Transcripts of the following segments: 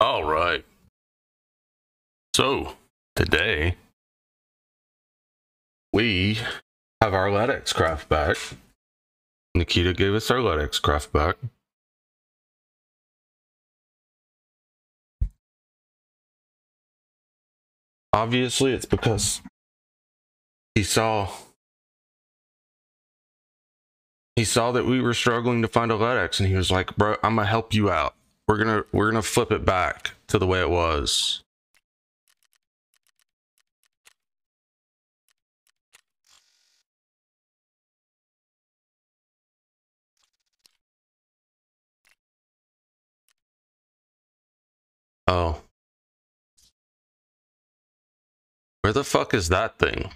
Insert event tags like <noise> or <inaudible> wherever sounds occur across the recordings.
All right. So, today we have our LEDX craft back. Nikita gave us our LEDX craft back. Obviously, it's because he saw he saw that we were struggling to find a LEDX and he was like, "Bro, I'm to help you out. We're to we're to flip it back to the way it was." Oh. Where the fuck is that thing?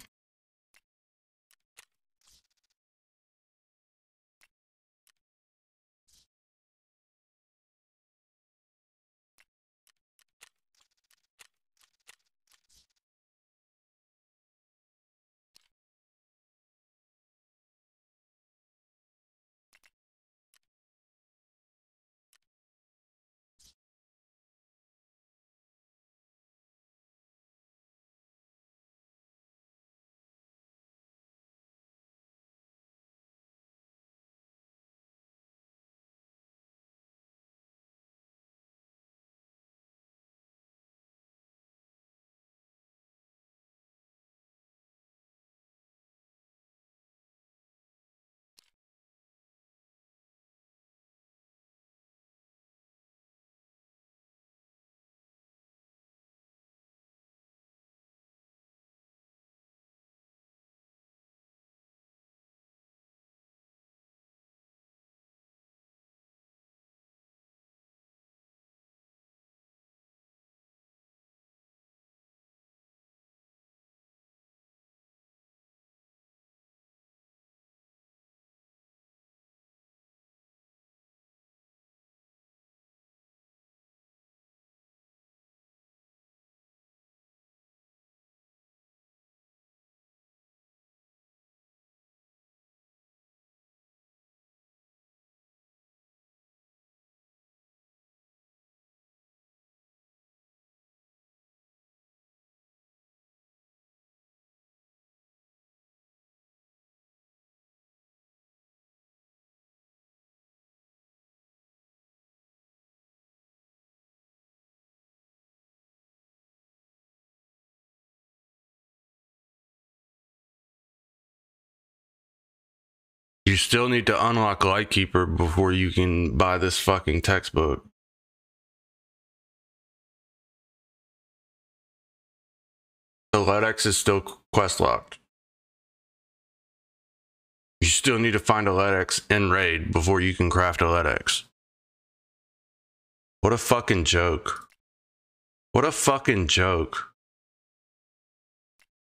You still need to unlock Lightkeeper before you can buy this fucking textbook. The LEDX is still quest locked. You still need to find a LEDX in raid before you can craft a LEDX. What a fucking joke. What a fucking joke.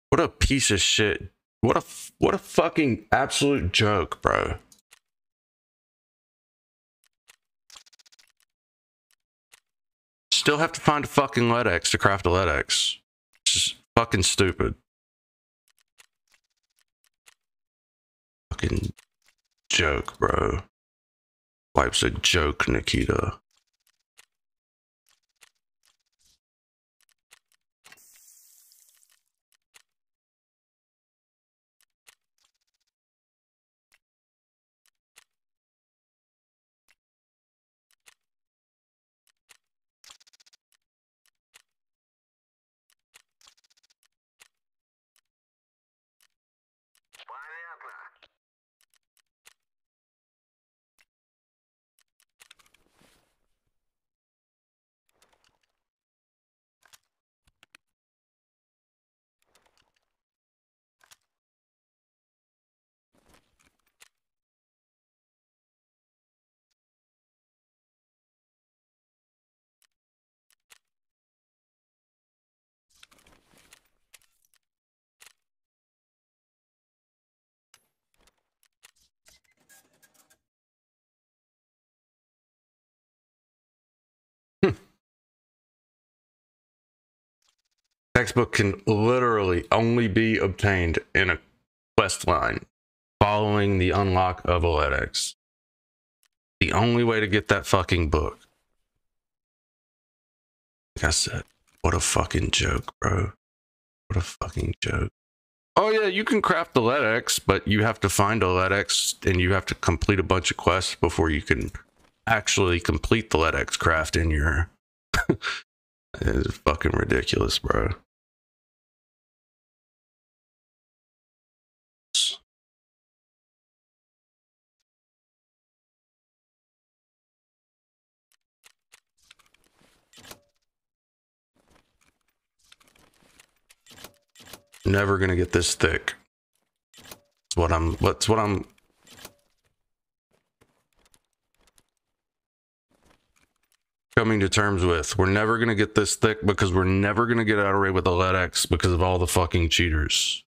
What a piece of shit. What a what a fucking absolute joke, bro. Still have to find a fucking LEDX to craft a LEDX. Just fucking stupid. Fucking joke, bro. Life's a joke, Nikita. Textbook can literally only be obtained in a quest line following the unlock of a LEDX. The only way to get that fucking book. Like I said, what a fucking joke, bro. What a fucking joke. Oh yeah, you can craft the LEDX, but you have to find a LEDX and you have to complete a bunch of quests before you can actually complete the LEDX craft in your. <laughs> it's fucking ridiculous, bro. Never gonna get this thick. That's what I'm. What's what I'm. Coming to terms with. We're never gonna get this thick because we're never gonna get out of raid with the LEDX because of all the fucking cheaters.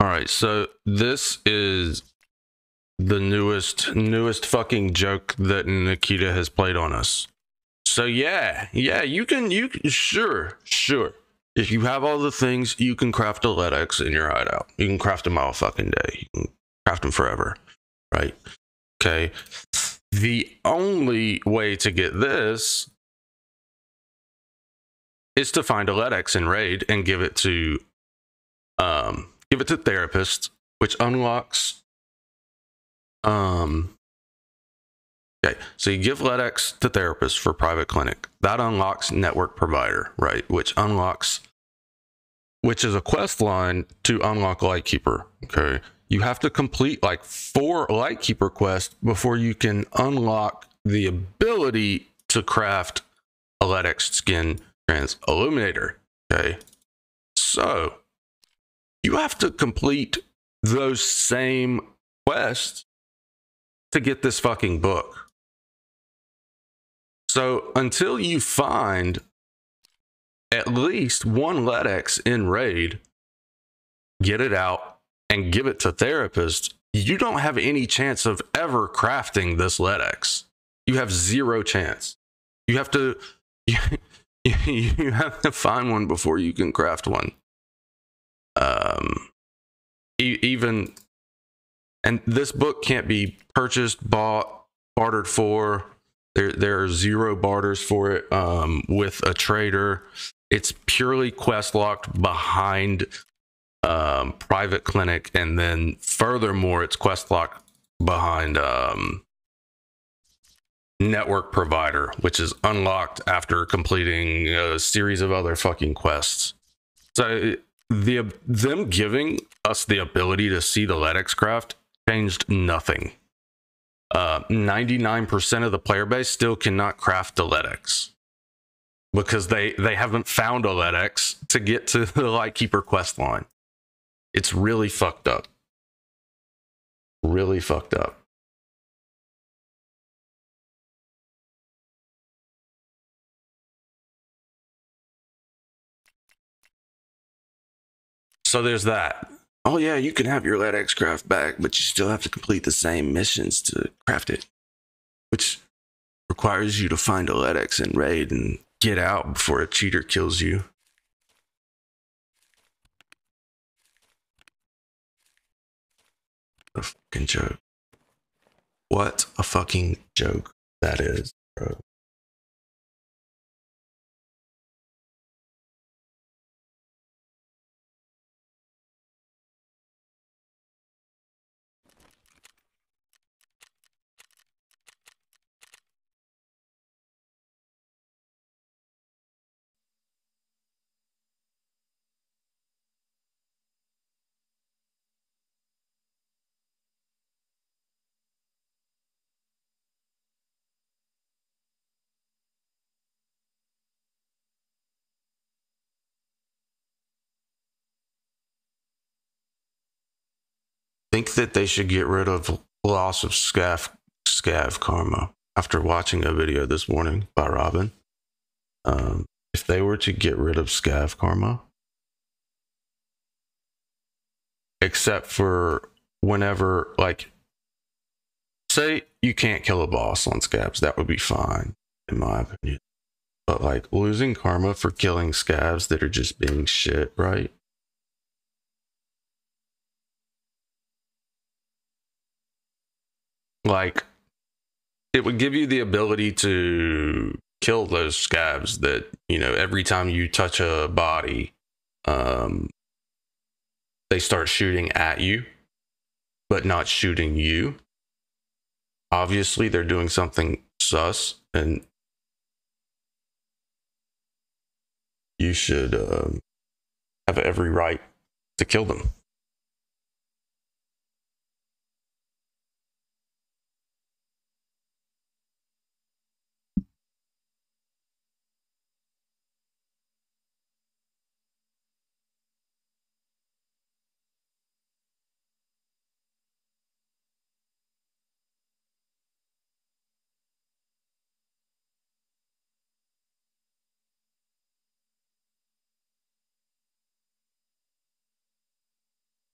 All right, so this is the newest newest fucking joke that Nikita has played on us. So yeah, yeah, you can you can, sure, sure. If you have all the things, you can craft a LEDX in your hideout. You can craft them all fucking day. You can craft them forever, right? Okay. The only way to get this is to find a LEDX in RAID and give it to um give it to therapist, which unlocks um Okay, so you give LEDX to therapist for private clinic. That unlocks network provider, right? Which unlocks, which is a quest line to unlock Lightkeeper. Okay, you have to complete like four Lightkeeper quests before you can unlock the ability to craft a LEDX skin trans illuminator. Okay, so you have to complete those same quests to get this fucking book. So until you find at least one LEDX in RAID, get it out and give it to therapist, you don't have any chance of ever crafting this LEDX. You have zero chance. You have to you, <laughs> you have to find one before you can craft one. Um e- even and this book can't be purchased, bought, bartered for there, there are zero barters for it um, with a trader. It's purely quest locked behind um, private clinic, and then furthermore, it's quest locked behind um, network provider, which is unlocked after completing a series of other fucking quests. So the them giving us the ability to see the LEDX craft changed nothing uh, 99% of the player base still cannot craft a LEDX because they, they haven't found a LEDX to get to the Lightkeeper quest line. It's really fucked up. Really fucked up. So there's that oh yeah, you can have your LEDX craft back, but you still have to complete the same missions to craft it, which requires you to find a LEDX in raid and get out before a cheater kills you. A fucking joke. What a fucking joke that is, bro. Think that they should get rid of loss of scav scav karma after watching a video this morning by Robin. Um, if they were to get rid of scav karma, except for whenever, like, say you can't kill a boss on scavs, that would be fine, in my opinion. But like losing karma for killing scavs that are just being shit, right? Like it would give you the ability to kill those scavs that you know every time you touch a body um they start shooting at you but not shooting you. Obviously they're doing something sus and you should um, have every right to kill them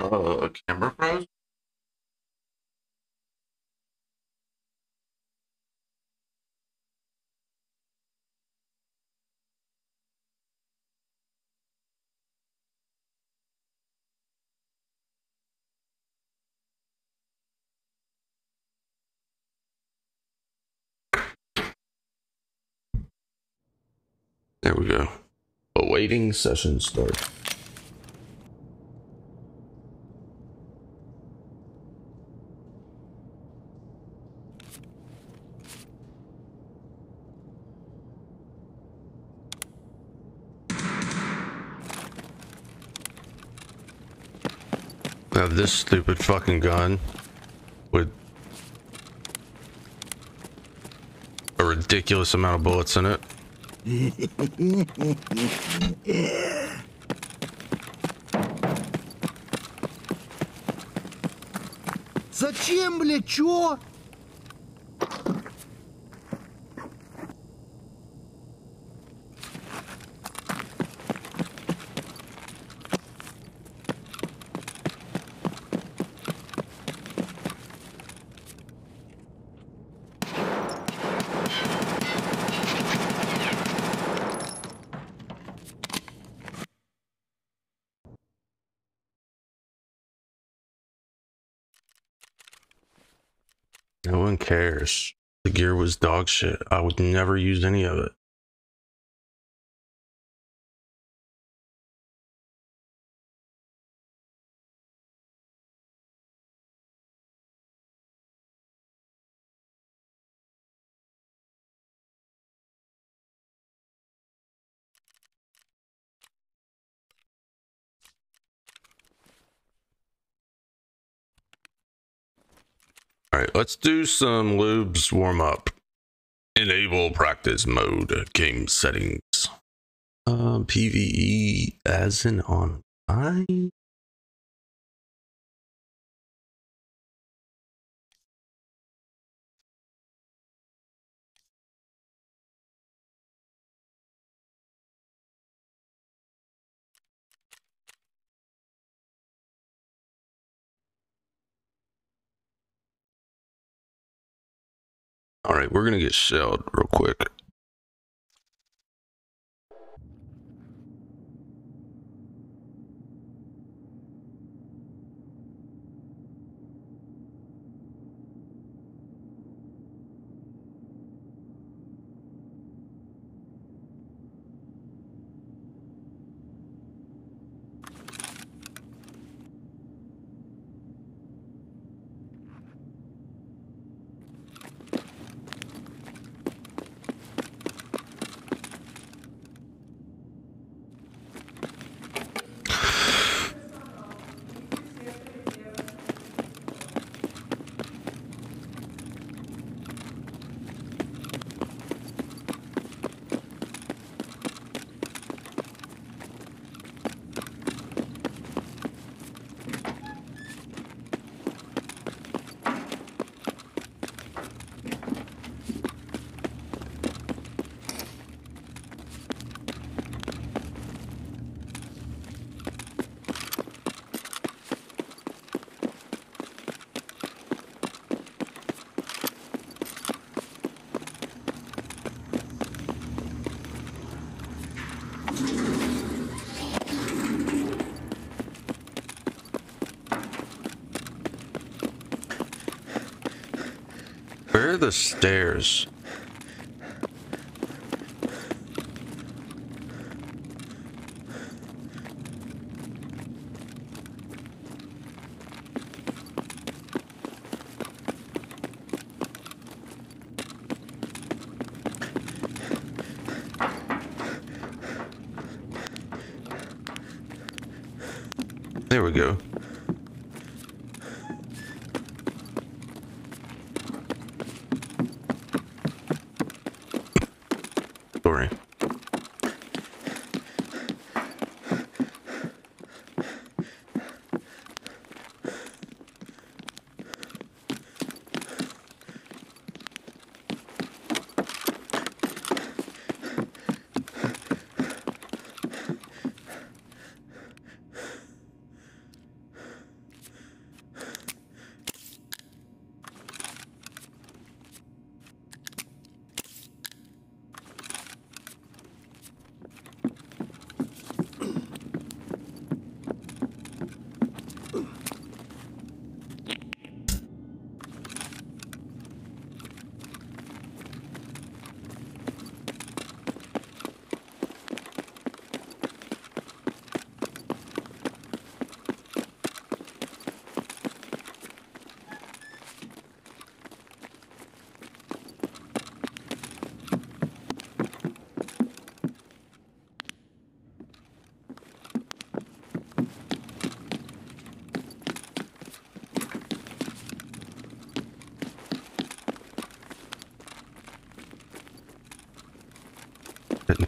Uh, camera pros? There we go. Awaiting session start. this stupid fucking gun with a ridiculous amount of bullets in it. Зачем, бля, чё? Cares. The gear was dog shit. I would never use any of it. All right, let's do some lubes warm up. Enable practice mode, game settings. Um, PVE as in online. All right, we're gonna get shelled real quick. Where are the stairs?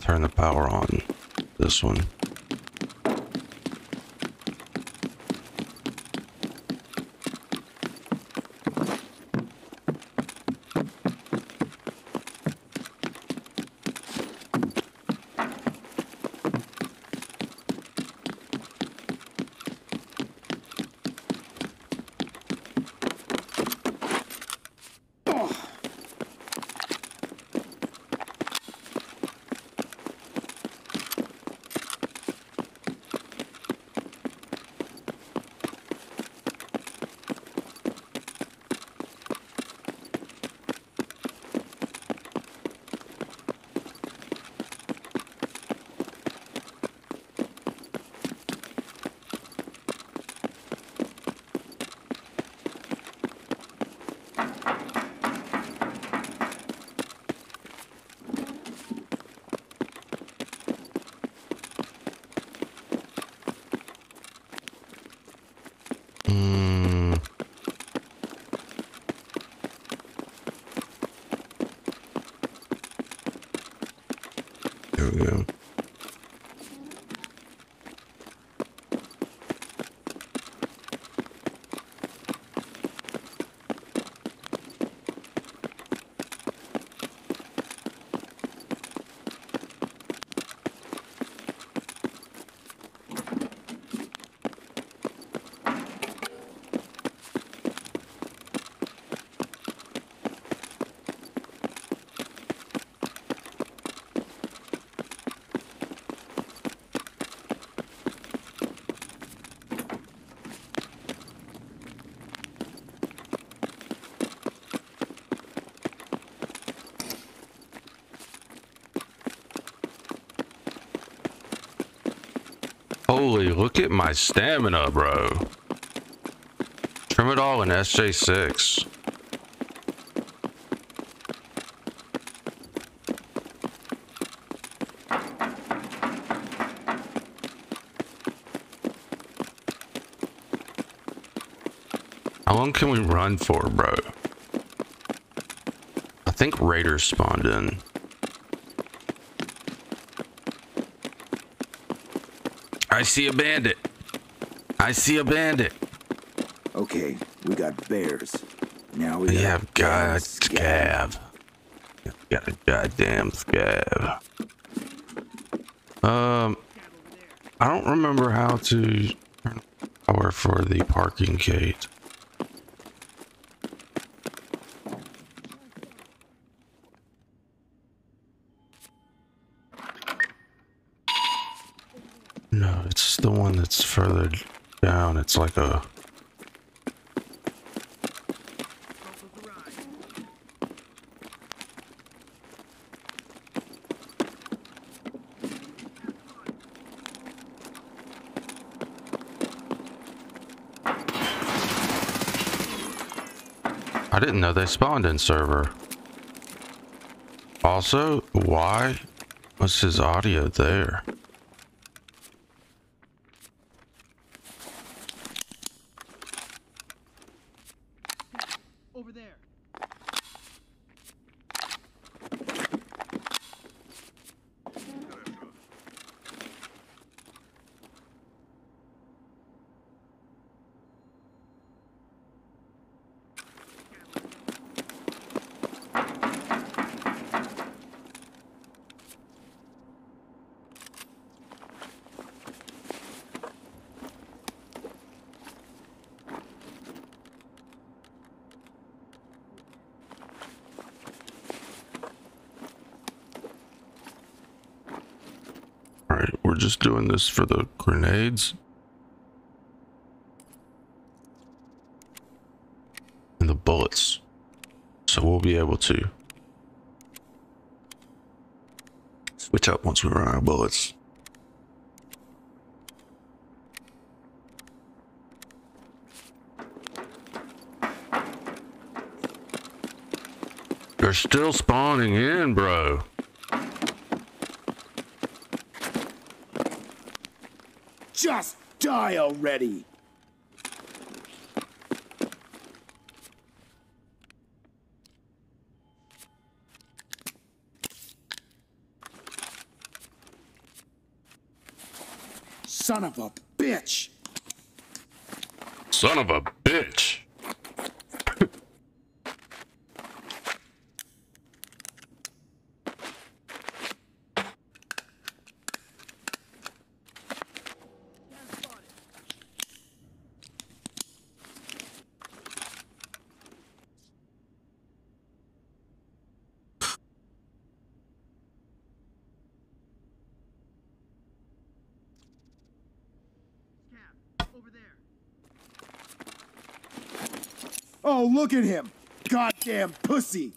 Turn the power on this one. Holy, look at my stamina, bro. Trimadol in SJ6. How long can we run for, bro? I think raiders spawned in. I see a bandit. I see a bandit. Okay, we got bears. Now we We got have got scav. scav. Got a goddamn scav. Um, I don't remember how to turn power for the parking gate. No, it's the one that's further down. It's like a I didn't know they spawned in server. Also, why was his audio there? Over there. Alright, we're this for the grenades. And the bullets. So we'll be able to switch up once we run out of bullets. They're still spawning in, bro. Die already! Son of a bitch! Son of a bitch! Look at him! Goddamn pussy!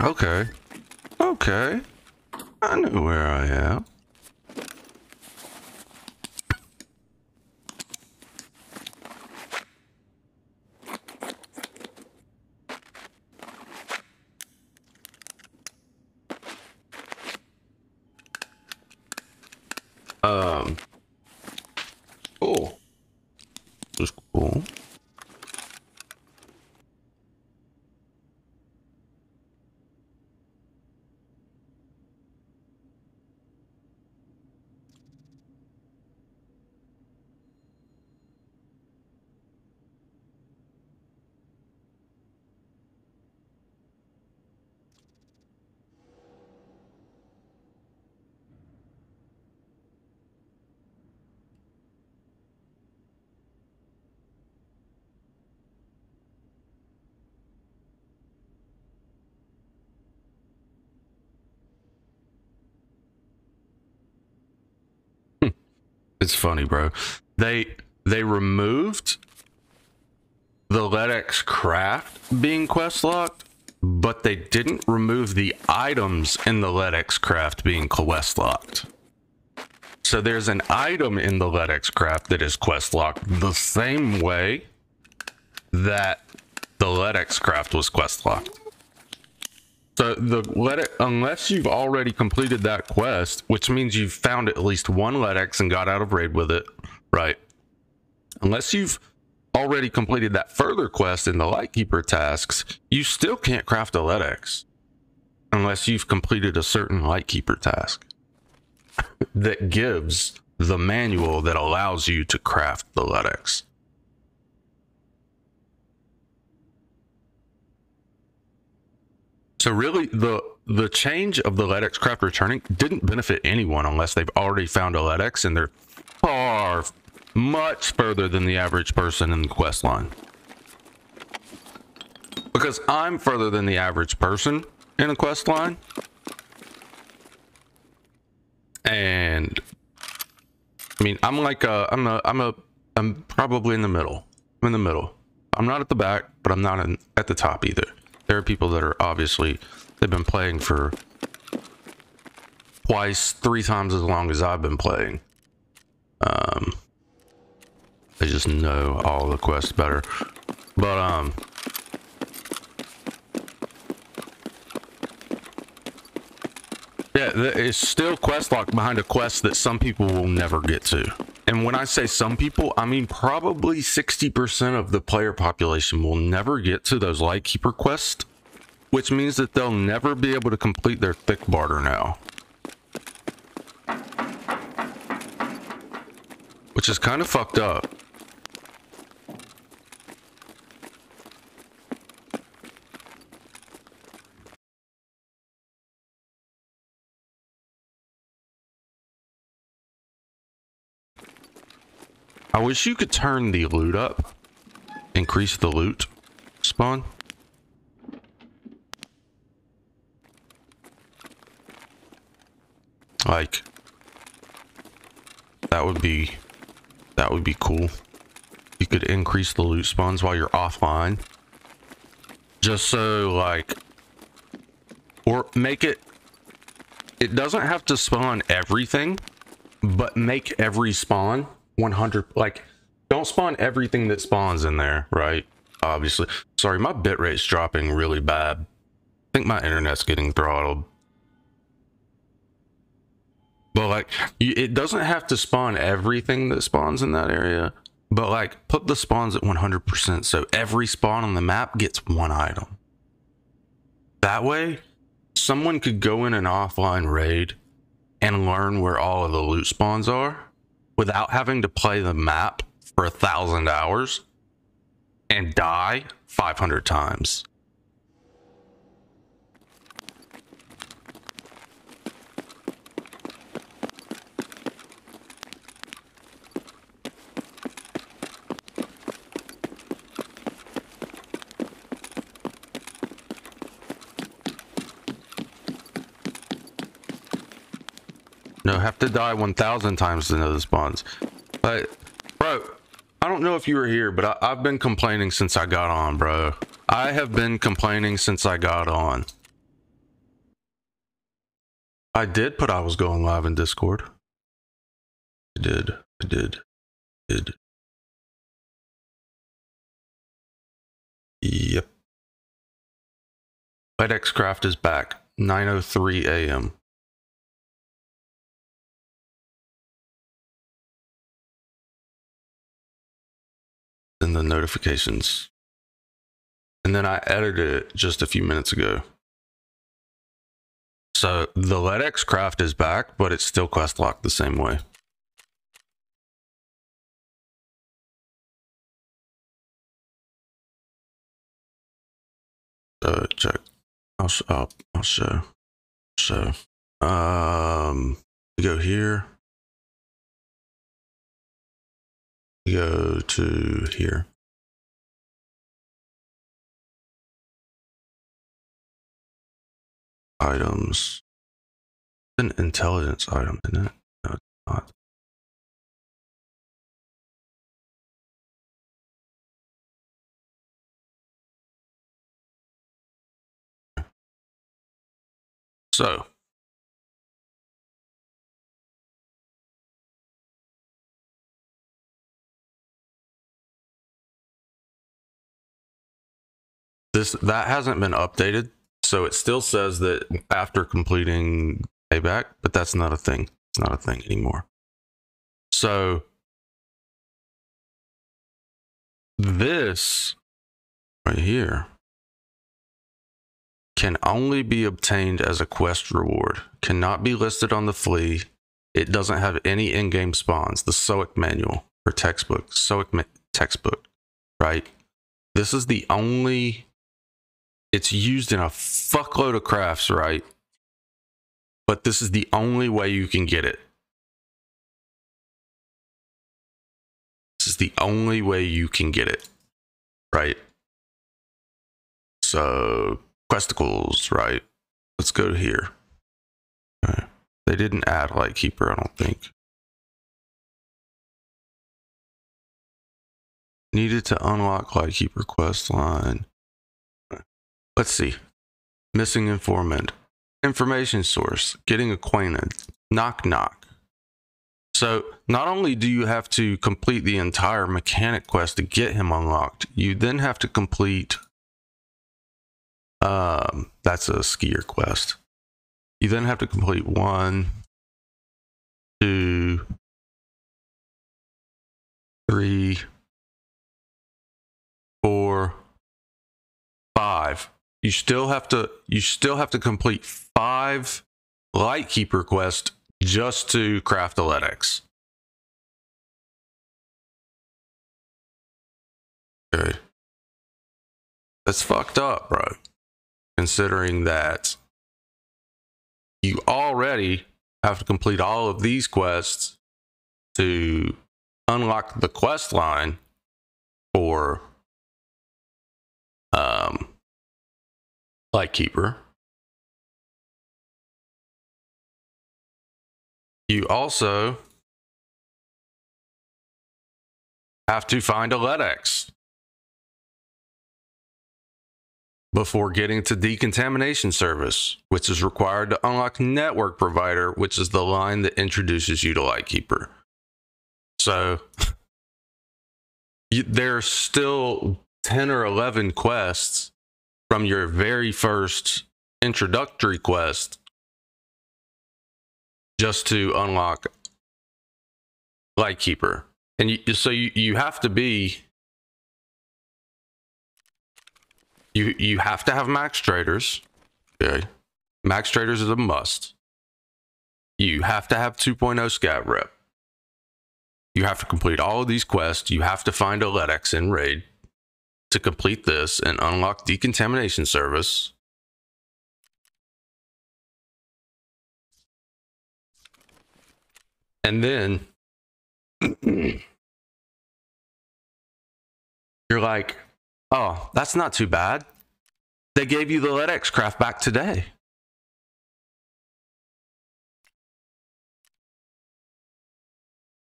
Okay. Okay. I know where I am. Um. Cool. This is cool. It's funny, bro. They they removed the LEDX craft being quest locked, but they didn't remove the items in the LEDX craft being quest locked. So there's an item in the LEDX craft that is quest locked the same way that the LEDX craft was quest locked. So the let it unless you've already completed that quest, which means you've found at least one LEDX and got out of raid with it, right? Unless you've already completed that further quest in the Lightkeeper tasks, you still can't craft a LEDX unless you've completed a certain Lightkeeper task <laughs> that gives the manual that allows you to craft the LEDX. So really, the the change of the LEDX craft returning didn't benefit anyone unless they've already found a LEDX and they're far, much further than the average person in the quest line. Because I'm further than the average person in a quest line. And I mean, I'm like a, I'm a, I'm a, I'm probably in the middle. I'm in the middle. I'm not at the back, but I'm not in, at the top either. There are people that are obviously they've been playing for twice, three times as long as I've been playing. Um, they just know all the quests better. But um, yeah, it's still quest locked behind a quest that some people will never get to. And when I say some people, I mean probably 60% of the player population will never get to those Lightkeeper quests, which means that they'll never be able to complete their thick barter now. Which is kind of fucked up. I wish you could turn the loot up. Increase the loot spawn. Like that would be that would be cool. You could increase the loot spawns while you're offline. Just so like or make it it doesn't have to spawn everything, but make every spawn 100 like don't spawn everything that spawns in there, right? Obviously. Sorry, my bitrate's dropping really bad. I think my internet's getting throttled. But like, you, it doesn't have to spawn everything that spawns in that area. But like, put the spawns at 100% so every spawn on the map gets one item. That way, someone could go in an offline raid and learn where all of the loot spawns are without having to play the map for a thousand hours and die 500 times. Have to die 1,000 times to know the spawns. But, bro, I don't know if you were here, but I, I've been complaining since I got on, bro. I have been complaining since I got on. I did put I was going live in Discord. I did. I did. Did. Yep. LEDX Craft is back. 9:03 a.m. in the notifications. And then I edited it just a few minutes ago. So the LEDX craft is back, but it's still quest locked the same way. So check. I'll, I'll, I'll show. So, um, we go here. Go to here. Items. An intelligence item, isn't it? No, it's not. So, this that hasn't been updated. So it still says that after completing payback but that's not a thing. It's not a thing anymore. So this right here can only be obtained as a quest reward. Cannot be listed on the flea. It doesn't have any in-game spawns. The soic manual or textbook soic textbook right? This is the only it's used in a fuckload of crafts, right? But this is the only way you can get it. This is the only way you can get it, right? So, questicles, right? Let's go here. Okay. They didn't add Lightkeeper, I don't think. Needed to unlock Lightkeeper quest line. Let's see. Missing informant. Information source. Getting acquainted. Knock knock. So not only do you have to complete the entire mechanic quest to get him unlocked, you then have to complete um that's a skier quest. You then have to complete one, two, three, four, five you still have to you still have to complete five lightkeeper quests just to craft a LEDX. Okay. That's fucked up, bro. Considering that you already have to complete all of these quests to unlock the quest line for um Lightkeeper. You also have to find a LEDX before getting to decontamination service, which is required to unlock network provider, which is the line that introduces you to Lightkeeper. So <laughs> there's still 10 or 11 quests from your very first introductory quest just to unlock Lightkeeper. And you, so you, you have to be you you have to have max traders. Okay. Max traders is a must. You have to have 2.0 scav rep. You have to complete all of these quests. You have to find a LEDX in raid to complete this and unlock decontamination service. And then <clears throat> you're like, oh, that's not too bad. They gave you the LEDX craft back today.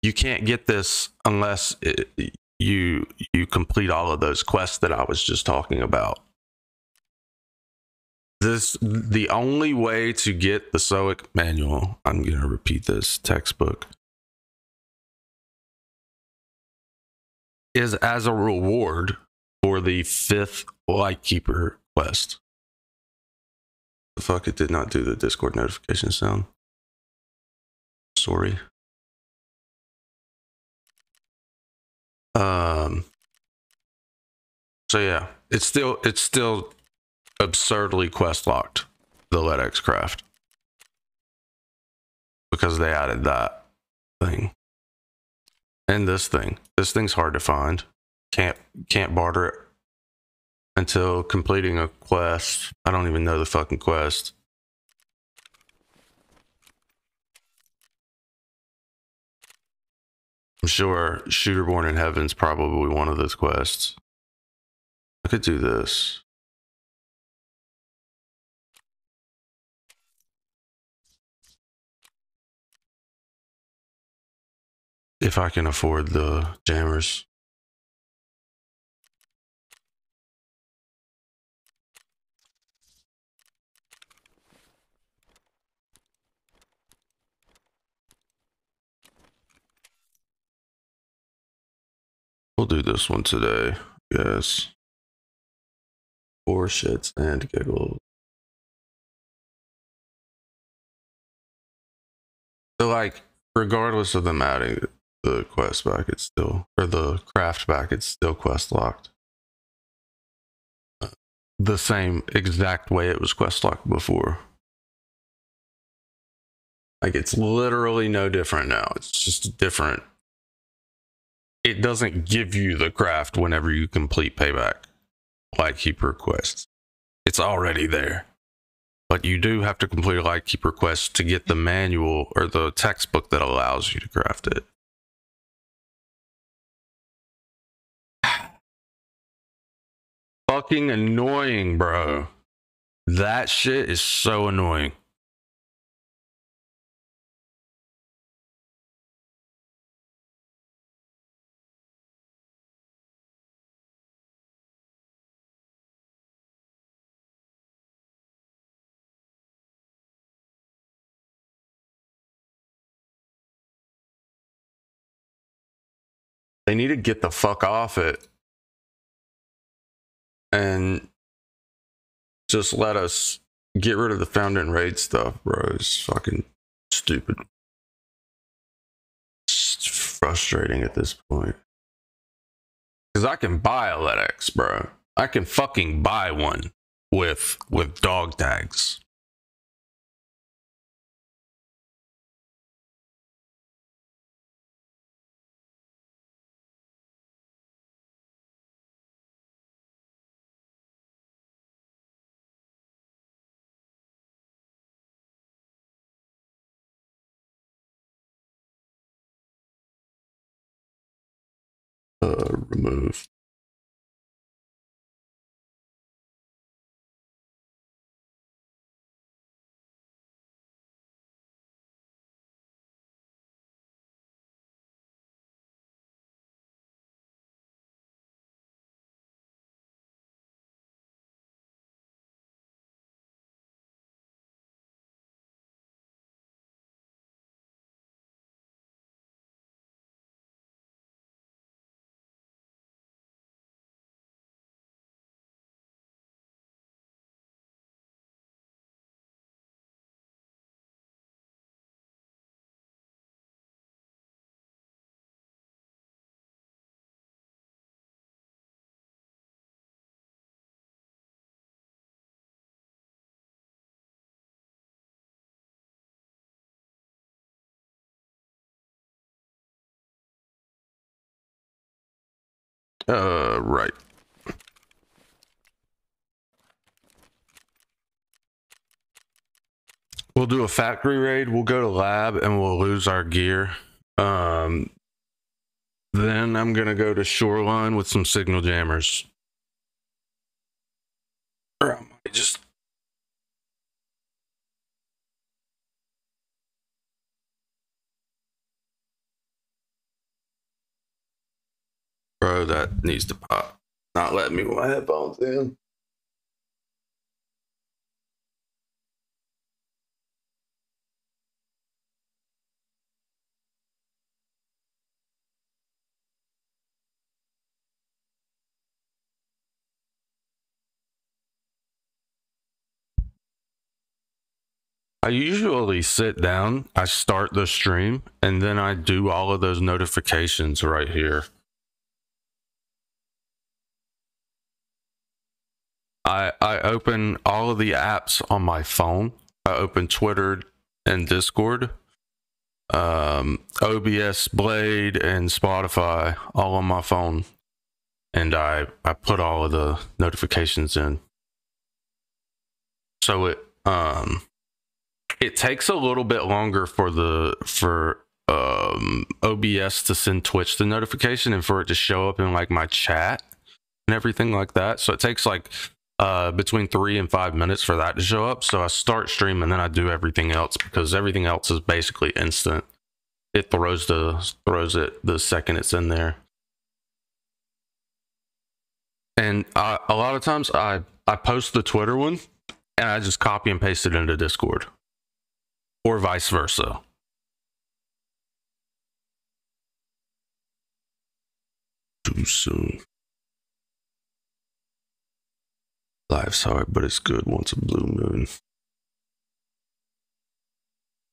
You can't get this unless it, you you complete all of those quests that I was just talking about. This the only way to get the SOIC manual. I'm going to repeat this textbook is as a reward for the fifth Lightkeeper quest. The fuck, it did not do the Discord notification sound. Sorry. Um. So yeah, it's still it's still absurdly quest locked. The LEDX craft because they added that thing and this thing. This thing's hard to find. Can't can't barter it until completing a quest. I don't even know the fucking quest. I'm sure Shooter Born in Heaven's probably one of those quests. I could do this. If I can afford the jammers. We'll do this one today, yes. For shits and giggles. So like, regardless of them adding the quest back, it's still or the craft back, it's still quest locked. The same exact way it was quest locked before. Like it's literally no different now. It's just different. It doesn't give you the craft whenever you complete payback, like keeper quests. It's already there. But you do have to complete a Lightkeeper quest to get the manual or the textbook that allows you to craft it. <sighs> Fucking annoying, bro. That shit is so annoying. They need to get the fuck off it and just let us get rid of the found and raid stuff, bro. It's fucking stupid. It's frustrating at this point. Cause I can buy a LEDX, bro. I can fucking buy one with with dog tags. Uh, remove. Uh, right. We'll do a factory raid. We'll go to lab and we'll lose our gear. Um, then I'm gonna go to shoreline with some signal jammers. Or I might just Bro, that needs to pop. Not letting me with my headphones in. I usually sit down, I start the stream, and then I do all of those notifications right here. I I open all of the apps on my phone. I open Twitter and Discord, um, OBS Blade and Spotify all on my phone, and I I put all of the notifications in. So it um it takes a little bit longer for the for um OBS to send Twitch the notification and for it to show up in like my chat and everything like that. So it takes like uh between three and five minutes for that to show up. So I start stream and then I do everything else because everything else is basically instant. It throws the throws it the second it's in there. And uh, a lot of times I I post the Twitter one and I just copy and paste it into Discord, or vice versa. Too soon. Life's hard, but it's good once a blue moon.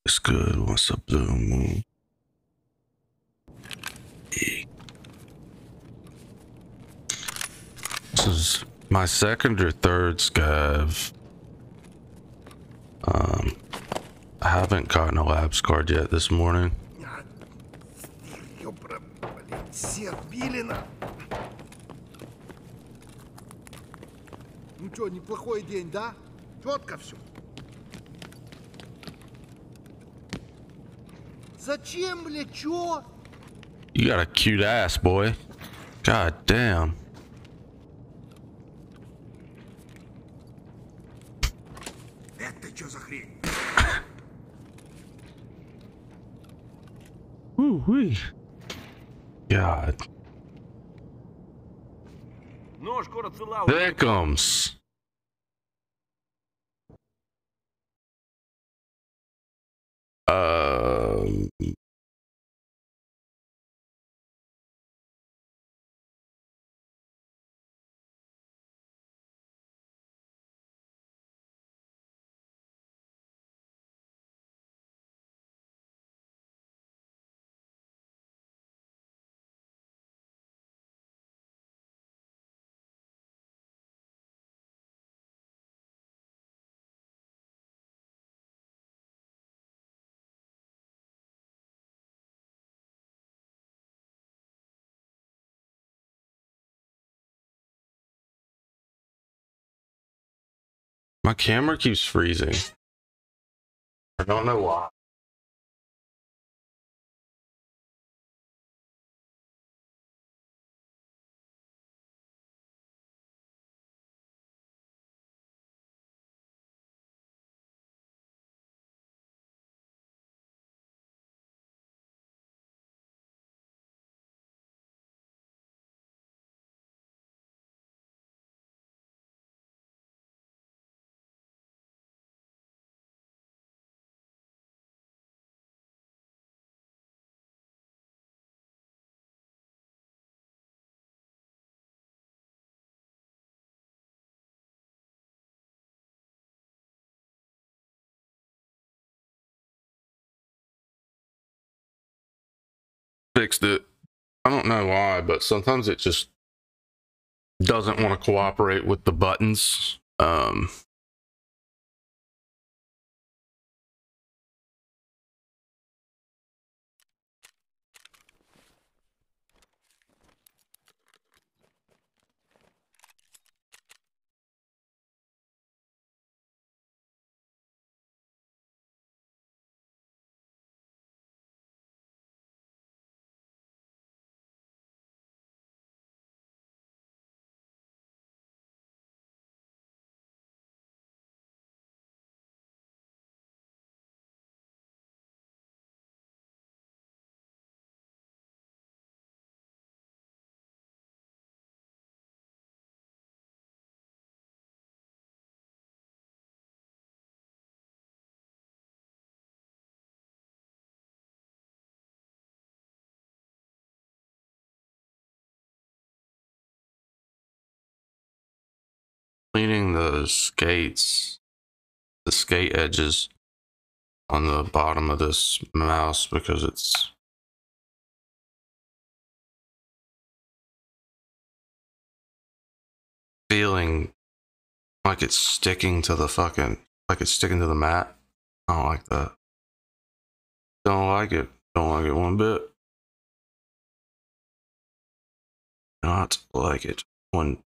It's good once a blue moon. Yeah. This is my second or third scav. Um, I haven't gotten a labs card yet this morning. Ну что, неплохой день, да? Четко все. Зачем, бля, чё? You got a cute ass, boy. God damn. Это что за хрень? Wee. God. Нож город Um. My camera keeps freezing. I don't know why. Fixed it. I don't know why, but sometimes it just doesn't want to cooperate with the buttons. Um, the skates, the skate edges on the bottom of this mouse because it's feeling like it's sticking to the fucking like it's sticking to the mat. I don't like that. Don't like it. Don't like it one bit. Not like it one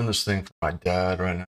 Doing this thing for my dad right now.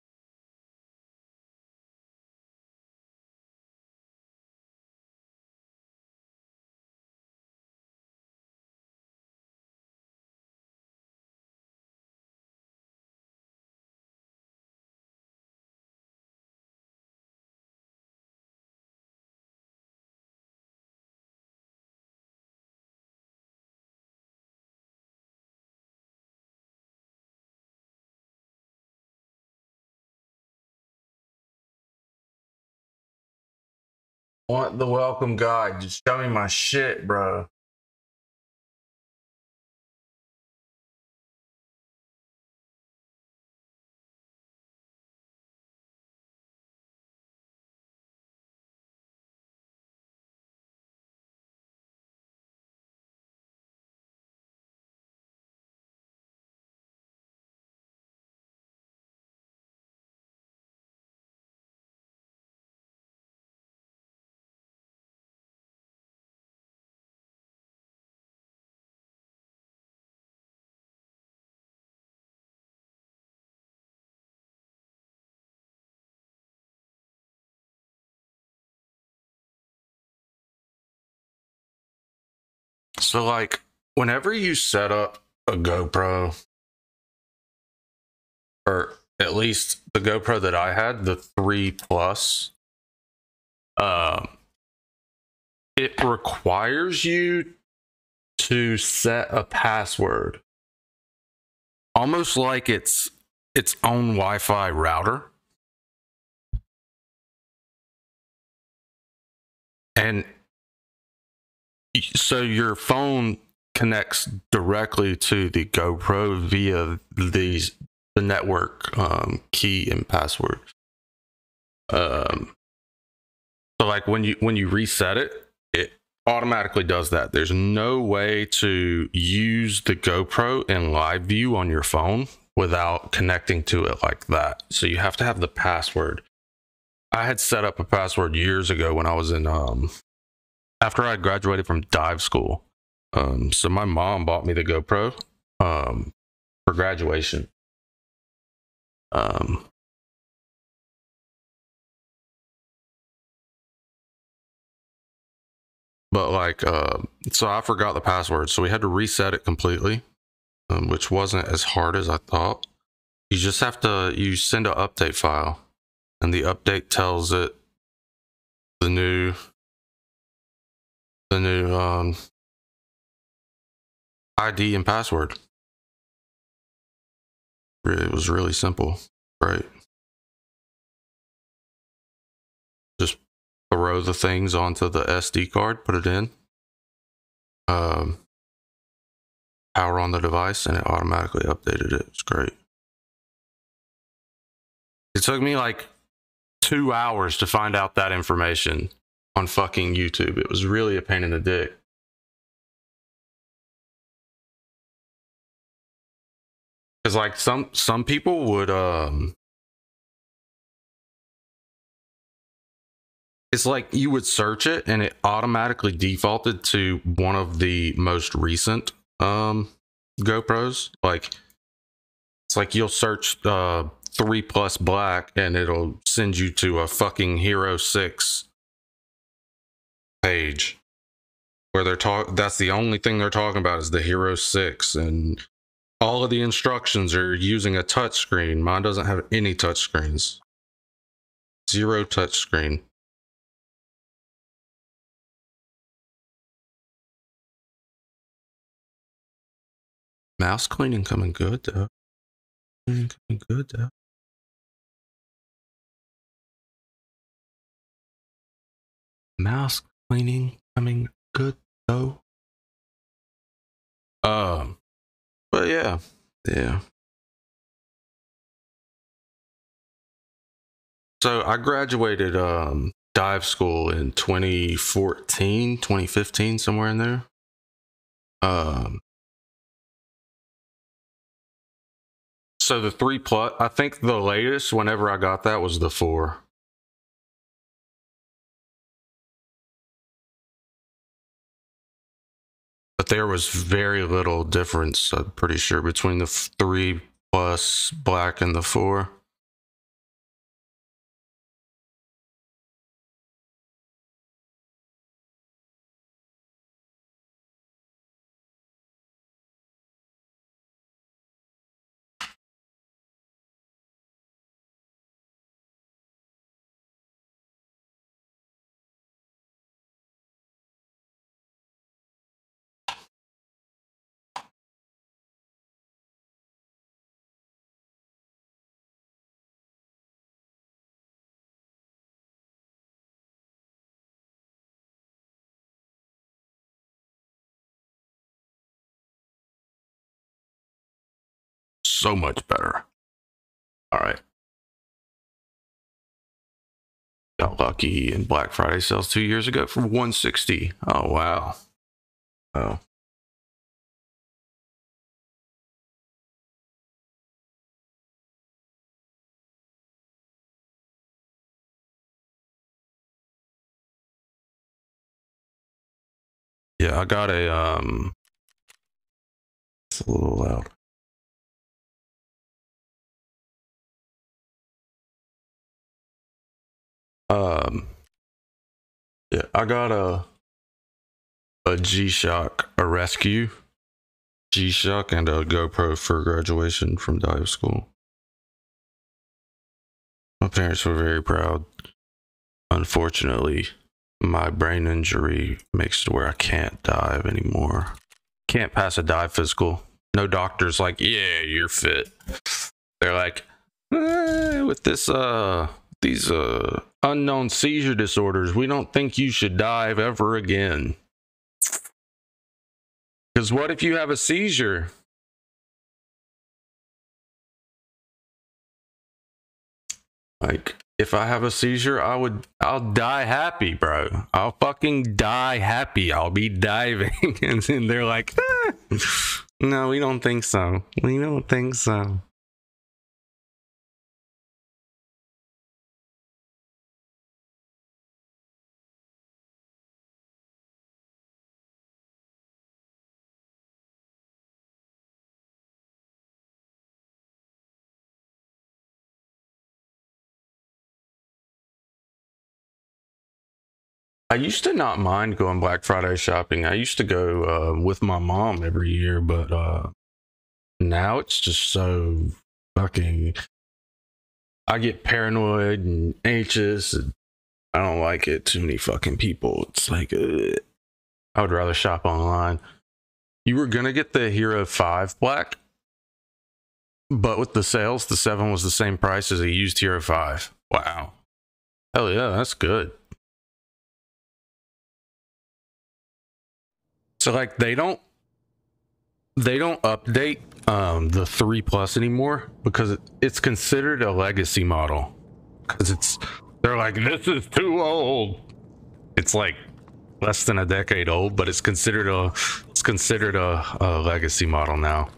Want the welcome guide? Just show me my shit, bro. So, like, whenever you set up a GoPro, or at least the GoPro that I had, the 3 Plus, um, it requires you to set a password almost like it's its own Wi-Fi router. And so your phone connects directly to the GoPro via these the network um, key and password. Um, so like when you when you reset it, it automatically does that. There's no way to use the GoPro in live view on your phone without connecting to it like that. So you have to have the password. I had set up a password years ago when I was in um after I graduated from dive school. Um so my mom bought me the GoPro um for graduation. Um but like uh so i forgot the password so we had to reset it completely um, which wasn't as hard as i thought you just have to you send an update file and the update tells it the new the new um id and password it was really simple right just throw the things onto the SD card, put it in, um, power on the device, and it automatically updated it. It's great. It took me like two hours to find out that information on fucking YouTube. It was really a pain in the dick. Because like some some people would um it's like you would search it and it automatically defaulted to one of the most recent um GoPros. Like it's like you'll search uh three plus black and it'll send you to a fucking Hero Six page where they're talk that's the only thing they're talking about is the Hero 6 and all of the instructions are using a touchscreen. Mine doesn't have any touchscreens. Zero touchscreen. Mouse cleaning coming good though. Cleaning coming good though. Mouse cleaning coming good though. Um, but yeah, yeah. So I graduated um dive school in 2014, 2015, somewhere in there. Um, so the three plus, I think the latest whenever I got that was the four. But there was very little difference i'm pretty sure between the three plus black and the four so much better. All right. Got lucky in black friday sales two years ago for 160 oh wow. Oh. Yeah i got a um it's a little loud Um, yeah, I got a a G Shock, a rescue G Shock, and a GoPro for graduation from dive school. My parents were very proud. Unfortunately, my brain injury makes it where I can't dive anymore. Can't pass a dive physical. No doctor's like, yeah, you're fit. They're like, eh, with this uh these uh unknown seizure disorders, we don't think you should dive ever again. Because what if you have a seizure? Like, if I have a seizure, I would, I'll die happy, bro. I'll fucking die happy. I'll be diving. <laughs> and then they're like, "Ah, no, we don't think so. We don't think so. I used to not mind going Black Friday shopping. I used to go uh, with my mom every year, but uh, now it's just so fucking. I get paranoid and anxious. And I don't like it. Too many fucking people. It's like, ugh. I would rather shop online. You were gonna get the Hero Five Black, but with the sales, the seven was the same price as a used Hero Five. Wow. Hell yeah, that's good. So like they don't they don't update um the 3 plus anymore because it's considered a legacy model cuz it's they're like this is too old. It's like less than a decade old, but it's considered a it's considered a, a legacy model now.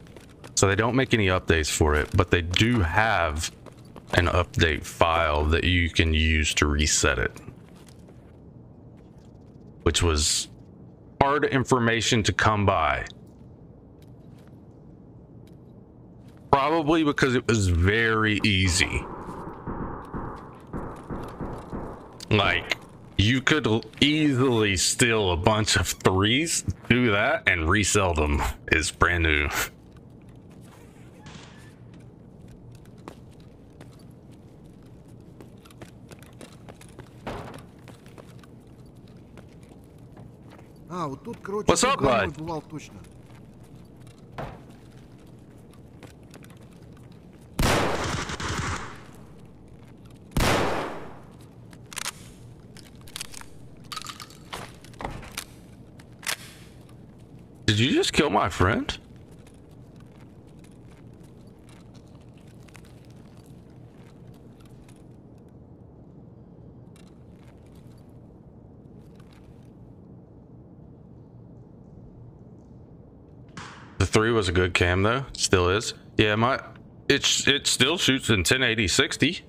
So they don't make any updates for it, but they do have an update file that you can use to reset it. Which was hard information to come by. Probably because it was very easy. Like, you could easily steal a bunch of threes, do that, and resell them. It's brand new. <laughs> А, вот тут, короче, What's up, другой мой bud? бывал точно. Did you just kill my friend? Three was a good cam though. Still is. Yeah, my it's it still shoots in 1080 60.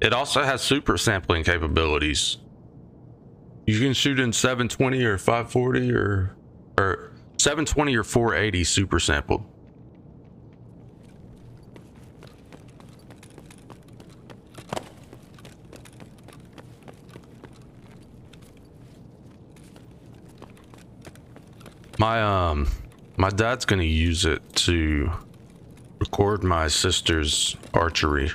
It also has super sampling capabilities. You can shoot in 720 or 540 or or 720 or 480 super sampled. My um my dad's going to use it to record my sister's archery.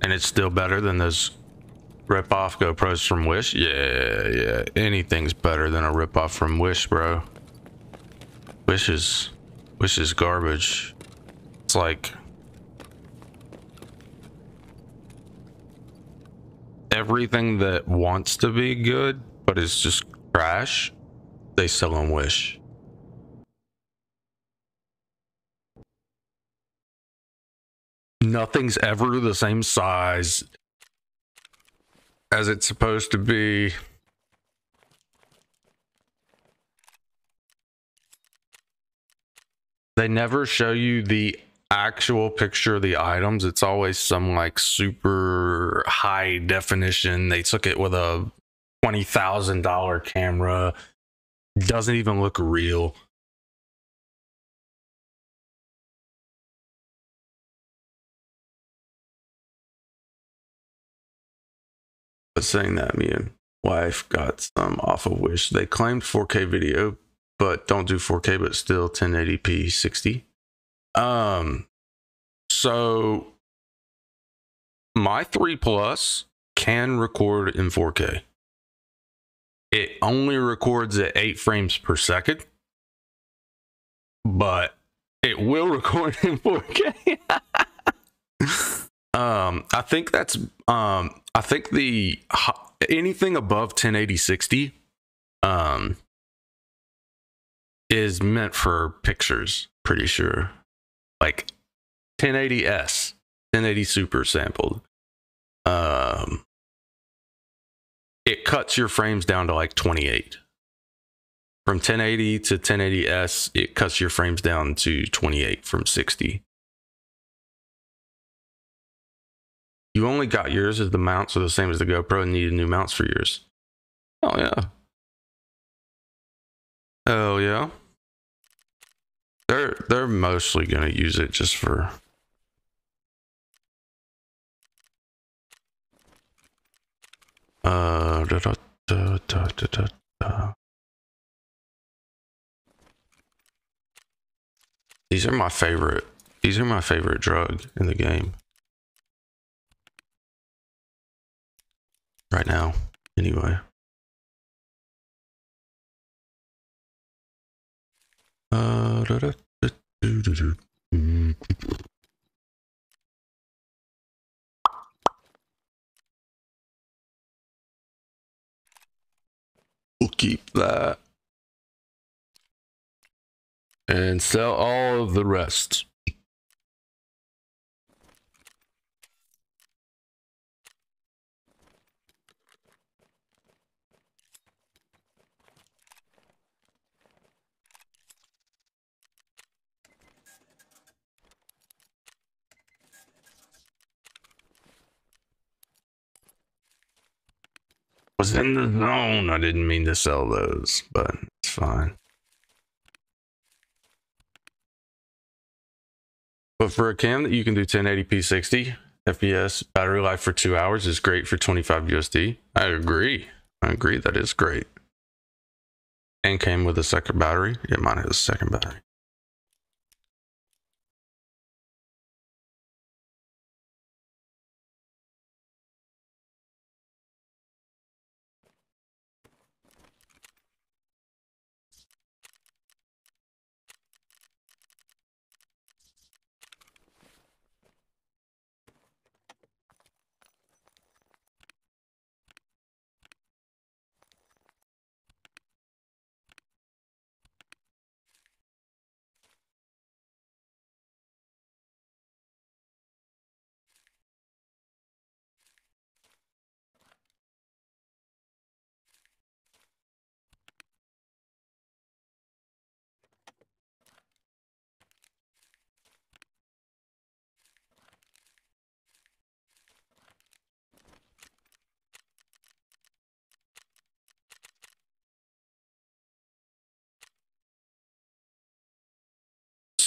And it's still better than those rip off GoPros from Wish? Yeah, yeah. Anything's better than a rip off from Wish, bro. Wish is Wish is garbage. It's like everything that wants to be good but it's just trash, they sell on Wish. Nothing's ever the same size as it's supposed to be. They never show you the actual picture of the items. It's always some like super high definition. They took it with a $20,000 camera. Doesn't even look real. But saying that, me and wife got some off of Wish. They claimed 4K video, but don't do 4K, but still 1080p 60. Um, so my 3 Plus can record in 4K. It only records at 8 frames per second, but it will <laughs> record in 4K. <laughs> um, I think that's um, I think the anything above 1080 60 um is meant for pictures, pretty sure. Like 1080s, 1080 super sampled. Um it cuts your frames down to like 28. From 1080 to 1080s, it cuts your frames down to 28 from 60. You only got yours as the mounts are the same as the GoPro and needed new mounts for yours. Oh yeah. Oh yeah. They're they're mostly gonna use it just for uh da, da, da, da, da, da. These are my favorite. These are my favorite drug in the game. Right now, anyway. Uh, da, da, da, do, do, do. Keep that. And sell all of the rest. Was in the zone. I didn't mean to sell those, but it's fine. But for a cam that you can do 1080p 60 FPS battery life for two hours is great for 25 USD. I agree. I agree. That is great. And came with a second battery. Yeah, mine has a second battery.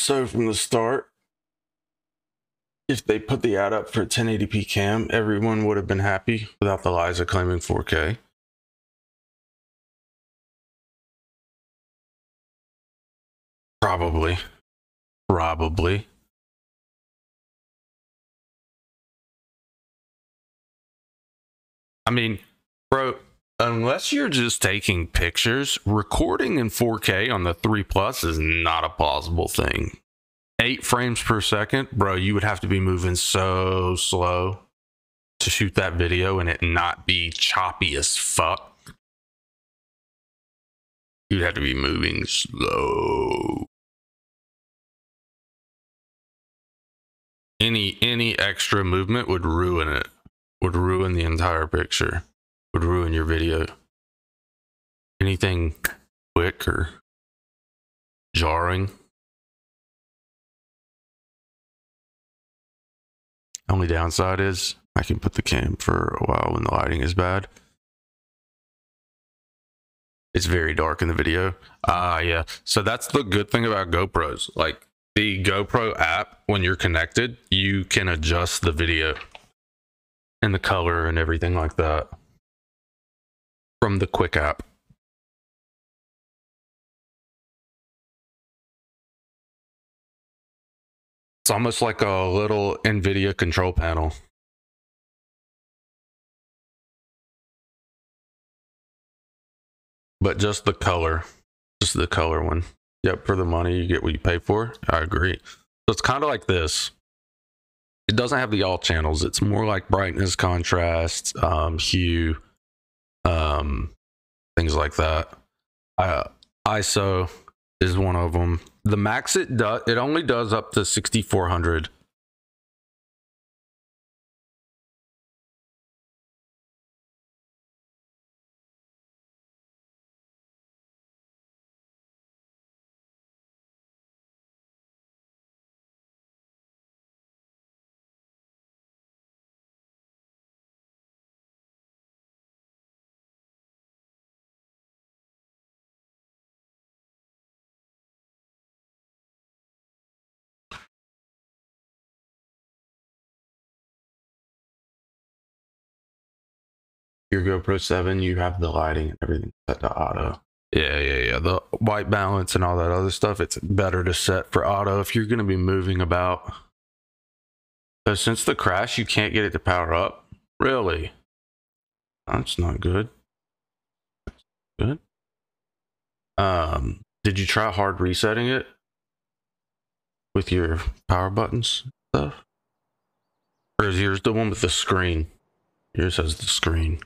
So from the start, if they put the ad up for 1080p cam, everyone would have been happy without the lies of claiming 4K. Probably. Probably. I mean, bro, unless you're just taking pictures, recording in 4K on the 3 Plus is not a plausible thing. 8 frames per second, bro, you would have to be moving so slow to shoot that video and it not be choppy as fuck. You'd have to be moving slow. Any any extra movement would ruin it. Would ruin the entire picture. Would ruin your video. Anything quick or jarring. Only downside is I can put the cam for a while when the lighting is bad. It's very dark in the video. Ah, uh, yeah. So that's the good thing about GoPros. Like the GoPro app, when you're connected, you can adjust the video and the color and everything like that from the Quik app. It's almost like a little NVIDIA control panel. But just the color, just the color one. Yep, for the money, you get what you pay for. I agree. So it's kind of like this. It doesn't have the all channels. It's more like brightness, contrast, um, hue, um, things like that. Uh, ISO is one of them. The max it does, it only does up to 6400. Your GoPro 7, you have the lighting and everything set to auto. Yeah, yeah, yeah. The white balance and all that other stuff, it's better to set for auto if you're going to be moving about. Since the crash, you can't get it to power up? Really? That's not good. That's good. Um, did you try hard resetting it with your power buttons stuff? Or is yours the one with the screen? Yours has the screen.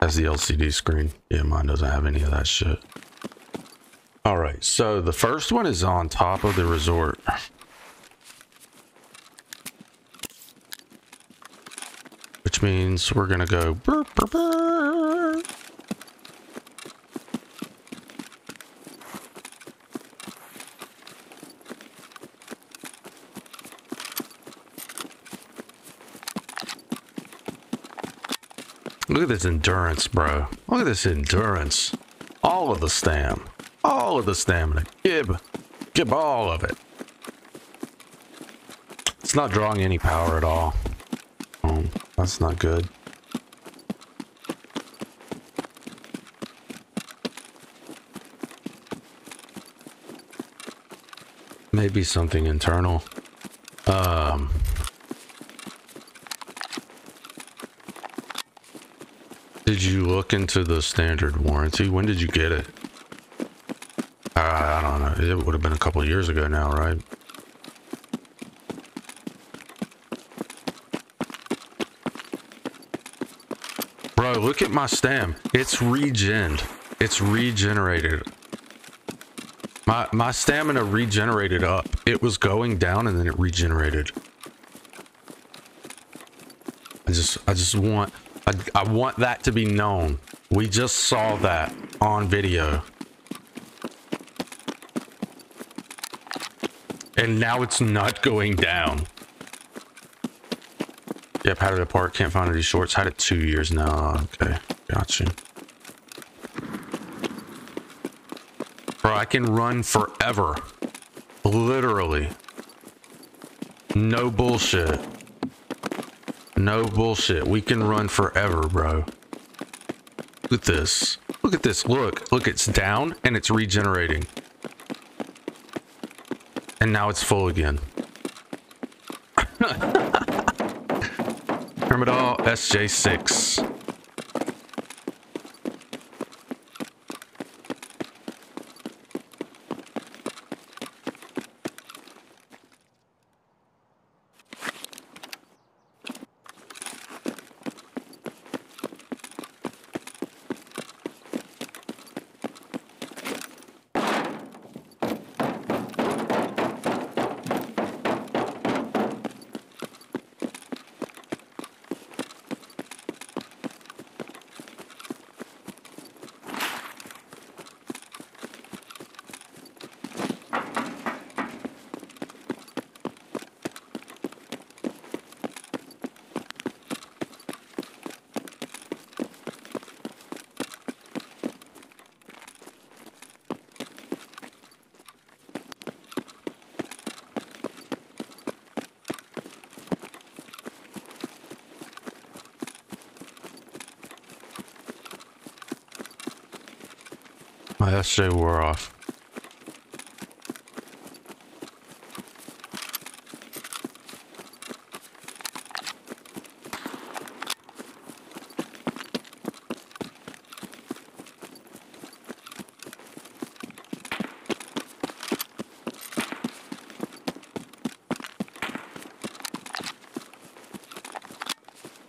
Has the LCD screen. Yeah, mine doesn't have any of that shit. All right, so the first one is on top of the resort. Which means we're gonna go. Look at this endurance, bro. Look at this endurance. All of the stam. All of the stamina. Gib. Gib all of it. It's not drawing any power at all. Oh, that's not good. Maybe something internal. Um. Did you look into the standard warranty? When did you get it? I don't know. It would have been a couple years ago now, right? Bro, look at my stam. It's regened. It's regenerated. My my stamina regenerated up. It was going down and then it regenerated. I just I just want I, I want that to be known. We just saw that on video. And now it's not going down. Yep, had it apart. Can't find any shorts. Had it two years now. Okay, gotcha. Bro, I can run forever. Literally. No bullshit. No bullshit. We can run forever, bro. Look at this. Look at this. Look. Look, it's down and it's regenerating. And now it's full again. <laughs> Trimadol SJ6. SJ wore off.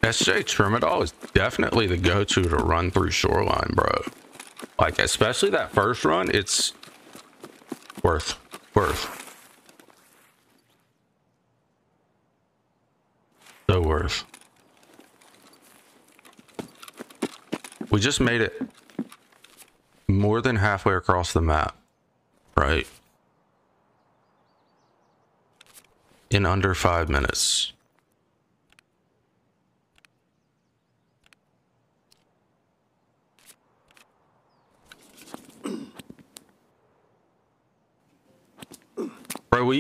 SJ Terminal is definitely the go-to to run through Shoreline, bro. Like, especially that first run, it's worth, worth. So worth. We just made it more than halfway across the map, right? In under five minutes.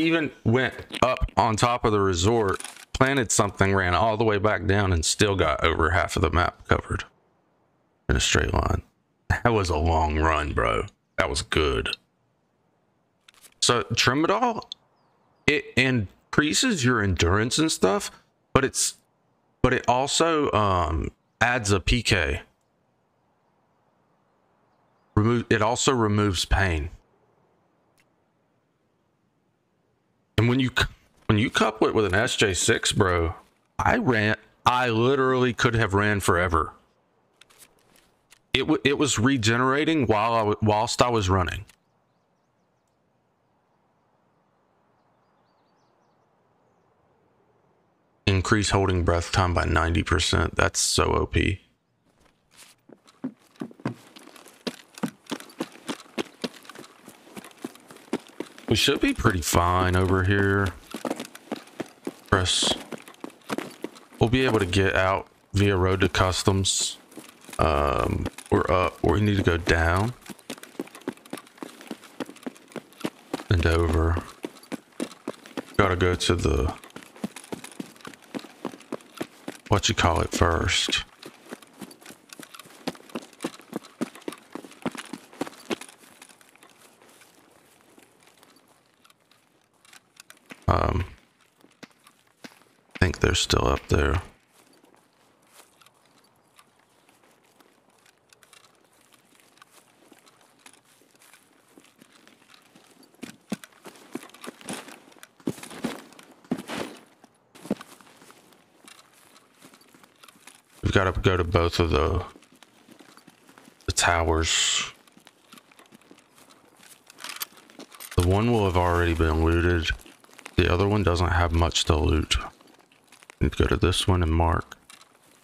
Even went up on top of the resort, planted something, ran all the way back down, and still got over half of the map covered in a straight line. That was a long run, bro. That was good. So Trimadol, it increases your endurance and stuff, but it's but it also um adds a PK. Remove it also removes pain. And when you when you couple it with an SJ6, bro, I ran. I literally could have ran forever. It it was regenerating while whilst I was running. Increase holding breath time by 90%. That's so OP. We should be pretty fine over here. Press. We'll be able to get out via road to customs Um, we're up. We need to go down and over. Gotta go to the what you call it first. Um, they're still up there. We've got to go to both of the the towers. The one will have already been looted. The other one doesn't have much to loot. To go to this one and mark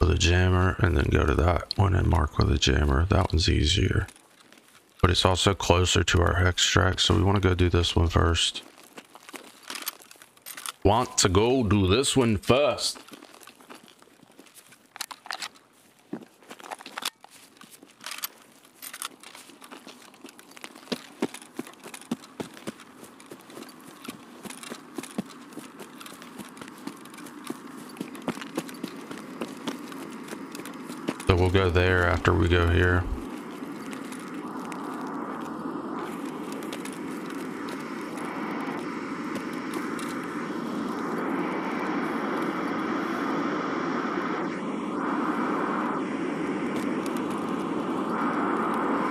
with a jammer, and then go to that one and mark with a jammer. That one's easier. But it's also closer to our extract, so we want to go do this one first. Want to go do this one first. So we'll go there after we go here.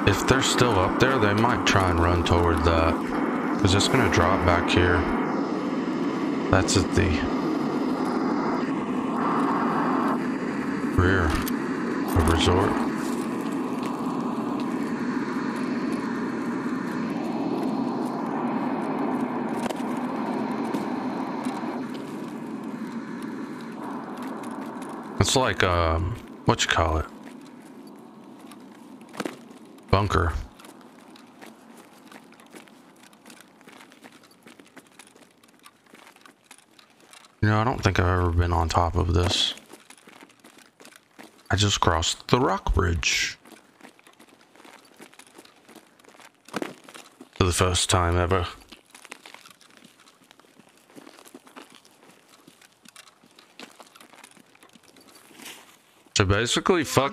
If they're still up there, they might try and run toward that. Because it's going to drop back here. That's at the rear of resort. It's like um what you call it? Bunker. You know, I don't think I've ever been on top of this. I just crossed the rock bridge. For the first time ever. So basically, fuck.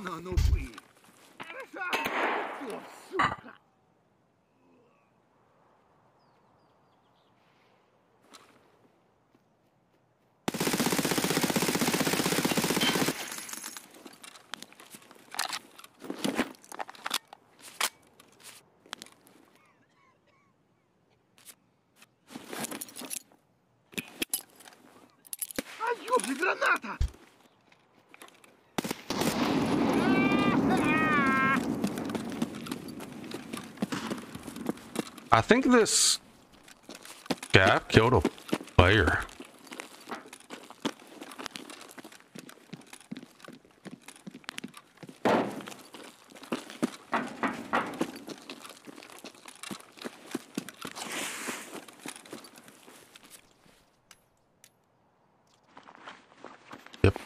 Think this guy killed a player. Yep.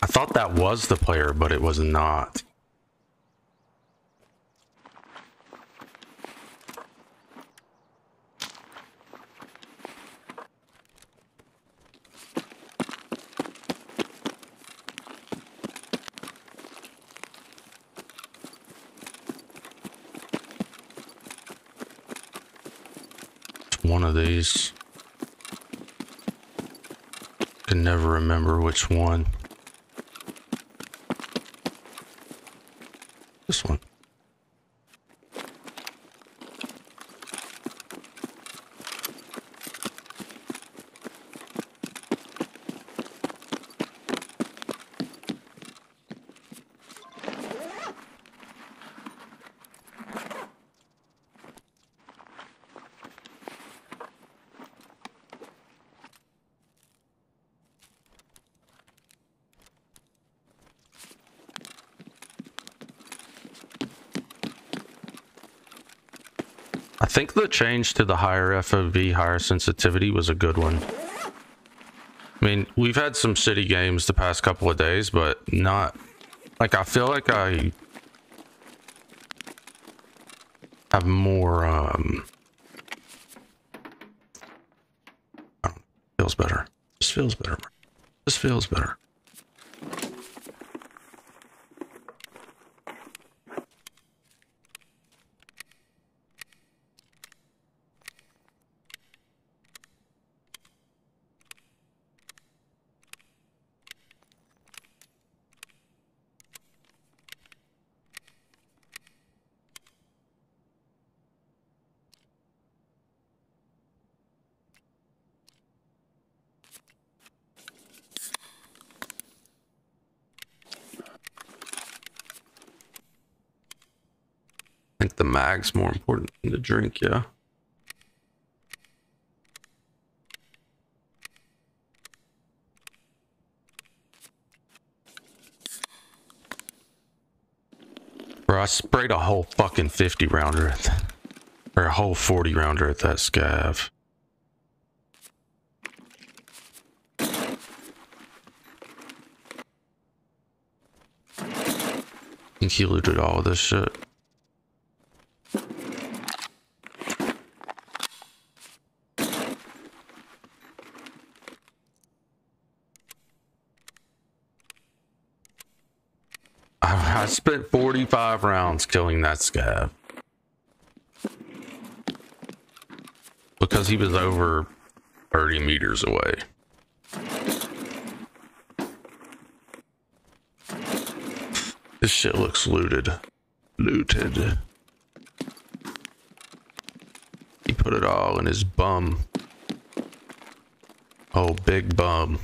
I thought that was the player, but it was not. One of these. Can never remember which one. Think the change to the higher FOV, higher sensitivity was a good one. I mean, we've had some city games the past couple of days, but not like I feel like I have more um feels better. This feels better. This feels better. Mag's more important than the drink, yeah. Bro, I sprayed a whole fucking 50 rounder at or a whole 40 rounder at that scav. I think he looted all this shit. Spent 45 rounds killing that scav. Because he was over 30 meters away. This shit looks looted. Looted. He put it all in his bum. Oh, big bum.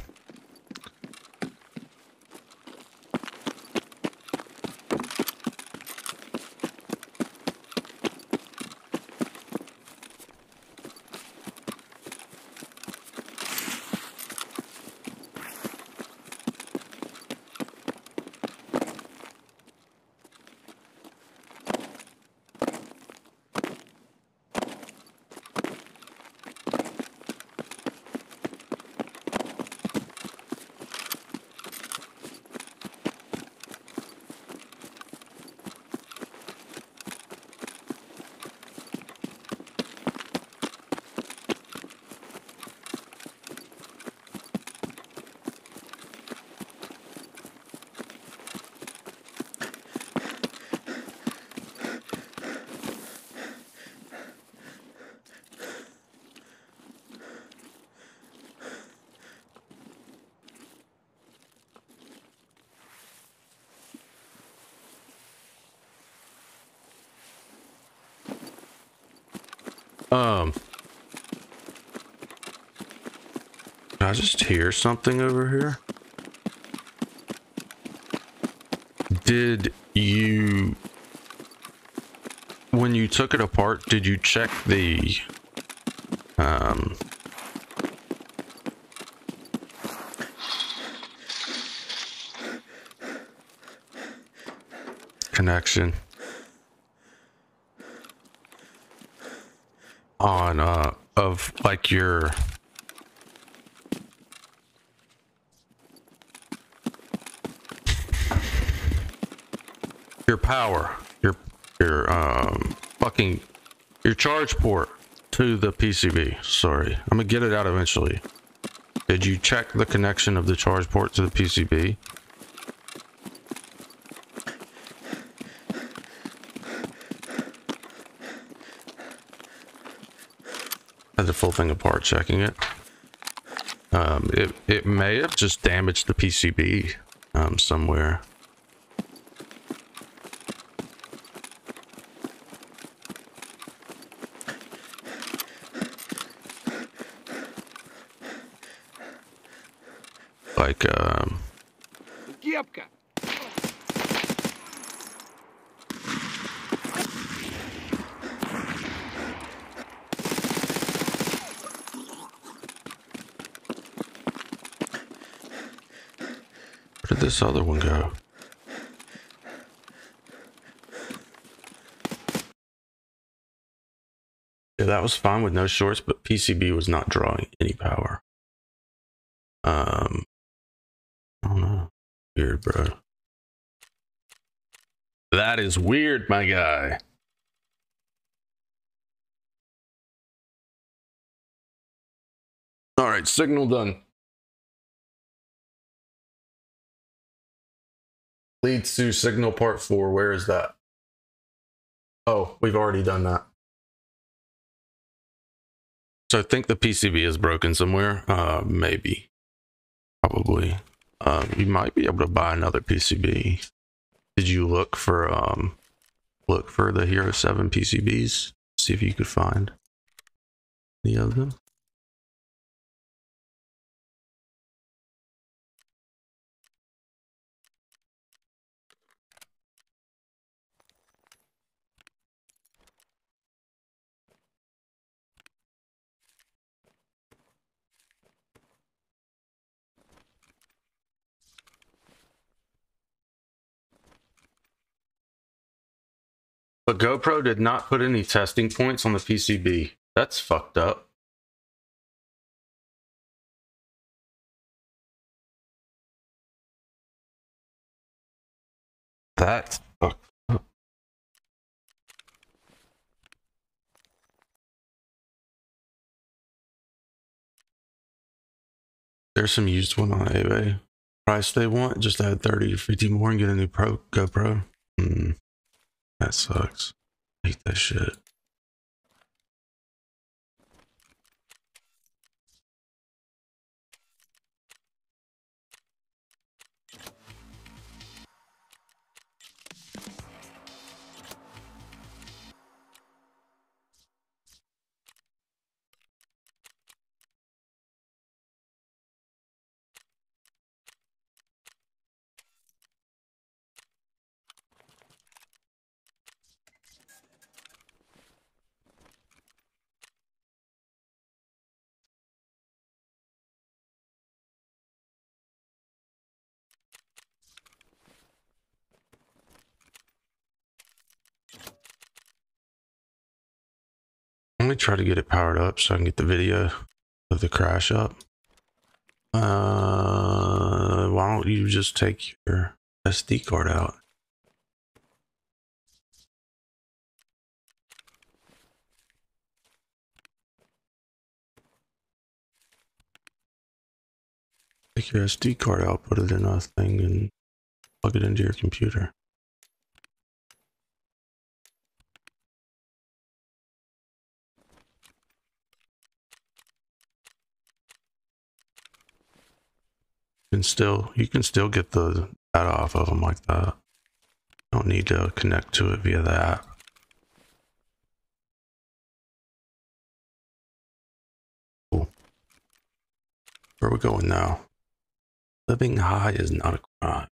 Um. I just hear something over here? Did you. When you took it apart, did you check the. Um. Connection. on uh of like your your power your your um fucking your charge port to the PCB sorry. I'm gonna get it out eventually. Did you check the connection of the charge port to the PCB had the full thing apart checking it. Um, it it may have just damaged the PCB um, somewhere. Like um, this other one go? Yeah, that was fine with no shorts, but PCB was not drawing any power. Um, I don't know. Weird, bro. That is weird, my guy. All right, signal done. To signal part four. Where is that? Oh, we've already done that. So I think the PCB is broken somewhere. Uh, maybe, probably. Um, you might be able to buy another PCB. Did you look for um, look for the Hero Seven PCBs? See if you could find any of them. But GoPro did not put any testing points on the PCB. That's fucked up. That's fucked up. There's some used one on eBay. Price they want, just add 30 or 50 more and get a new Pro GoPro. Hmm. That sucks. I hate that shit. Me try to get it powered up so I can get the video of the crash up. Uh, why don't you just take your SD card out? Take your SD card out, put it in a thing, and plug it into your computer. Can still you can still get the data off of them like that. Don't need to connect to it via that. Cool. Where are we going now? Living high is not a crime.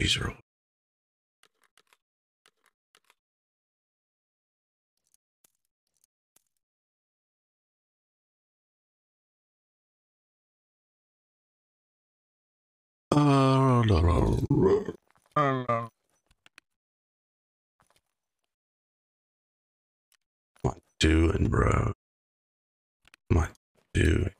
These are What doing, bro? What doing?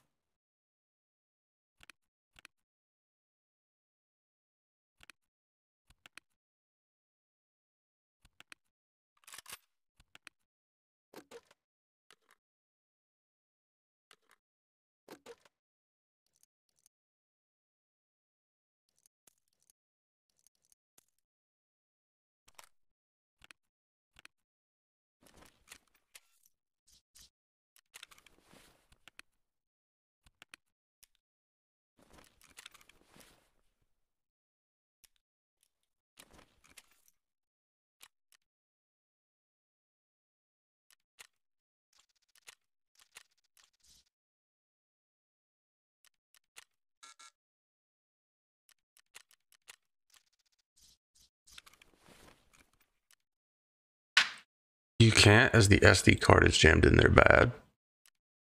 can't as the SD card is jammed in there bad.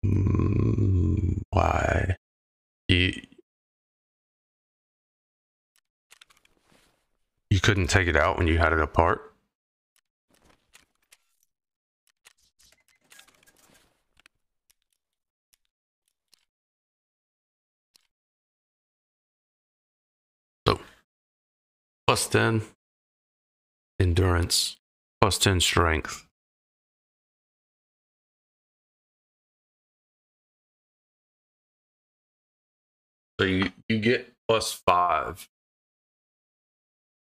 Mm, why? You, you couldn't take it out when you had it apart? plus 10 endurance, plus 10 strength. So you, you get plus 5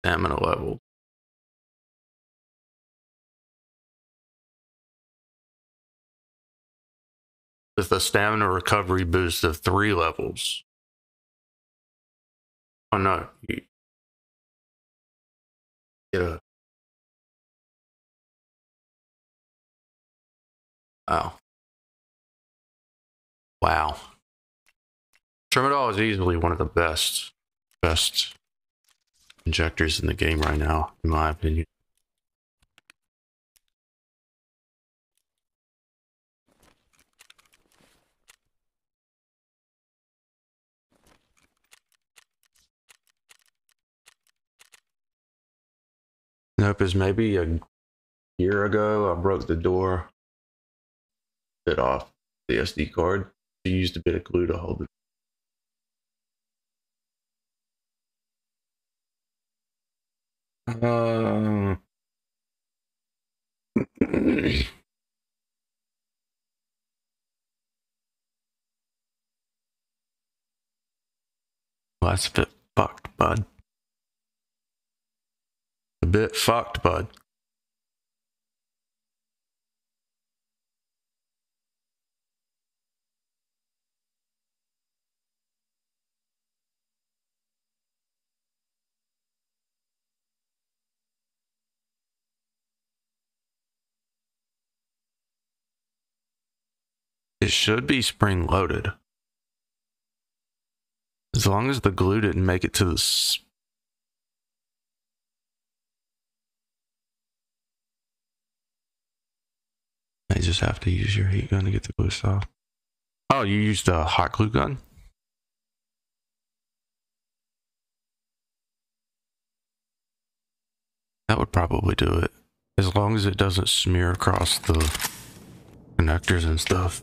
stamina level. With a stamina recovery boost of 3 levels. Oh no, you get a Oh. Wow. Trimadol is easily one of the best best injectors in the game right now, in my opinion. Nope, is maybe a year ago I broke the door bit off the SD card. I used a bit of glue to hold it. Um, well, that's a bit fucked, bud. A bit fucked, bud. It should be spring loaded. As long as the glue didn't make it to the. You just have to use your heat gun to get the glue off. Oh, you used a hot glue gun? That would probably do it. As long as it doesn't smear across the connectors and stuff.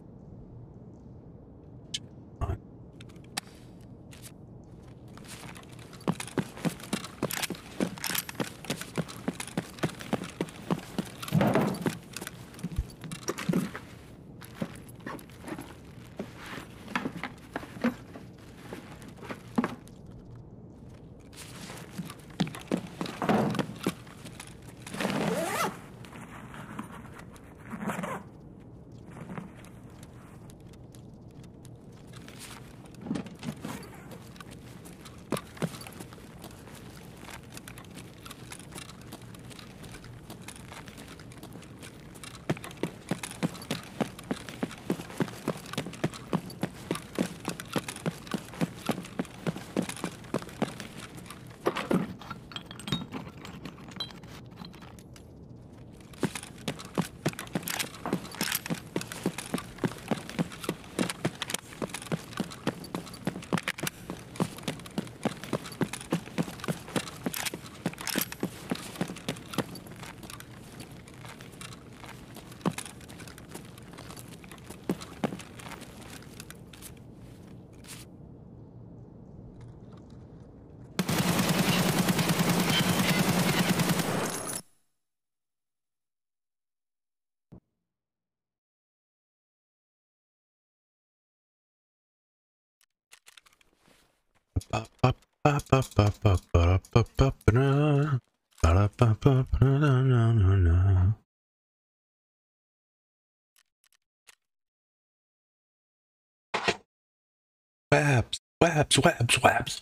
Wabs,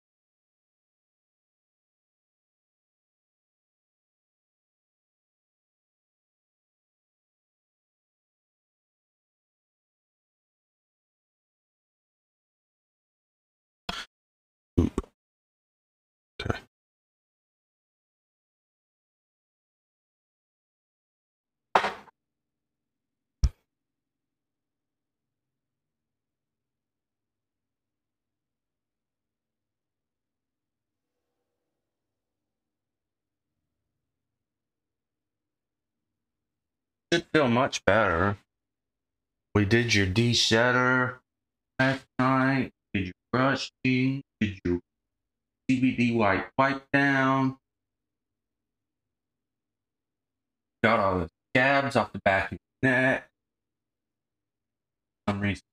Should feel much better. We did your de-setter last night. Did your brushing? Did your CBD white wipe down? Got all the scabs off the back of your neck. For some reason,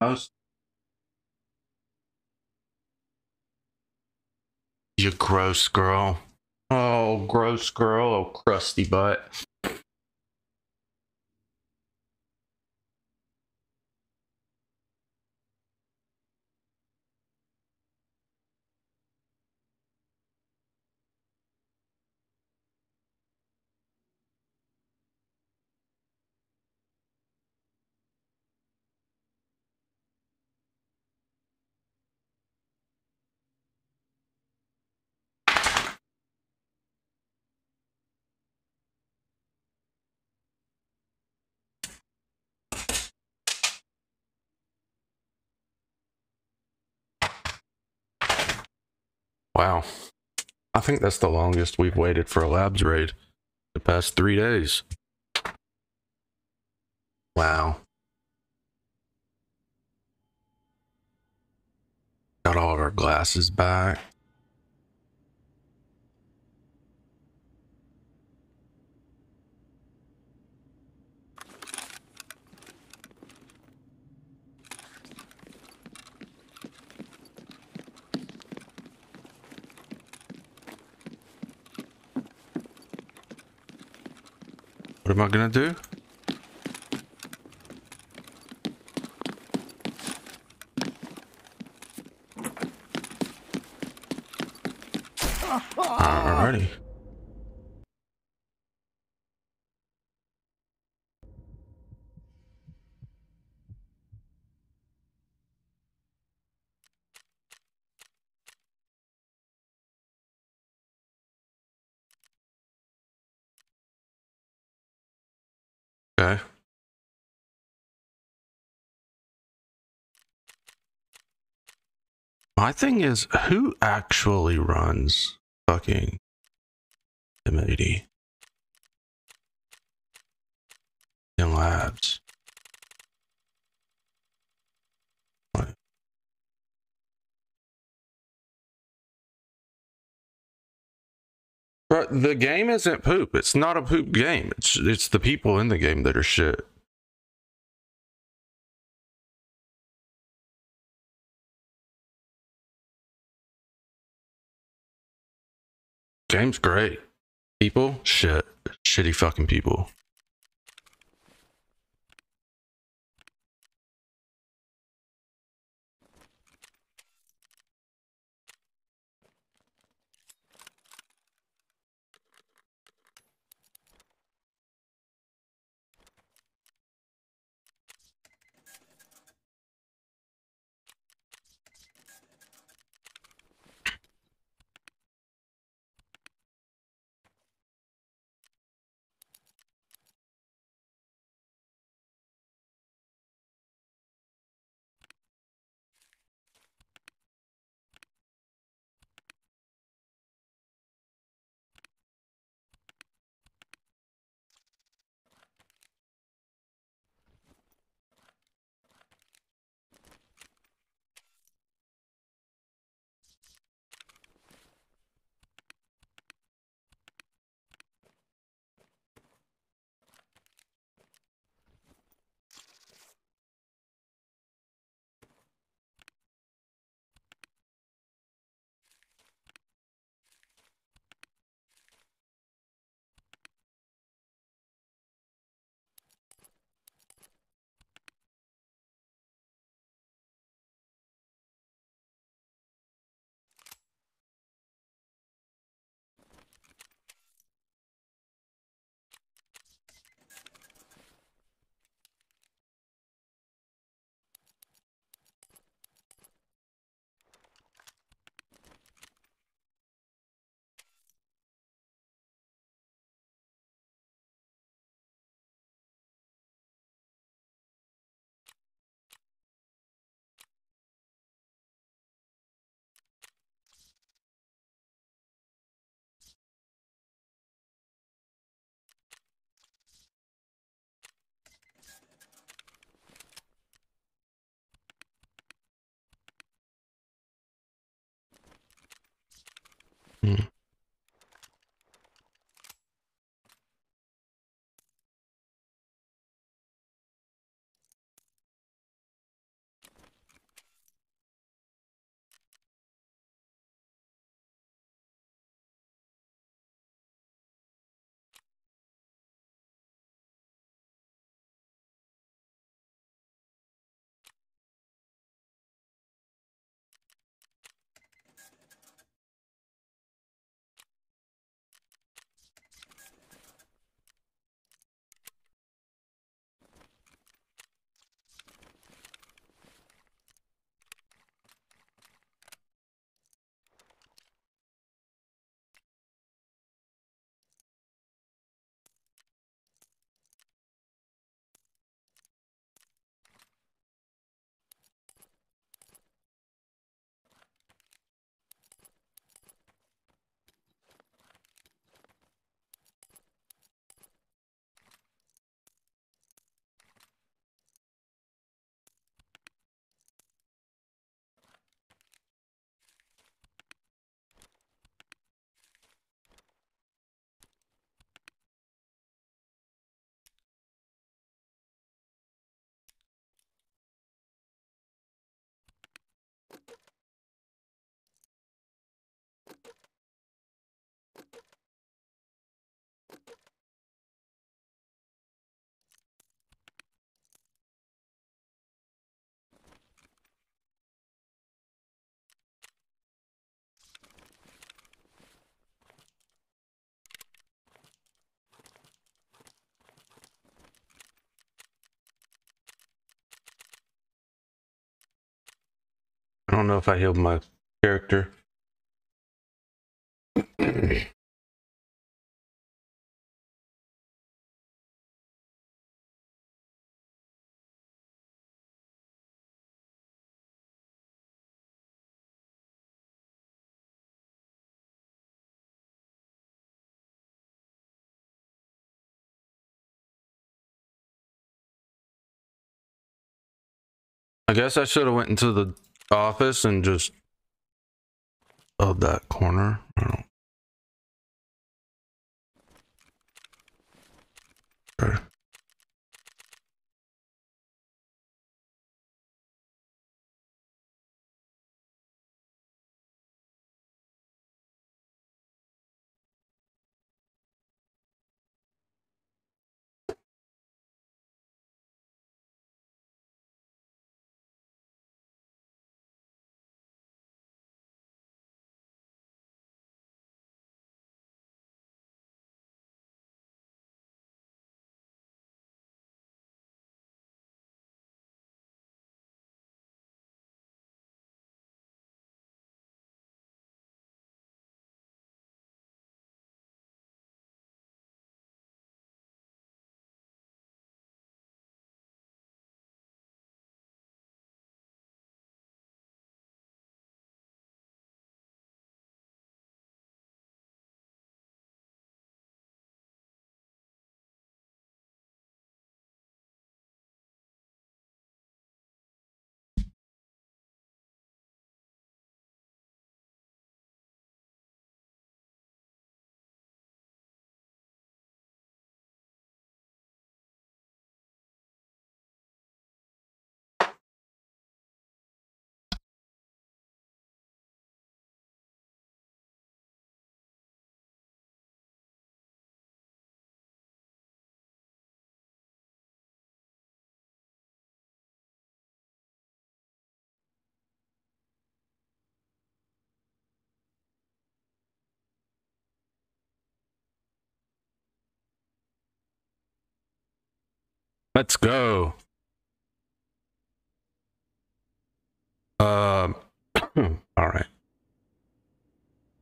most you gross girl. Oh, gross girl. Oh, crusty butt. Wow. I think that's the longest we've waited for a labs raid. The past three days. Wow. Got all of our glasses back. What am I gonna do? Ah, alrighty. Okay. My thing is, who actually runs fucking M80 in labs? But the game isn't poop. It's not a poop game. It's it's the people in the game that are shit. Game's great. People, shit. Shitty fucking people. Hmm. I don't know if I healed my character. I guess I should have went into the office and just of that corner. I don't. Okay. Let's go. Um. <clears throat> all right.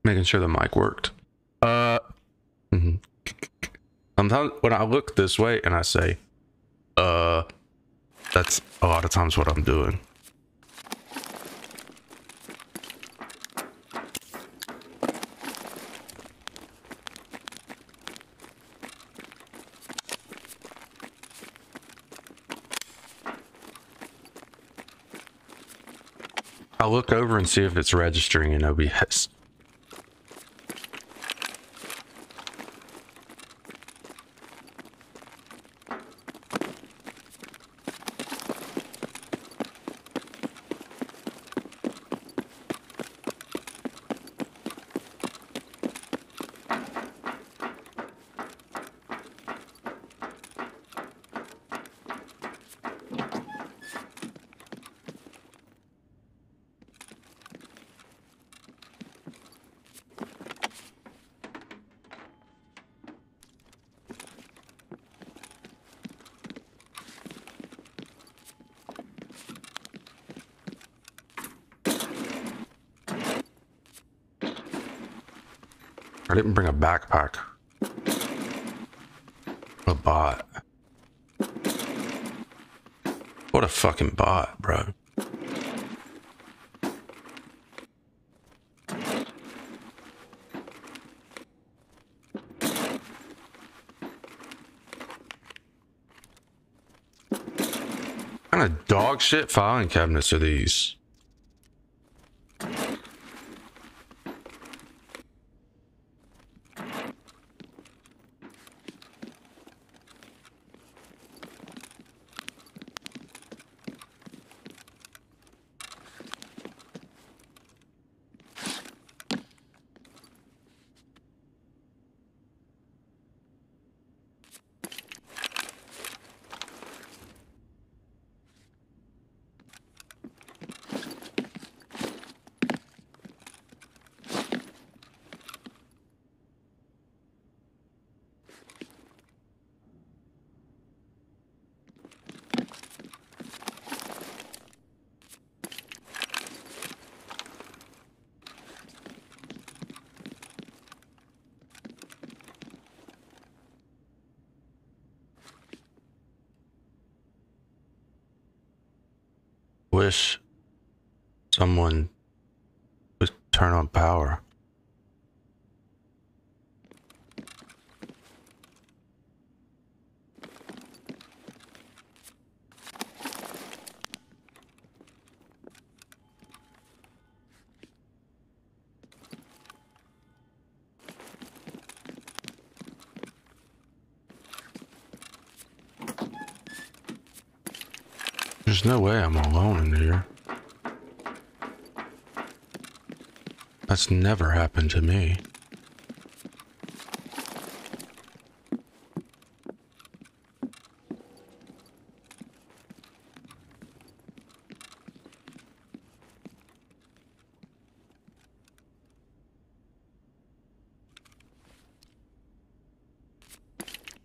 Making sure the mic worked. Uh. mhm. Sometimes when I look this way and I say, uh, that's a lot of times what I'm doing. Look over and see if it's registering in OBS. I backpack. A bot. What a fucking bot, bro. What kind of dog shit filing cabinets are these? Wish someone would turn on power. There's no way I'm alone in here. That's never happened to me.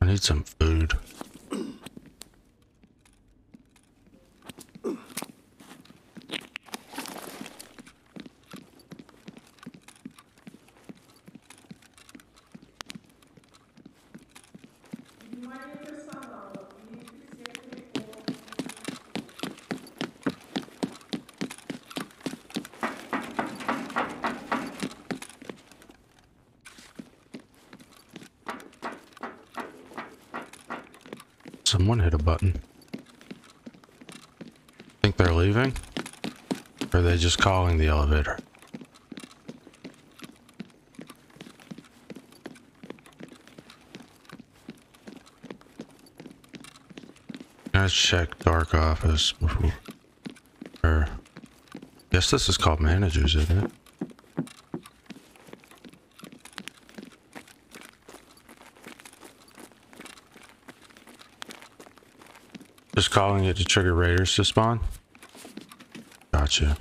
I need some food. Someone hit a button. Think they're leaving? Just calling the elevator? Let's check dark office before. Or, guess this is called managers, isn't it? Just calling it to trigger raiders to spawn? Gotcha.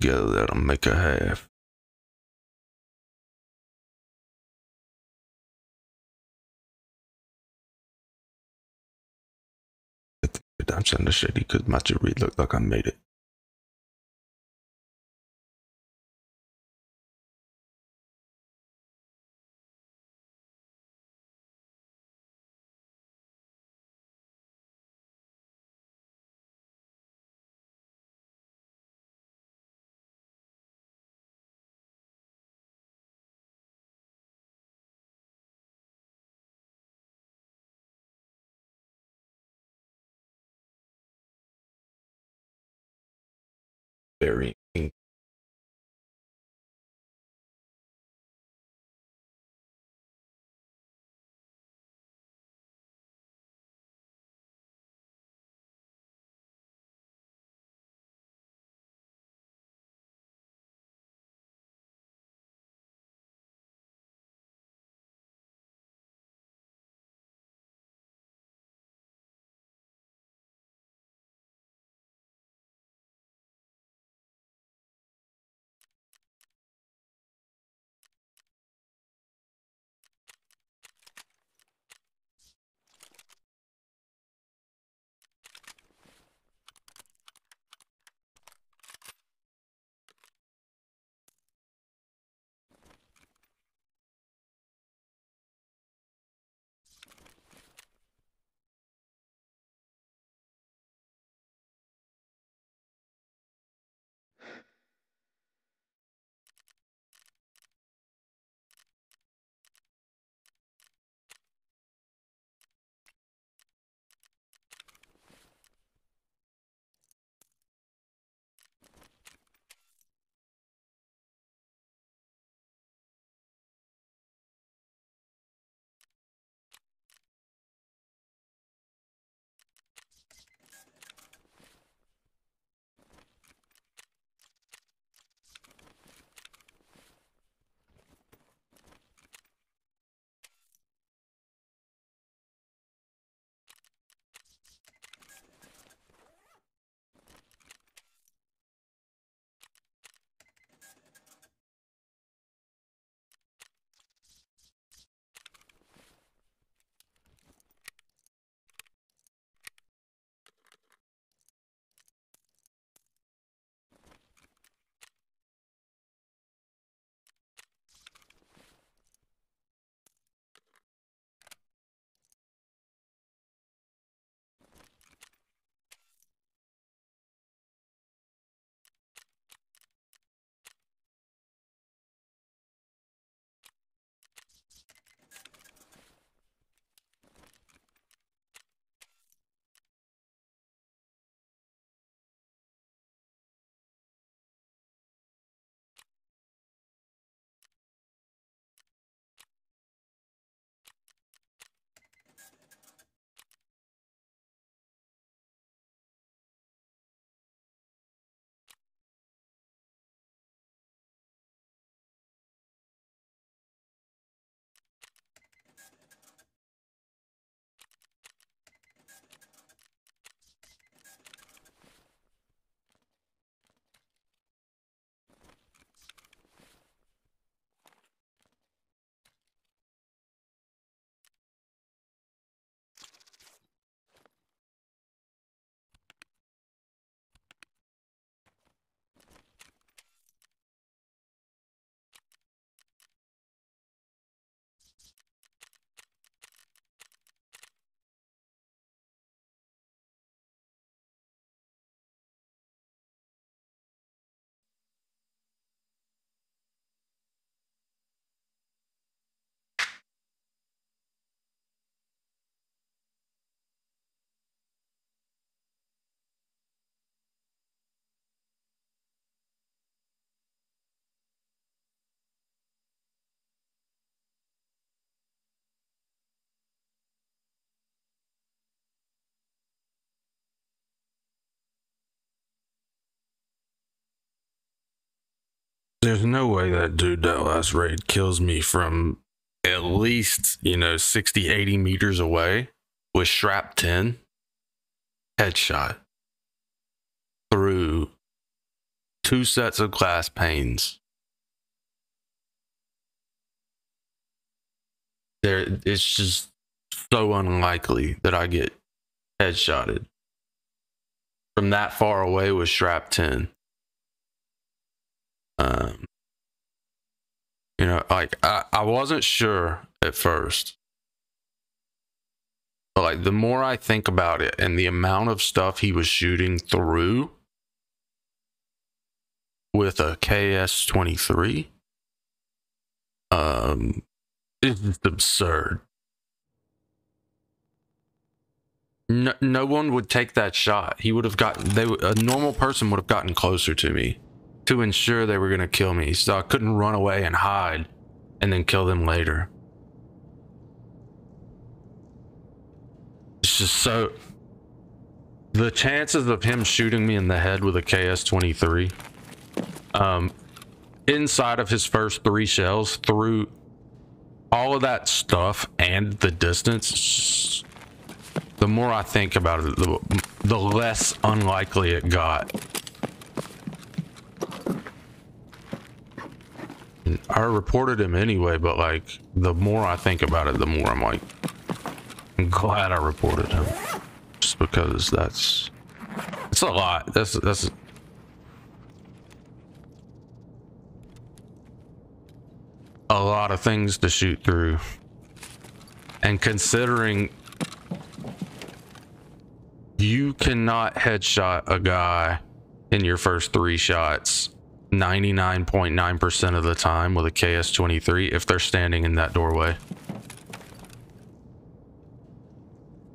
Together, that'll make a half. I'm sending the shitty because my jewelry looked like I made it. Very There's no way that dude that last raid kills me from at least, you know, 60, 80 meters away with Shrap 10 headshot through two sets of glass panes. There, it's just so unlikely that I get headshotted from that far away with Shrap 10. Um, you know, like I, I wasn't sure at first. But like the more I think about it and the amount of stuff he was shooting through with a KS 23, um, it's absurd. No, no one would take that shot. He would have gotten they a normal person would have gotten closer to me to ensure they were going to kill me. So I couldn't run away and hide and then kill them later. It's just so the chances of him shooting me in the head with a KS-23 um inside of his first 3 shells through all of that stuff and the distance the more I think about it, the, the less unlikely it got. I reported him anyway, but like the more I think about it, the more I'm like, I'm glad I reported him, just because that's it's a lot. That's that's a lot of things to shoot through, and considering you cannot headshot a guy in your first three shots 99.9% of the time with a KS23 if they're standing in that doorway.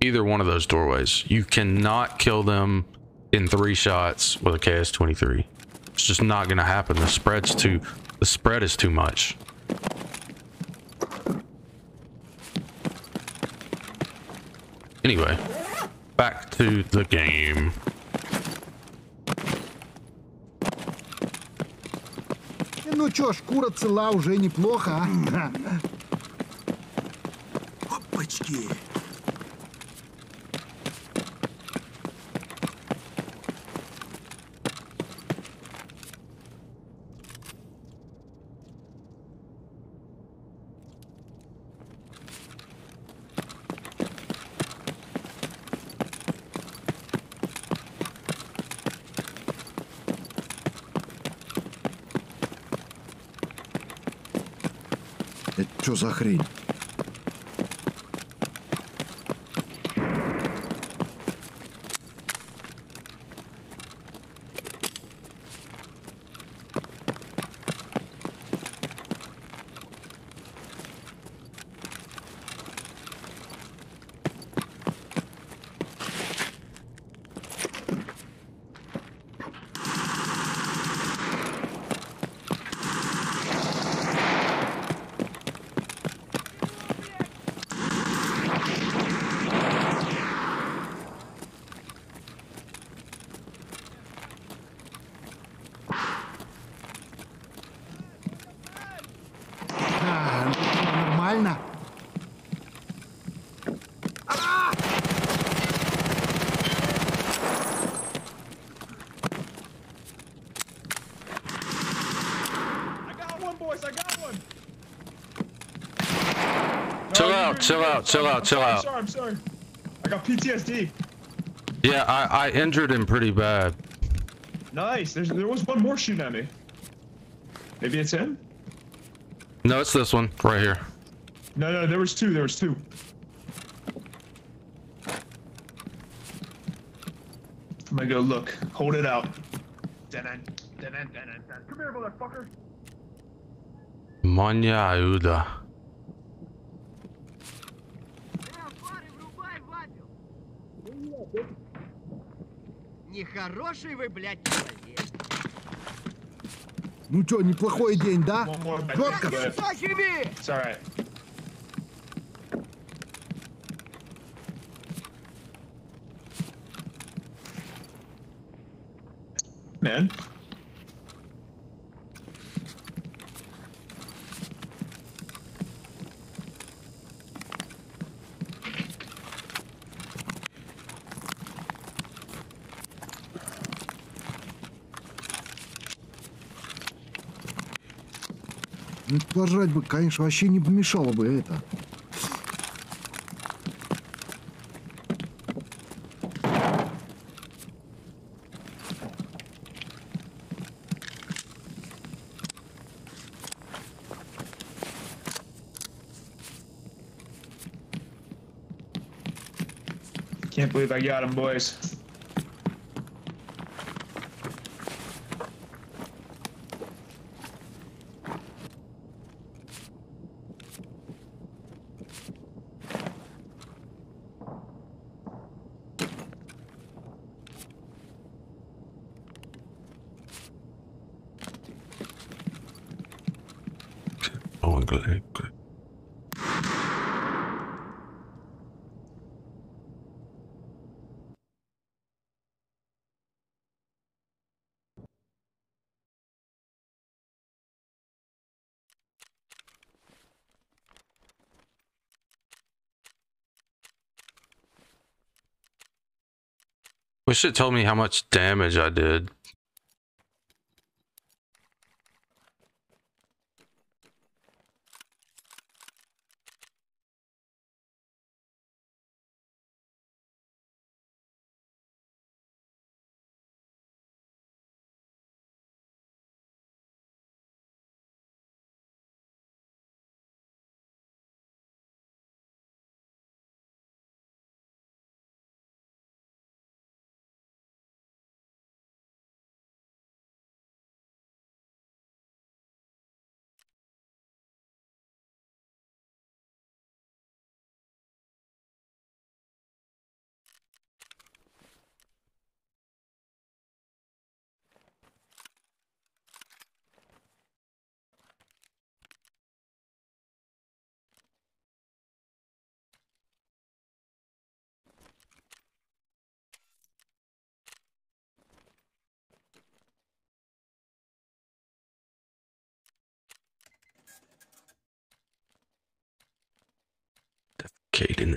Either one of those doorways. You cannot kill them in three shots with a KS23. It's just not going to happen. The spread's too the spread is too much. Anyway, back to the game. Ну чё, шкура цела уже неплохо, а? Опачки. Это что за хрень? Out, chill out, chill out. I'm sorry. I'm sorry. I got PTSD. Yeah, I, I injured him pretty bad. Nice. There's there was one more shooting at me. Maybe it's him. No, it's this one right here. No, no, there was two. There was two. I'm gonna go look. Hold it out. Dun. Come here, motherfucker. Manya Ayuda. Хороший вы, блядь, человек. Ну чё, неплохой день, да? Жестко. Man. Пожрать бы, конечно, вообще не помешало бы это. Can't believe I got him, boys. Wish it told me how much damage I did.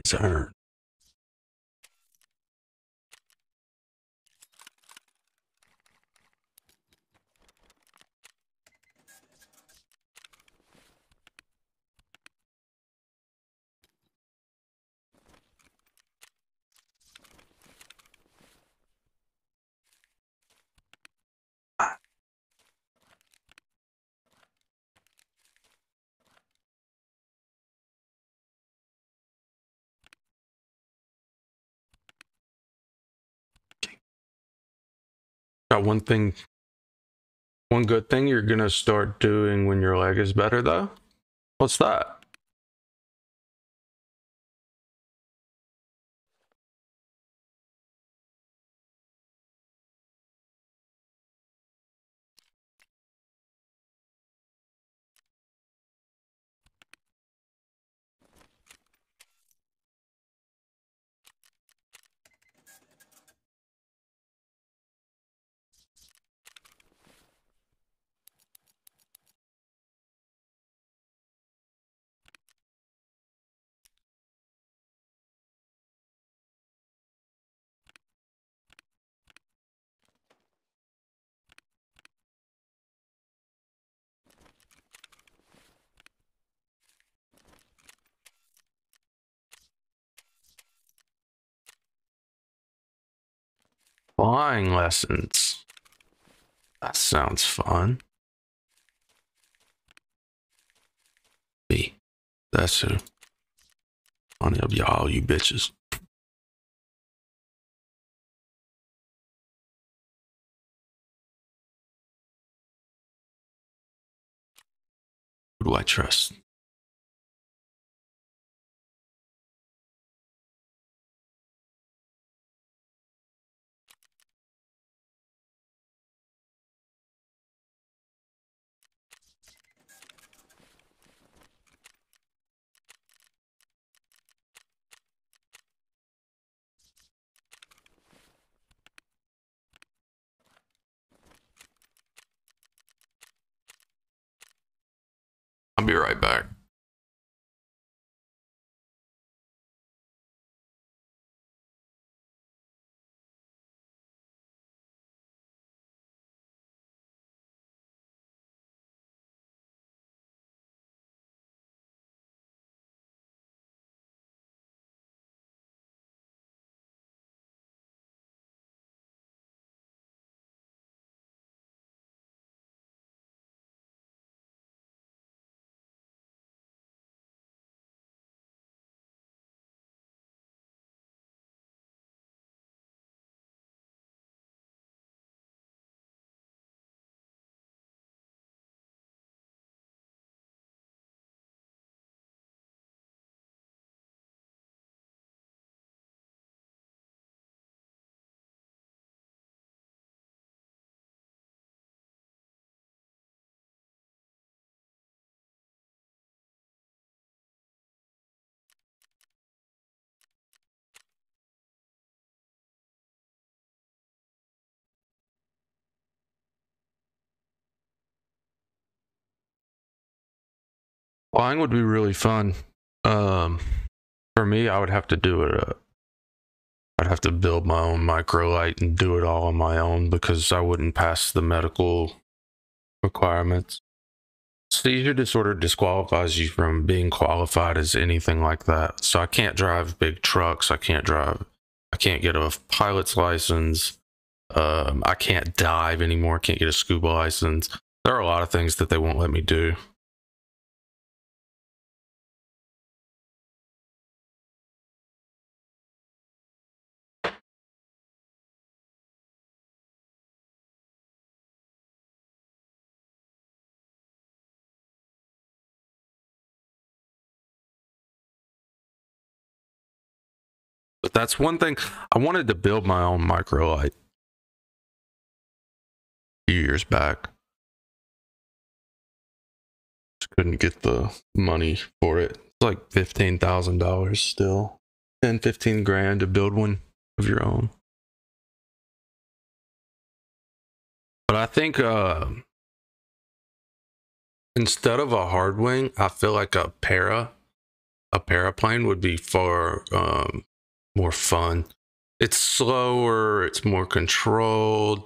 Kate Got one thing, one good thing you're gonna start doing when your leg is better, though. What's that? Flying lessons. That sounds fun. Me. That's who. Funny of y'all, you bitches. Who do I trust? Flying would be really fun. Um, for me, I would have to do it. Uh, I'd have to build my own microlight and do it all on my own because I wouldn't pass the medical requirements. Seizure disorder disqualifies you from being qualified as anything like that. So I can't drive big trucks. I can't drive. I can't get a pilot's license. Um, I can't dive anymore. Can't get a scuba license. There are a lot of things that they won't let me do. That's one thing I wanted to build my own microlight a few years back. Just couldn't get the money for it. It's like fifteen thousand dollars still. 10, 15 grand to build one of your own. But I think uh, instead of a hard wing, I feel like a para, a paraplane would be far um, more fun. It's slower, it's more controlled.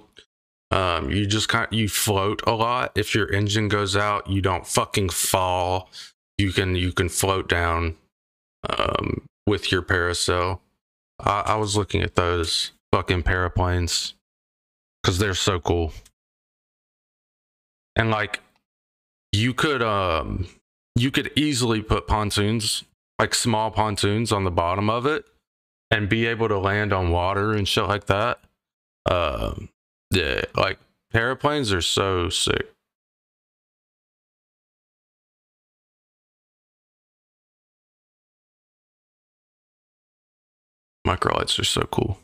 Um, you just kind you float a lot. If your engine goes out, you don't fucking fall. You can you can float down um, with your parasail. I, I was looking at those fucking paraplanes because they're so cool. And like you could um you could easily put pontoons like small pontoons on the bottom of it and be able to land on water and shit like that. Um, yeah, like paraplanes are so sick. Microlights are so cool.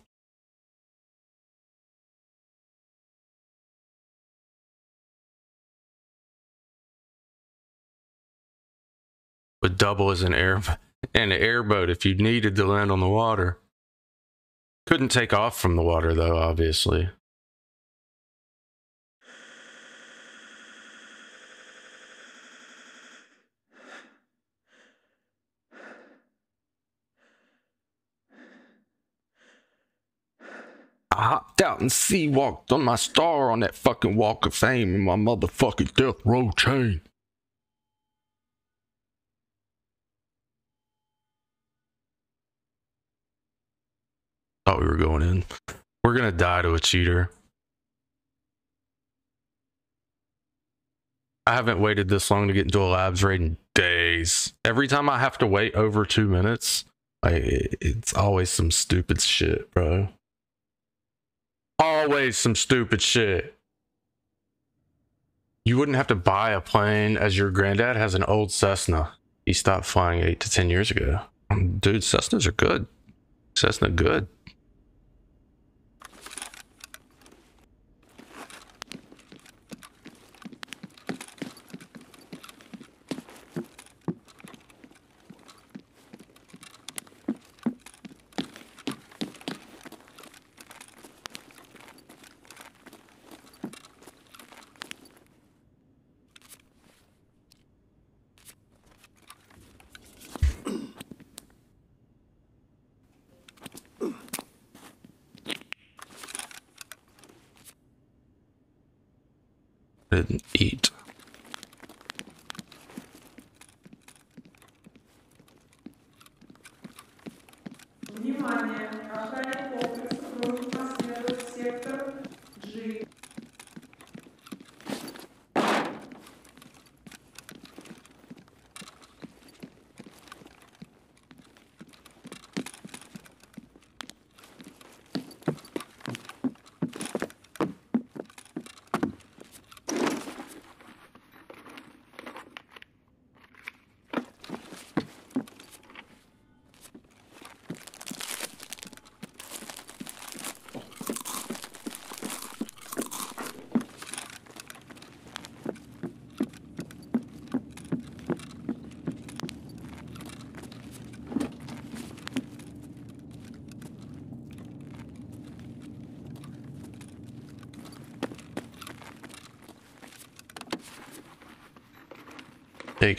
Would double as an air <laughs> an airboat if you needed to land on the water. Couldn't take off from the water though, obviously. I hopped out and sea walked on my star on that fucking walk of fame in my motherfucking death row chain. Thought we were going in. We're gonna die to a cheater. I haven't waited this long to get into a labs raid in days. Every time I have to wait over two minutes, like it's always some stupid shit, bro. Always some stupid shit. You wouldn't have to buy a plane as your granddad has an old Cessna. He stopped flying eight to ten years ago. Um, dude, Cessnas are good. Cessna good.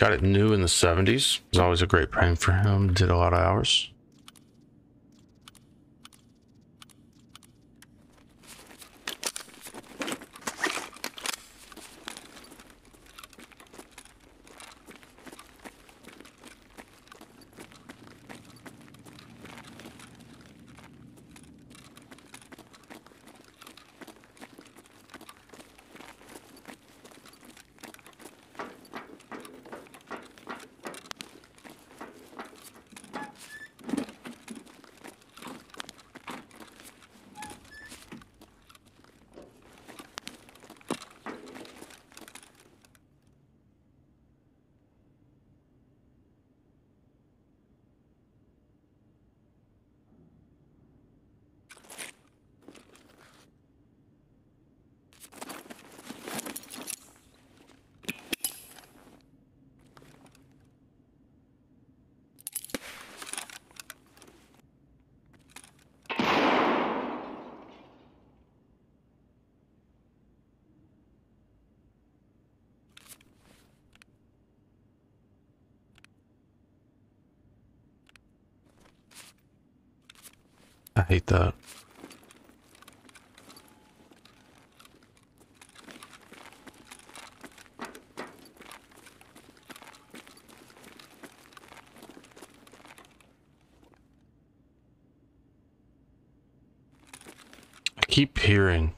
Got it new in the 70s. It was always a great pain for him. Did a lot of hours. I hate that. I keep hearing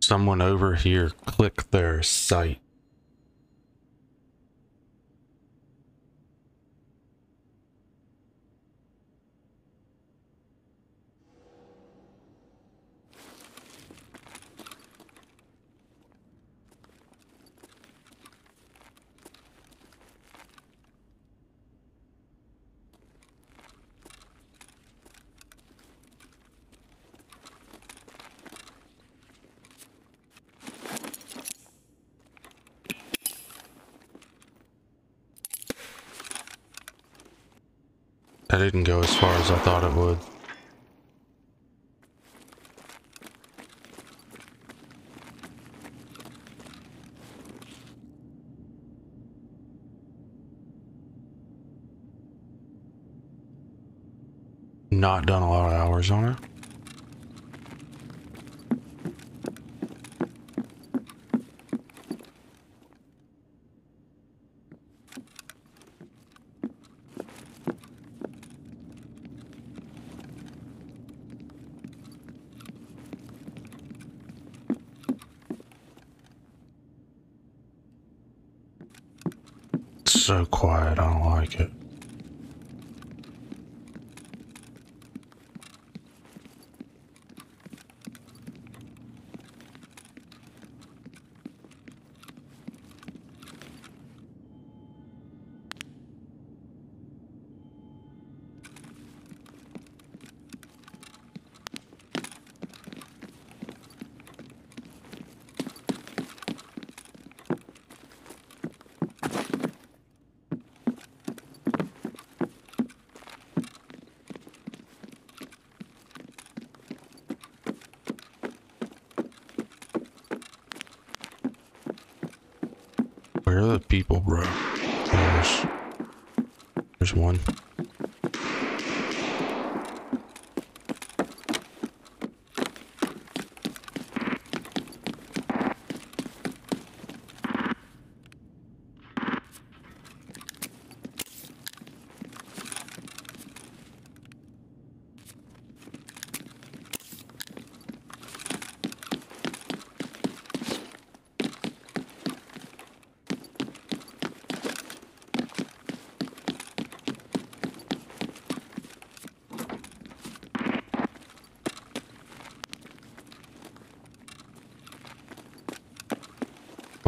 someone over here click their site. That didn't go as I thought it would.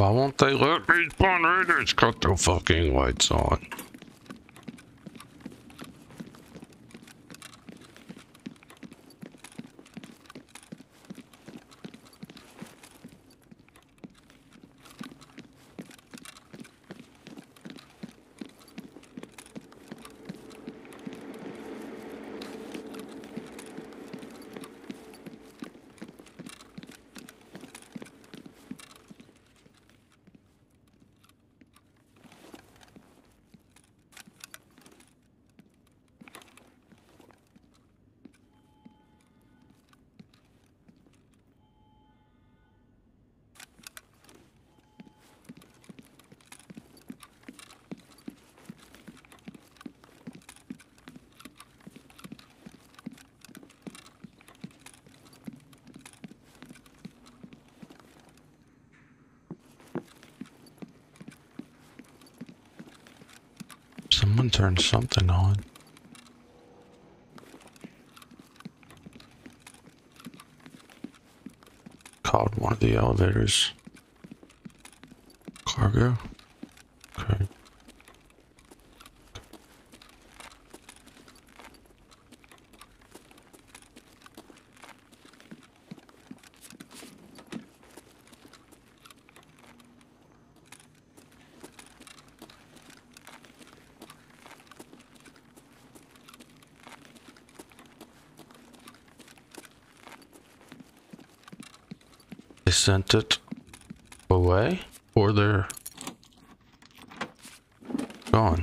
Why won't they let me spawn raiders cut their fucking lights on? Turned something on. Called one of the elevators. Cargo? Okay. They sent it away or they're gone.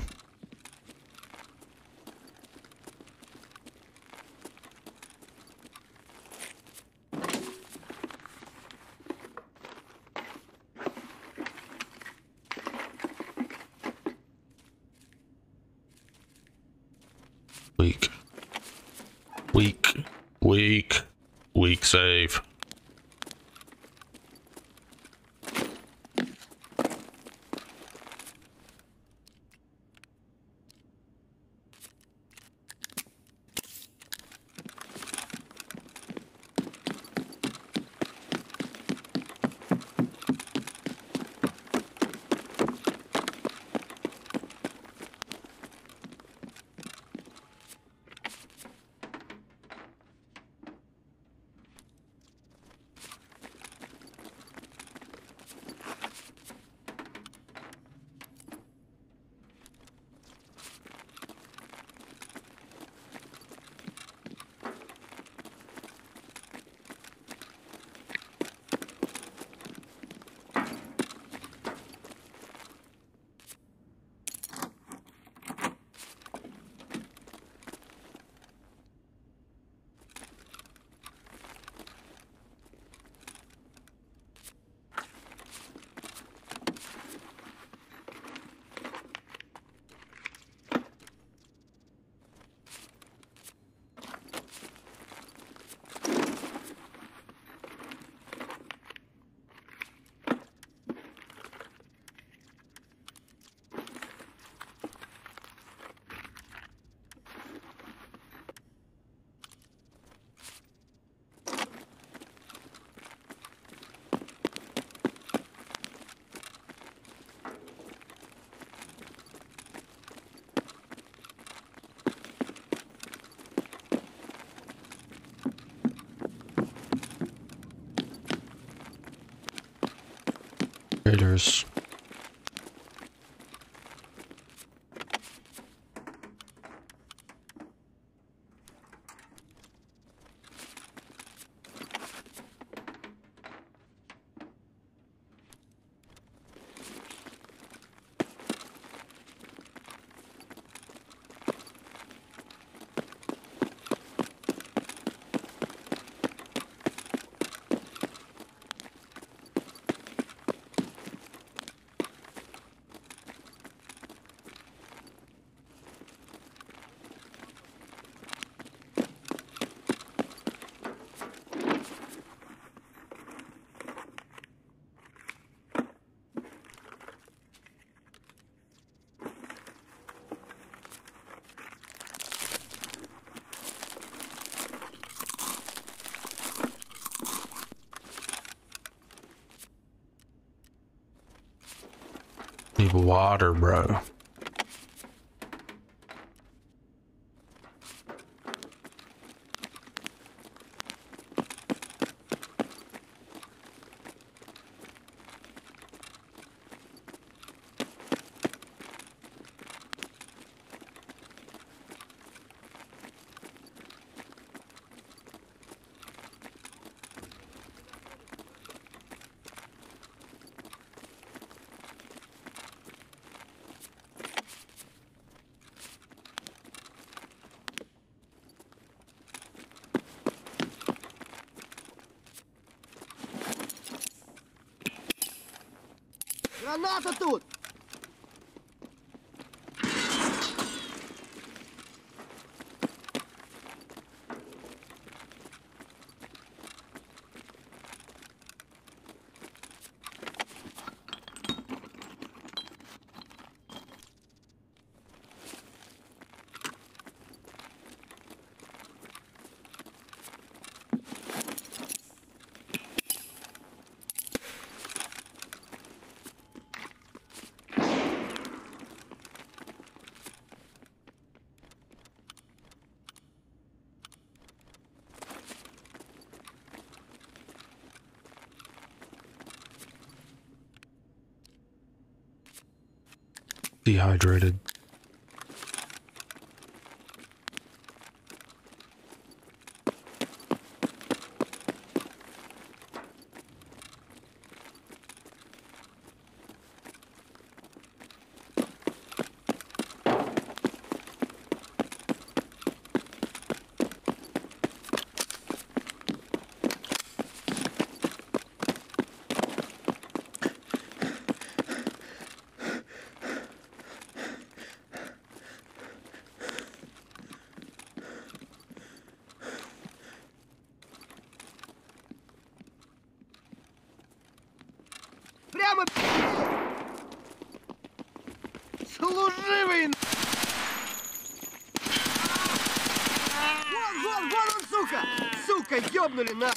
Raiders. Water, bro. Anota tudo! Dehydrated. ёбнули на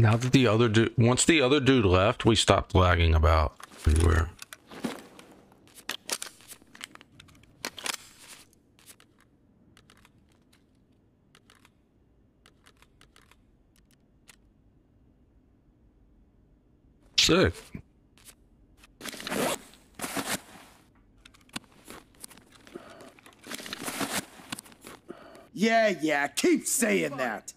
Now that the other dude, once the other dude left, we stopped lagging about everywhere. Sick. Yeah, yeah, keep saying that.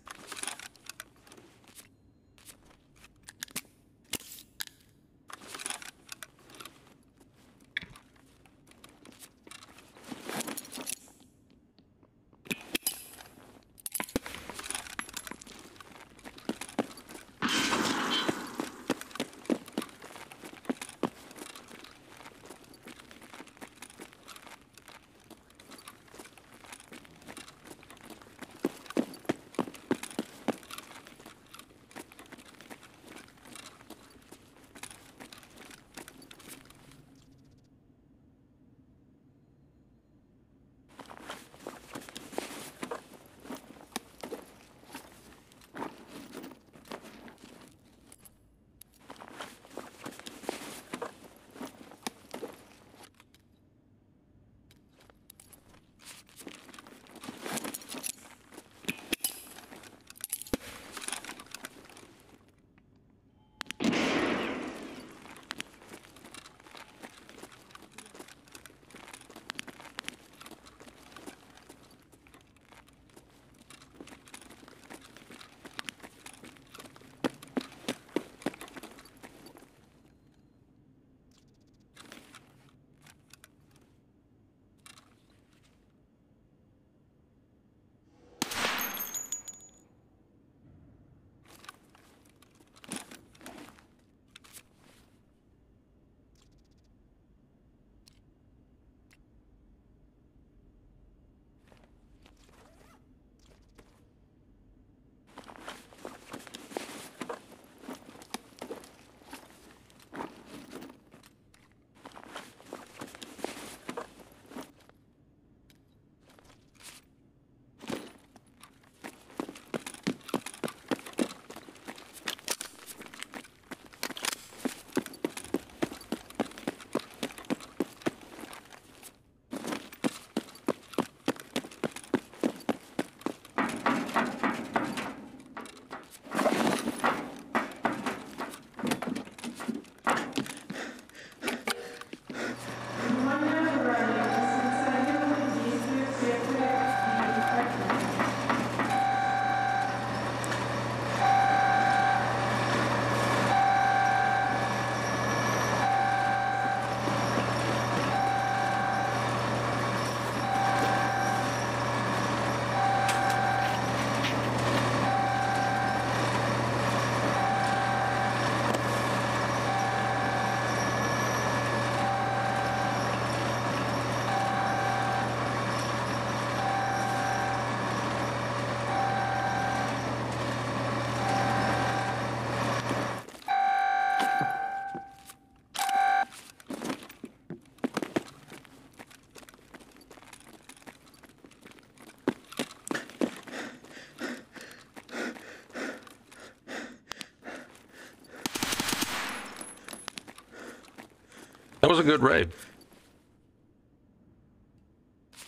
Was a good raid.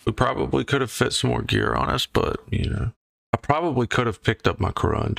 We probably could have fit some more gear on us, but you know, I probably could have picked up my Korund.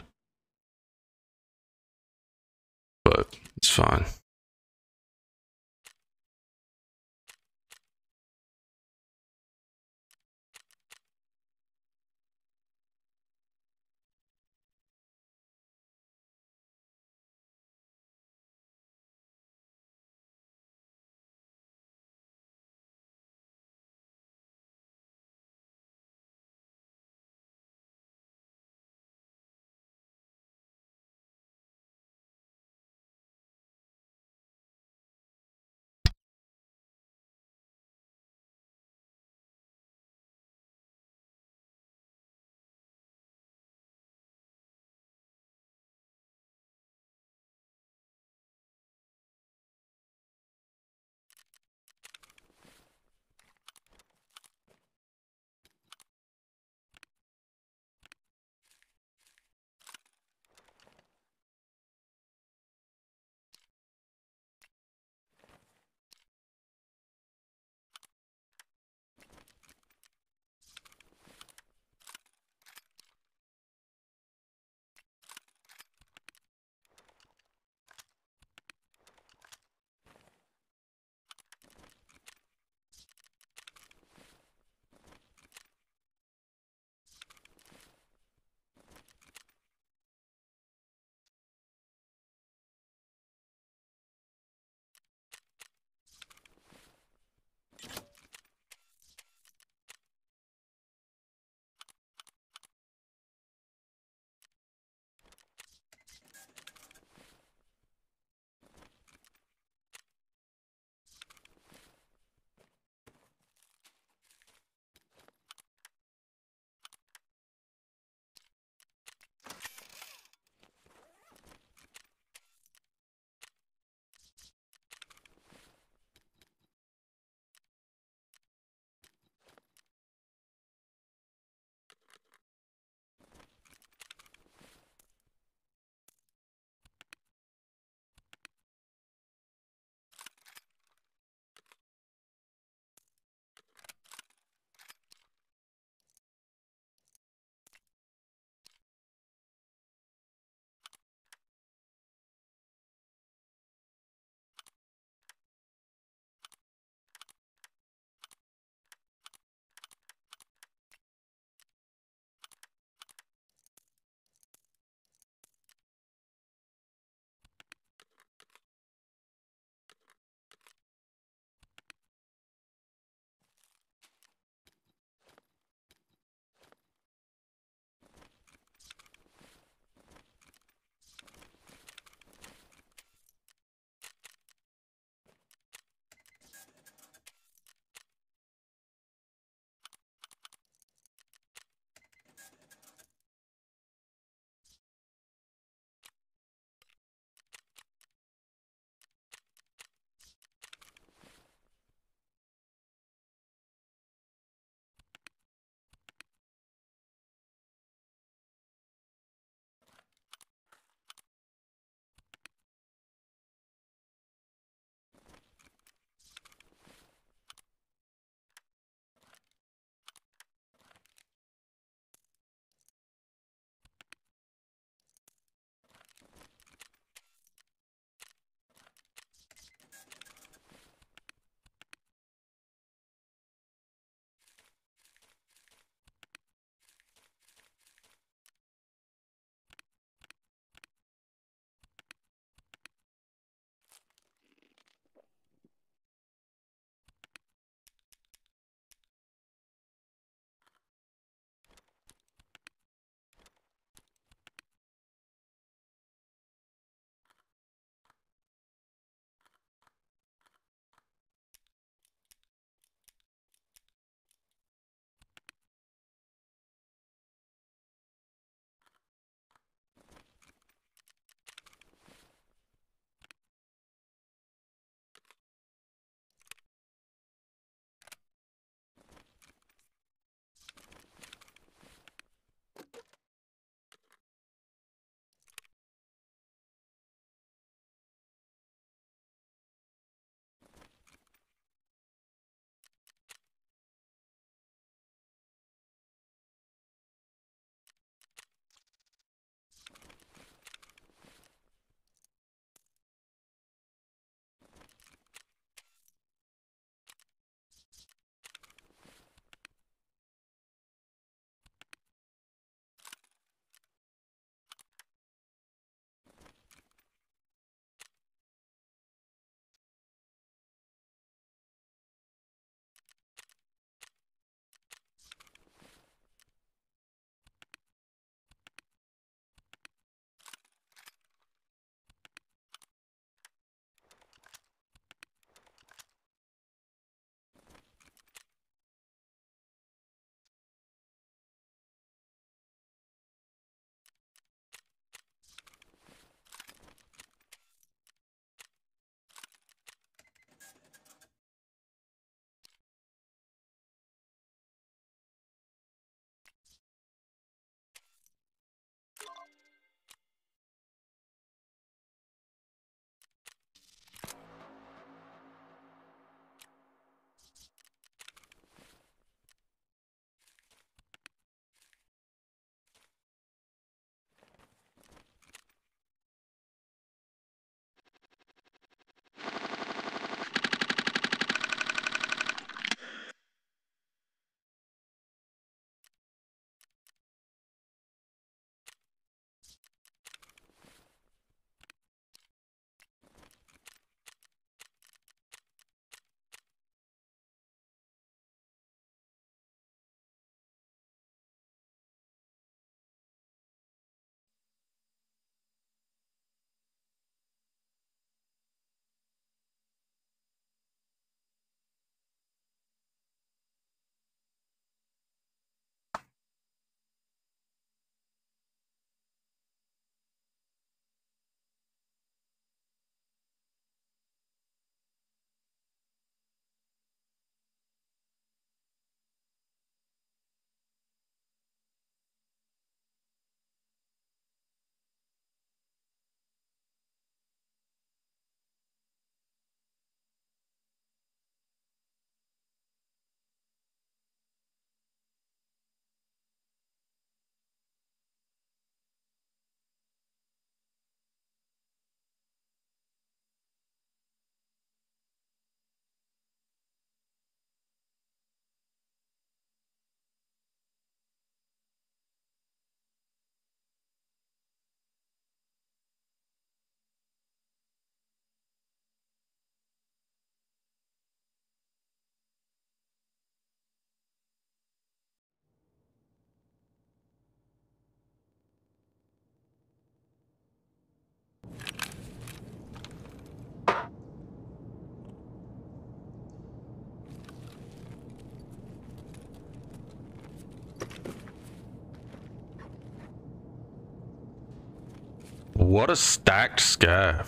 What a stacked scav.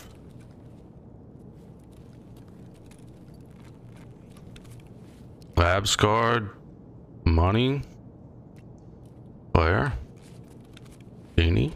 Labs card. Money. Claire. Beanie.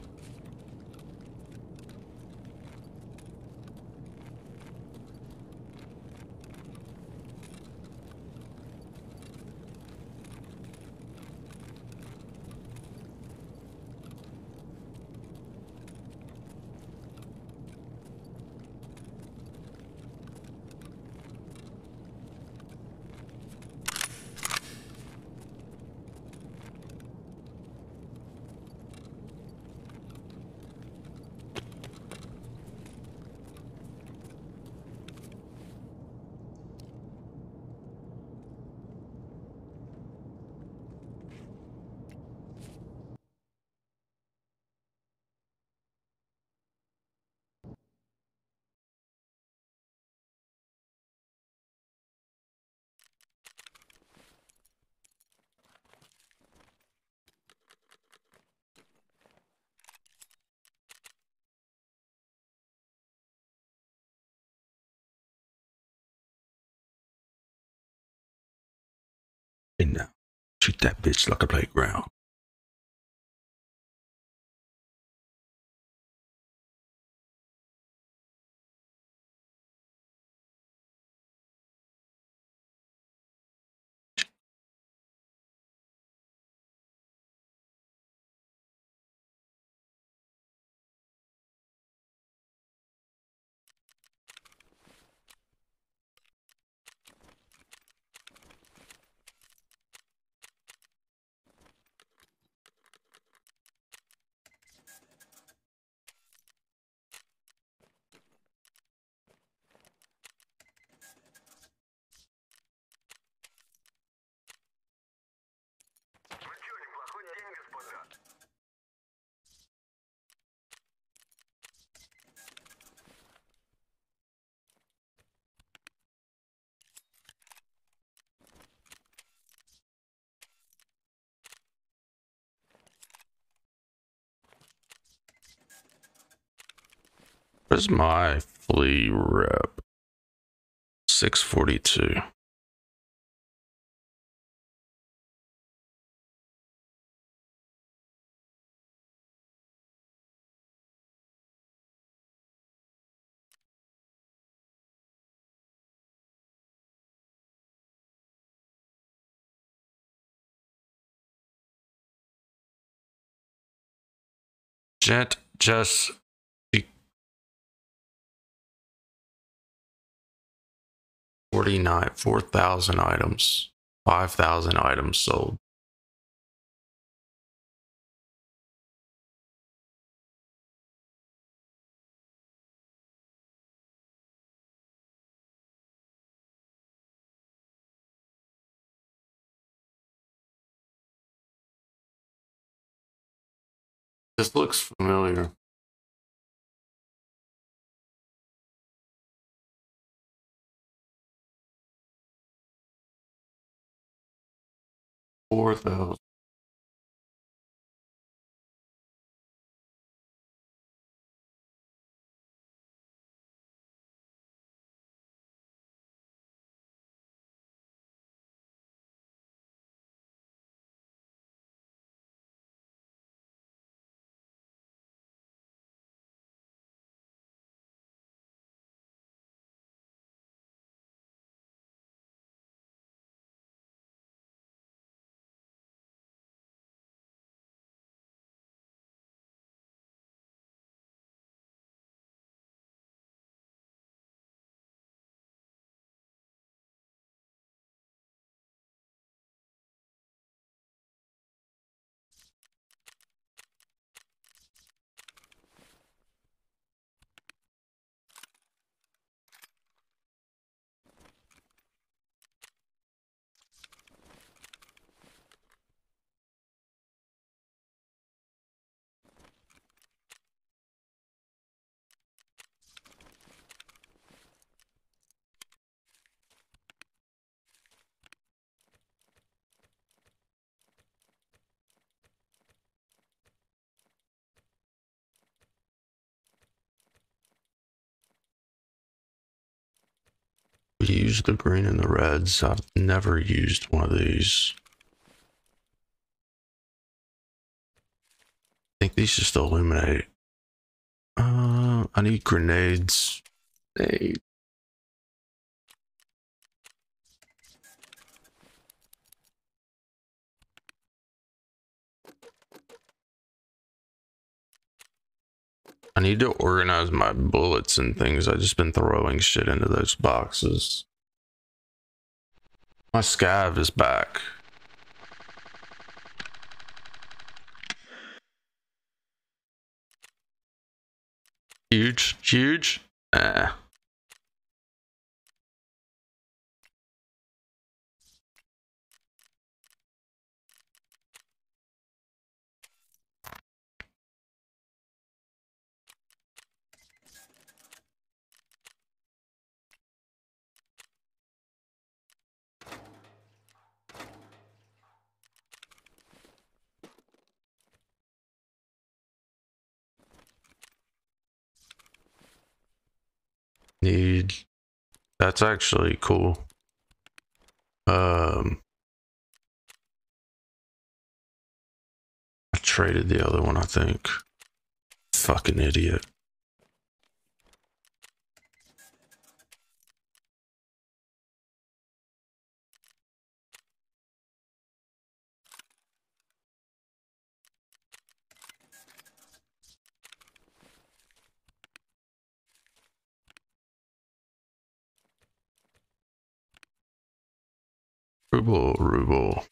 And now, treat that bitch like a playground. Where's my flea rep? 642. Jet just 49 4000 items 5000 items sold. This looks familiar Four use the green and the reds. I've never used one of these. I think these just illuminate. Uh, I need grenades. Hey. I need to organize my bullets and things. I've just been throwing shit into those boxes. My scav is back. Huge, huge. Eh. Need. That's actually cool. Um. I traded the other one, I think. Fucking idiot. Ruble, ruble.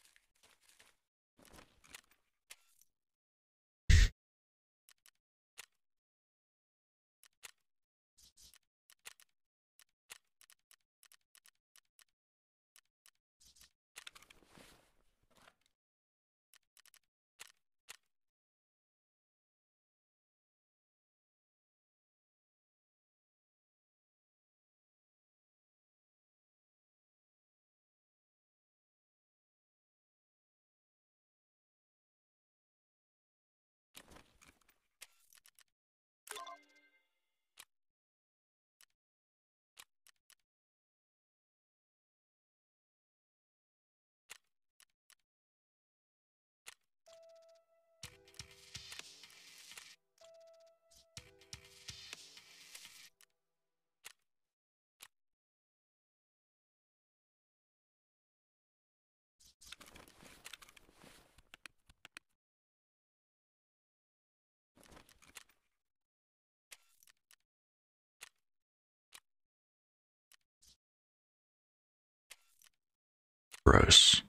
Gross.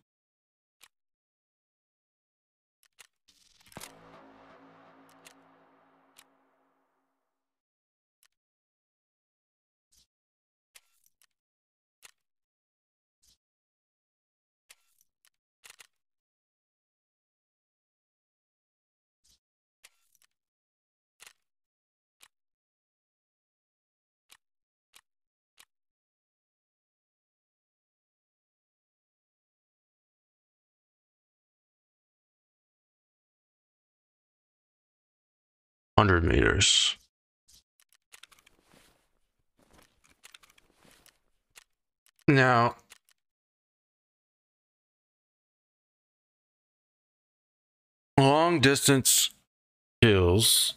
Hundred meters. Now, long distance kills.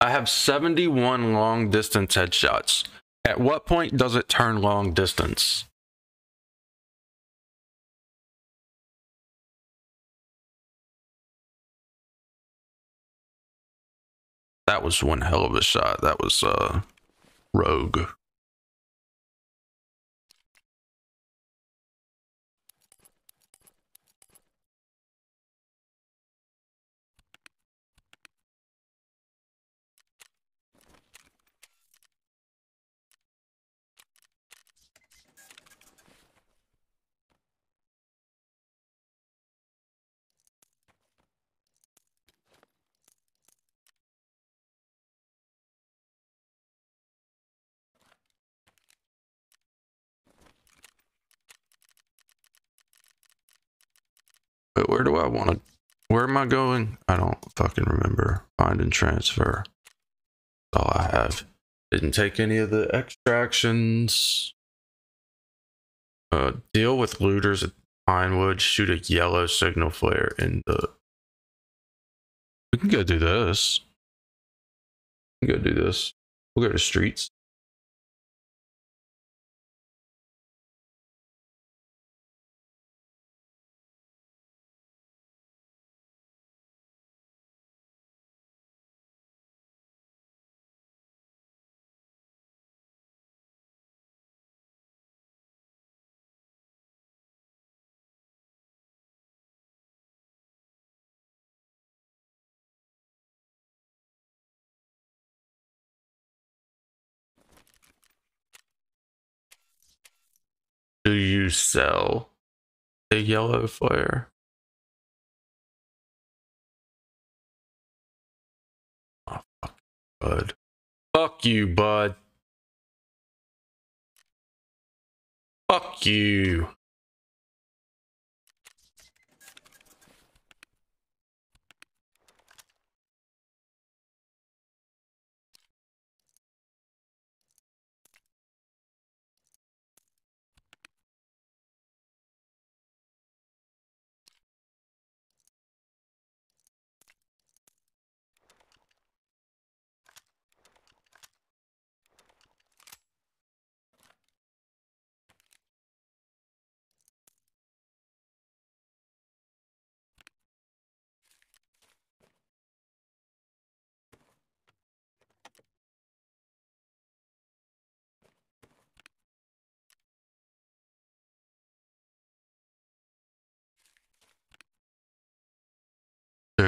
I have 71 long distance headshots. At what point does it turn long distance? That was one hell of a shot. That was uh rogue. Where do I want to? Where am I going? I don't fucking remember. Find and transfer. All I have. Didn't take any of the extractions. Uh, deal with looters at Pinewood. Shoot a yellow signal flare in the. We can go do this. We can go do this. We'll go to streets. Do you sell a yellow fire. Oh, fuck, bud. Fuck you, bud. Fuck you.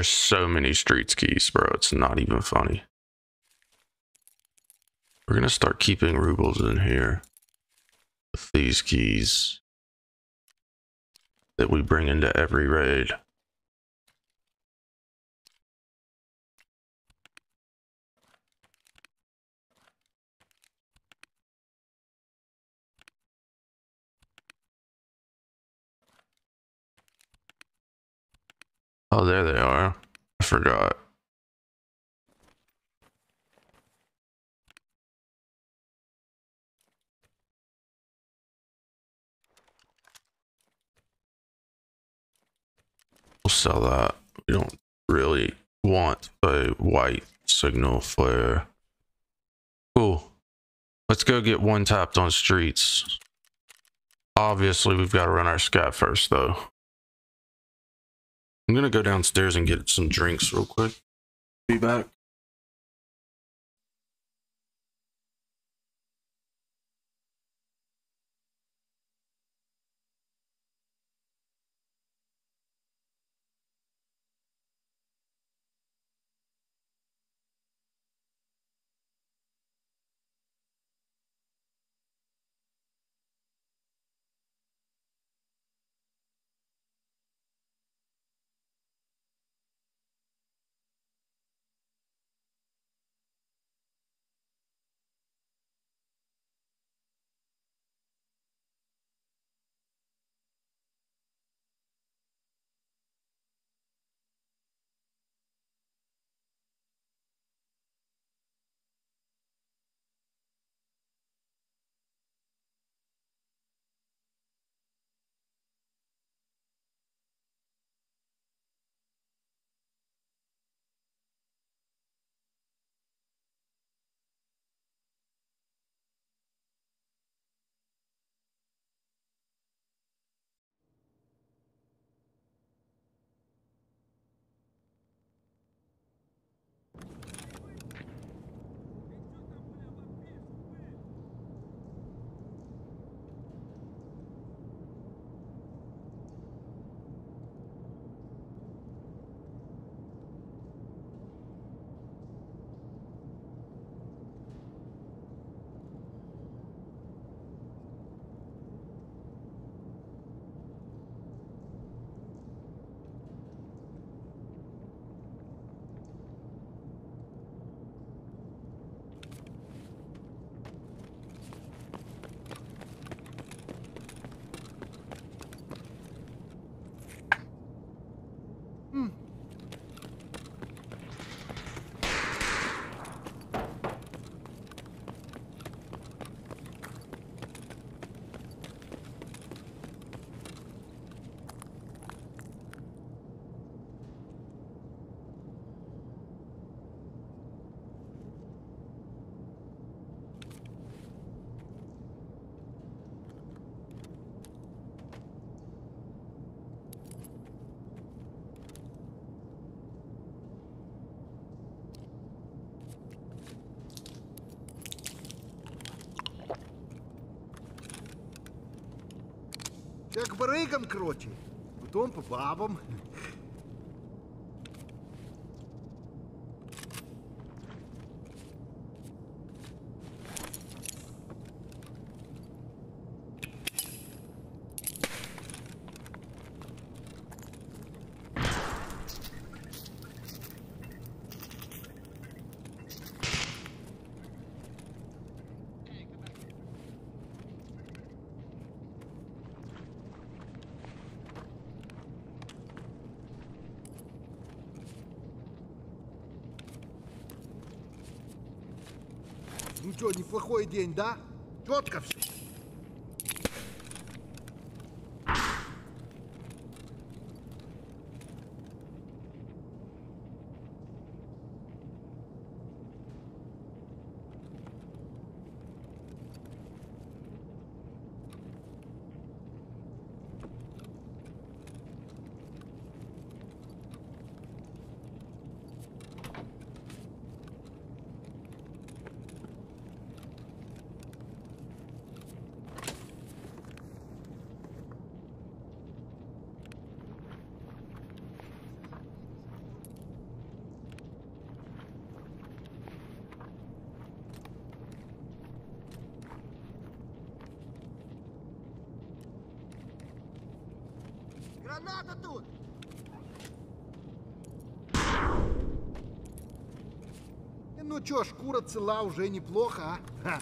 There's so many streets keys, bro. It's not even funny. We're gonna start keeping rubles in here with these keys that we bring into every raid. Oh, there they are. I forgot. We'll sell that. We don't really want a white signal flare. Cool. Let's go get one tapped on streets. Obviously, we've got to run our scav first, though. I'm gonna go downstairs and get some drinks real quick. Be back. Я к барыгам, короче. Потом по бабам. Ну что, неплохой день, да? Четко все. Чё, шкура цела уже неплохо, а? Ха.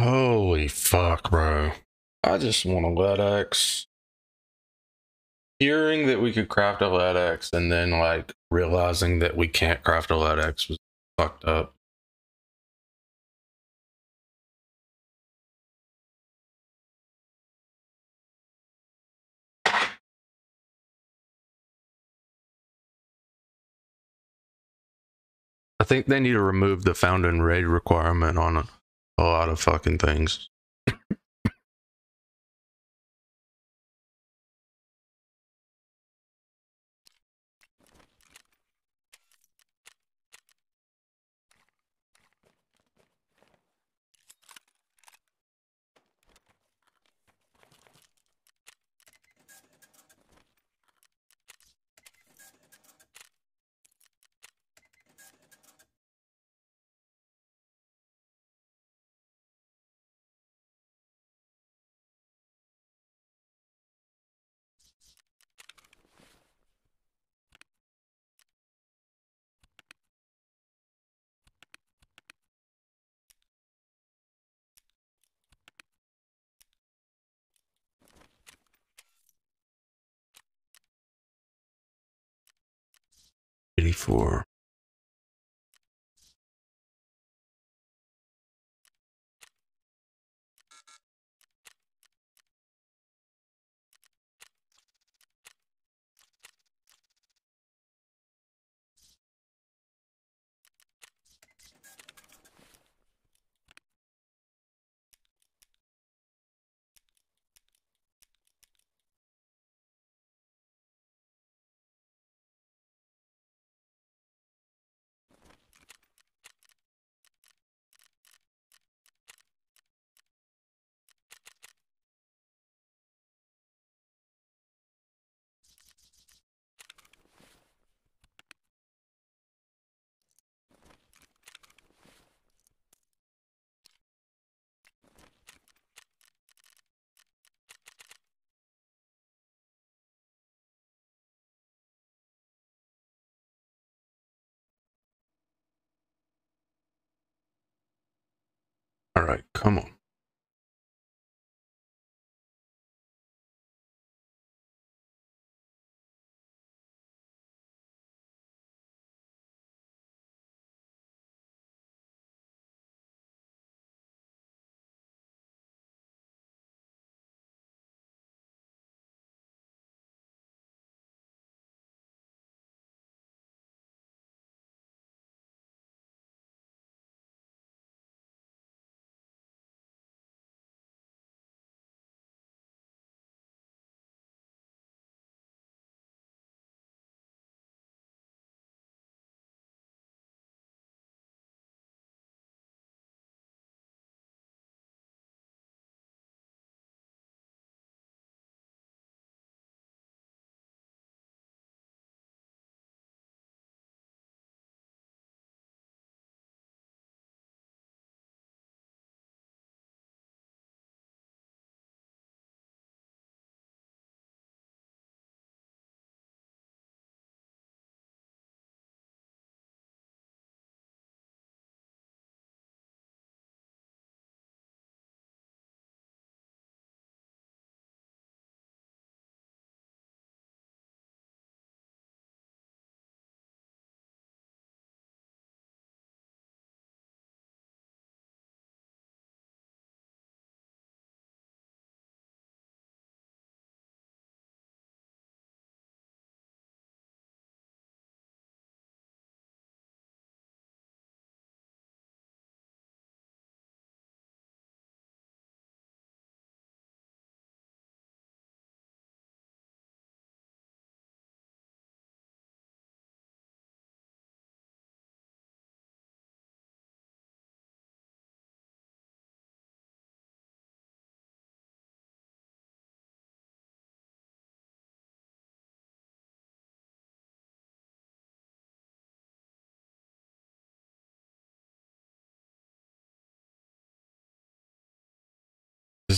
Holy fuck, bro. I just want a LEDX. Hearing that we could craft a LEDX and then like realizing that we can't craft a LEDX was fucked up. I think they need to remove the found and raid requirement on a, lot of fucking things. Eighty-four. All right, come on.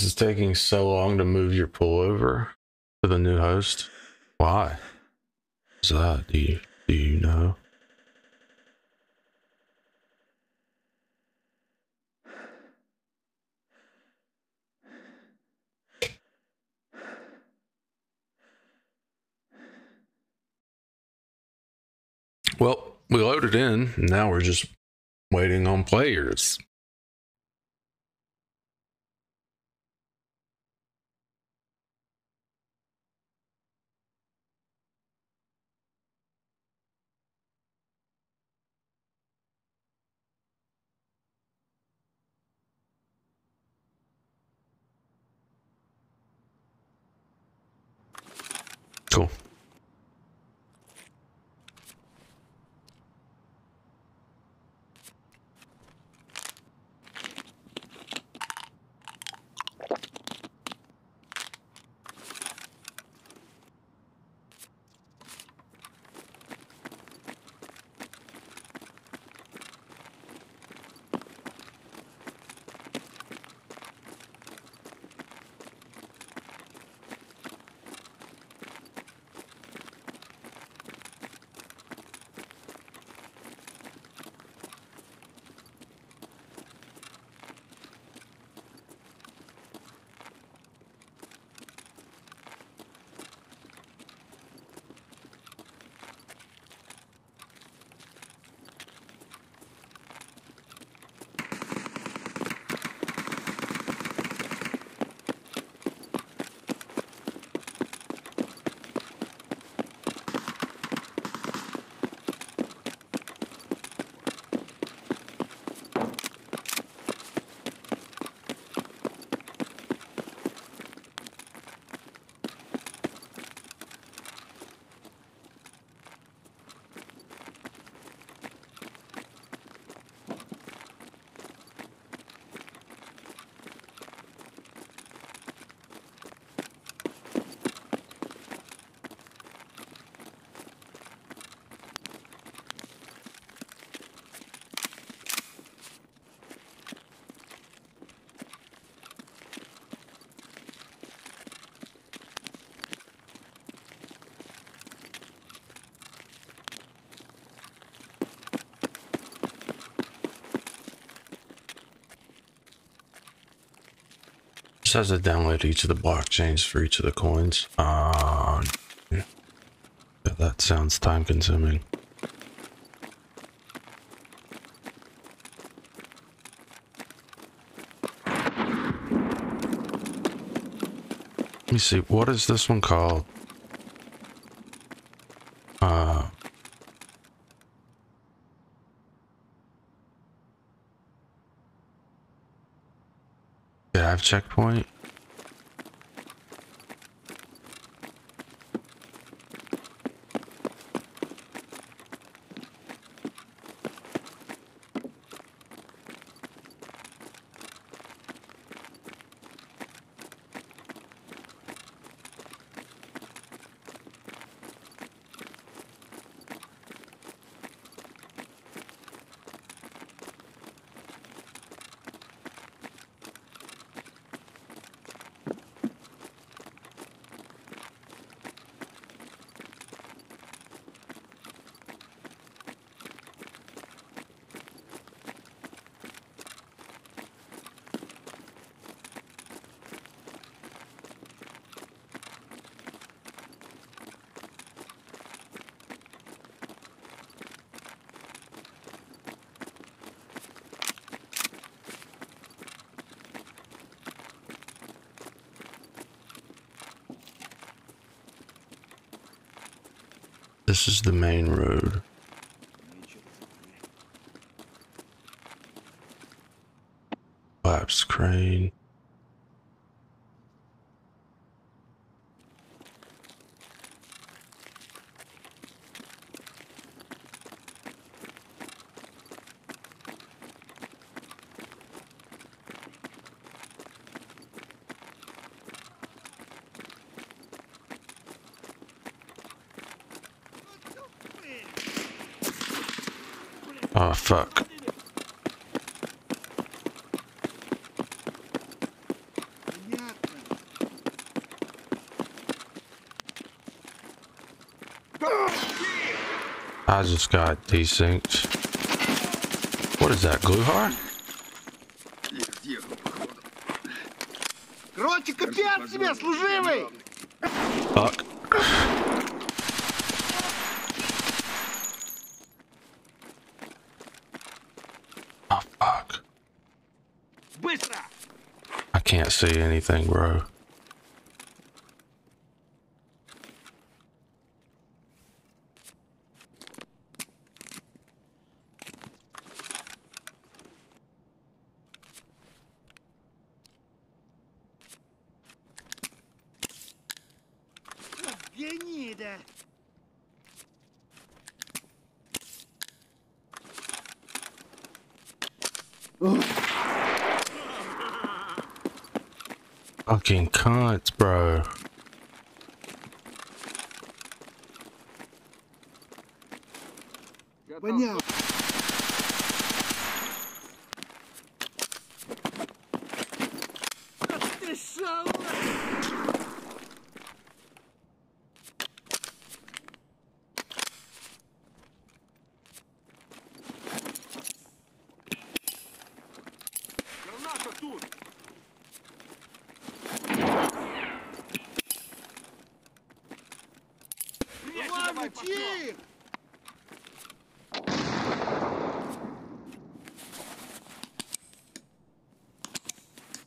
This is taking so long to move your pullover to the new host. Why? Is that? Do you do you know? Well, we loaded in. Now we're just waiting on players. Cool. Says to download each of the blockchains for each of the coins. Uh, that sounds time consuming. Let me see. What is this one called? Have checkpoint. This is the main road. Collapsed crane. I just got desynced. What is that, glue heart? Короче, капец тебе, служивый! Fuck. Oh fuck. Быстро! I can't see anything, bro.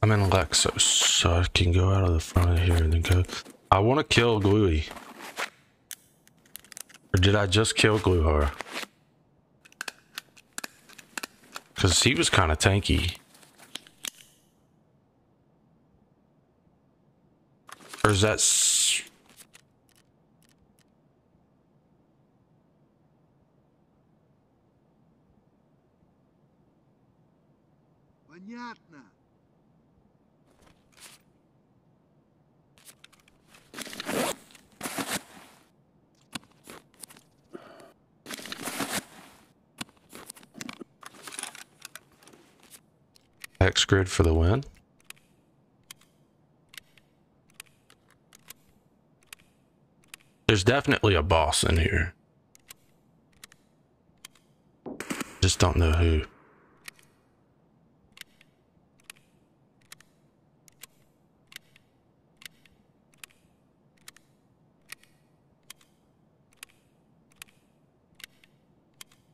I'm in Lexus, so I can go out of the front of here and then go. I want to kill Gluey. Or did I just kill Gluhar? Because he was kind of tanky. Or is that... grid for the win. There's definitely a boss in here. Just don't know who.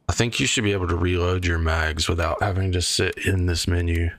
I think you should be able to reload your mags without having to sit in this menu.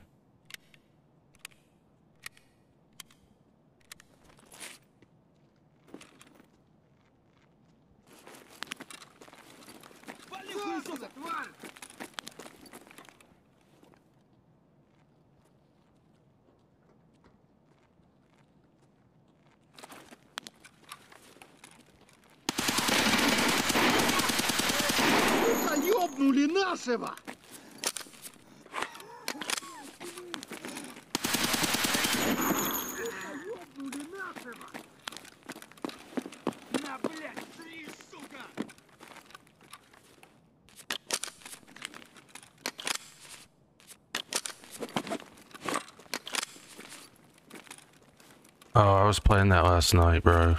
Last night, bro.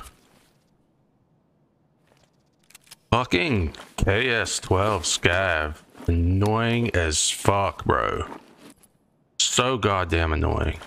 Fucking KS12 Scav. Annoying as fuck, bro. So goddamn annoying.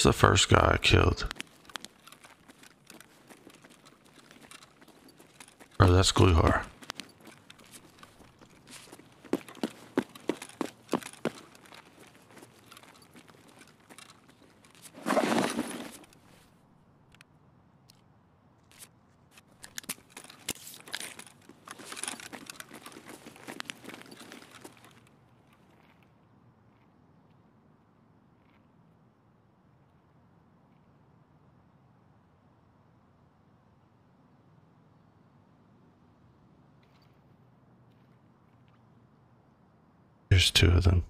Where's the first guy I killed? Oh, that's Gluhar. There's two of them.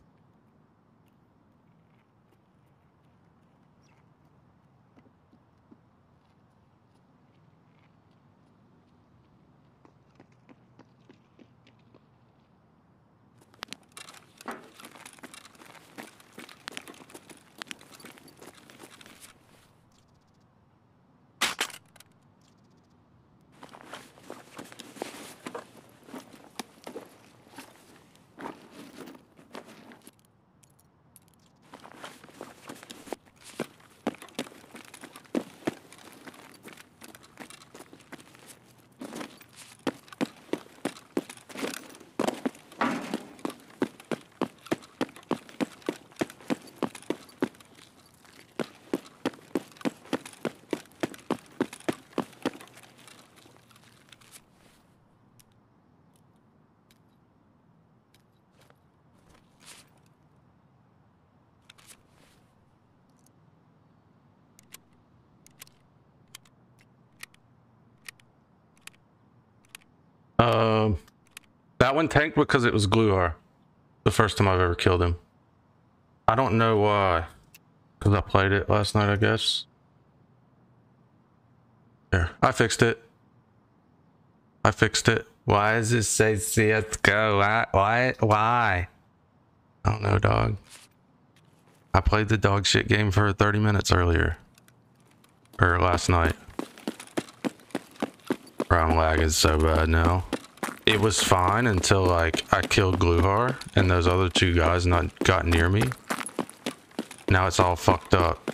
Um, that one tanked because it was Gluhar. The first time I've ever killed him. I don't know why. Because I played it last night, I guess. There, I fixed it. I fixed it. Why does it say CSGO? Why? Why? Why? I don't know, dog. I played the dog shit game for 30 minutes earlier. Or last night. Brown lag is so bad now. It was fine until like I killed Gluhar and those other two guys not got near me. Now it's all fucked up.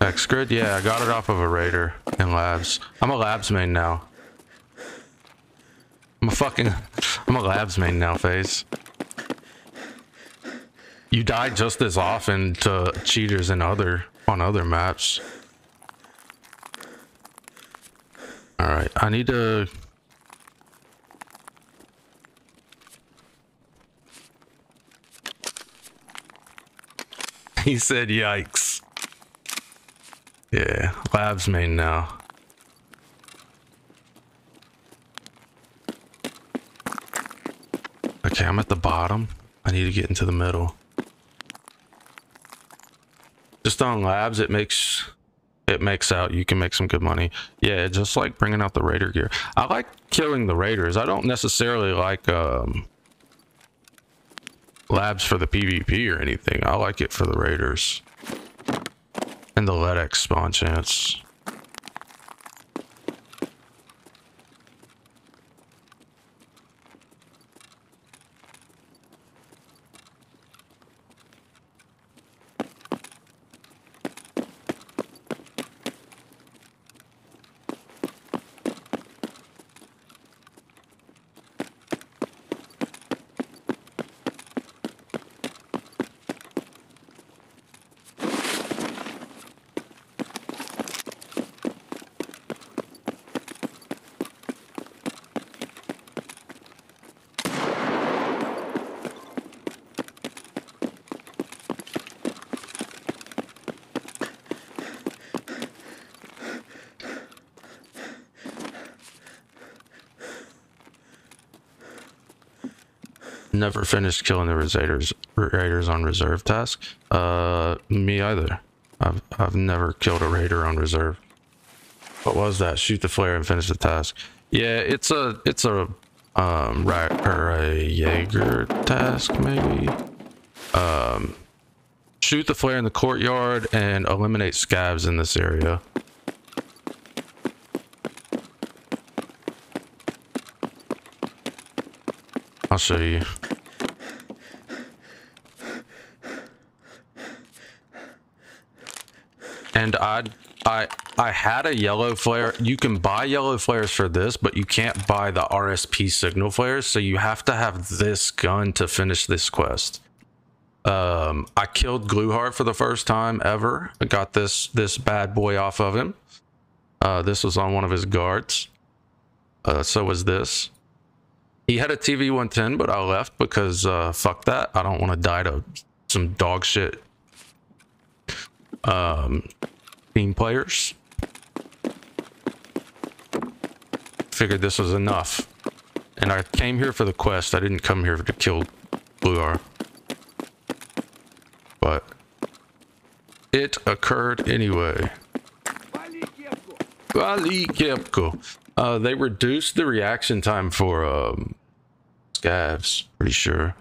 X grid, yeah, I got it off of a raider in labs. I'm a labs main now. I'm a fucking I'm a labs main now, face. You die just as often to cheaters and other on other maps. Alright, I need to <laughs> He said yikes. Yeah, labs main now. Okay, I'm at the bottom. I need to get into the middle. Just on labs, it makes it makes out you can make some good money. Yeah, just like bringing out the raider gear. I like killing the raiders. I don't necessarily like um, labs for the PvP or anything. I like it for the raiders and the LEDX spawn chance. Never finished killing the raiders raiders on reserve task. Uh, me either. I've I've never killed a raider on reserve. What was that? Shoot the flare and finish the task. Yeah, it's a it's a um right or a Jaeger task maybe. Um, shoot the flare in the courtyard and eliminate scavs in this area. I'll show you. And I, I, had a yellow flare. You can buy yellow flares for this, but you can't buy the RSP signal flares. So you have to have this gun to finish this quest. Um, I killed Gluhar for the first time ever. I got this this bad boy off of him. Uh, this was on one of his guards. Uh, so was this. He had a TV 110, but I left because uh, fuck that. I don't want to die to some dog shit um, team players. figured this was enough. And I came here for the quest. I didn't come here to kill Gluhar. But it occurred anyway. Valley Kemko. Uh, they reduced the reaction time for um, scavs, pretty sure.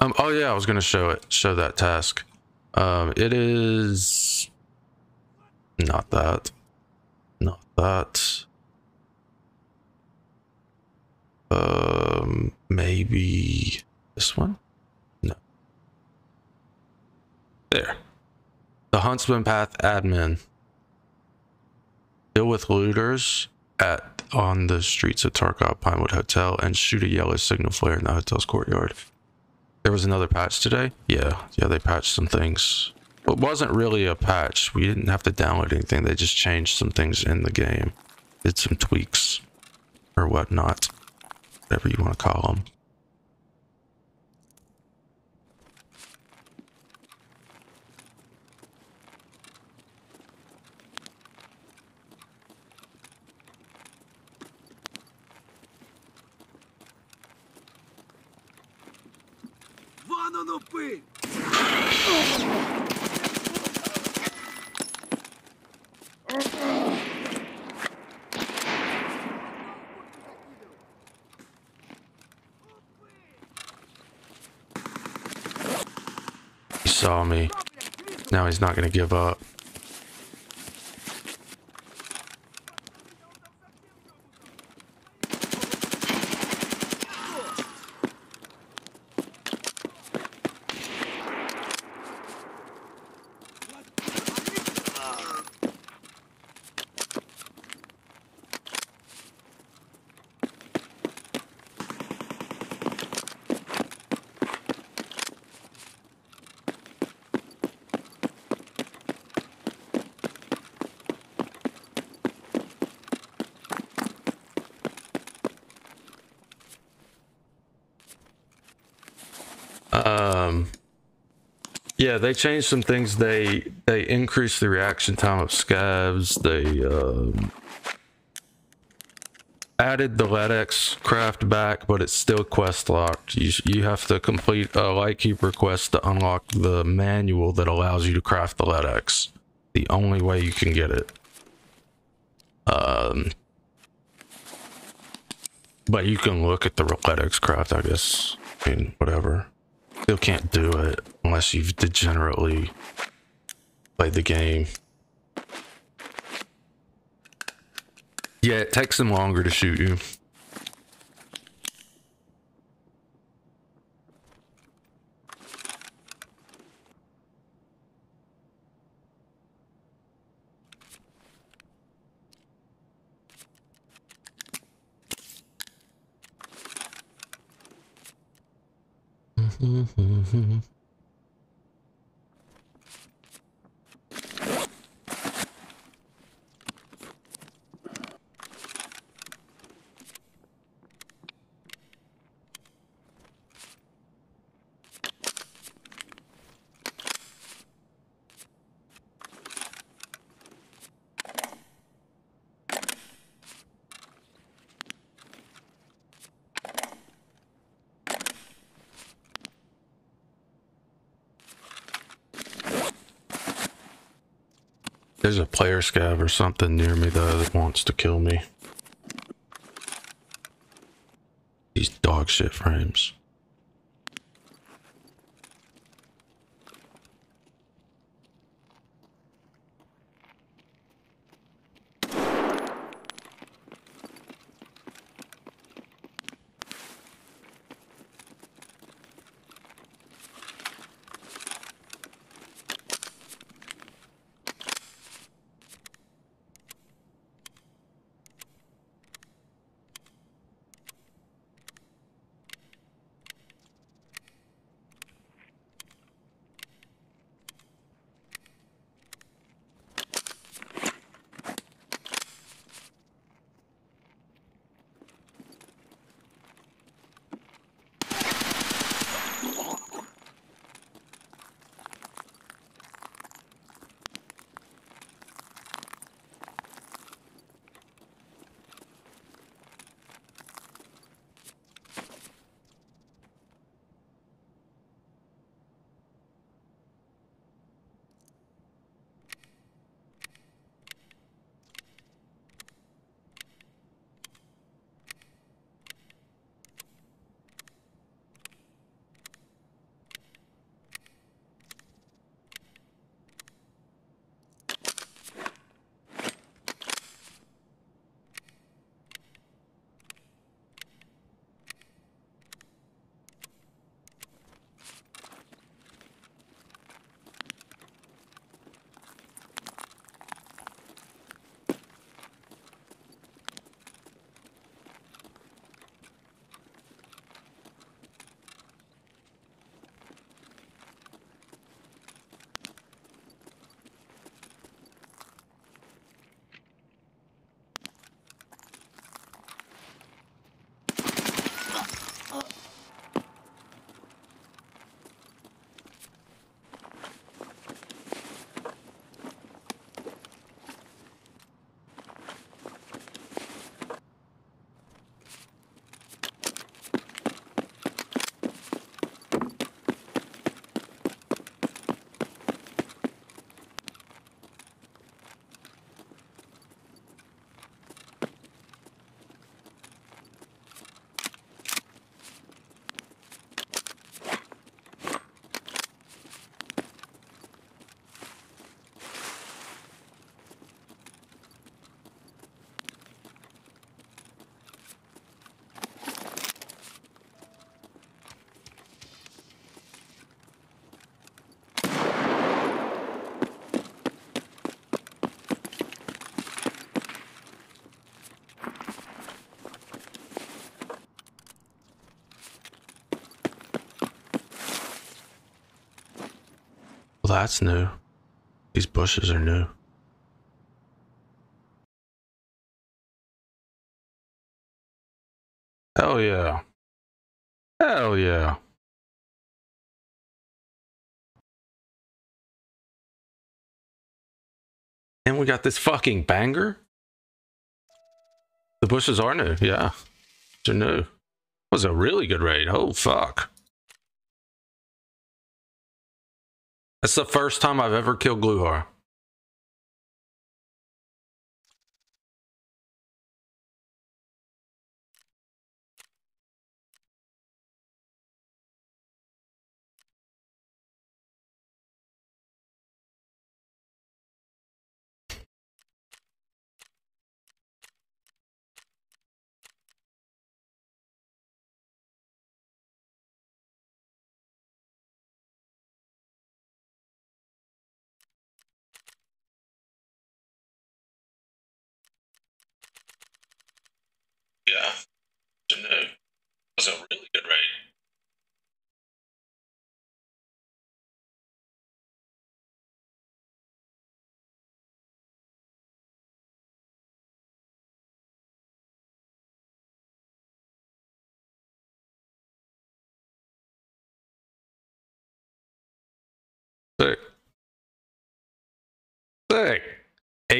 Um, oh yeah, I was gonna show it, show that task. Um, it is not that, not that. Um, maybe this one. No. There. The Huntsman Path admin. Deal with looters at on the streets of Tarkov Pinewood Hotel and shoot a yellow signal flare in the hotel's courtyard. There was another patch today? Yeah, yeah, they patched some things. It wasn't really a patch. We didn't have to download anything. They just changed some things in the game. Did some tweaks or whatnot. Whatever you want to call them. He saw me. Now he's not going to give up. They changed some things. They they increased the reaction time of scavs. They um, added the LEDX craft back, but it's still quest locked. You, you have to complete a Lightkeeper quest to unlock the manual that allows you to craft the LEDX. The only way you can get it. Um, but you can look at the LEDX craft, I guess. I mean, whatever. Still can't do it unless you've degenerately played the game. Yeah, it takes them longer to shoot you. There's a player scav or something near me that wants to kill me. These dog shit frames. Well, that's new. These bushes are new. Hell yeah. Hell yeah. And we got this fucking banger. The bushes are new, yeah. They're new. Was a really good raid. Oh fuck. That's the first time I've ever killed Gluhar.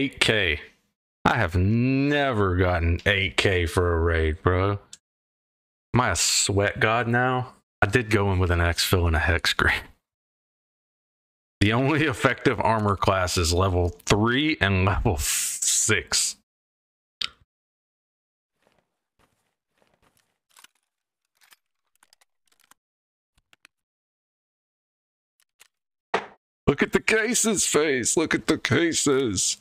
8K. I have never gotten 8K for a raid, bro. Am I a sweat god now? I did go in with an exfil and a Hexgrid. The only <laughs> effective armor class is level 3 and level 6. Look at the cases face. Look at the cases.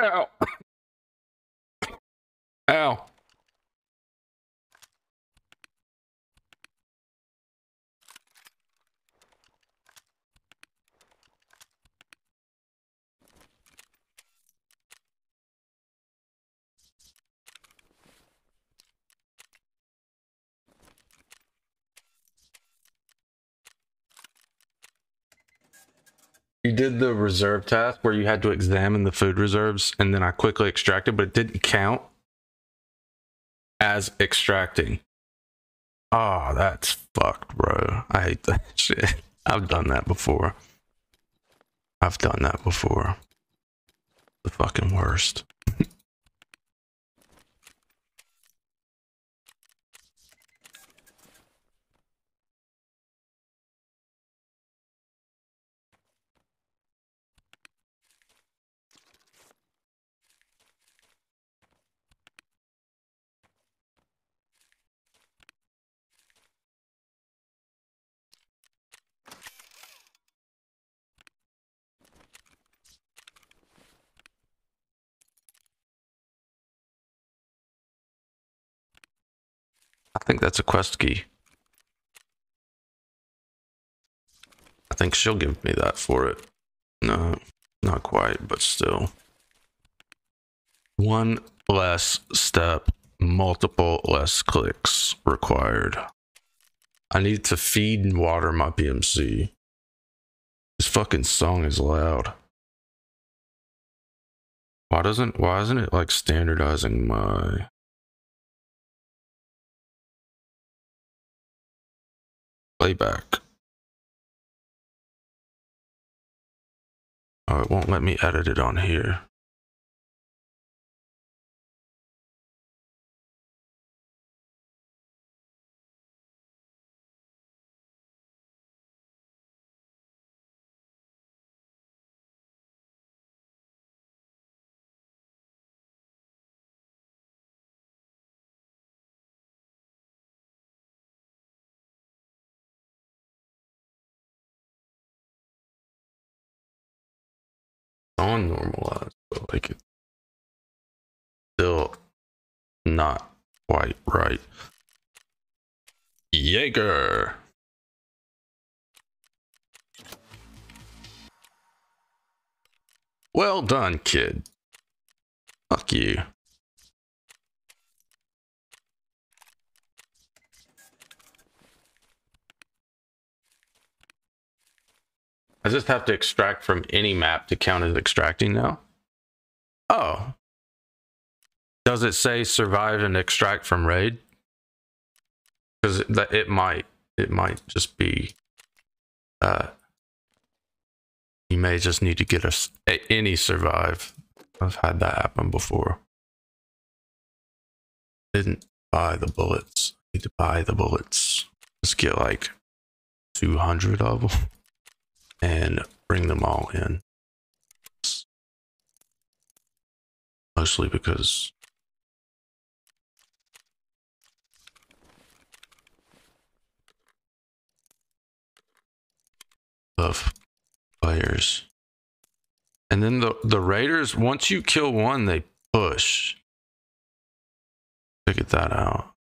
Ow. <coughs> Ow. You did the reserve task where you had to examine the food reserves and then I quickly extracted, but it didn't count as extracting. Oh, that's fucked, bro. I hate that <laughs> shit. I've done that before. I've done that before. The fucking worst. <laughs> I think that's a quest key. I think she'll give me that for it. No, not quite, but still. One less step, multiple less clicks required. I need to feed and water my PMC. This fucking song is loud. Why doesn't why isn't it like standardizing my playback? Oh, it won't let me edit it on here. On normalized, but like it's still not quite right. Jaeger. Well done, kid. Fuck you. I just have to extract from any map to count as extracting now? Oh. Does it say survive and extract from raid? Because it, it might. It might just be. Uh, you may just need to get us any survive. I've had that happen before. Didn't buy the bullets. Need to buy the bullets. Let's get like 200 of them <laughs> and bring them all in. Mostly because of players. And then the, the raiders, once you kill one, they push. Figure that out.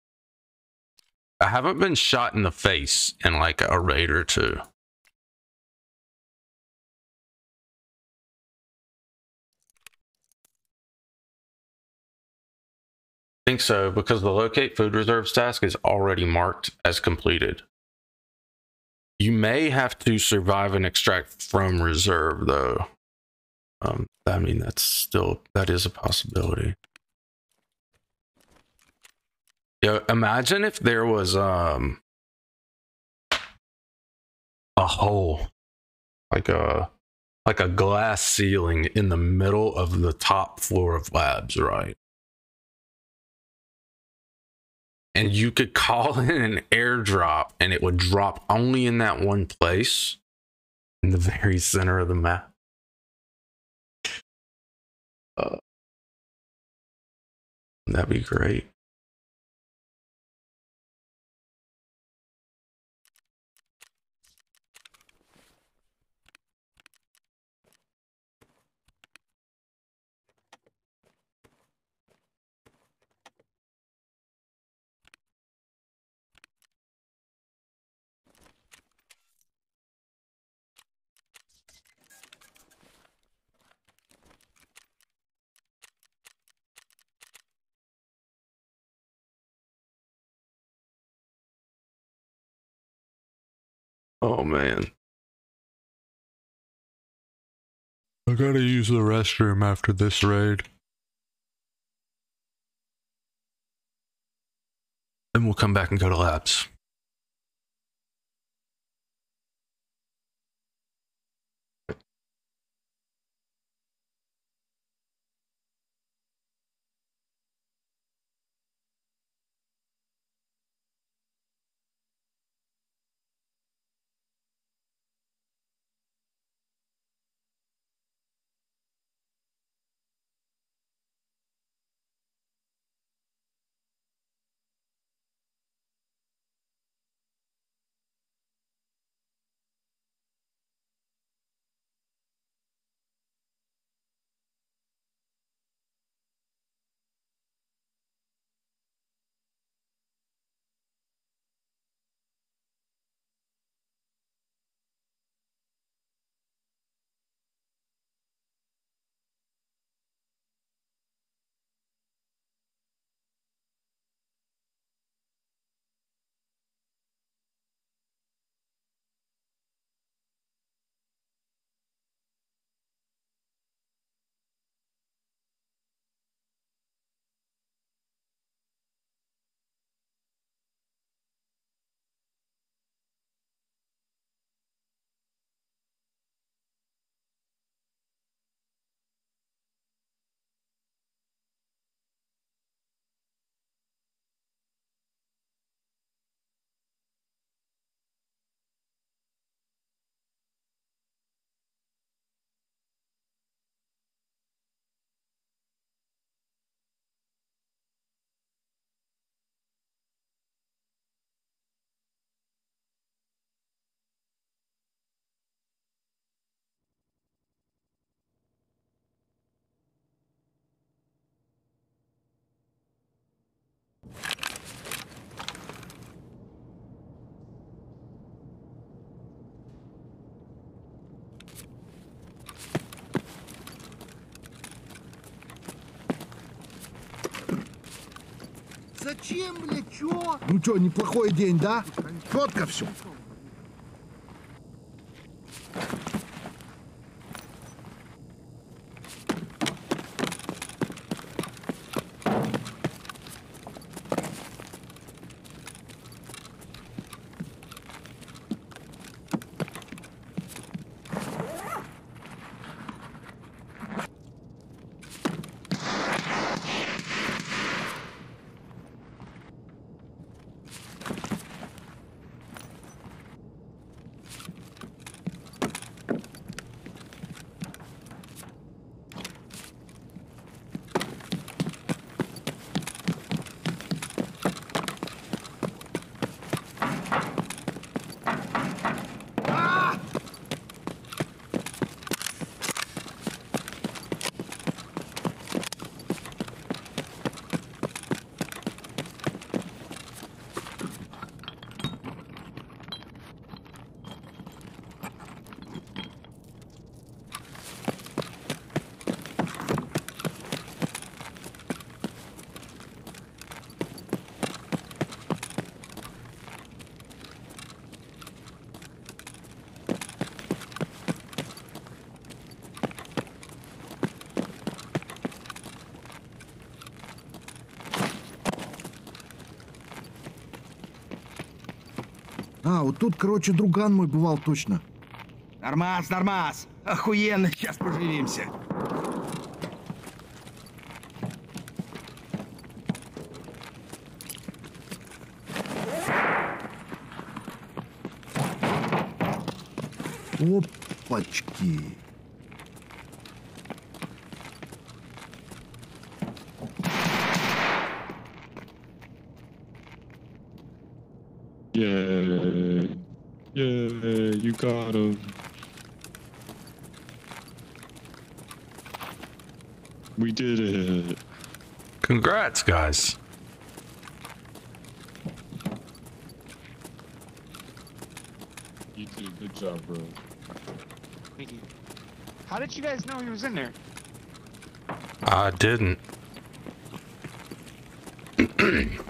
I haven't been shot in the face in like a raid or two. Think so because the locate food reserves task is already marked as completed. You may have to survive and extract from reserve though. Um, I mean, that's still, that is a possibility. Yeah, imagine if there was um a hole, like a like a glass ceiling in the middle of the top floor of labs, right? And you could call <laughs> in an airdrop and it would drop only in that one place in the very center of the map. Uh, that'd be great. Oh man. I gotta use the restroom after this raid. Then we'll come back and go to labs. Зачем, блядь, чё? Ну чё, неплохой день, да? Четко все. Вот тут, короче, друган мой бывал точно. Нормас, нормас. Охуенно, сейчас поживимся. Опачки. Yeah, you got him. We did it. Congrats, guys. You did a good job, bro. Thank you. How did you guys know he was in there? I didn't. <clears throat>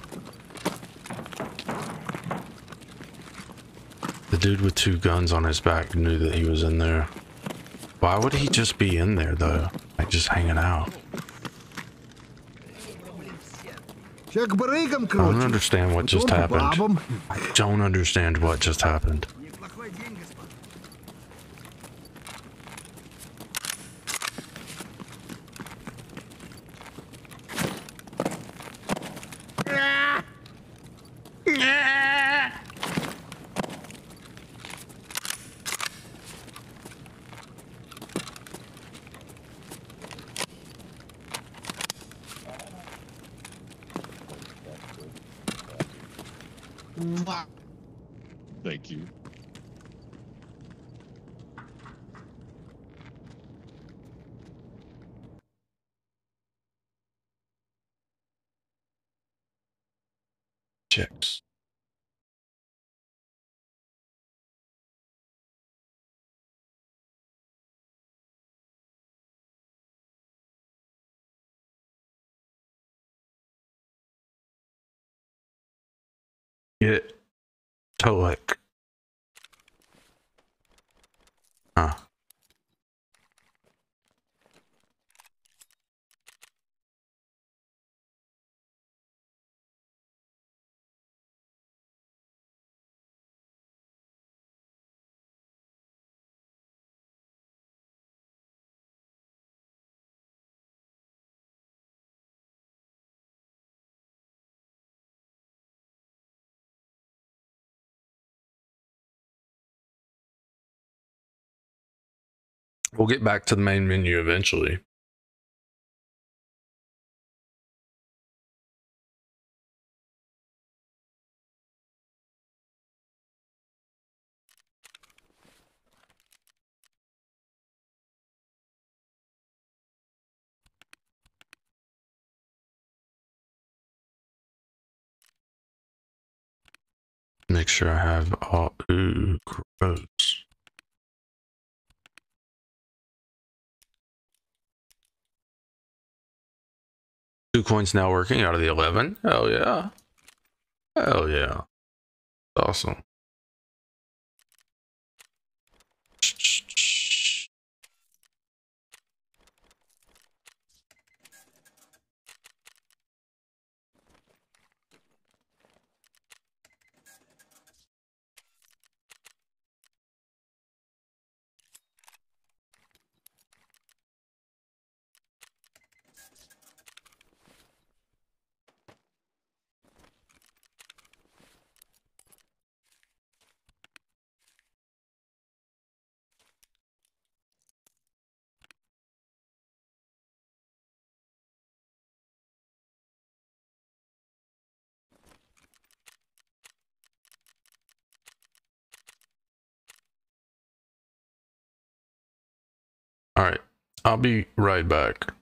The dude with two guns on his back knew that he was in there. Why would he just be in there, though? Like, just hanging out. I don't understand what just happened. I don't understand what just happened. We'll get back to the main menu eventually. Make sure I have all. Ooh, gross. Two coins now working out of the 11. Hell yeah. Hell yeah. Awesome. I'll be right back.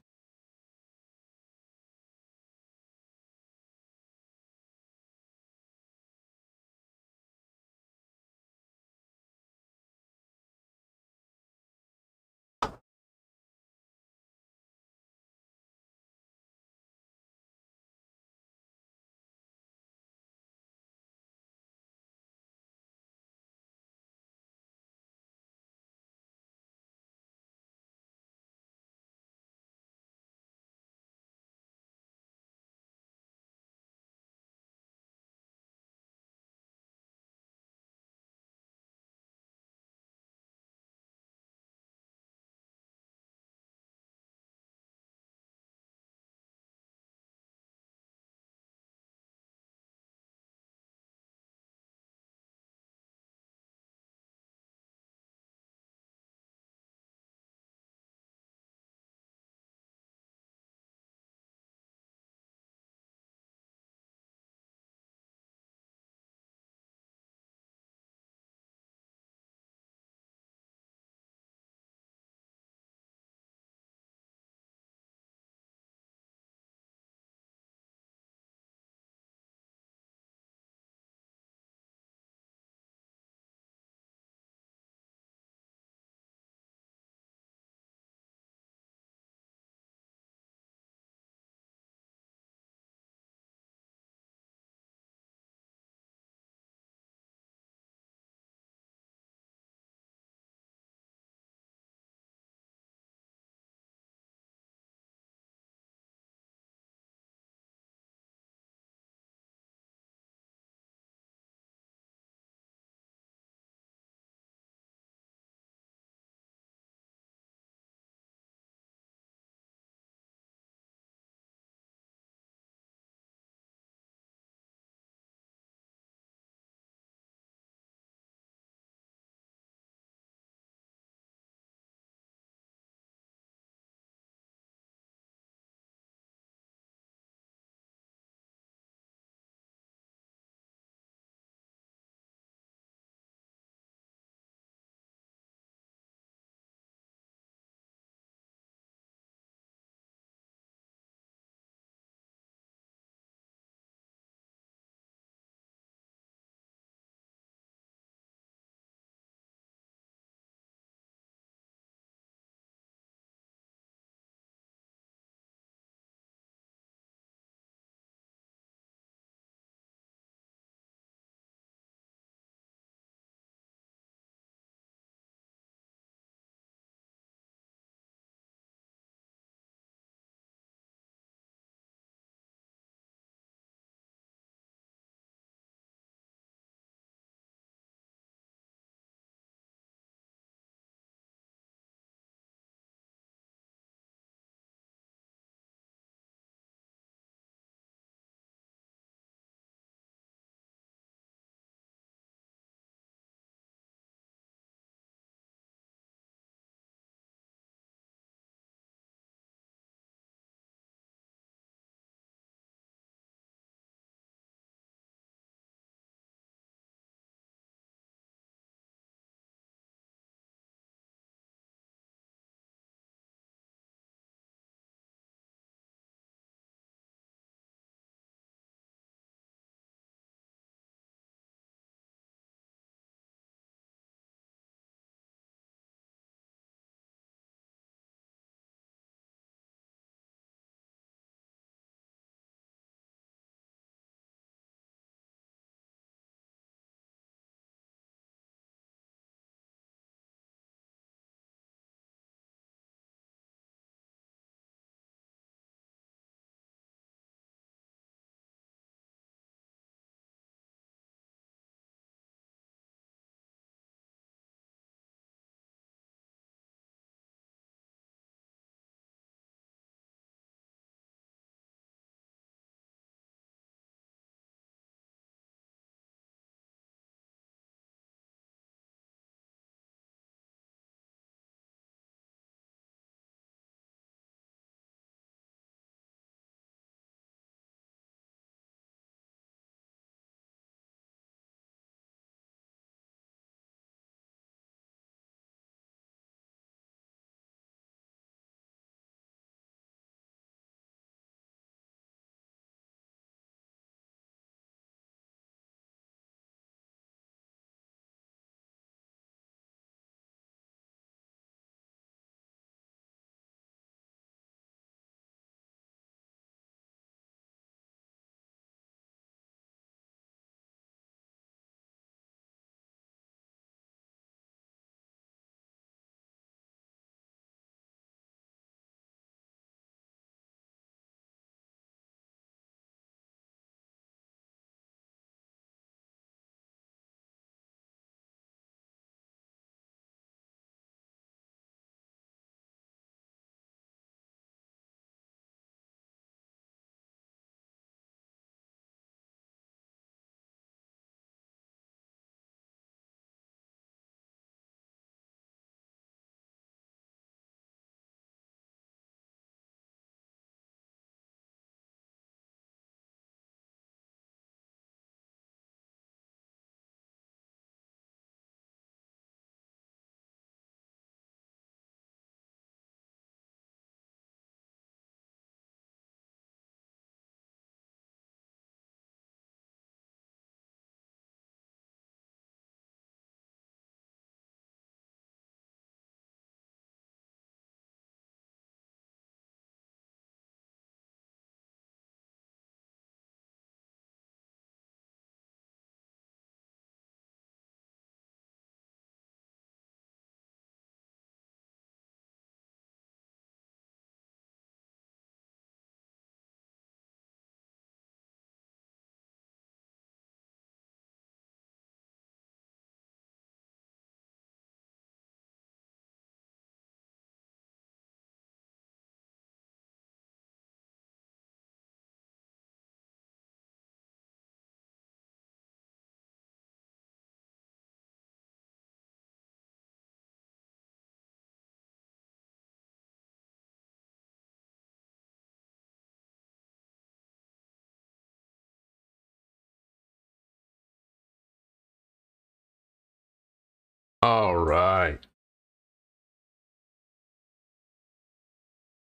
All right.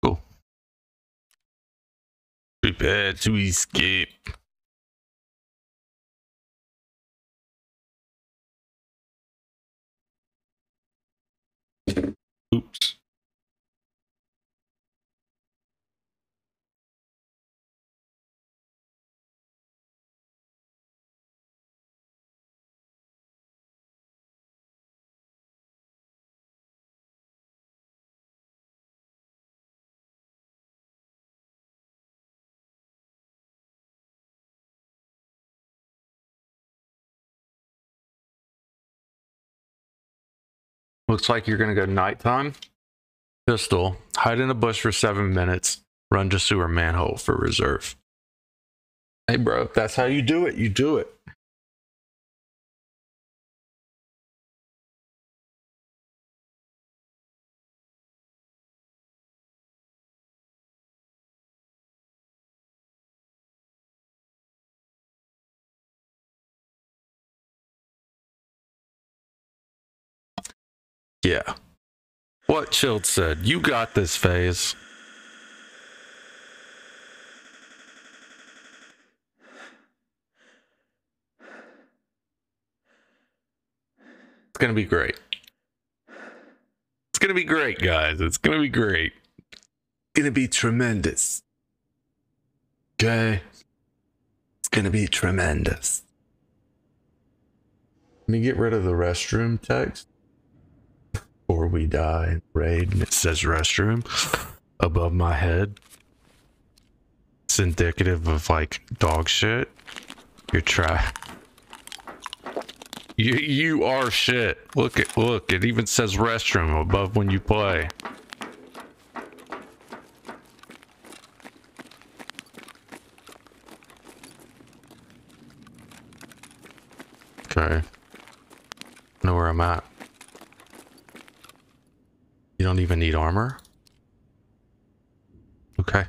Cool. Prepare to escape. Looks like you're gonna go nighttime. Pistol. Hide in a bush for seven minutes. Run to sewer manhole for reserve. Hey, bro, that's how you do it, you do it. Yeah. What Chilled said. You got this phase. It's gonna be great. It's gonna be great, guys. It's gonna be great. It's gonna be tremendous. Okay. It's gonna be tremendous. Let me get rid of the restroom text before we die. Raid and it says restroom above my head. It's indicative of like dog shit. You're try. You you are shit. Look at look. It even says restroom above when you play. Okay. Know where I'm at. You don't even need armor? Okay.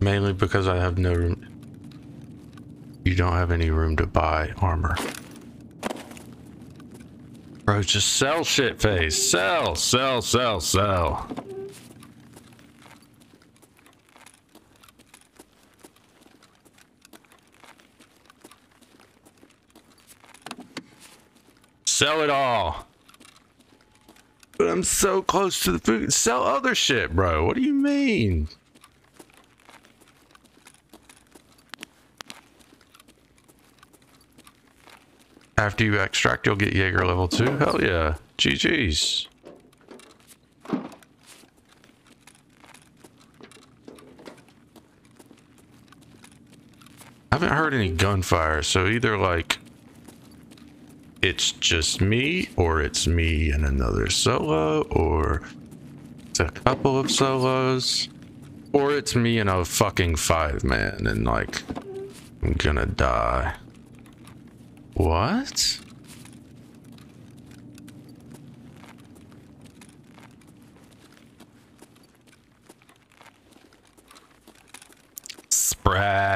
Mainly because I have no room. You don't have any room to buy armor. Bro, just sell shit face. Sell, sell, sell, sell. Sell it all. But I'm so close to the food. Sell other shit, bro. What do you mean? After you extract, you'll get Jaeger level 2. Hell yeah. GG's. I haven't heard any gunfire, so either like it's just me, or it's me and another solo, or it's a couple of solos, or it's me and a fucking five man, and like I'm gonna die. What? Sprats.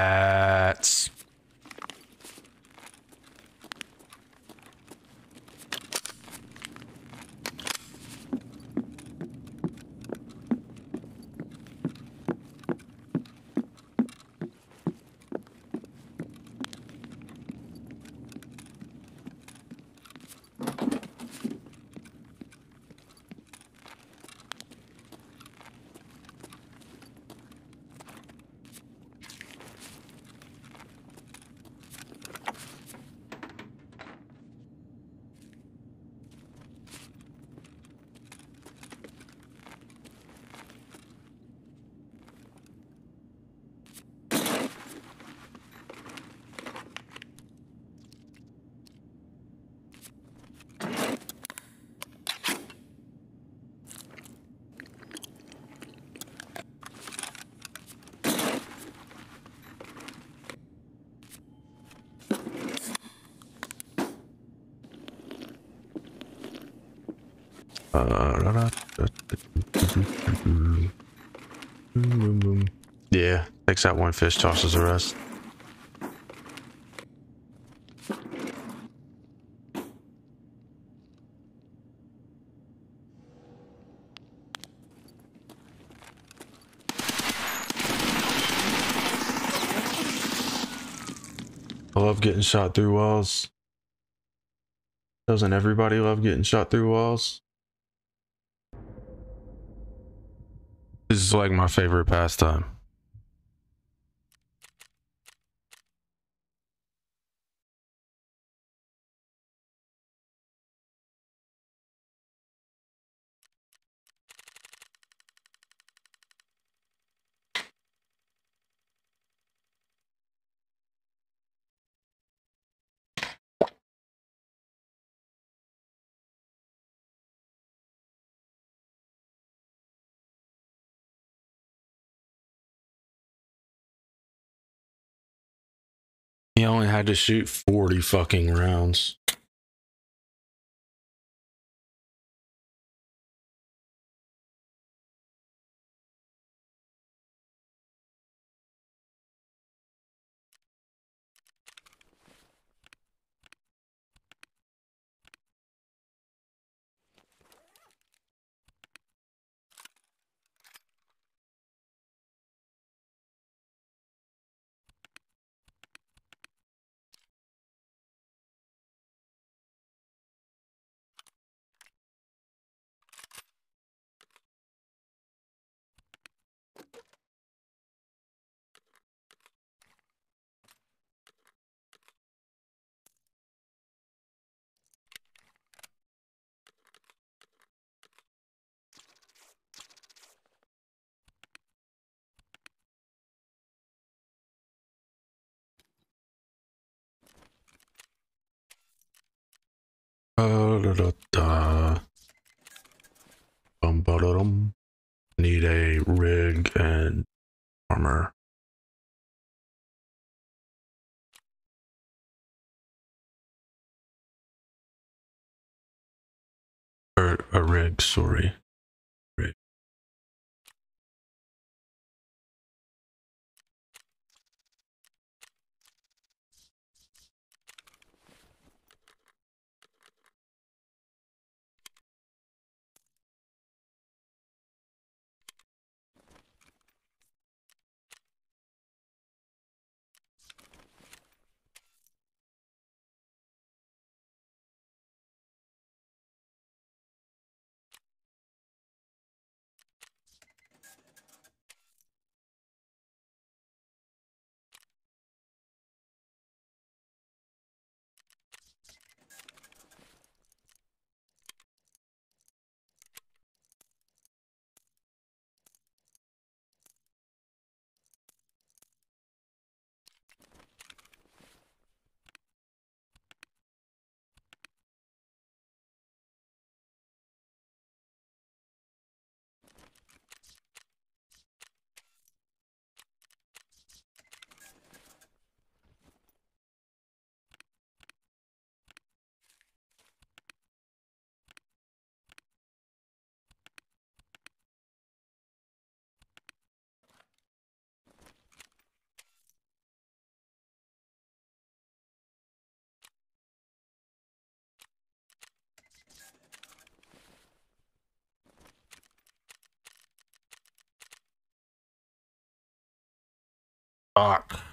Out one fish, tosses the rest. I love getting shot through walls. Doesn't everybody love getting shot through walls? This is like my favorite pastime. Had to shoot 40 fucking rounds. Need a rig and armor. Or a rig, sorry. Fuck.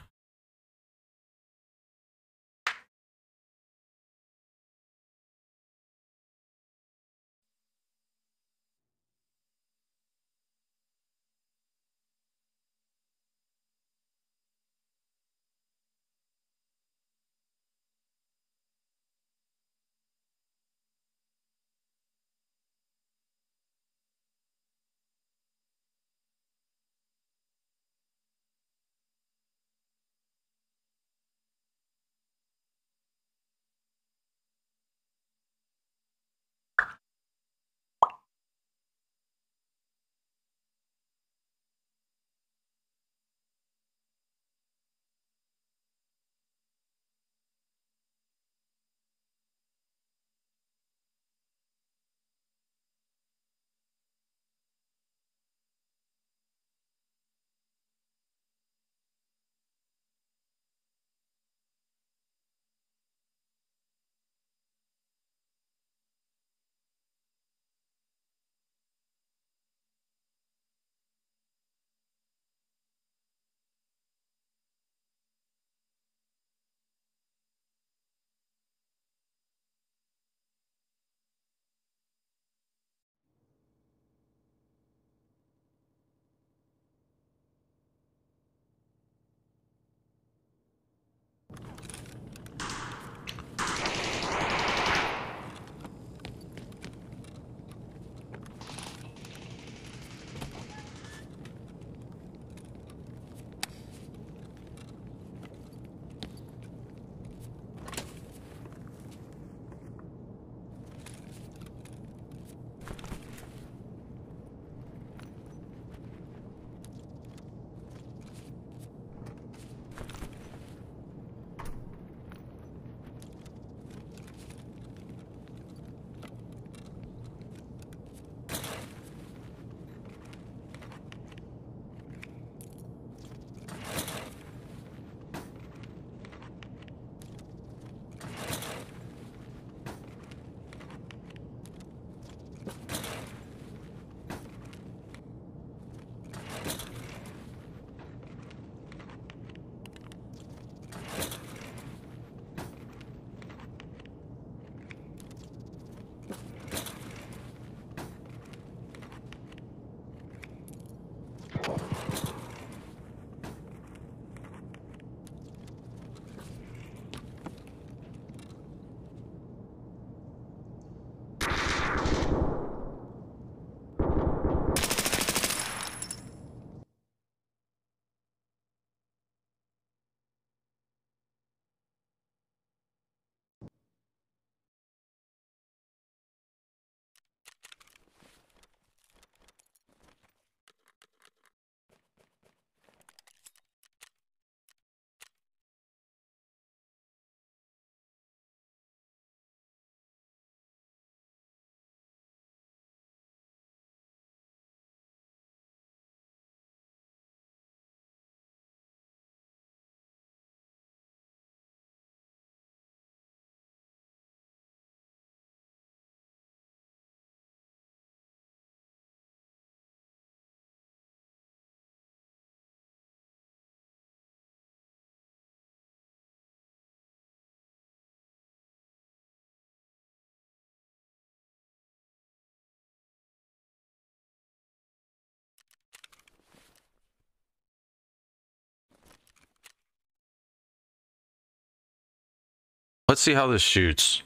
Let's see how this shoots.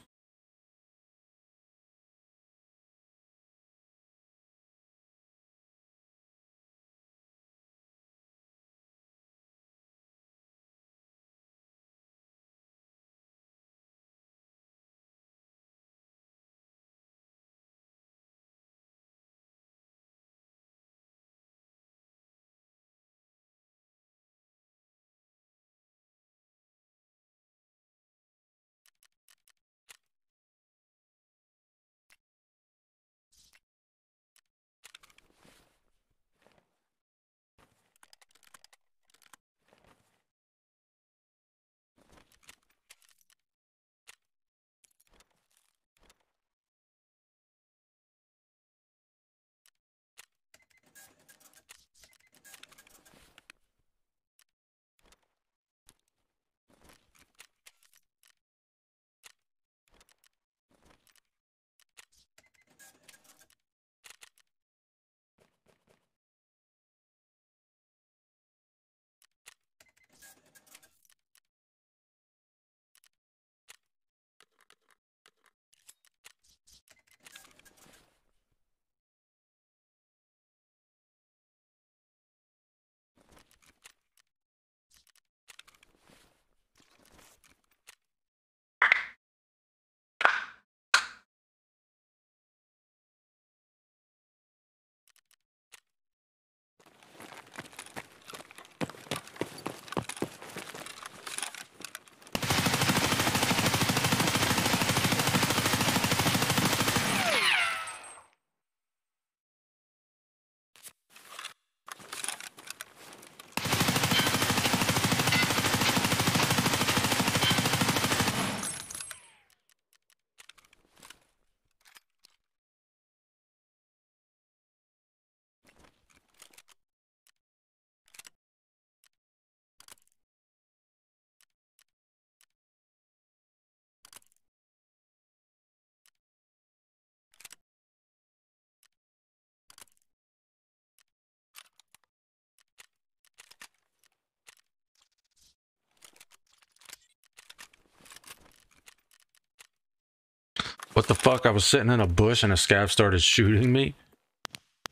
What the fuck? I was sitting in a bush and a scav started shooting me?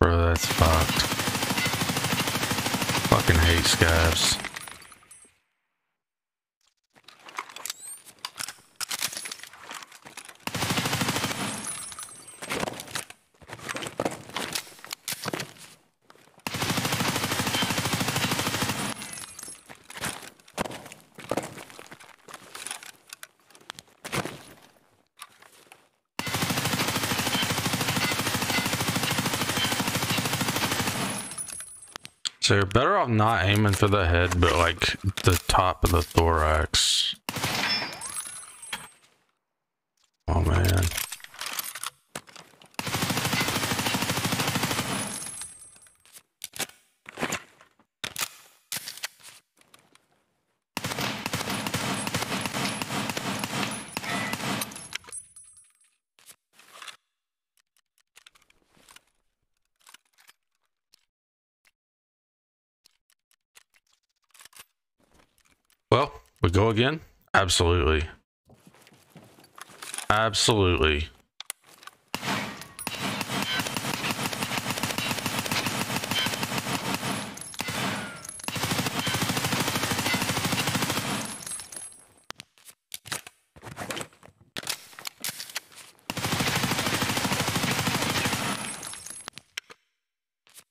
Bro, that's fucked. Fucking hate scavs. So you're better off not aiming for the head, but like the top of the thorax. Oh man. Well, we go again? Absolutely. Absolutely.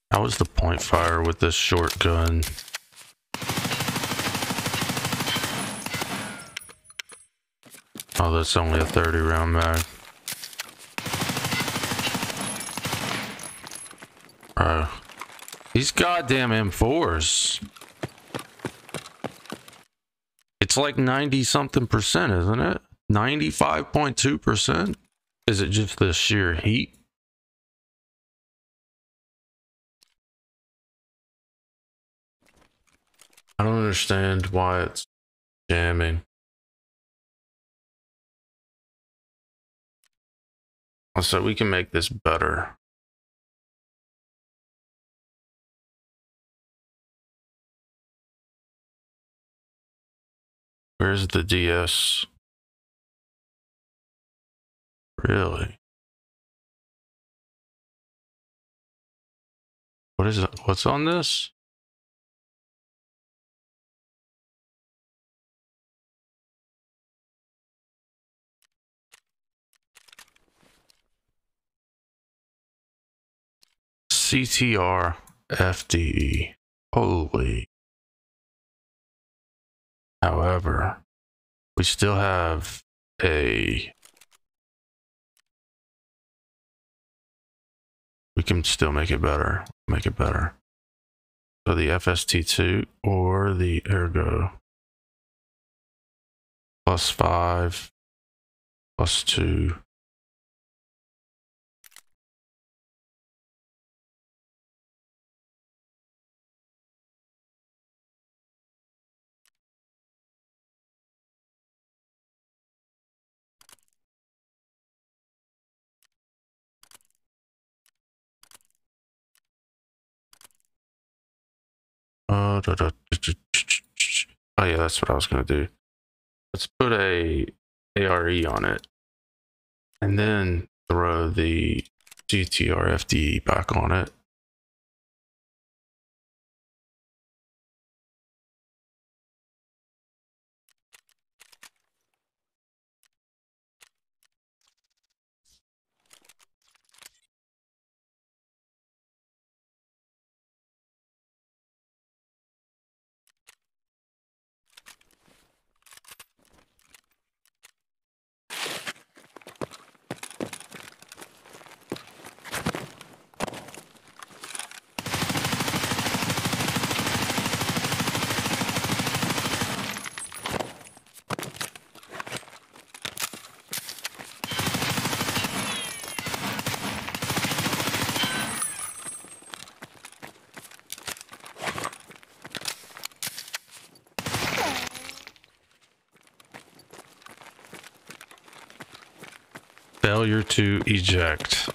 How was the point fire with this short Oh, that's only a 30 round mag. Bro. These goddamn M4s. It's like 90 something percent, isn't it? 95.2 percent? Is it just the sheer heat? I don't understand why it's jamming. So we can make this better. Where's the DS? Really? What is it? What's on this? CTR FDE. Holy. However, we still have a. We can still make it better. Make it better. So the FST2 or the Ergo. Plus five. Plus two. Uh, da, da, oh yeah, that's what I was gonna do. Let's put a ARE on it, and then throw the CTR FDE back on it. To eject.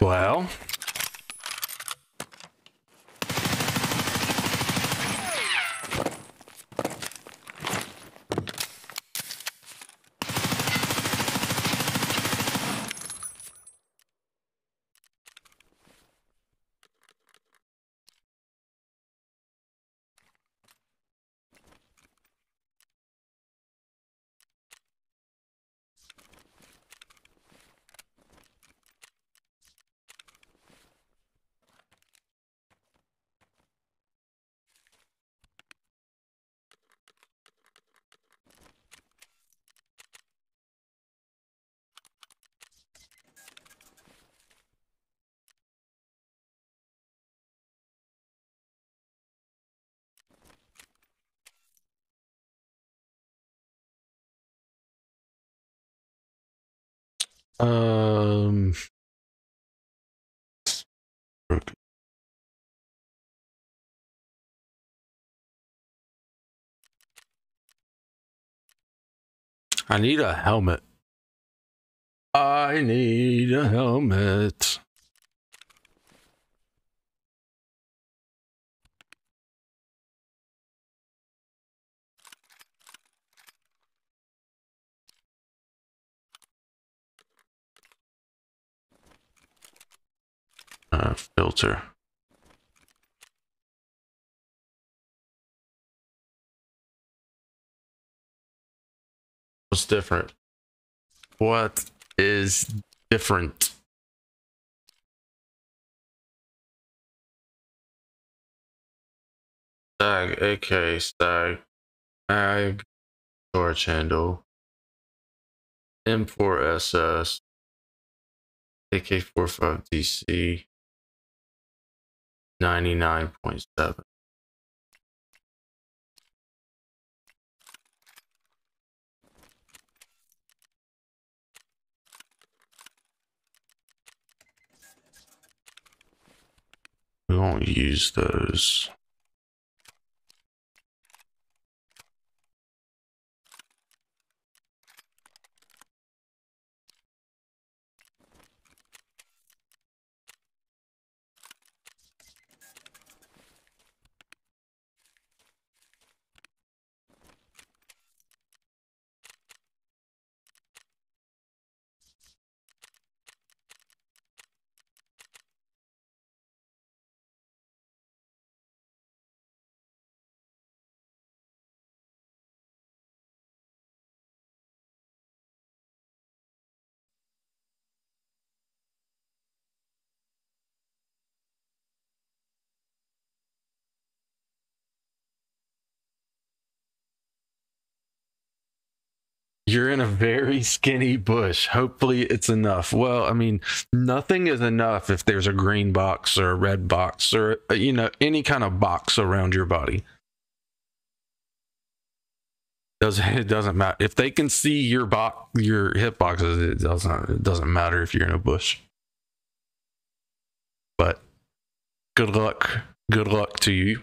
Well. Um. I need a helmet. I need a helmet. Uh, filter. What's different? What is different? Stag, AK, stag, mag, storage handle, M4SS, AK-45 DC, 99.7. We won't use those. You're in a very skinny bush. Hopefully, it's enough. Well, I mean, nothing is enough if there's a green box or a red box or, you know, any kind of box around your body. Doesn't it doesn't matter if they can see your box, your hit boxes. It doesn't. It doesn't matter if you're in a bush. But good luck. Good luck to you.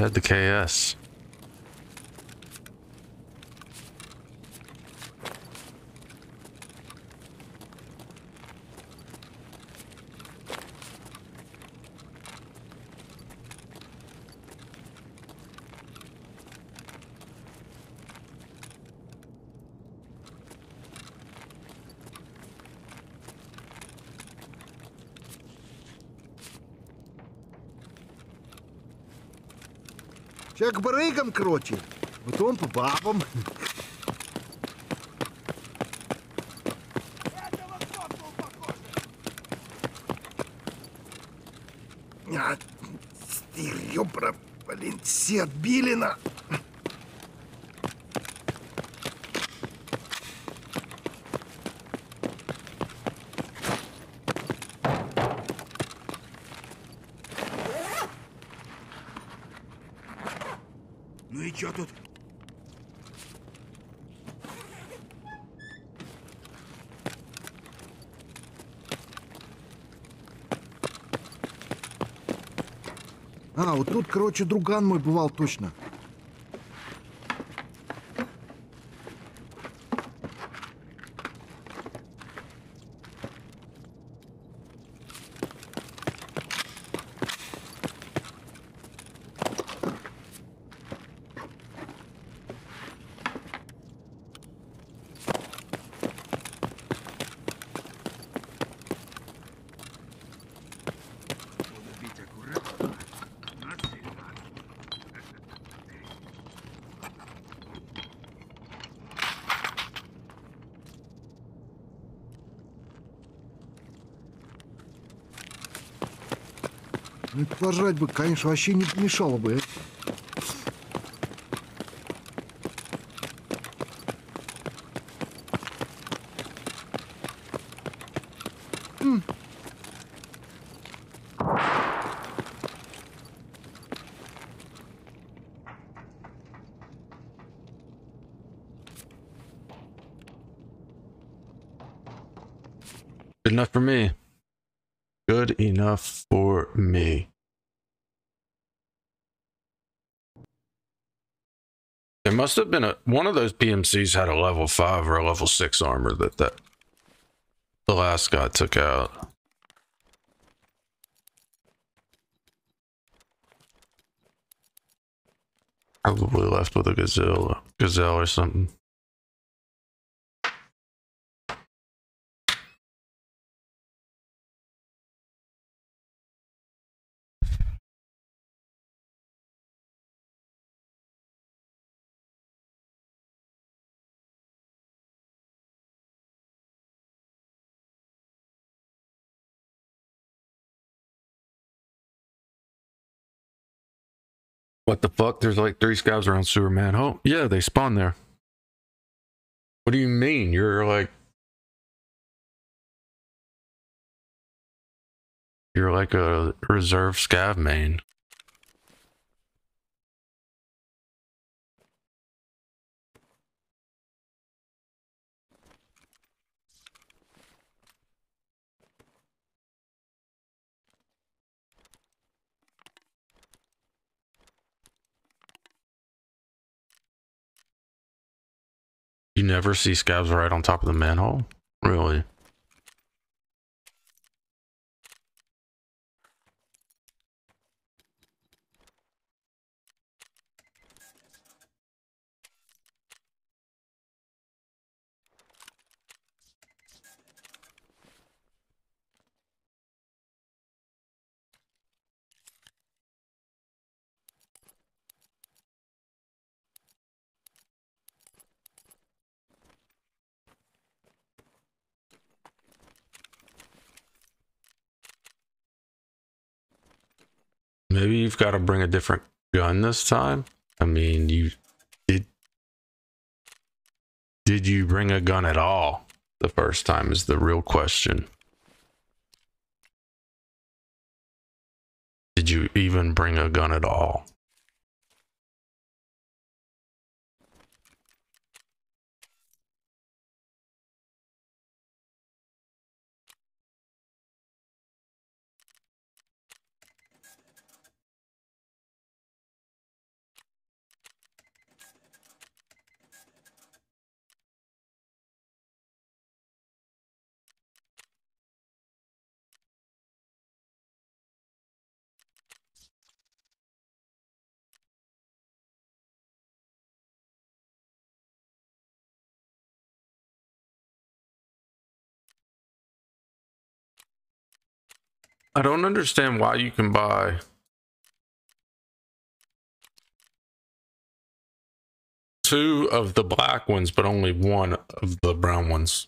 Had the KS? Сейчас к барыгам, короче. Потом по бабам. А, Ёбра, блин, все отбили на... Ну и чё тут? А, вот тут, короче, друган мой бывал точно. Пожрать бы, конечно, вообще не помешало бы. Must have been a one of those PMCs had a level five or a level six armor that that the last guy took out. Probably left with a gazelle, gazelle or something. What the fuck? There's like three scavs around sewer manhole. Oh, yeah, they spawn there. What do you mean? You're like You're like a reserve scav main. Never see scavs right on top of the manhole? Really? Maybe you've got to bring a different gun this time. I mean, you did. Did you bring a gun at all the first time? Is the real question. Did you even bring a gun at all? I don't understand why you can buy two of the black ones, but only one of the brown ones.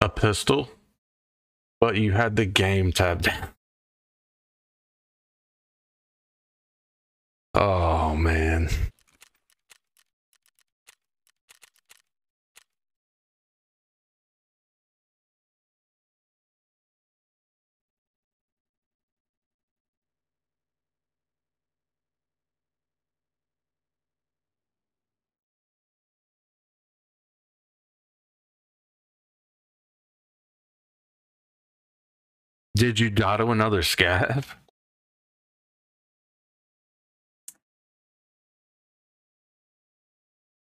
A pistol, but you had the game tabbed. Oh man. Did you die to another scav? <laughs>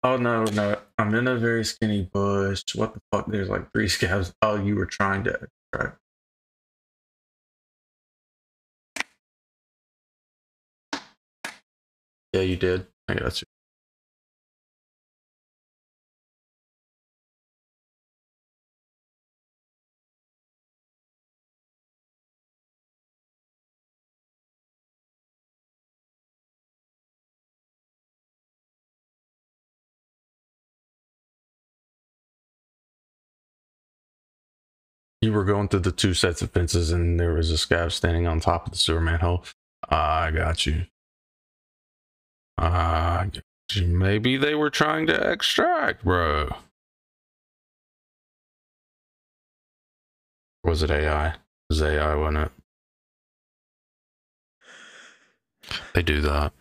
Oh no, no. I'm in a very skinny bush. What the fuck? There's like three <laughs> scavs. Oh, you were trying to extract. Yeah, you did. I got you. You were going through the two sets of fences and there was a scav standing on top of the sewer manhole. I got you. I got you. Maybe they were trying to extract, bro. Was it AI? It was AI, wasn't it? They do that.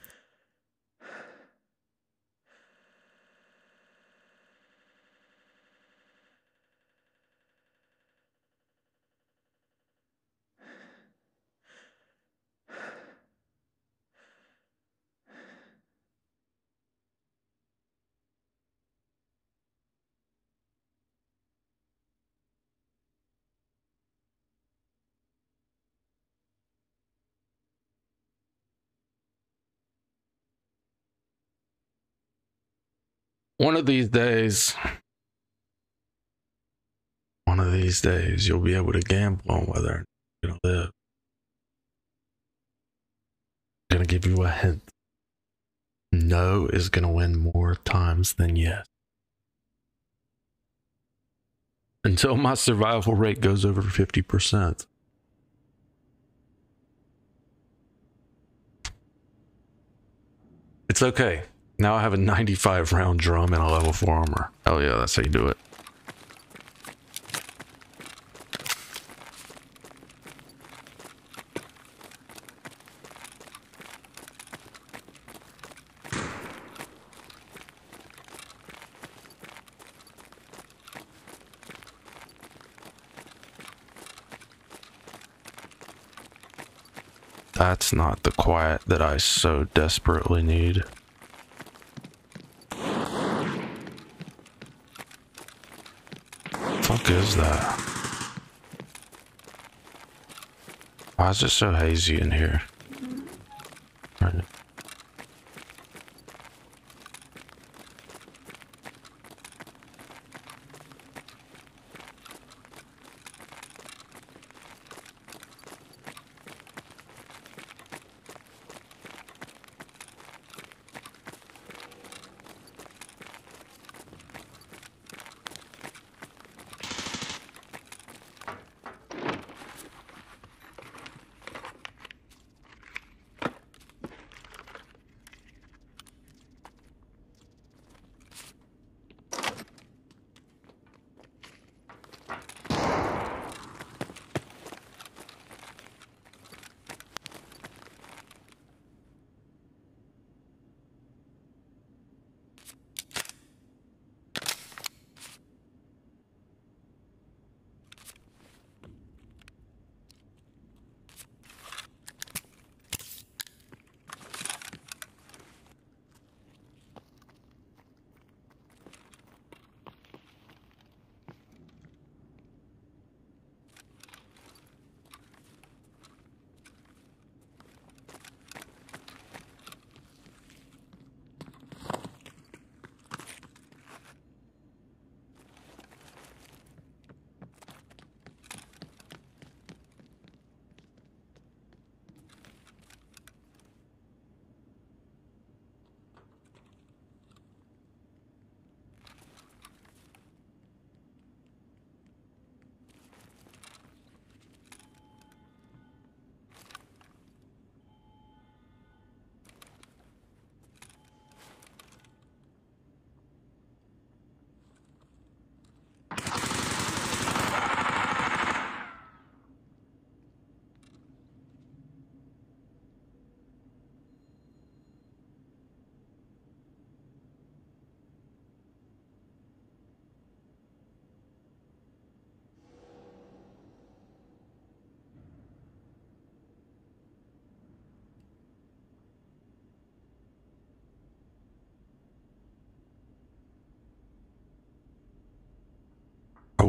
One of these days, one of these days, you'll be able to gamble on whether you're gonna live. I'm gonna give you a hint. No is gonna win more times than yes. Until my survival rate goes over 50%. It's okay. Now I have a 95 round drum and a level 4 armor. Hell yeah, that's how you do it. That's not the quiet that I so desperately need. Is that? Why is it so hazy in here?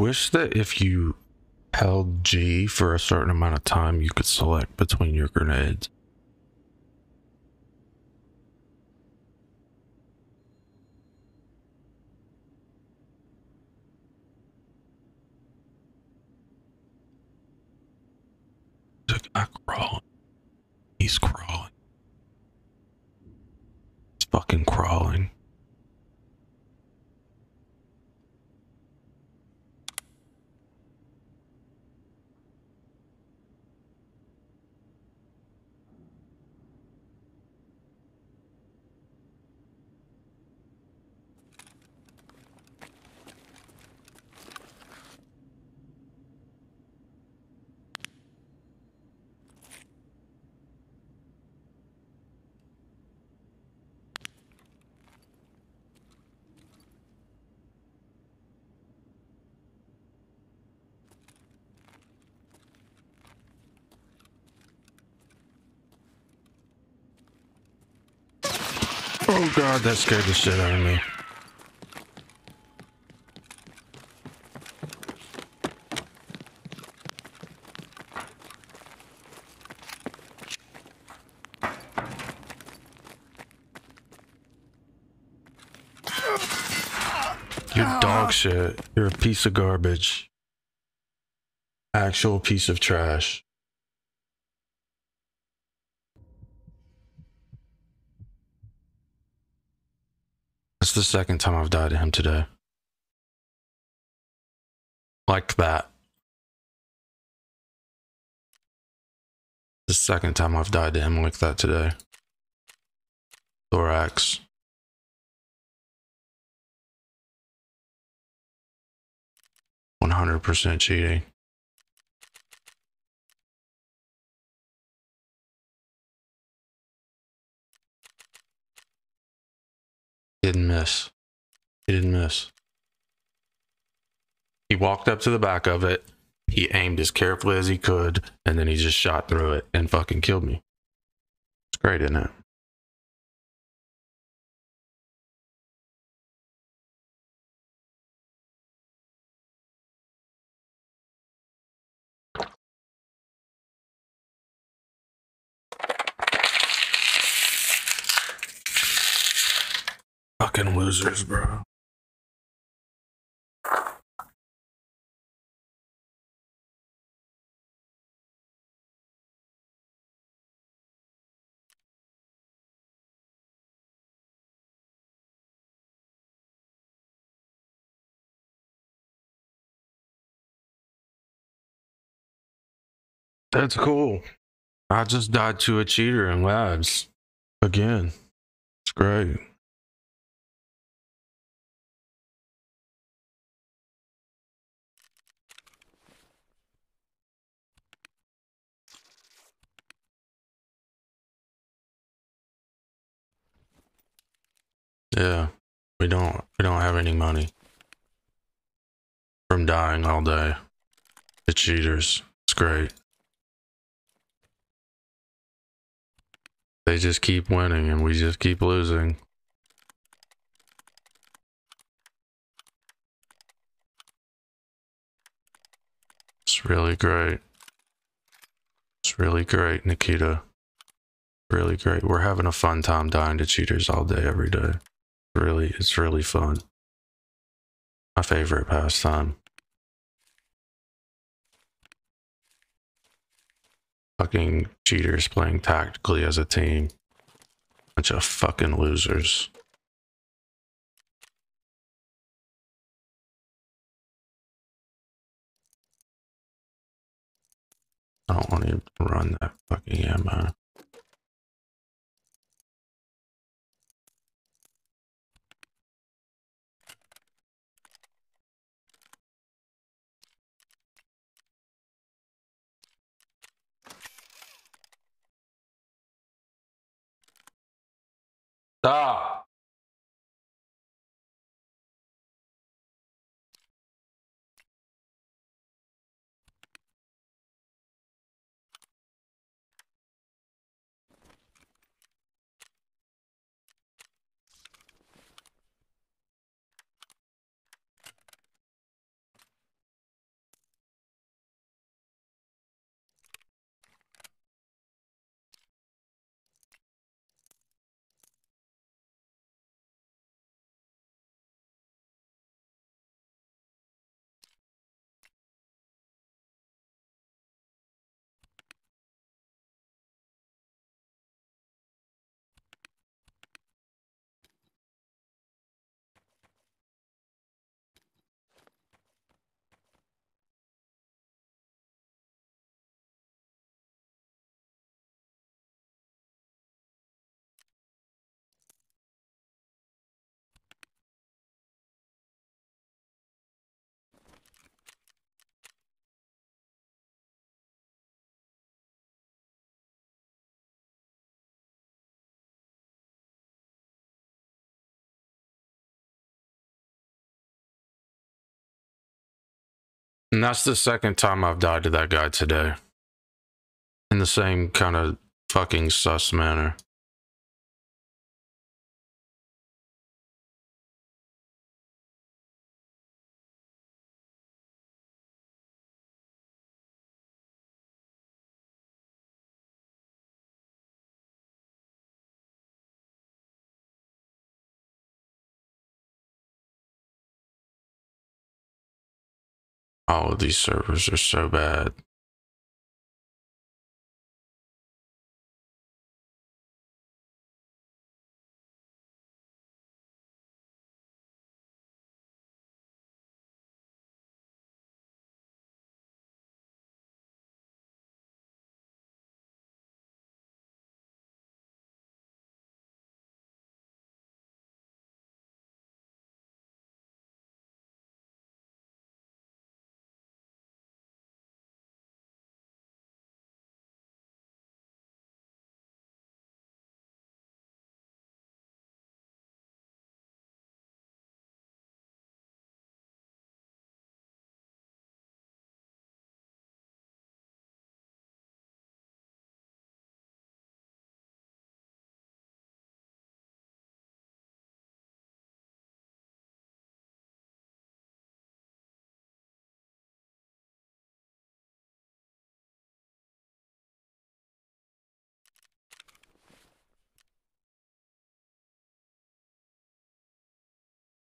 Wish that if you held G for a certain amount of time, you could select between your grenades. There's a guy crawling. He's crawling. He's fucking crawling. Oh god, that scared the shit out of me. You're dog shit. You're a piece of garbage. Actual piece of trash. That's the second time I've died to him today. Like that. The second time I've died to him like that today. Thorax. One hundred percent cheating. Didn't miss. He didn't miss. He walked up to the back of it. He aimed as carefully as he could, and then he just shot through it and fucking killed me. It's great, isn't it? Fucking losers, bro. That's cool. I just died to a cheater in labs. Again. It's great. Yeah. We don't we don't have any money. From dying all day. The cheaters. It's great. They just keep winning and we just keep losing. It's really great. It's really great, Nikita. Really great. We're having a fun time dying to cheaters all day, every day. Really, it's really fun. My favorite pastime. Fucking cheaters playing tactically as a team. Bunch of fucking losers. I don't want to run that fucking ammo. Stop. And that's the second time I've died to that guy today. In the same kind of fucking sus manner. All of these servers are so bad.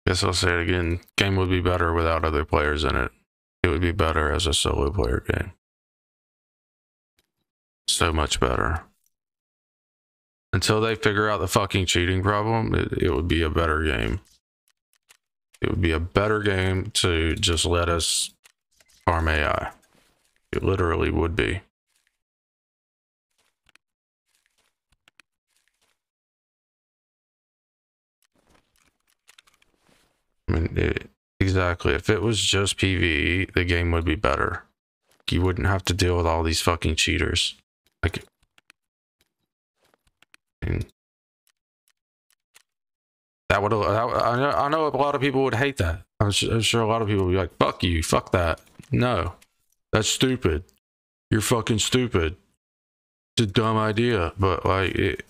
Guess I'll say it again. Game would be better without other players in it. It would be better as a solo player game. So much better. Until they figure out the fucking cheating problem, it, it would be a better game. It would be a better game to just let us farm AI. It literally would be. I mean, it, exactly. If it was just PvE, the game would be better. You wouldn't have to deal with all these fucking cheaters. Like, that would. I know. I know a lot of people would hate that. I'm sure, I'm sure a lot of people would be like, "Fuck you, fuck that." No, that's stupid. You're fucking stupid. It's a dumb idea, but like, it,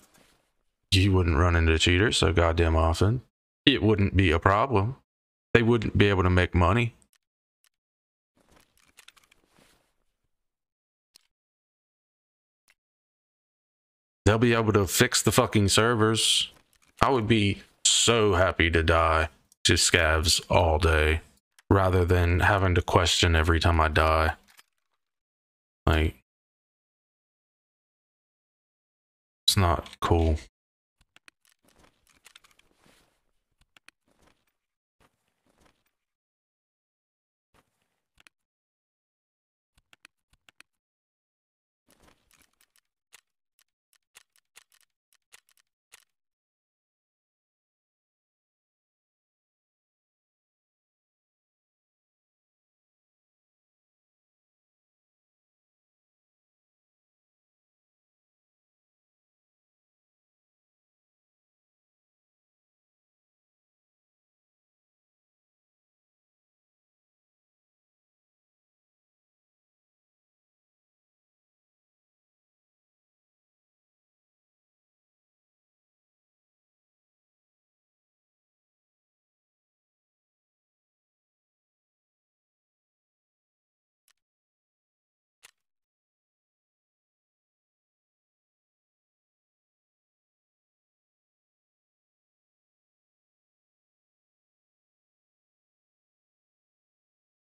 you wouldn't run into cheaters so goddamn often. It wouldn't be a problem they wouldn't be able to make money. They'll be able to fix the fucking servers. I would be so happy to die to scavs all day rather than having to question every time I die. Like, it's not cool.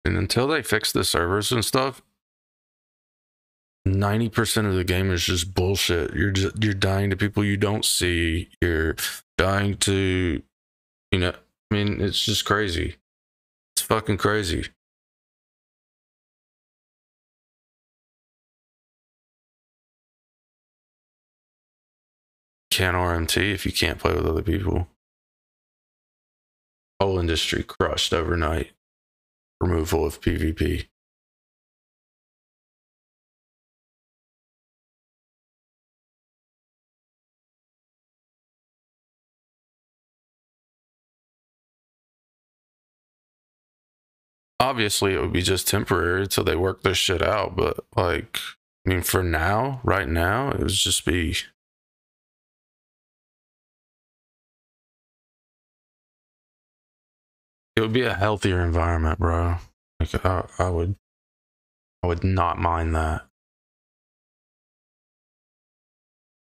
And until they fix the servers and stuff, 90% of the game is just bullshit. You're just you're dying to people you don't see. You're dying to you know, I mean, it's just crazy. It's fucking crazy. Can't RMT if you can't play with other people. Whole industry crushed overnight removal of PvP. Obviously, it would be just temporary until they work this shit out, but like, I mean, for now, right now, it would just be it would be a healthier environment, bro. Like I, I would, I would not mind that.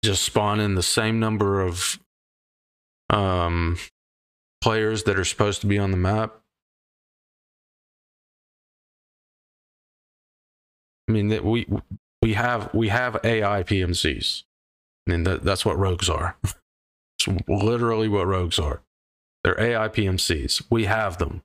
Just spawn in the same number of um players that are supposed to be on the map I mean, that we we have we have AI PMCs. I mean, that, that's what rogues are. <laughs> it's literally what rogues are. They're AI PMCs. We have them.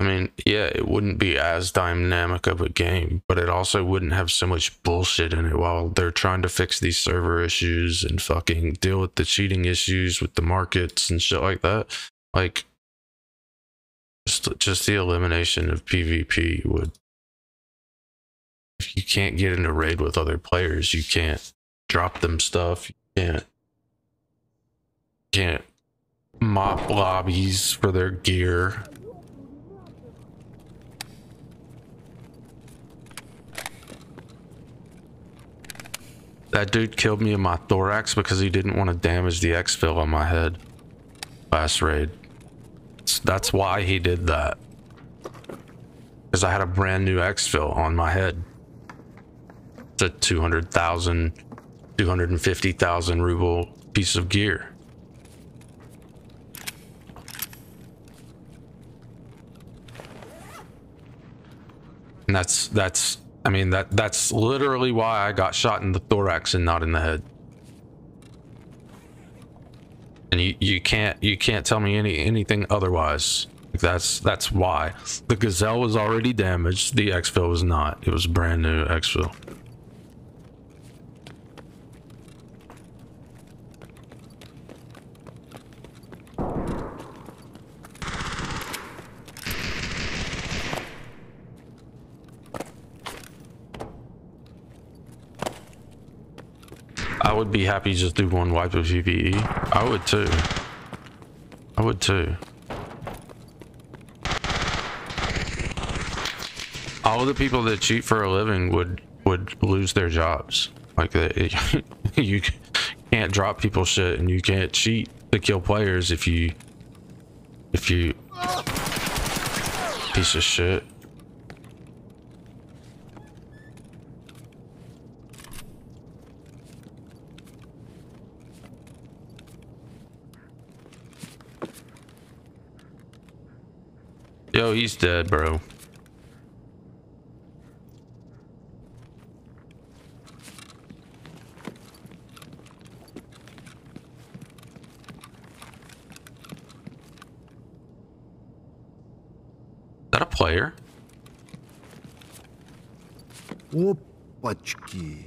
I mean, yeah, it wouldn't be as dynamic of a game, but it also wouldn't have so much bullshit in it while they're trying to fix these server issues and fucking deal with the cheating issues with the markets and shit like that. Like, just, just the elimination of PvP would. If you can't get into raid with other players, you can't drop them stuff. You can't. Can't mop lobbies for their gear. That dude killed me in my thorax because he didn't want to damage the exfil on my head last raid. That's why he did that. Because I had a brand new exfil on my head. It's a 200,000, 250,000 ruble piece of gear. And that's that's I mean that that's literally why I got shot in the thorax and not in the head. And you, you can't you can't tell me any anything otherwise. That's that's why. The Gzhel was already damaged, the exfil was not. It was brand new exfil. I would be happy to just do one wipe of PvE. I would too. I would too. All the people that cheat for a living would would lose their jobs. Like they, <laughs> you can't drop people shit and you can't cheat to kill players if you if you piece of shit. Yo, he's dead, bro. Is that a player? Опачки.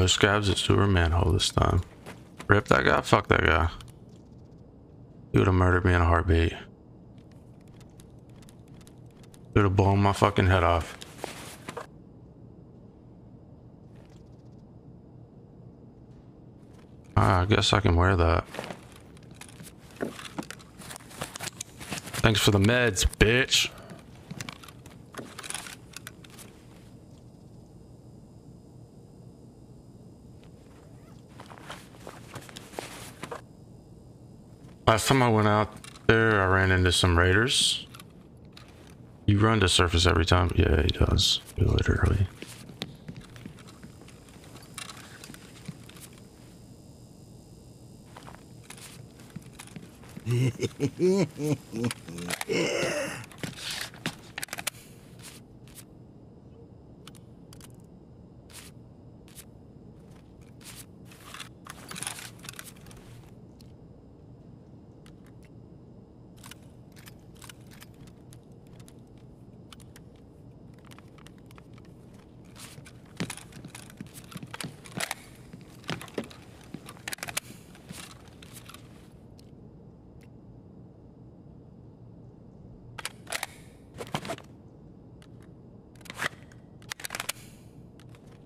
No scavs at sewer manhole this time. Rip that guy? Fuck that guy. He would have murdered me in a heartbeat. He would have blown my fucking head off. Ah, I guess I can wear that. Thanks for the meds, bitch. Last time I went out there, I ran into some raiders. You run to surface every time? Yeah, he does. Literally.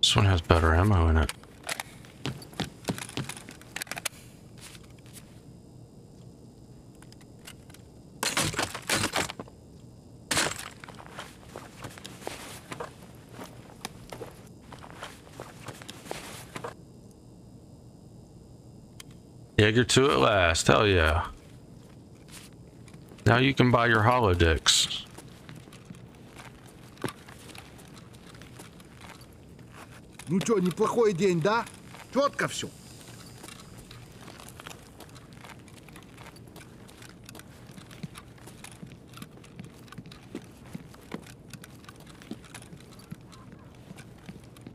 This <laughs> one has better ammo in it. Jaeger 2 at last. Hell yeah. Now you can buy your holodicks. Ну что, неплохой день, да? Четко все.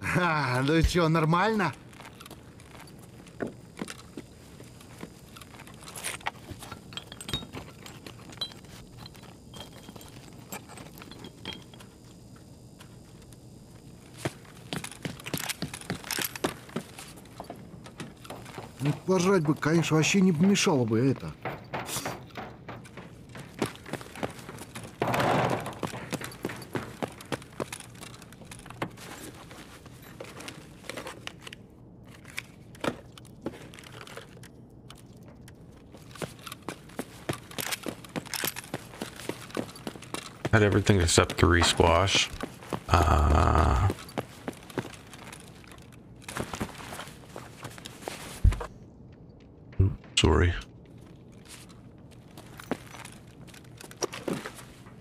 Ха, <laughs> ну что, нормально? Пожрать бы, конечно, вообще не помешало бы это. Had everything except three squash. Uh, sorry.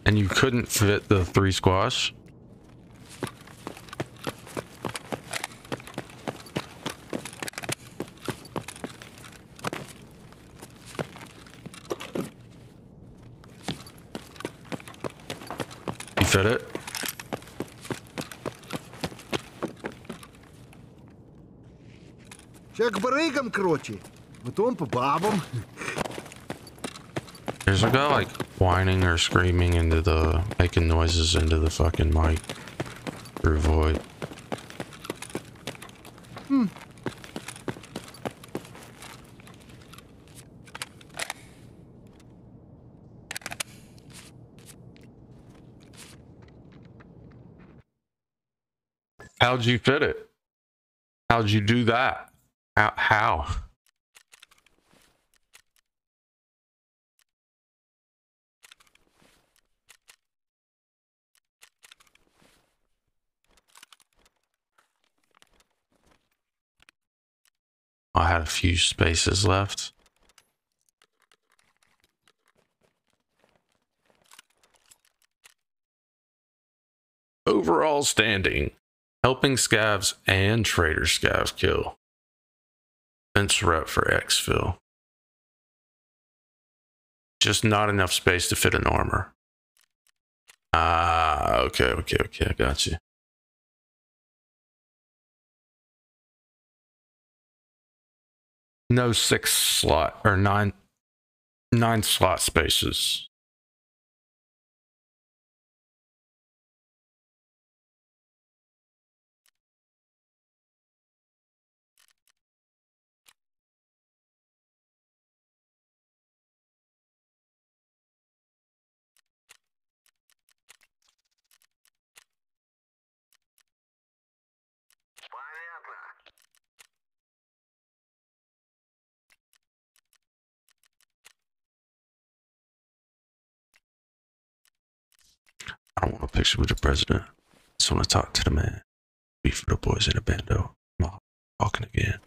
And you couldn't fit the three squash? You fit it? Сейчас к барыгам, короче. Потом по бабам. There's a guy like whining or screaming into the making noises into the fucking mic through void. How'd you fit it? How'd you do that? How? how? Few spaces left. Overall standing. Helping scavs and traitor scavs kill. Fence rep for exfil. Just not enough space to fit an armor. Ah, okay, okay, okay, I got you. No six slot or nine nine slot spaces. I don't want a picture with the president. I just want to talk to the man. Be for the boys in the bando. I'm talking again.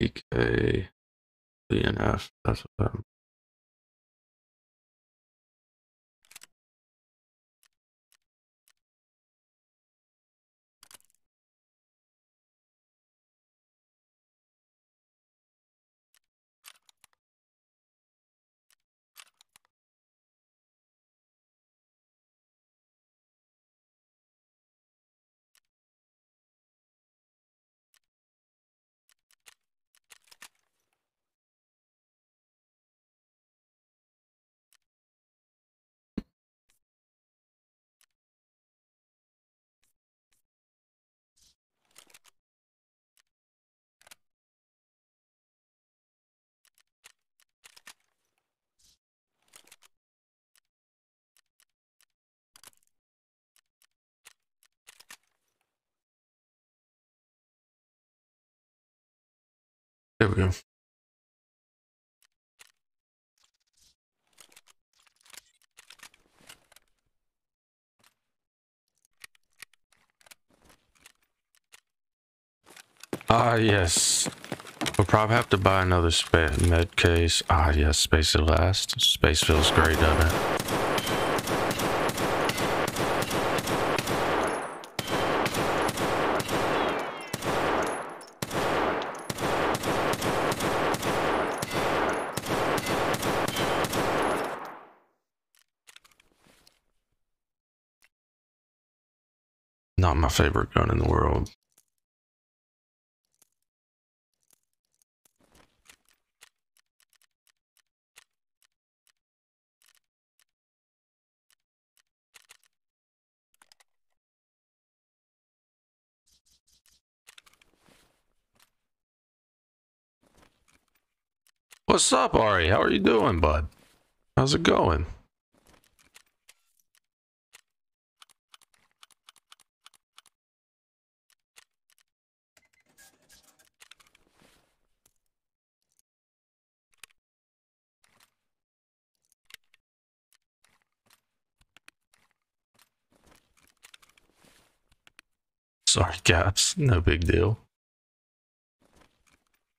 EK, DNF. That's what I'm. There we go. Ah, yes. We'll probably have to buy another med case. Ah, yes, space at last. Space feels great, doesn't it? Not my favorite gun in the world. What's up, Ari? How are you doing, bud? How's it going? Sorry, Caps. No big deal.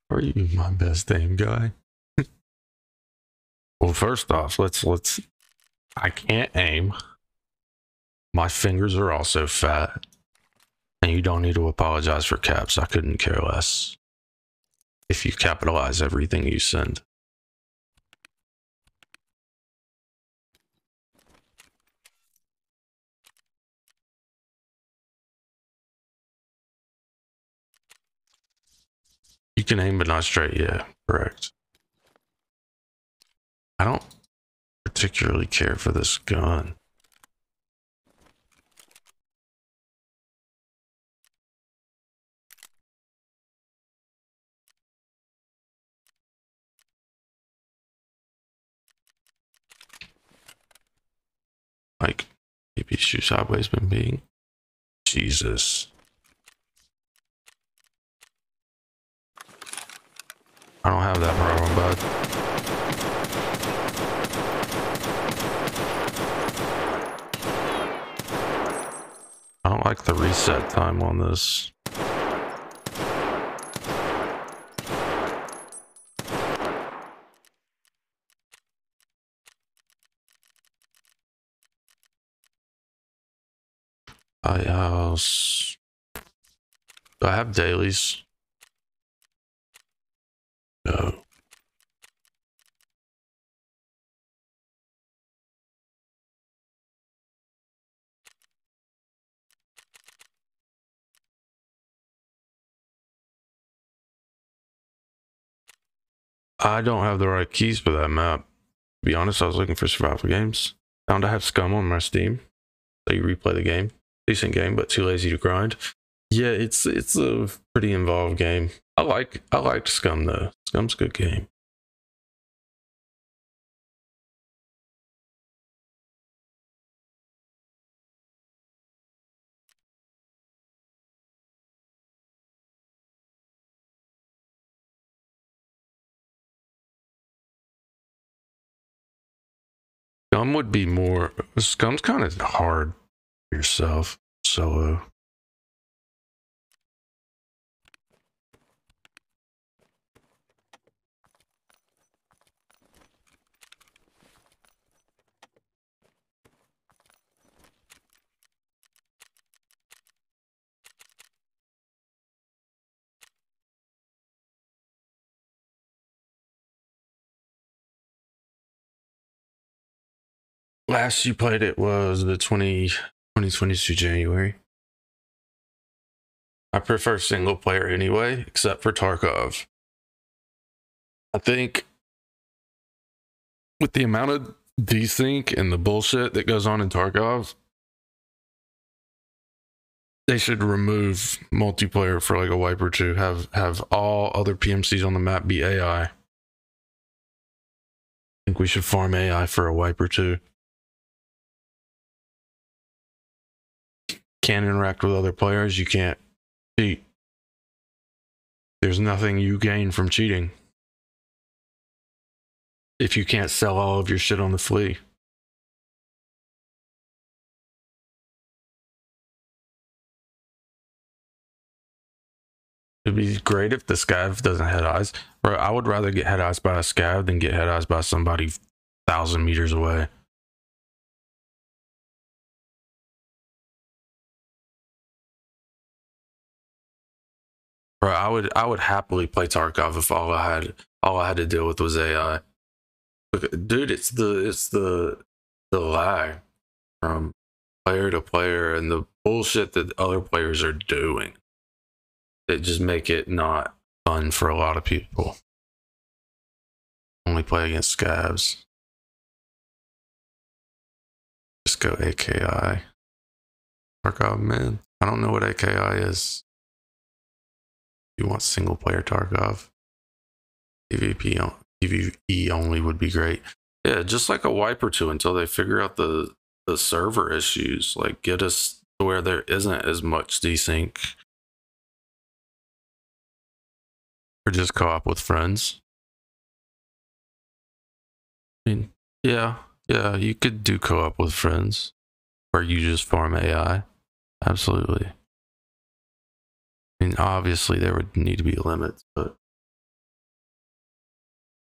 Are you my best aim guy? <laughs> well, first off, let's let's. I can't aim. My fingers are also fat, and you don't need to apologize for caps. I couldn't care less. If you capitalize everything you send. You can aim but not straight, yeah, correct. I don't particularly care for this gun. Like, maybe shoot sideways been being. Jesus. I don't have that problem, bud. I don't like the reset time on this. I house. Do I have dailies? No. I don't have the right keys for that map. To be honest, I was looking for survival games. Found I have Scum on my Steam. So you replay the game. Decent game, but too lazy to grind. Yeah, it's it's a pretty involved game. I like I liked Scum though. Scum's a good game. Scum would be more. Scum's kind of hard yourself solo. Uh, last you played it was the 20, 2022 January. I prefer single player anyway, except for Tarkov. I think with the amount of desync and the bullshit that goes on in Tarkov, they should remove multiplayer for like a wipe or two. Have have all other PMCs on the map be AI. I think we should farm AI for a wipe or two. Can't interact with other players. You can't cheat. There's nothing you gain from cheating if you can't sell all of your shit on the flea. It'd be great if the scav doesn't head eyes. I would rather get head eyes by a scav than get head eyes by somebody thousand meters away. Bro, I would I would happily play Tarkov if all I had all I had to deal with was AI. Dude, it's the it's the the lag from player to player and the bullshit that other players are doing that just make it not fun for a lot of people. Only play against scavs. Just go AKI. Tarkov, man. I don't know what AKI is. You want single player Tarkov? PvP, PvE only would be great. Yeah, just like a wipe or two until they figure out the the server issues. Like get us to where there isn't as much desync. Or just co-op with friends. I mean, yeah, yeah, you could do co-op with friends, where you just farm AI. Absolutely. I mean, obviously there would need to be limits, but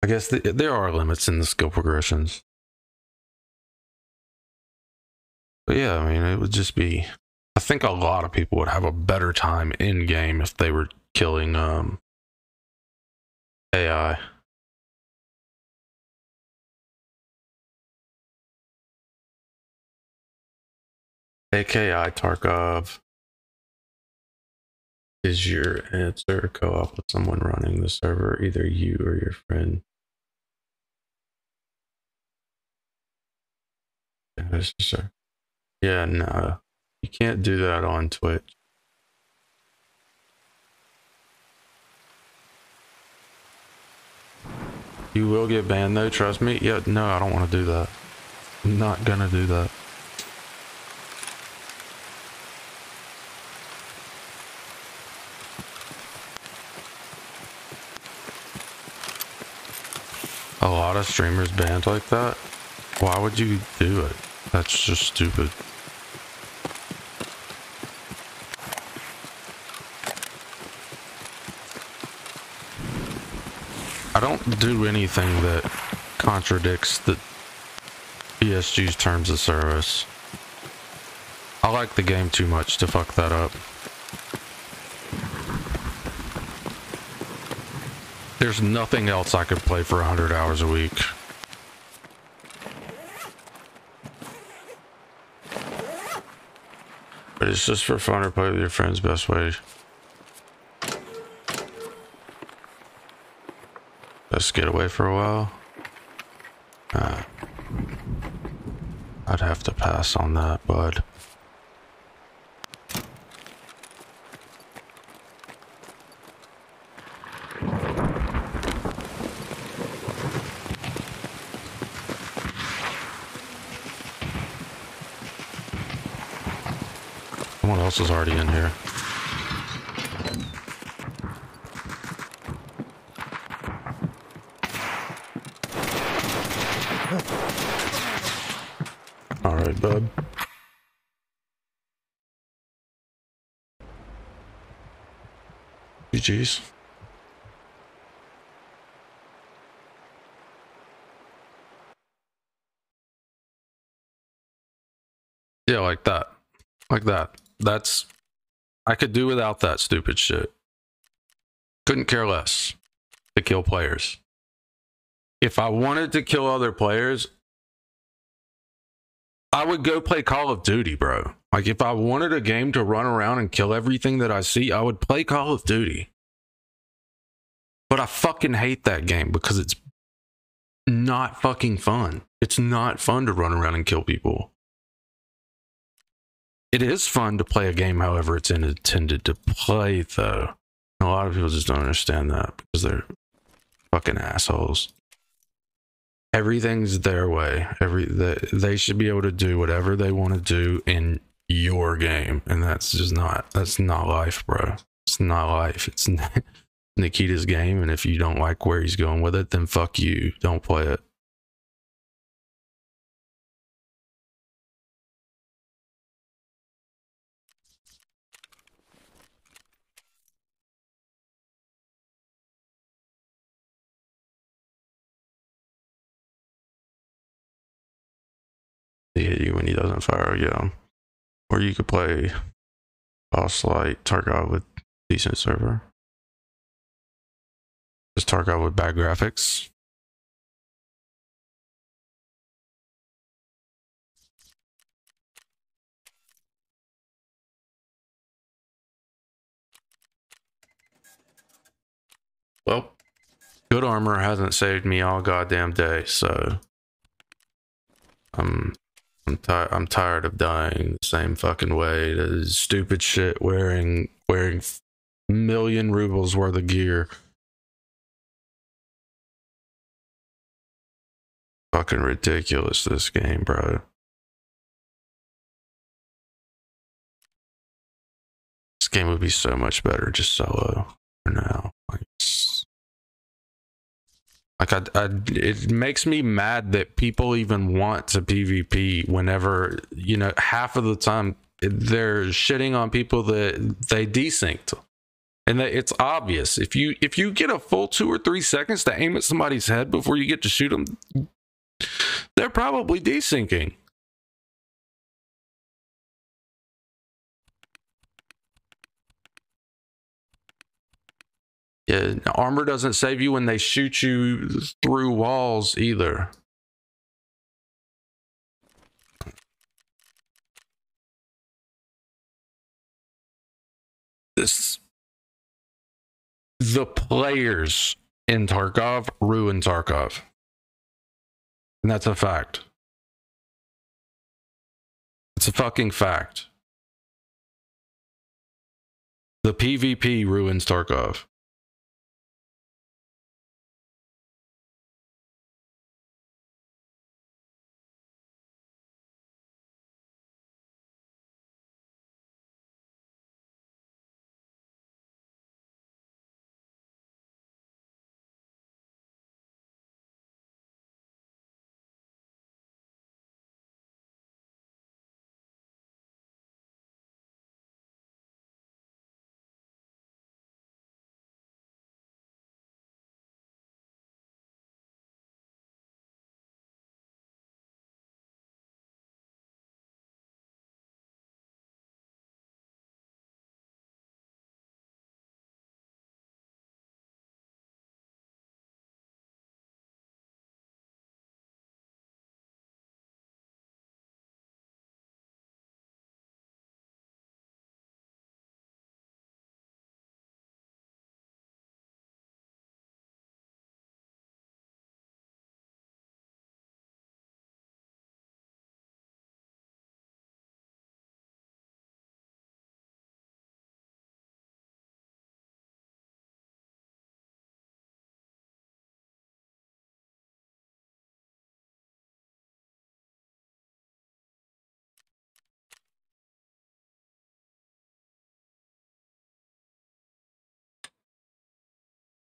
I guess th there are limits in the skill progressions. But yeah, I mean, it would just be. I think a lot of people would have a better time in game if they were killing um, AI. AKI Tarkov is your answer. Co op with someone running the server, either you or your friend. Yeah, no. You can't do that on Twitch. You will get banned though, trust me. Yeah, no, I don't want to do that. I'm not gonna do that. A lot of streamers banned like that? Why would you do it? That's just stupid. I don't do anything that contradicts the BSG's terms of service. I like the game too much to fuck that up. There's nothing else I could play for 100 hours a week. But it's just for fun or play with your friends best way. Let's get away for a while. Uh, I'd have to pass on that, bud. Someone else is already in here. All right, bud. GG's. Yeah, like that. Like that. That's. I could do without that stupid shit. Couldn't care less to kill players. If I wanted to kill other players, I would go play Call of Duty, bro. Like if I wanted a game to run around and kill everything that I see, I would play Call of Duty. But I fucking hate that game because it's not fucking fun. It's not fun to run around and kill people. It is fun to play a game however it's intended to play, though. A lot of people just don't understand that because they're fucking assholes. Everything's their way. Every they, they should be able to do whatever they want to do in your game, and that's just not that's not life, bro. It's not life. It's <laughs> Nikita's game, and if you don't like where he's going with it, then fuck you. Don't play it. Fire, yeah. Or you could play Boss Light Tarkov with decent server. Just Tarkov with bad graphics. Well, good armor hasn't saved me all goddamn day, so I'm I'm tired. I'm tired of dying the same fucking way. The stupid shit wearing wearing million rubles worth of gear. Fucking ridiculous. This game, bro. This game would be so much better just solo for now. Like, like I, I, it makes me mad that people even want to PvP whenever you know half of the time they're shitting on people that they desynced, and that it's obvious if you if you get a full two or three seconds to aim at somebody's head before you get to shoot them, they're probably desyncing. Yeah, armor doesn't save you when they shoot you through walls either. This the players in Tarkov ruin Tarkov. And that's a fact. It's a fucking fact. The PvP ruins Tarkov.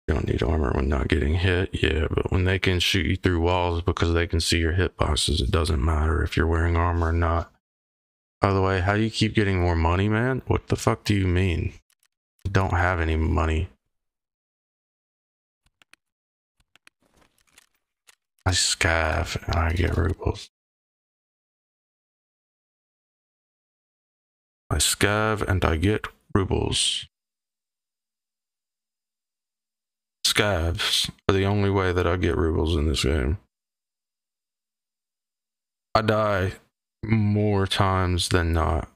You don't need armor when not getting hit, yeah, but when they can shoot you through walls because they can see your hitboxes, it doesn't matter if you're wearing armor or not. By the way, how do you keep getting more money, man? What the fuck do you mean? You don't have any money. I scav and I get rubles. I scav and I get rubles. Scavs are the only way that I get rubles in this game. I die more times than not.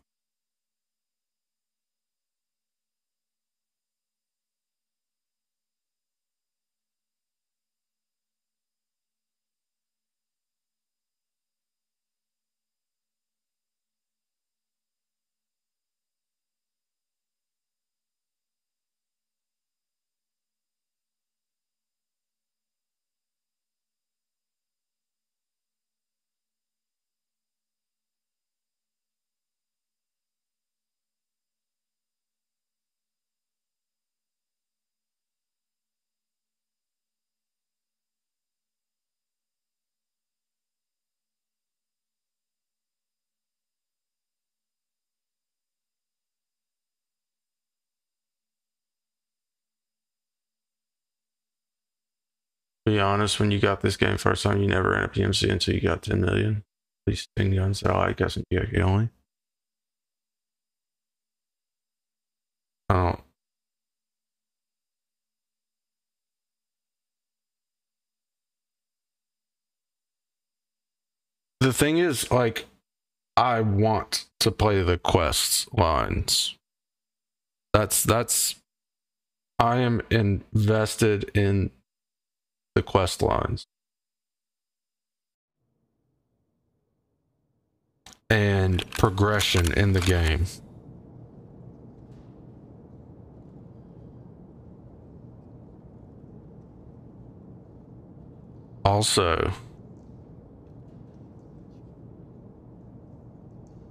Be honest, when you got this game first time, you never ran a PMC until you got 10 million. At least 10 guns that I guess in PvP only. Oh. The thing is, like, I want to play the quests lines. That's that's I am invested in the quest lines. And progression in the game. Also,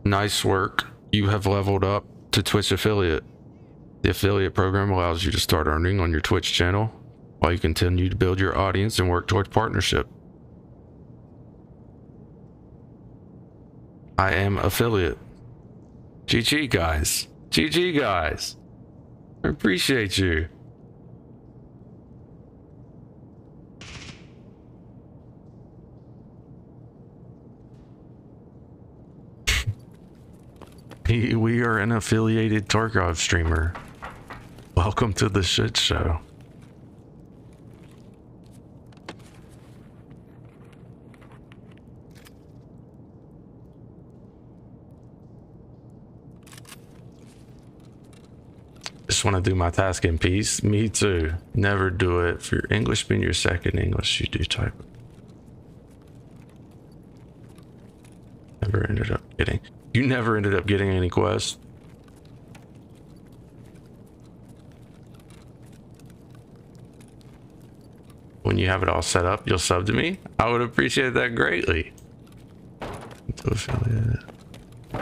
nice work. You have leveled up to Twitch affiliate. The affiliate program allows you to start earning on your Twitch channel while you continue to build your audience and work towards partnership. I am affiliate. GG guys. GG guys. I appreciate you. we are an affiliated Tarkov streamer. Welcome to the shit show. Just want to do my task in peace. Me too. Never do it. For your English being your second English, you do type. Never ended up getting. You never ended up getting any quests. When you have it all set up, you'll sub to me. I would appreciate that greatly. To affiliate.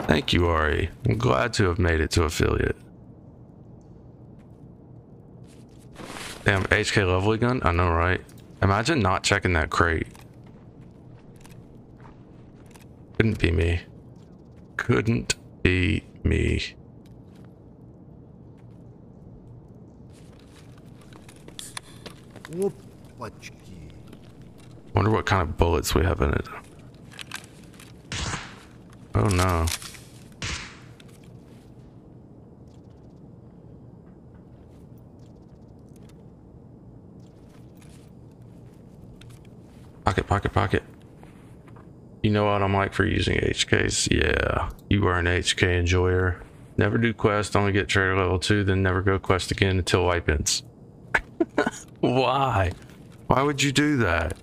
Thank you, Ari. I'm glad to have made it to affiliate. Damn, HK lovely gun? I know, right? Imagine not checking that crate. Couldn't be me. Couldn't be me. Wonder what kind of bullets we have in it. Oh no. Pocket, pocket, pocket. You know what I'm like for using HKs? Yeah, you are an HK enjoyer. Never do quest, only get trader level 2, then never go quest again until wipe ends. <laughs> Why? Why would you do that?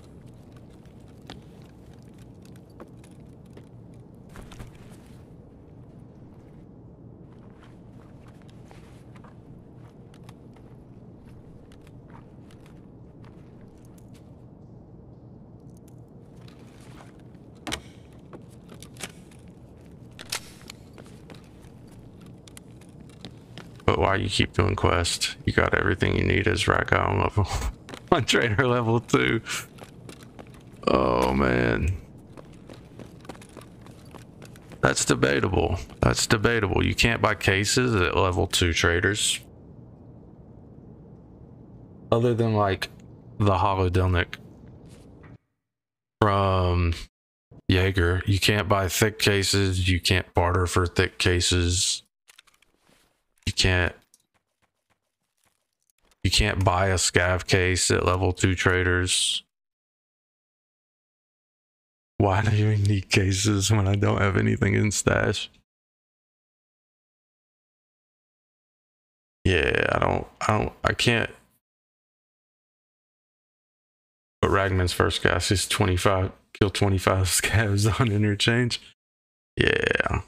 But why you keep doing quest? You got everything you need as rack on level <laughs> on trainer level two. Oh man. That's debatable. That's debatable. You can't buy cases at level two traders. Other than like the holodilnick from Jaeger. You can't buy thick cases. You can't barter for thick cases can't you can't buy a scav case at level two traders Why do you need cases when I don't have anything in stash? Yeah, I don't, I don't, I can't. But Ragman's first gas is 25, kill 25 <laughs> scavs on interchange. Yeah.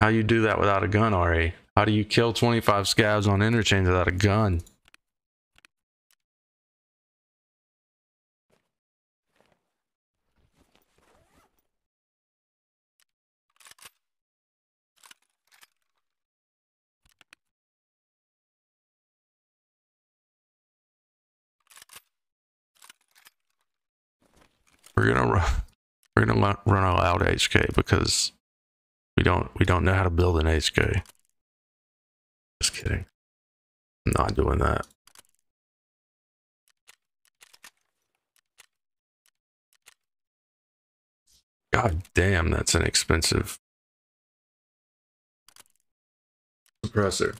How you do that without a gun, RA? How do you kill 25 scavs on interchange without a gun? We're gonna run. We're gonna run loud HK because we don't we don't know how to build an HK. Just kidding. I'm not doing that. God damn, that's an expensive suppressor.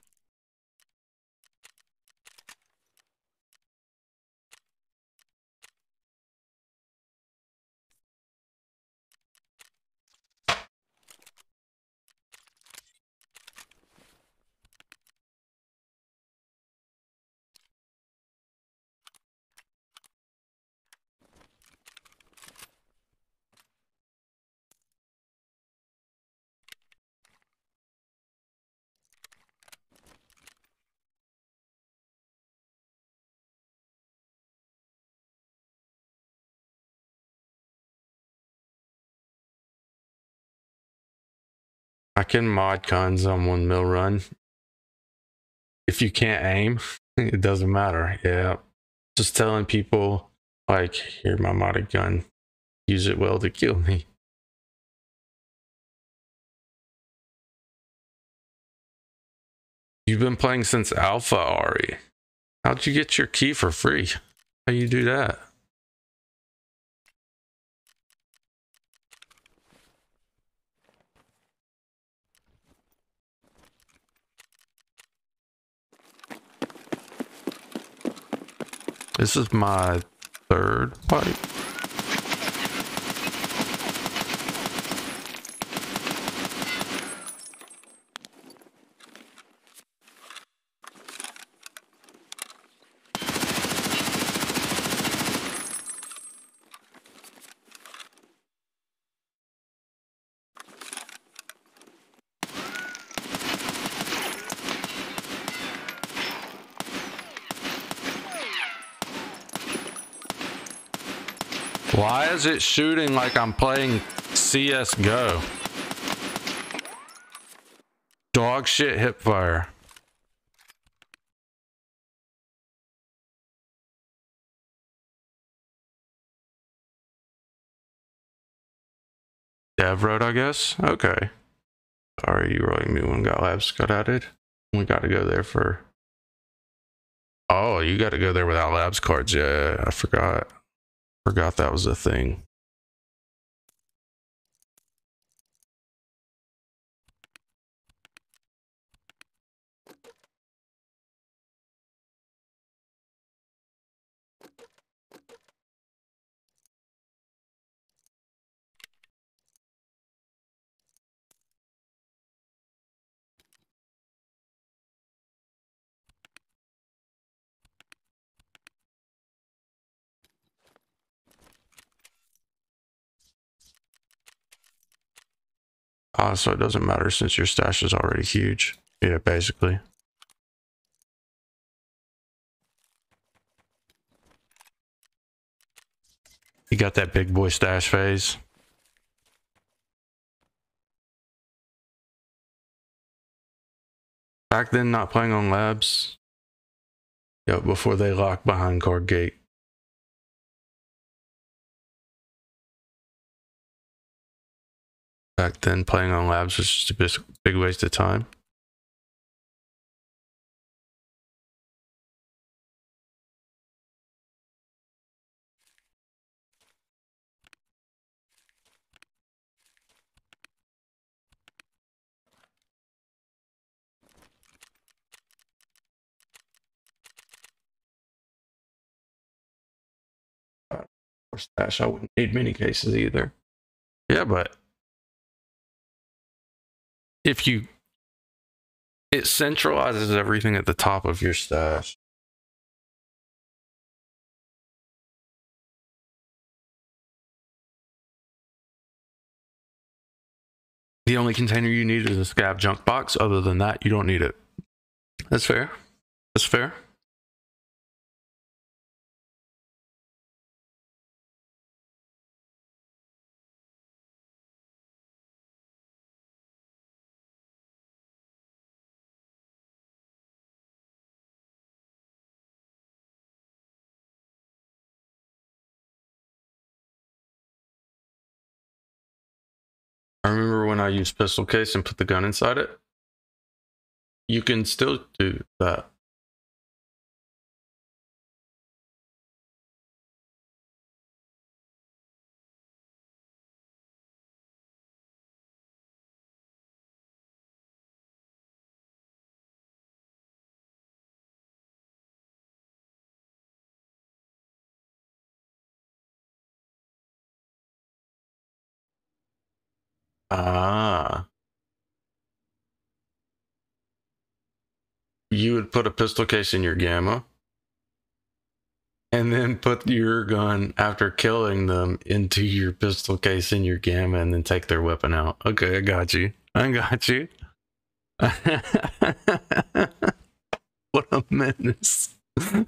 I can mod cons on one mill run. If you can't aim, <laughs> it doesn't matter. Yeah. Just telling people, like, here, my modded gun. Use it well to kill me. You've been playing since Alpha, Ari. How'd you get your key for free? How you do that? This is my third pipe. Why is it shooting like I'm playing CSGO? Dog shit hip fire. Dev road, I guess? Okay. Sorry, you rolling me when got labs got added. We got to go there for. Oh, you got to go there without labs cards. Yeah, I forgot. Forgot that was a thing. Ah, so it doesn't matter since your stash is already huge. Yeah, basically. You got that big boy stash phase. Back then, not playing on labs. Yep, before they locked behind card gate. Back then, playing on labs was just a big, waste of time. Stash, I wouldn't need many cases either. Yeah, but if you it centralizes everything at the top of your stash. The only container you need is a scav junk box. Other than that, you don't need it. That's fair. That's fair. Used pistol case and put the gun inside it. You can still do that. Ah. You would put a pistol case in your gamma and then put your gun after killing them into your pistol case in your gamma and then take their weapon out. Okay, I got you. I got you. <laughs> what a menace.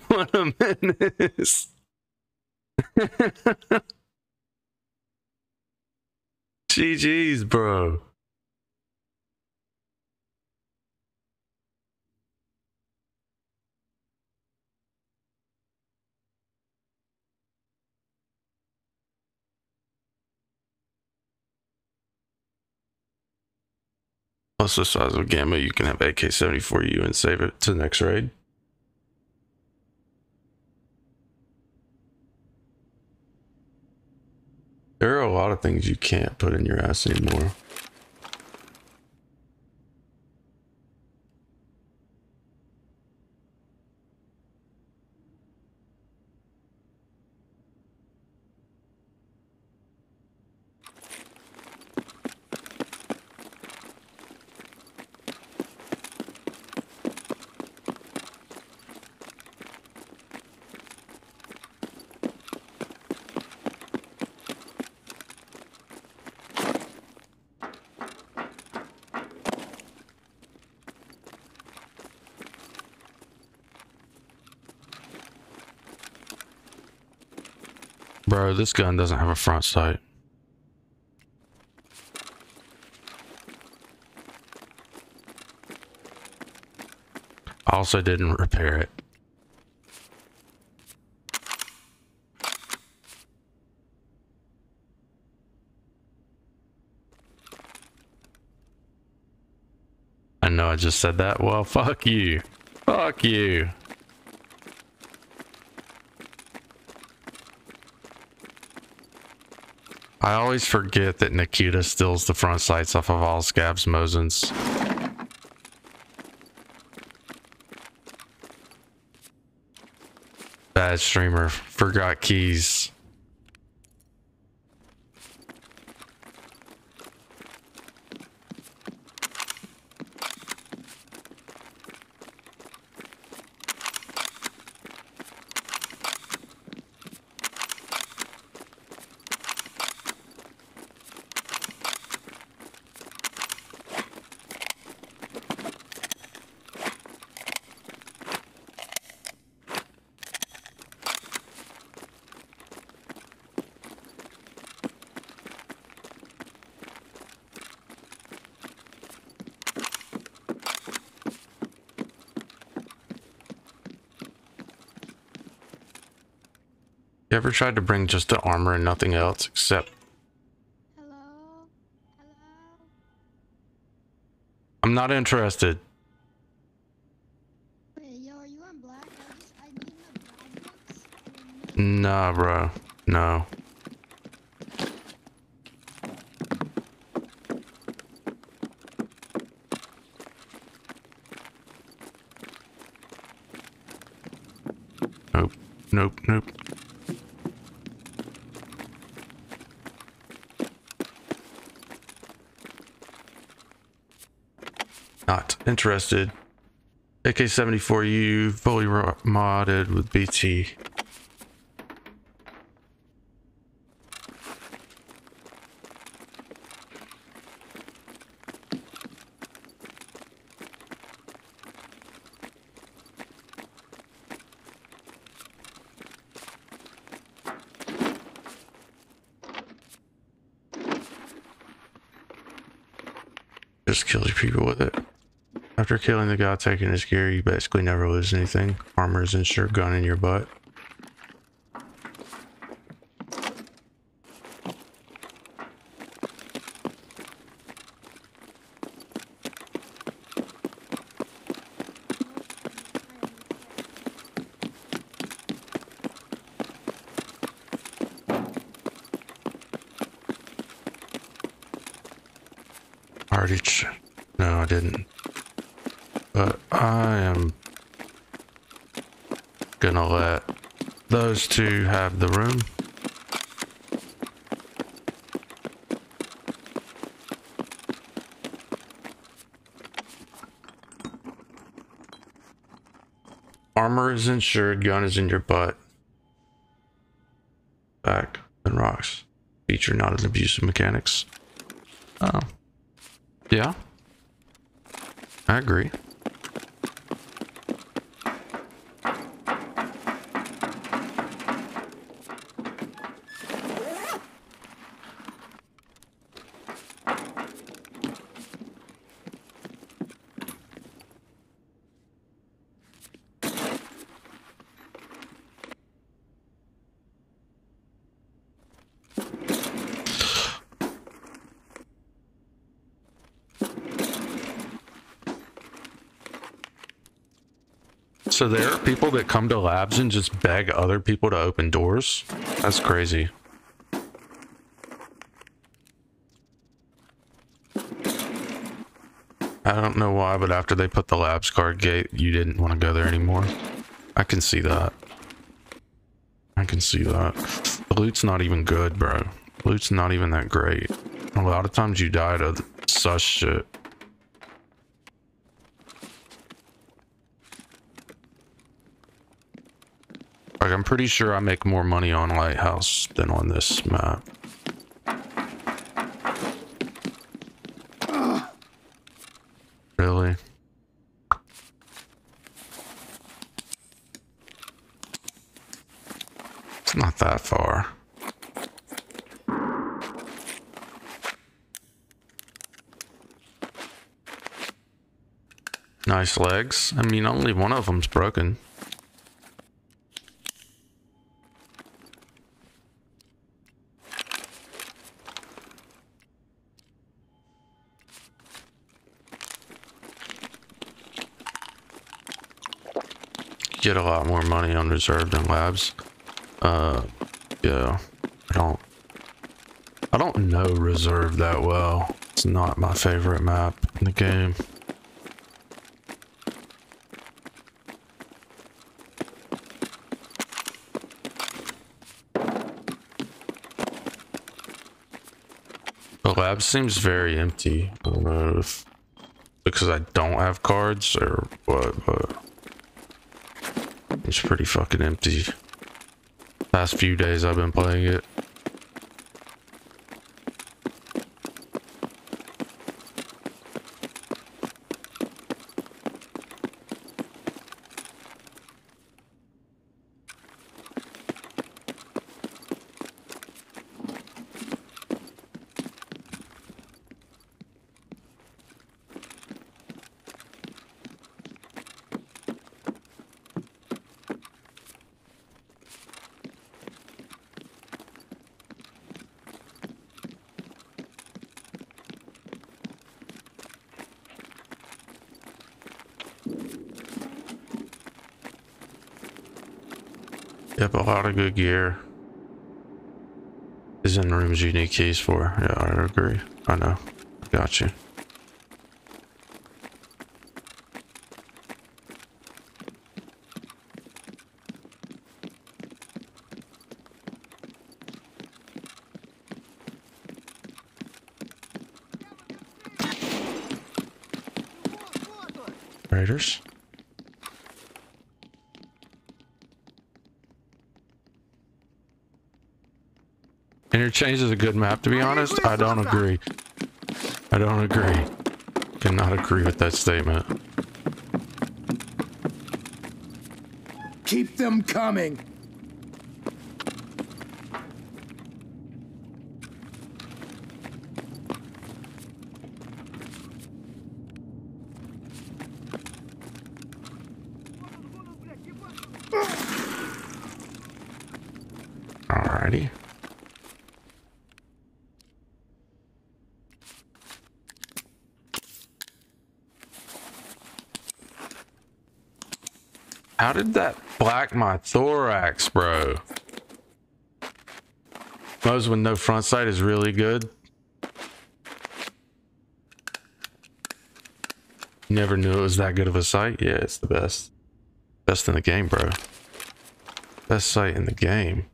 What a menace. <laughs> GG's, bro. Plus the size of Gamma, you can have AK-74U and save it to the next raid. There are a lot of things you can't put in your ass anymore. This gun doesn't have a front sight. Also didn't repair it. I know I just said that. Well, fuck you. Fuck you. I always forget that Nikita steals the front sights off of all Scavs Mosins. Bad streamer. Forgot keys. Tried to bring just the armor and nothing else except Hello? Hello? I'm not interested. Wait, yo, are you on black? I just, I black. Nah, bro. No. Nope. Nope. Nope. Not interested. AK-74U fully modded with BT. Just kills people with it. After killing the guy taking his gear, you basically never lose anything. Armor is insured gun in your butt. I already ch- no, I didn't. But I am gonna let two have the room. Armor is insured, gun is in your butt. Back and rocks. Feature not an abuse of mechanics. Oh. Yeah. I agree. So there are people that come to labs and just beg other people to open doors? That's crazy. I don't know why, but after they put the labs card gate, you didn't want to go there anymore. I can see that. I can see that. The loot's not even good, bro. Loot's not even that great. A lot of times you die to sus shit. Like, I'm pretty sure I make more money on Lighthouse than on this map. Really? It's not that far. Nice legs. I mean, only one of them's broken. Get a lot more money on reserve than labs. Uh, yeah, I don't, I don't know reserve that well. It's not my favorite map in the game. The lab seems very empty. I don't know if because I don't have cards or what, but it's pretty fucking empty. Past few days I've been playing it. Yep, a good gear is in rooms you need keys for. Yeah, I agree. I know. Got you. Raiders. Interchange is a good map, to be honest. I don't agree. I don't agree. Cannot agree with that statement. Keep them coming. Alrighty. How did that black my thorax, bro? Those with no front sight is really good. Never knew it was that good of a sight. Yeah, it's the best. Best in the game, bro. Best sight in the game.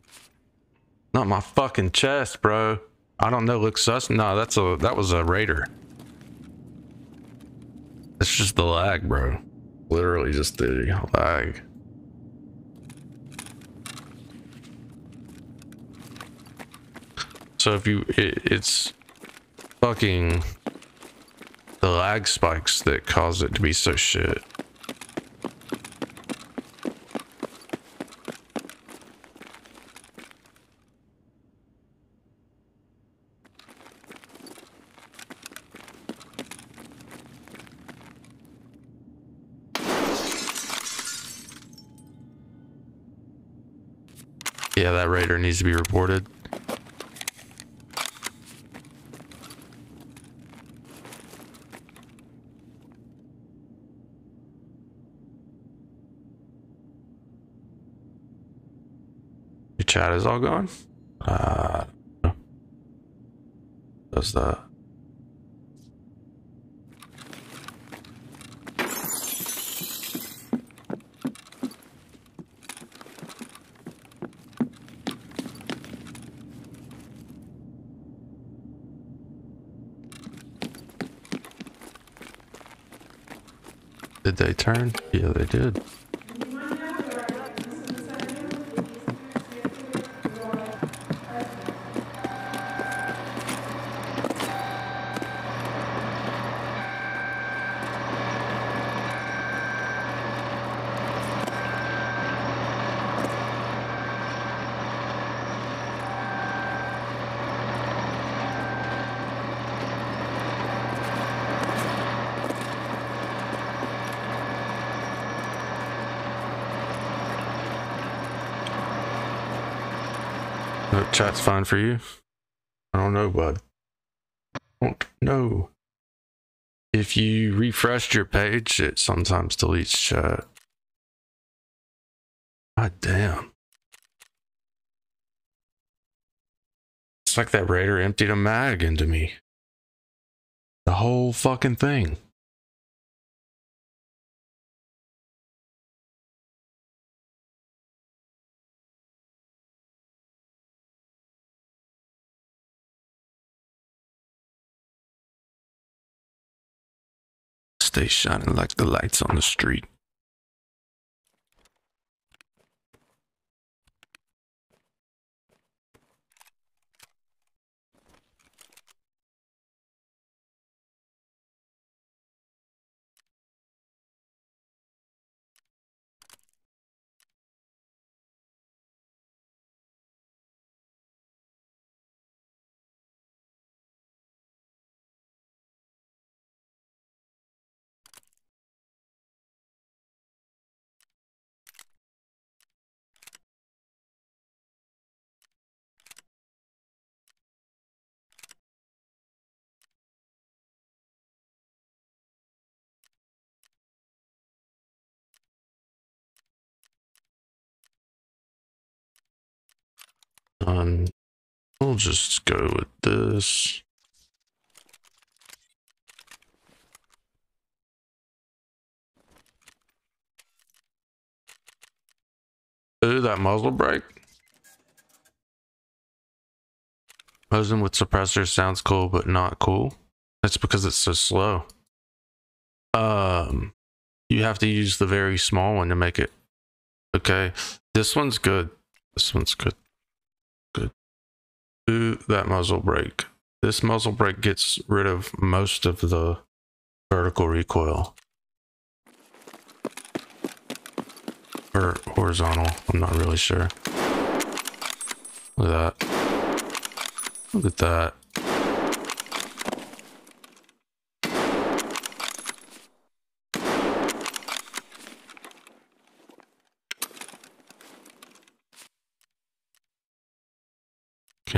Not my fucking chest, bro. I don't know. Looks sus. No, that's a that was a raider. It's just the lag, bro. Literally just the lag. So if you, it, it's fucking the lag spikes that cause it to be so shit. Yeah, that raider needs to be reported. Is all gone? Uh, does that? Did they turn? Yeah, they did. No, chat's fine for you. I don't know, bud. Don't know. If you refreshed your page, it sometimes deletes chat. God damn. It's like that raider emptied a mag into me. The whole fucking thing. Shining like the lights on the street. Um, we'll just go with this. Ooh, that muzzle brake. Posing with suppressor sounds cool, but not cool. That's because it's so slow. Um, You have to use the very small one to make it. Okay. This one's good. This one's good. Good. Do that muzzle brake. This muzzle brake gets rid of most of the vertical recoil. Or horizontal. I'm not really sure. Look at that. Look at that.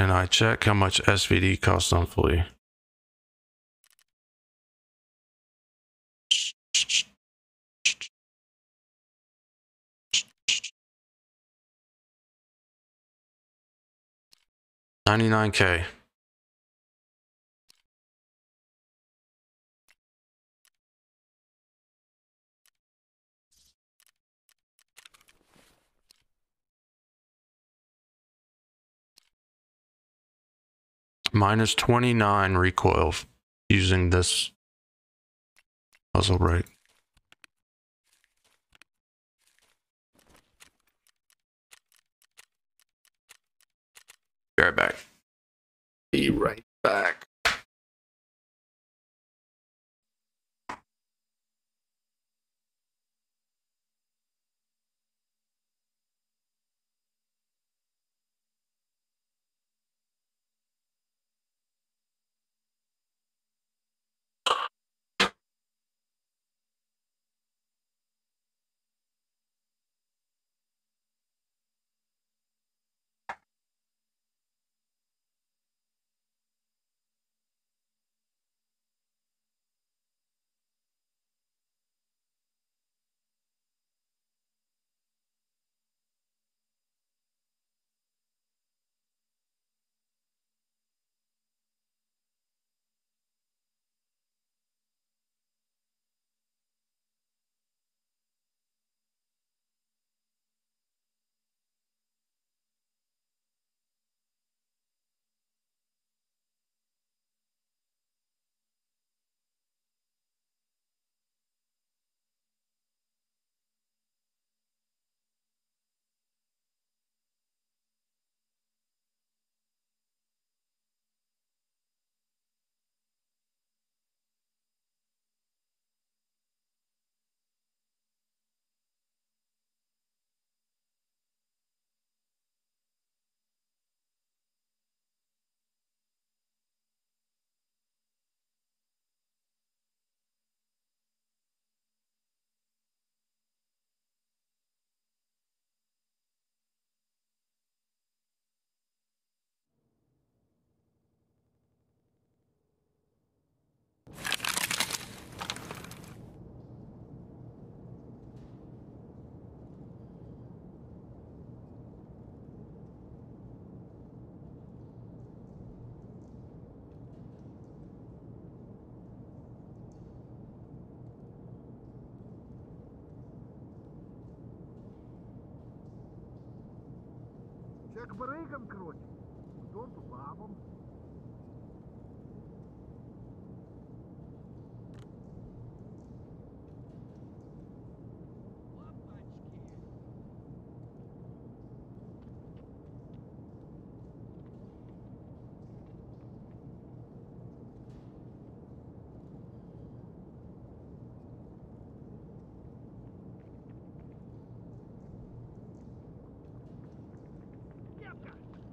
Can I check how much SVD costs monthly? Ninety-nine K. Minus 29 recoil using this muzzle brake. Be right back. Be right back. Как барыгом крутит.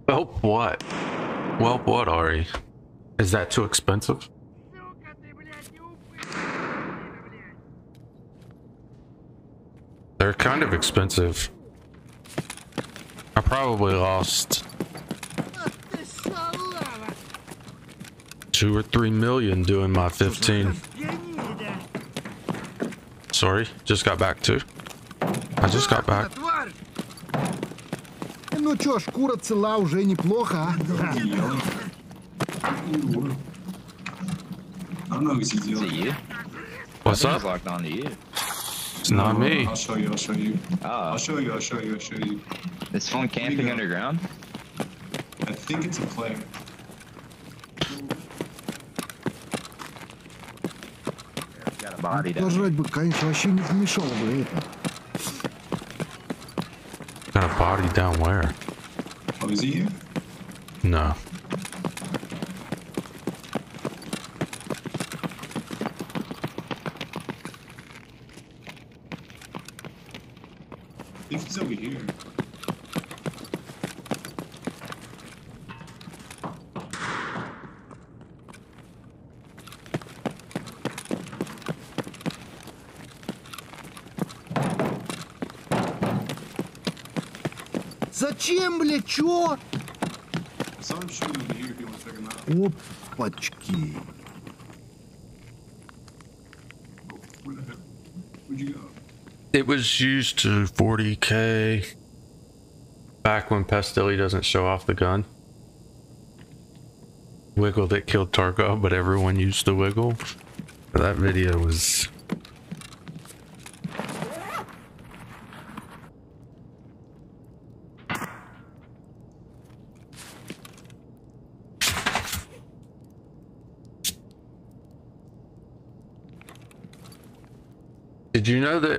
Help what? Help what, Ari? Is that too expensive? They're kind of expensive. I probably lost two or three million doing my 15. Sorry, just got back too. I just got back. Ну чё, шкура цела уже неплохо, а? Is? What's up? It's not me. I'll show you. I'll show you. Oh, I'll show you. I'll show you. I'll show you. it's fun camping underground. I think it's a player. Got a body down. Пожрать бы, конечно, вообще не помешало бы это. Body down where? Oh, is he here? No. чё? Опачки. It was used to 40k back when Pestily doesn't show off the gun. Wiggle that killed Tarkov, but everyone used the wiggle. That video was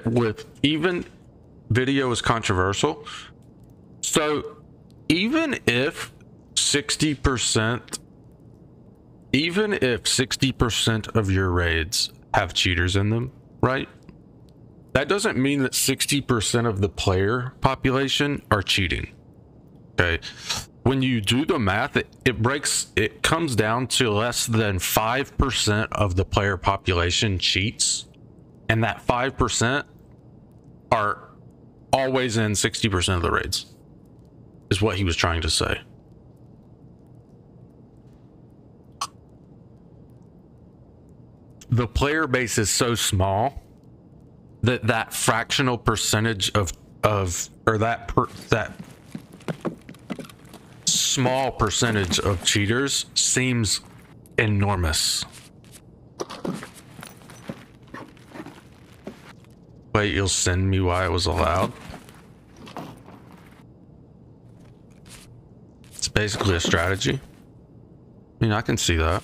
with even video is controversial? So even if 60%, even if 60% of your raids have cheaters in them, right? That doesn't mean that 60% of the player population are cheating. Okay. When you do the math, it, it breaks, it comes down to less than 5% of the player population cheats and that 5% are always in 60% of the raids is what he was trying to say. The player base is so small that that fractional percentage of of or that per, that small percentage of cheaters seems enormous You'll send me why it was allowed? It's basically a strategy. I mean, I can see that.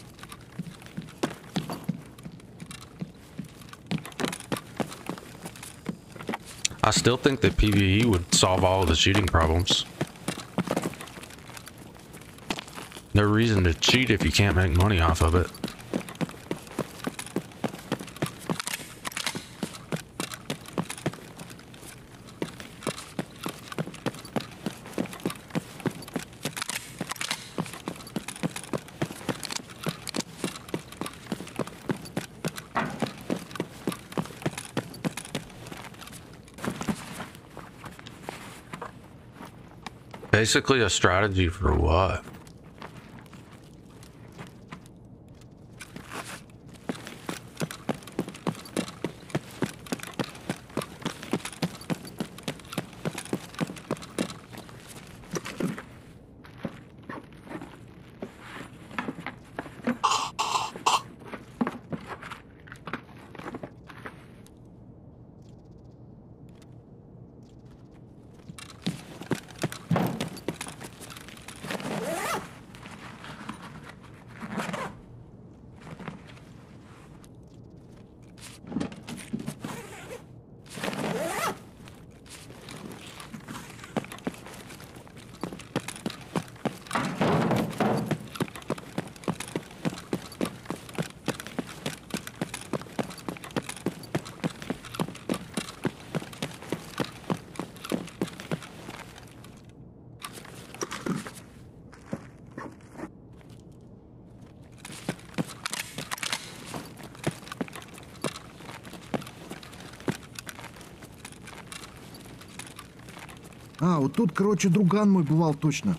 I still think that PvE would solve all of the cheating problems. No reason to cheat if you can't make money off of it. Basically a strategy for what? Тут, короче, друган мой бывал точно.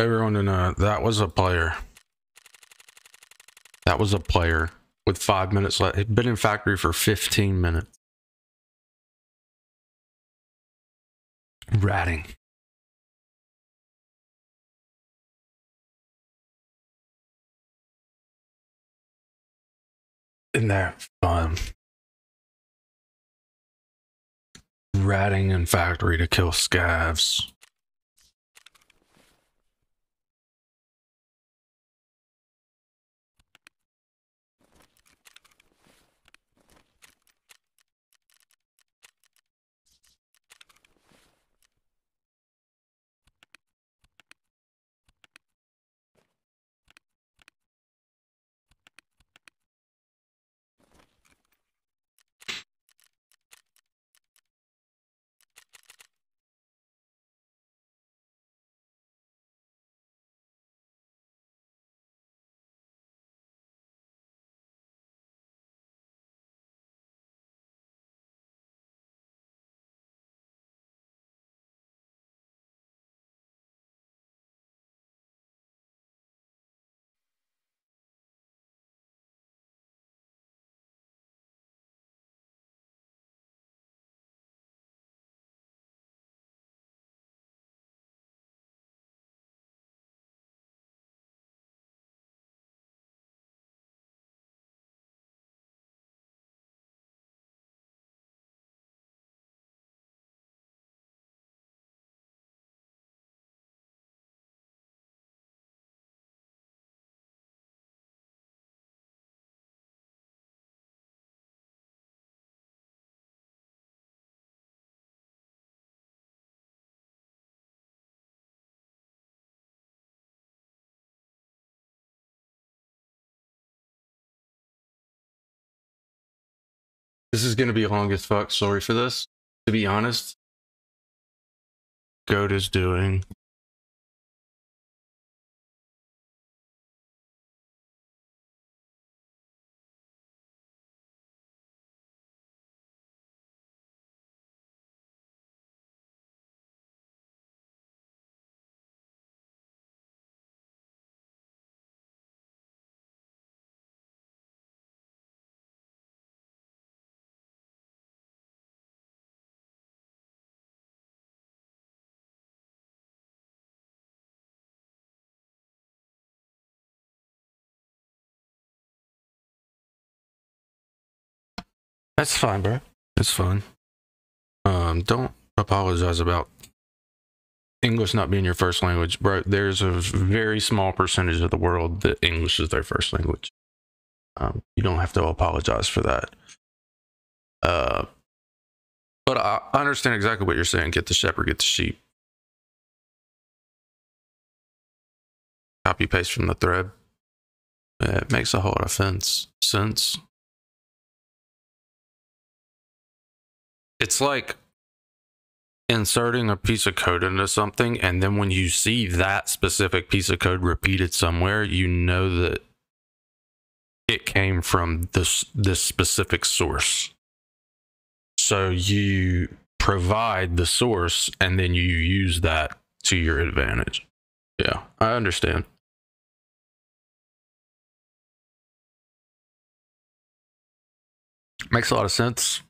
Everyone in that was a player. That was a player with five minutes left. He'd been in factory for 15 minutes. Ratting. Isn't that fun? Ratting in factory to kill scavs. This is gonna be long as fuck. Sorry for this. To be honest, Goat is doing. That's fine, bro. It's fine. Um, don't apologize about English not being your first language, bro. There's a very small percentage of the world that English is their first language. Um, you don't have to apologize for that. Uh, but I understand exactly what you're saying. Get the shepherd, get the sheep. Copy paste from the thread. It makes a whole lot of sense. Sense. It's like inserting a piece of code into something, and then when you see that specific piece of code repeated somewhere, you know that it came from this this specific source. So you provide the source, and then you use that to your advantage. Yeah, I understand. Makes a lot of sense.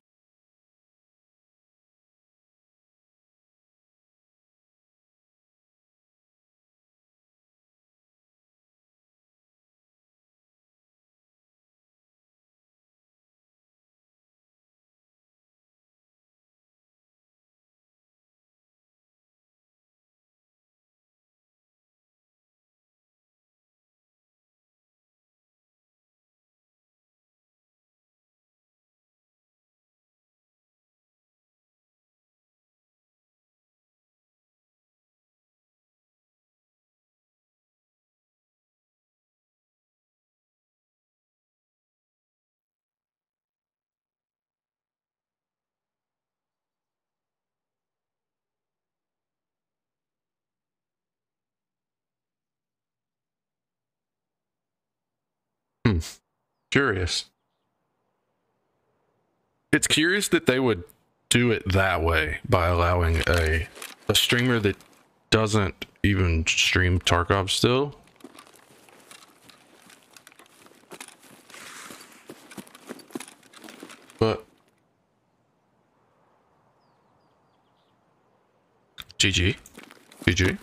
Hmm. Curious. It's curious that they would do it that way by allowing a a streamer that doesn't even stream Tarkov still. But GG. GG.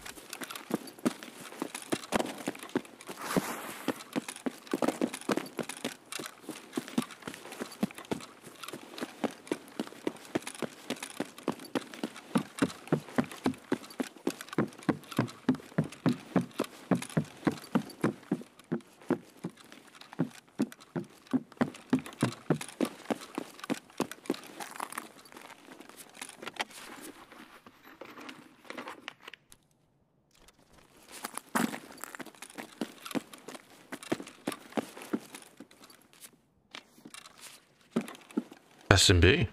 SMB.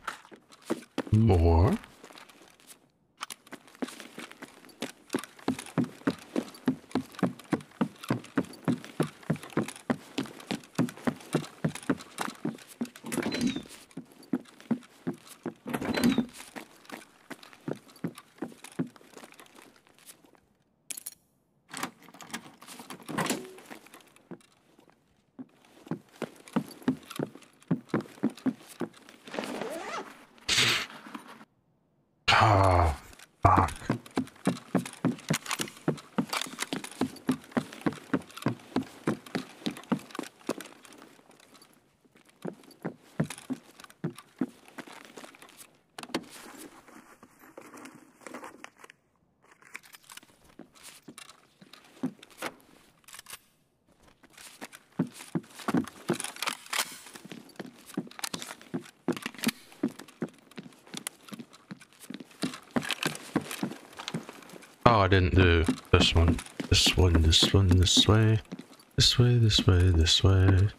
More. Hmm. Ah, fuck. Oh, I didn't do this one. This one, this one, this way. This way, this way, this way.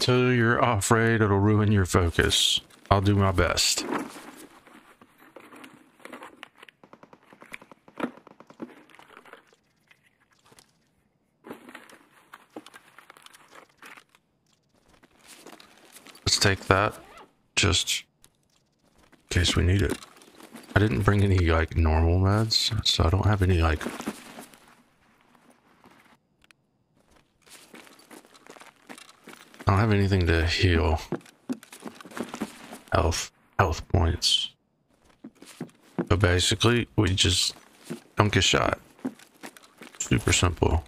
Until you're afraid it'll ruin your focus. I'll do my best. Let's take that just in case we need it. I didn't bring any like normal meds, so I don't have any like I don't have anything to heal. Health. Health points. But basically, we just don't get shot. Super simple.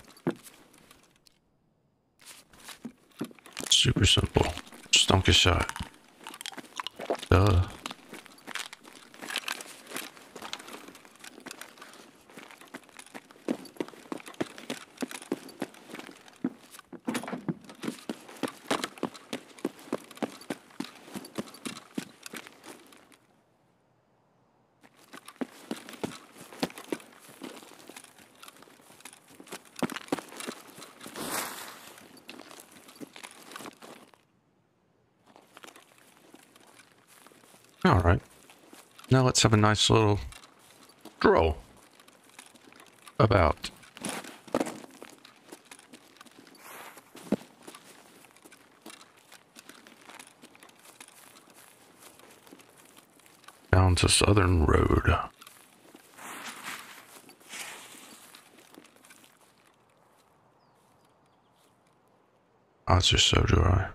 Super simple. Just don't get shot. Duh. Let's have a nice little stroll about. Down to Southern Road. Answer so do I.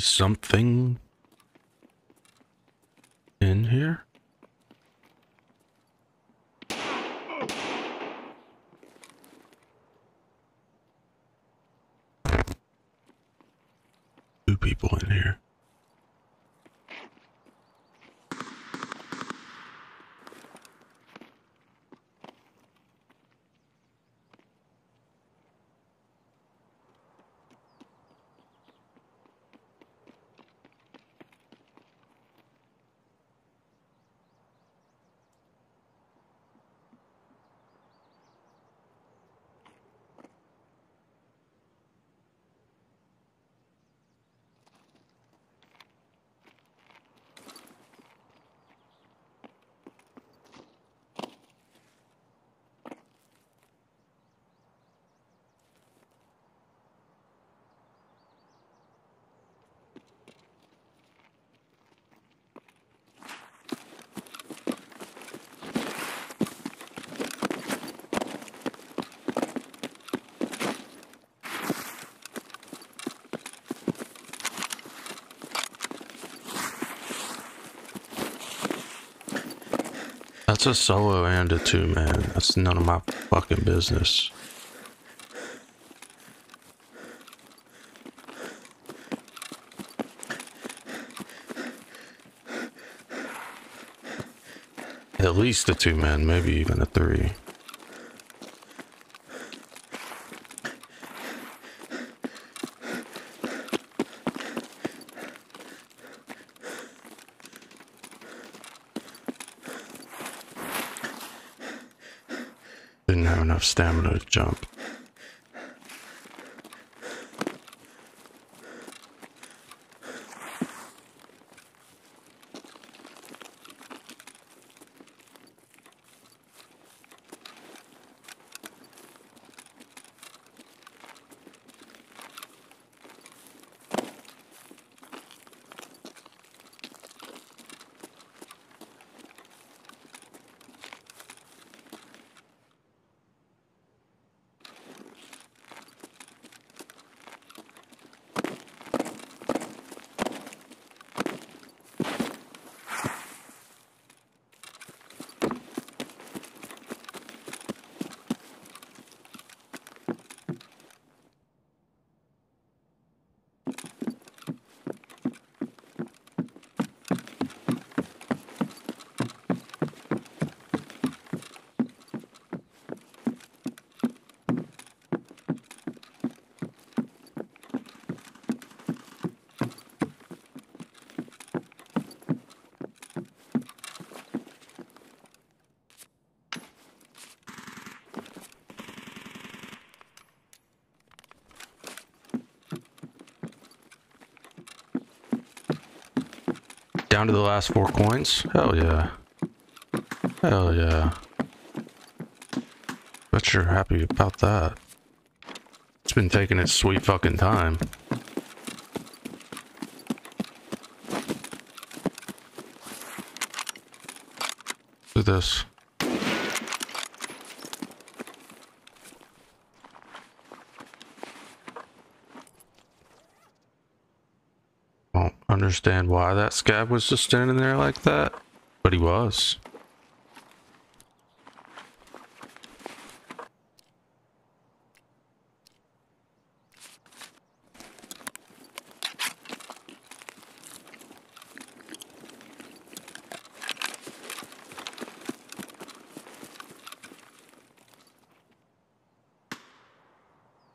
something in here. Two people in here. That's a solo and a two man. That's none of my fucking business. At least a two man, maybe even a three. Didn't have enough stamina jump. Down to the last four coins? Hell yeah. Hell yeah. Bet you're happy about that. It's been taking its sweet fucking time. Do this. don't understand why that scav was just standing there like that, but he was.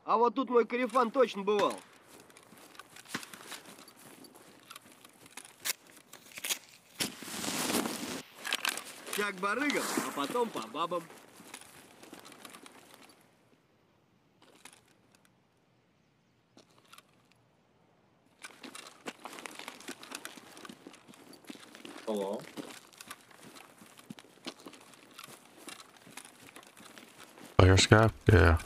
А вот тут мой точно бывал. Как барыгам, а потом по бабам. Hello? Player scab? Yeah.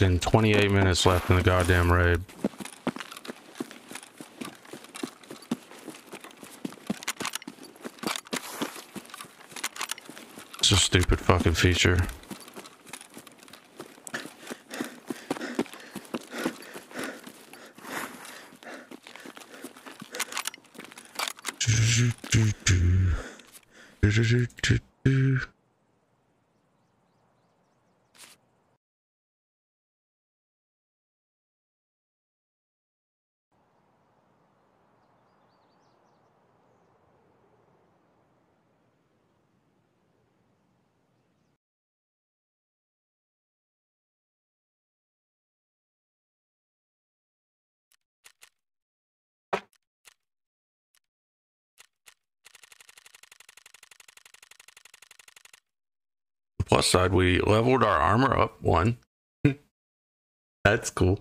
Fucking 28 minutes left in the goddamn raid. It's a stupid fucking feature. Plus side, we leveled our armor up one. <laughs> That's cool.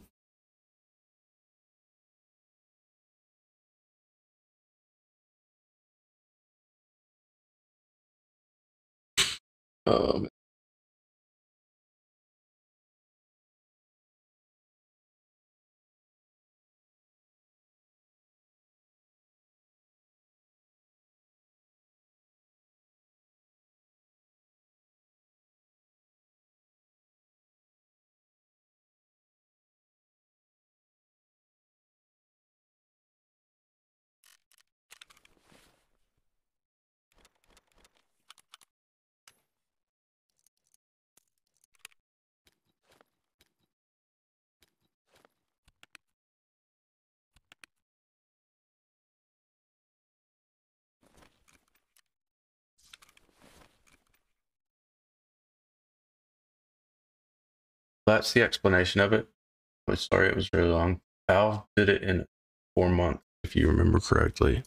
That's the explanation of it. I'm sorry it was really long. Valve did it in four months, if you remember correctly.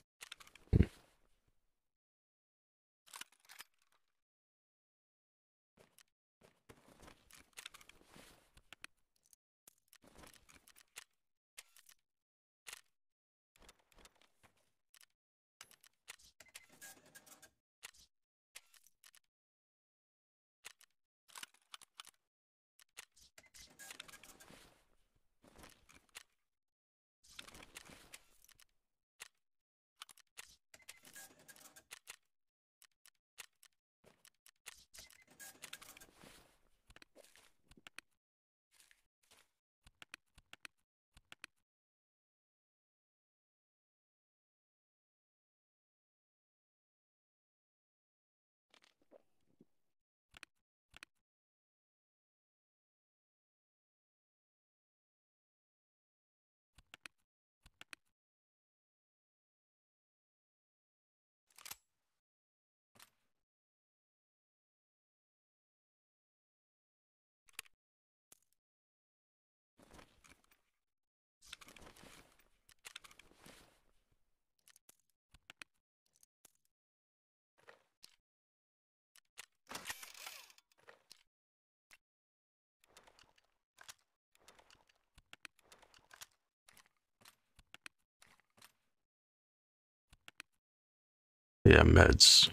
Yeah, meds.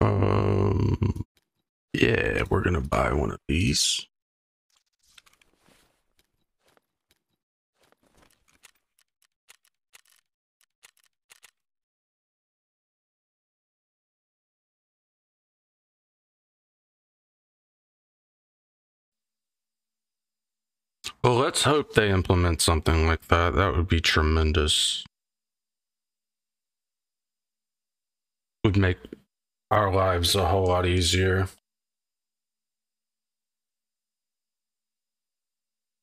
Um, yeah, we're going to buy one of these. Let's hope they implement something like that. That would be tremendous. Would make our lives a whole lot easier.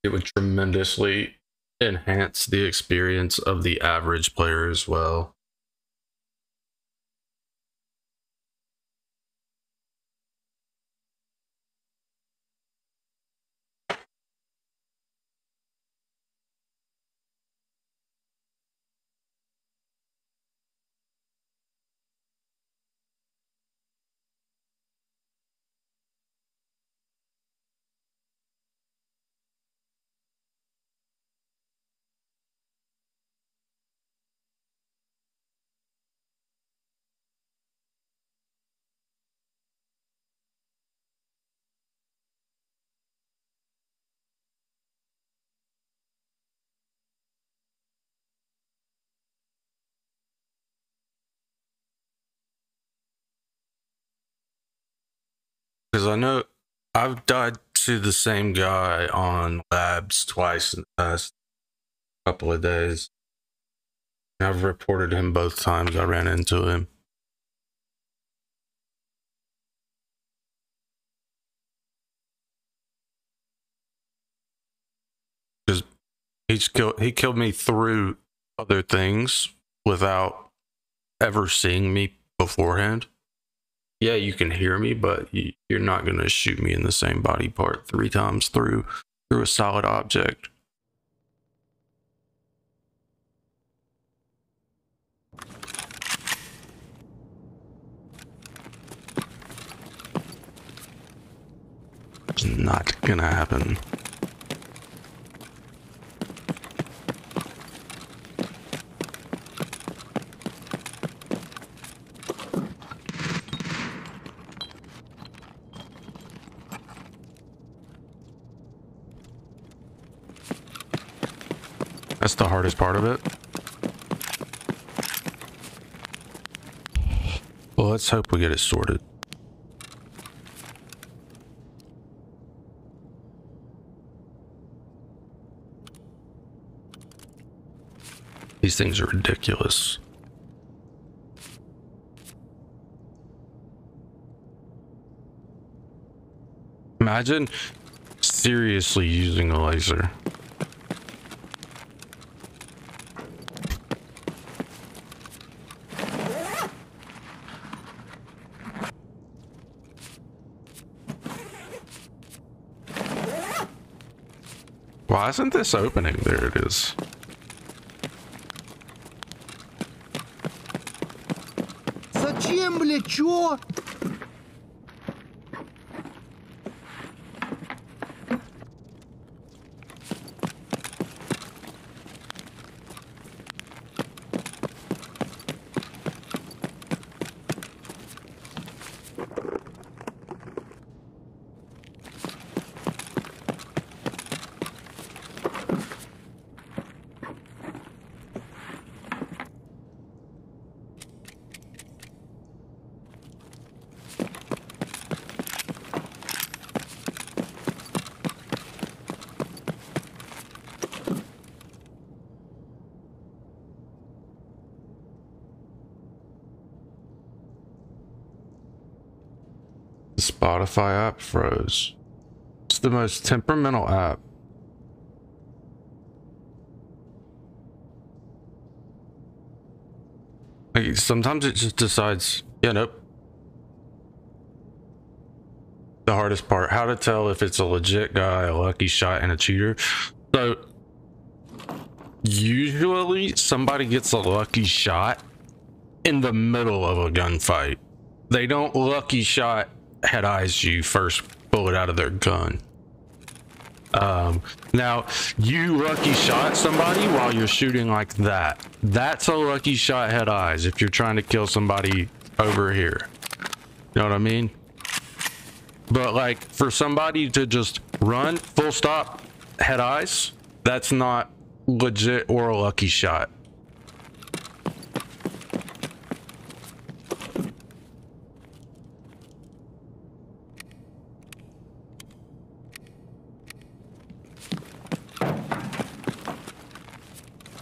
It would tremendously enhance the experience of the average player as well. Because I know I've died to the same guy on labs twice in the past couple of days. I've reported him both times I ran into him. Because he's killed, he killed me through other things without ever seeing me beforehand yeah, you can hear me, but you, you're not going to shoot me in the same body part three times through through a solid object. It's not gonna happen. The hardest part of it. Well, let's hope we get it sorted. These things are ridiculous. Imagine seriously using a laser. Why isn't this opening? There it is. Зачем, блядь, чё? Spotify app froze. It's the most temperamental app. Like, sometimes it just decides, yeah, nope. The hardest part, how to tell if it's a legit guy, a lucky shot, and a cheater. So, usually somebody gets a lucky shot in the middle of a gunfight. They don't lucky shot head eyes you first bullet out of their gun. Um, now, you lucky shot somebody while you're shooting like that. That's a lucky shot head eyes if you're trying to kill somebody over here. You know what I mean? But like for somebody to just run full stop, head eyes, that's not legit or a lucky shot.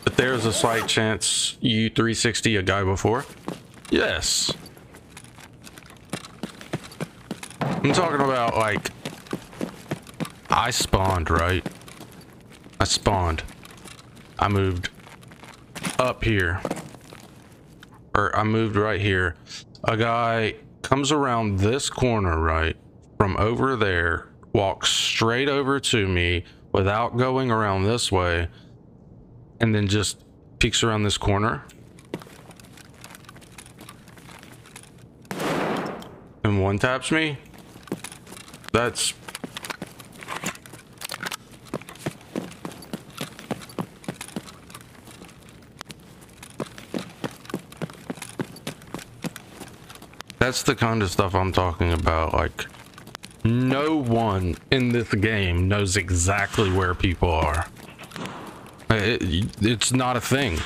But there's a slight chance you 360 a guy before. Yes. I'm talking about like I spawned, right? I spawned. I moved up here. Or I moved right here. A guy comes around this corner, right? From over there, walks straight over to me without going around this way, and then just peeks around this corner. And one taps me. That's That's the kind of stuff I'm talking about. Like, no one in this game knows exactly where people are. Uh, it, it's not a thing,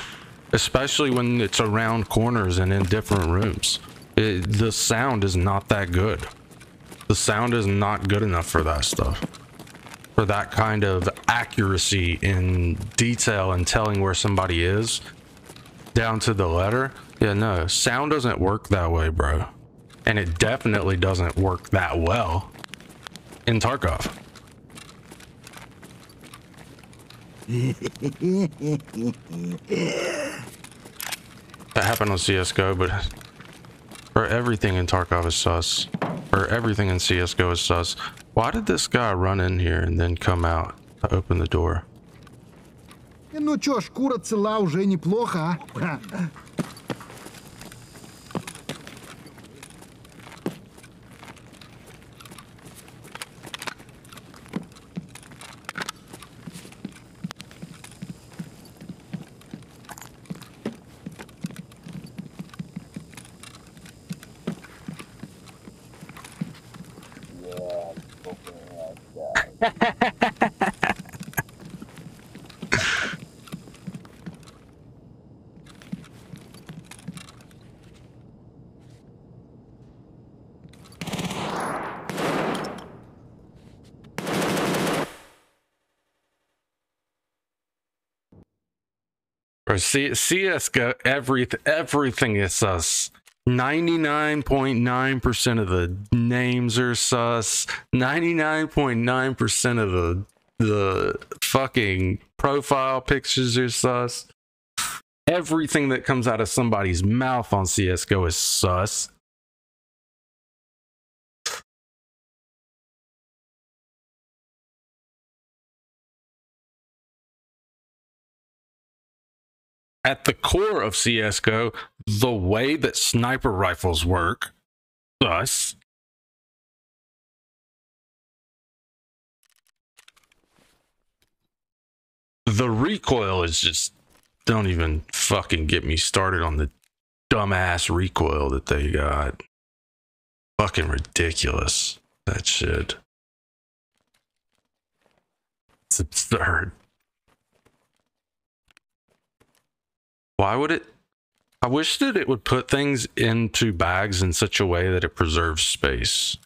especially when it's around corners and in different rooms. It, the sound is not that good. The sound is not good enough for that stuff. For that kind of accuracy in detail and telling where somebody is down to the letter. Yeah, no, sound doesn't work that way, bro. And it definitely doesn't work that well in Tarkov. That happened on CSGO, but or everything in Tarkov is sus. Or everything in CSGO is sus. Why did this guy run in here and then come out to open the door? Ну чё, шкура цела уже неплохо, а? <laughs> C- CSGO, everything, everything is sus. 99.9% of the names are sus. 99.9% of the the fucking profile pictures are sus. Everything that comes out of somebody's mouth on CSGO is sus. At the core of CSGO, the way that sniper rifles work, thus, the recoil is just, don't even fucking get me started on the dumbass recoil that they got. Fucking ridiculous. That shit. It's absurd. Why would it? I wish that it would put things into bags in such a way that it preserves space.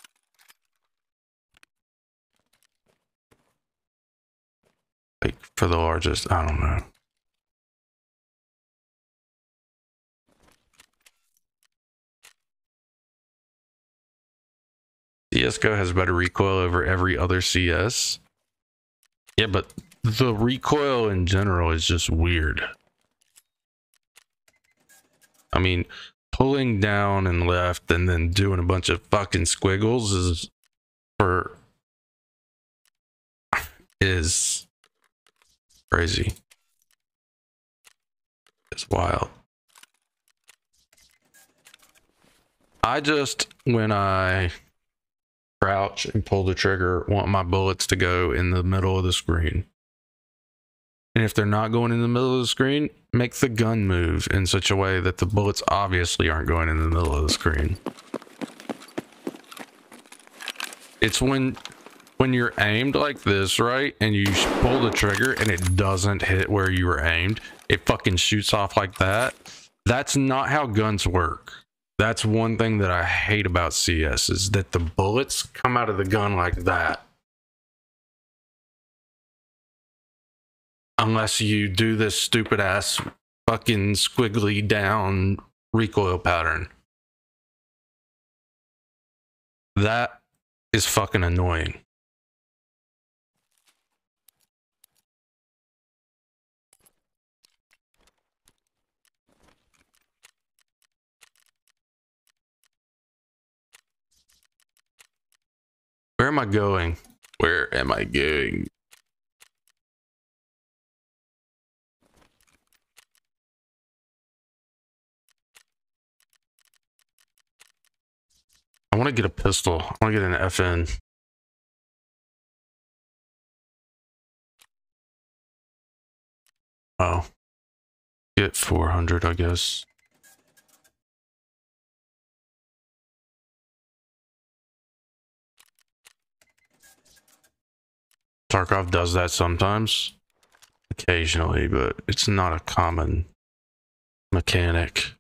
Like for the largest, I don't know. CSGO has better recoil over every other CS. Yeah, but the recoil in general is just weird. I mean, pulling down and left and then doing a bunch of fucking squiggles is for is crazy. It's wild. I just when I crouch and pull the trigger want my bullets to go in the middle of the screen. And if they're not going in the middle of the screen, make the gun move in such a way that the bullets obviously aren't going in the middle of the screen. It's when when you're aimed like this, right? And you pull the trigger and it doesn't hit where you were aimed. It fucking shoots off like that. That's not how guns work. That's one thing that I hate about CS is that the bullets come out of the gun like that. Unless you do this stupid ass fucking squiggly down recoil pattern. That is fucking annoying. Where am I going? Where am I going? I want to get a pistol. I want to get an FN. Oh. Get 400, I guess. Tarkov does that sometimes. Occasionally, but it's not a common mechanic.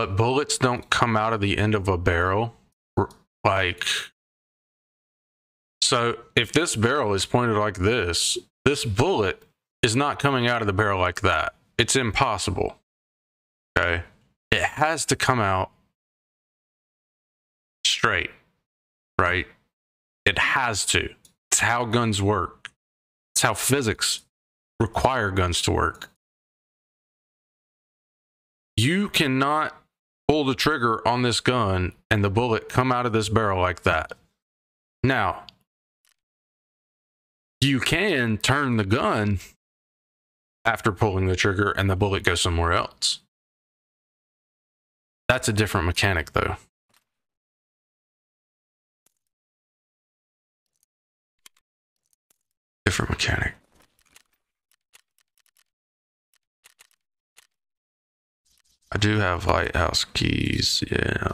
But bullets don't come out of the end of a barrel. Like, so if this barrel is pointed like this, this bullet is not coming out of the barrel like that. It's impossible. Okay. It has to come out straight, right? It has to. It's how guns work, it's how physics require guns to work. You cannot pull the trigger on this gun and the bullet come out of this barrel like that. Now, you can turn the gun after pulling the trigger and the bullet goes somewhere else. That's a different mechanic, though. Different mechanic. I do have lighthouse keys, yeah.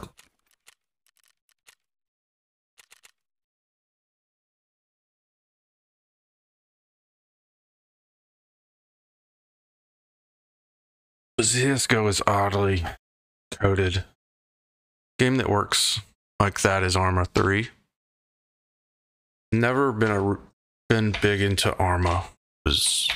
CSGO is oddly coded. Game that works like that is Arma 3. Never been a been big into Arma. Was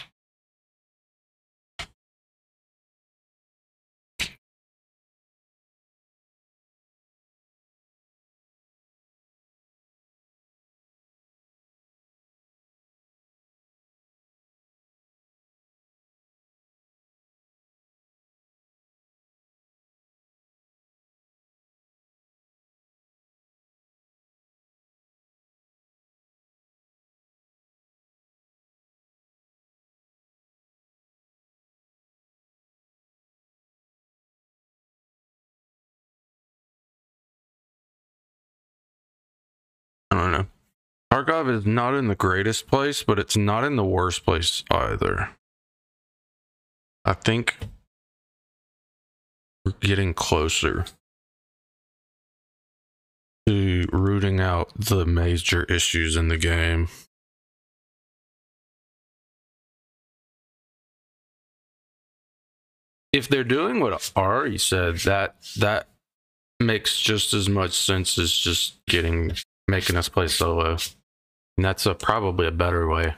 I don't know. Tarkov is not in the greatest place, but it's not in the worst place either. I think we're getting closer to rooting out the major issues in the game. If they're doing what Ari said, that that makes just as much sense as just getting making us play solo. And that's a, probably a better way.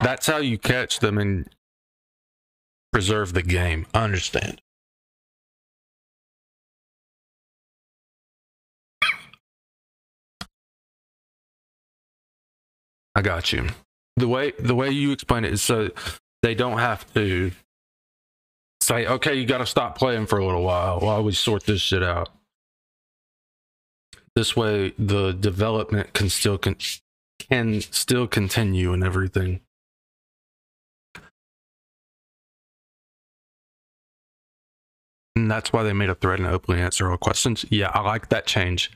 That's how you catch them and preserve the game. I understand. I got you. The way the way you explain it is so they don't have to say, okay, you got to stop playing for a little while while we sort this shit out. This way, the development can still con- can still continue and everything. And that's why they made a thread and openly answer all questions. Yeah, I like that change.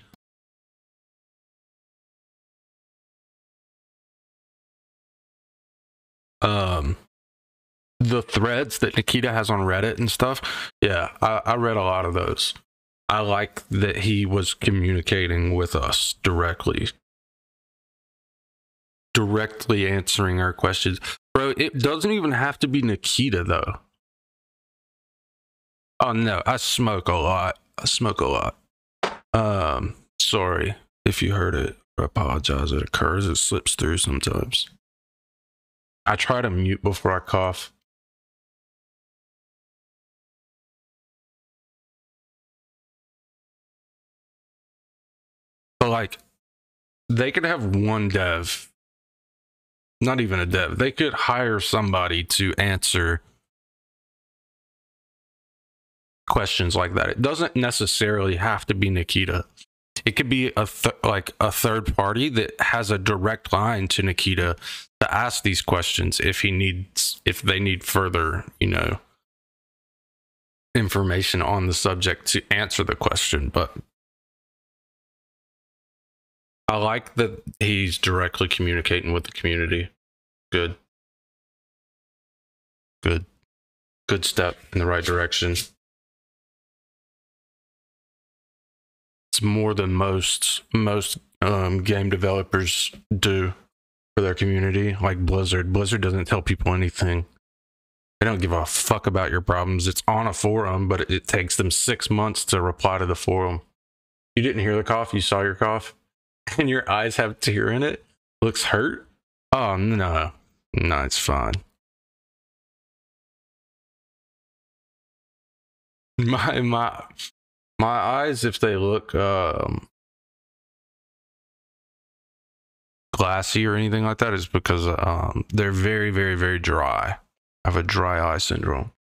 The threads that Nikita has on Reddit and stuff. Yeah, I, I read a lot of those. I like that he was communicating with us directly, directly answering our questions. Bro, it doesn't even have to be Nikita though. Oh no, I smoke a lot. I smoke a lot. Um, sorry if you heard it. I apologize. It occurs. It slips through sometimes. I try to mute before I cough. But like, they could have one dev, not even a dev. They could hire somebody to answer questions like that. It doesn't necessarily have to be Nikita. It could be a th- like a third party that has a direct line to Nikita to ask these questions if he needs if they need further, you know, information on the subject to answer the question, but I like that he's directly communicating with the community. Good. Good. Good step in the right direction. It's more than most most um, game developers do for their community, like Blizzard. Blizzard doesn't tell people anything. They don't give a fuck about your problems. It's on a forum, but it takes them six months to reply to the forum. You didn't hear the cough, you saw your cough, <laughs> and your eyes have tear in it. Looks hurt. Oh no. No, it's fine. <laughs> My my my eyes, if they look um glassy or anything like that, is because um they're very, very, very dry. I have a dry eye syndrome.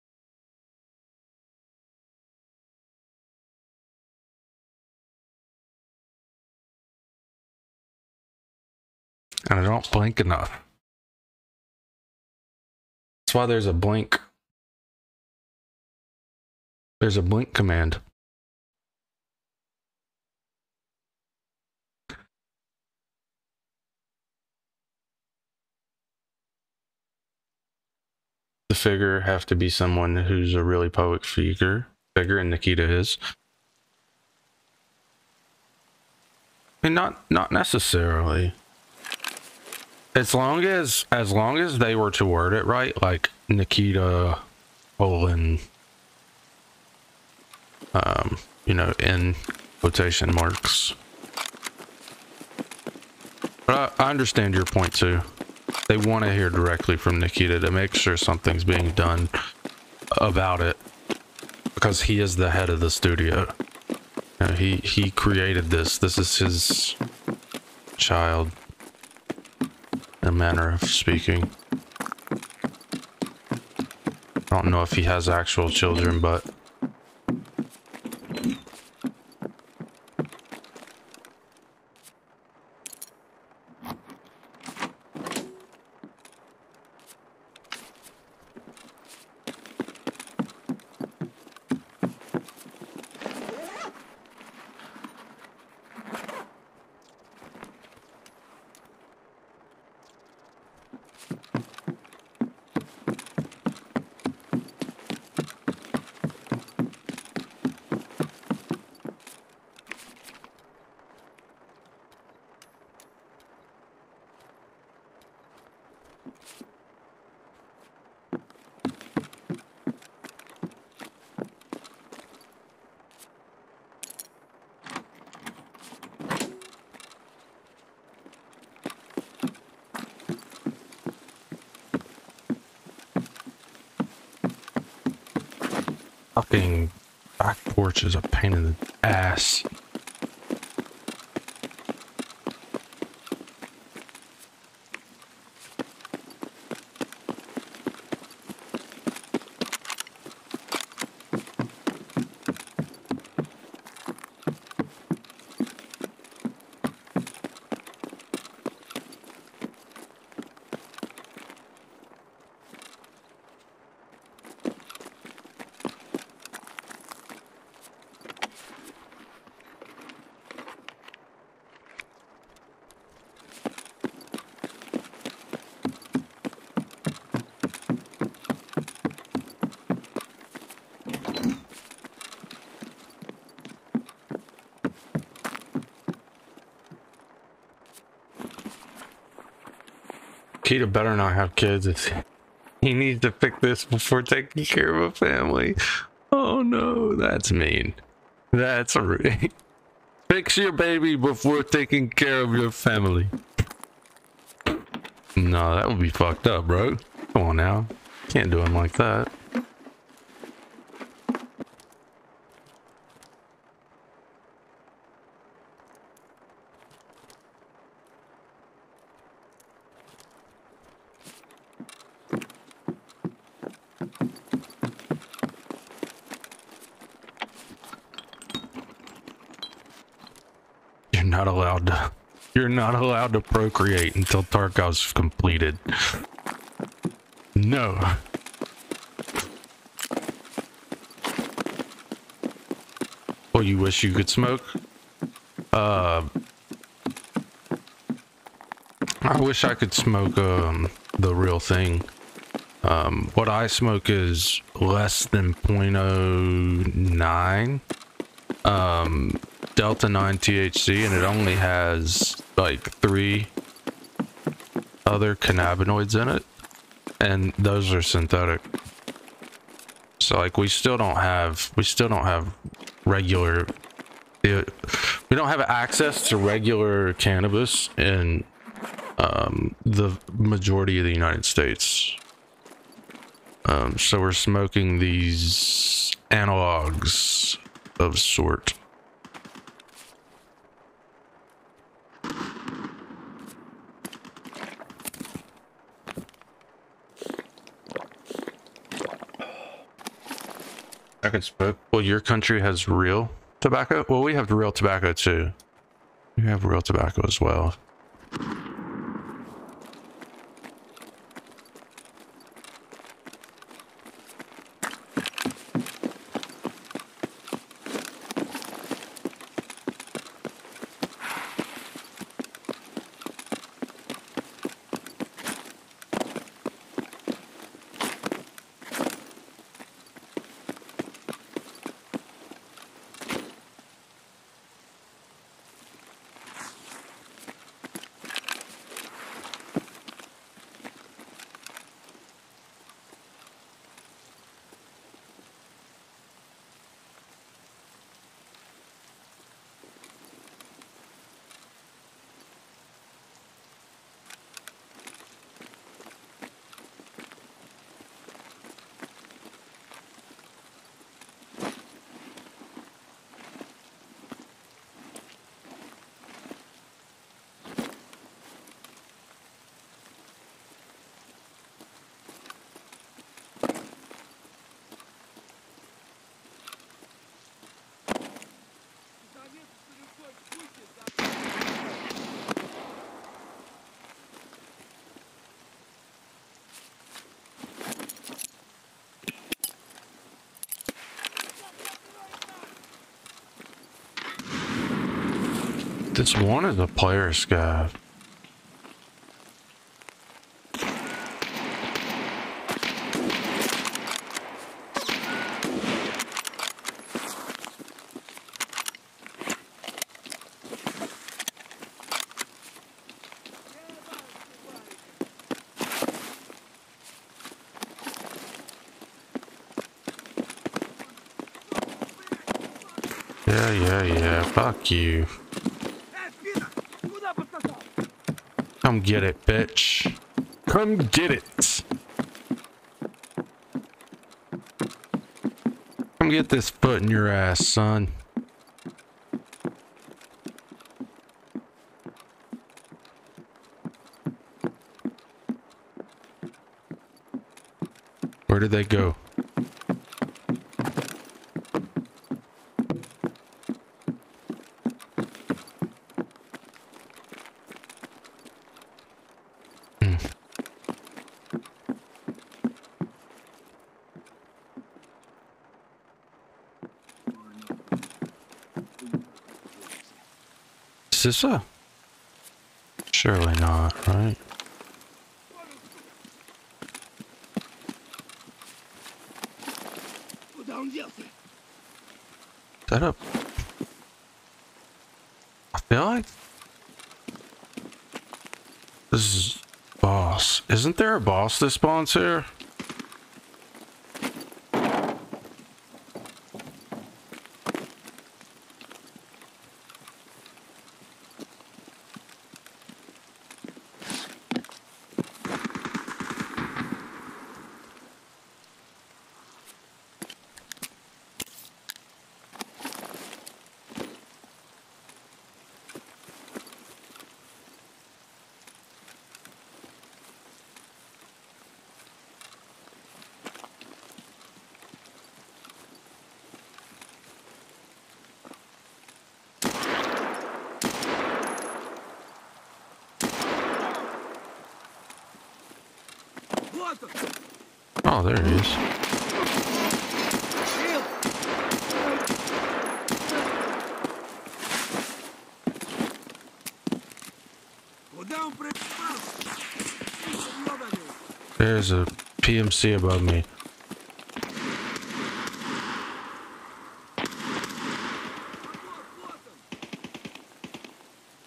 And I don't blink enough. That's why there's a blink. There's a blink command. The figure have to be someone who's a really public figure. Figure, and Nikita is. And not not necessarily. As long as as long as they were to word it right, like Nikita Olin um, you know, in quotation marks. But I, I understand your point too. They want to hear directly from Nikita to make sure something's being done about it because he is the head of the studio. You know, he he created this. This is his child. A manner of speaking. I don't know if he has actual children, but Nikita better not have kids. He needs to pick this before taking care of a family. Oh no, that's mean. That's rude. <laughs> Fix your baby before taking care of your family. No, that would be fucked up, bro. Come on now. Can't do him like that. You're not allowed to. You're not allowed to procreate until Tarkov's completed. No. Well, you wish you could smoke? Uh, I wish I could smoke um, the real thing. Um, what I smoke is less than 0.09 um, Delta 9 THC, and it only has like three other cannabinoids in it, and those are synthetic. So like we still don't have we still don't have regular we don't have access to regular cannabis in um, the majority of the United States. Um, so we're smoking these analogs of sort. Can smoke. Well, your country has real tobacco? Well, we have real tobacco too. We have real tobacco as well. This one is the player's scav. Yeah, yeah, yeah. Fuck you. Come get it, bitch. Come get it. Come get this foot in your ass, son. Where did they go? Is this a... Surely not, right? That a... I feel like... This is... Boss. Isn't there a boss that spawns here? Oh, there he is. There's a PMC above me.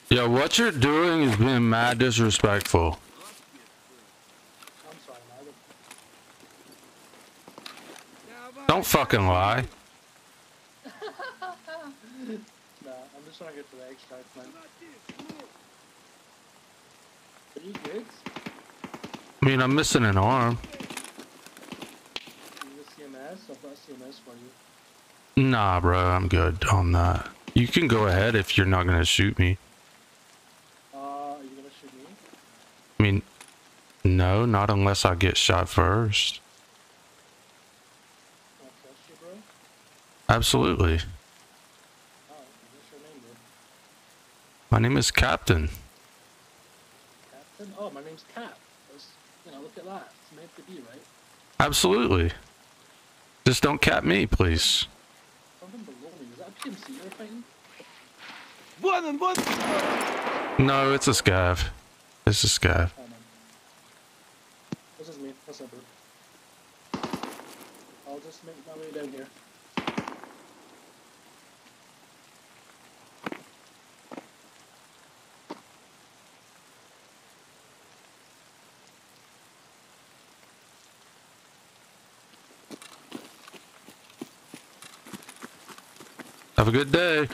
Yeah, what you're doing is being mad disrespectful. Don't fucking lie. Nah, I'm just trying to get to the extract, man. Are you good? I mean, I'm missing an arm. Nah, bro, I'm good on that. You can go ahead if you're not gonna shoot me. Uh, are you gonna shoot me? I mean, no, not unless I get shot first. You? Absolutely. Oh, name? My name is Captain. Captain? Oh, my name's Cap. That's, you know, look at that. It's meant to be, right? Absolutely. Just don't cap me, please. No, it's a scav. It's a scav. Oh, man. This is me. What's up, bro? I'll just make my way down here. Have good day.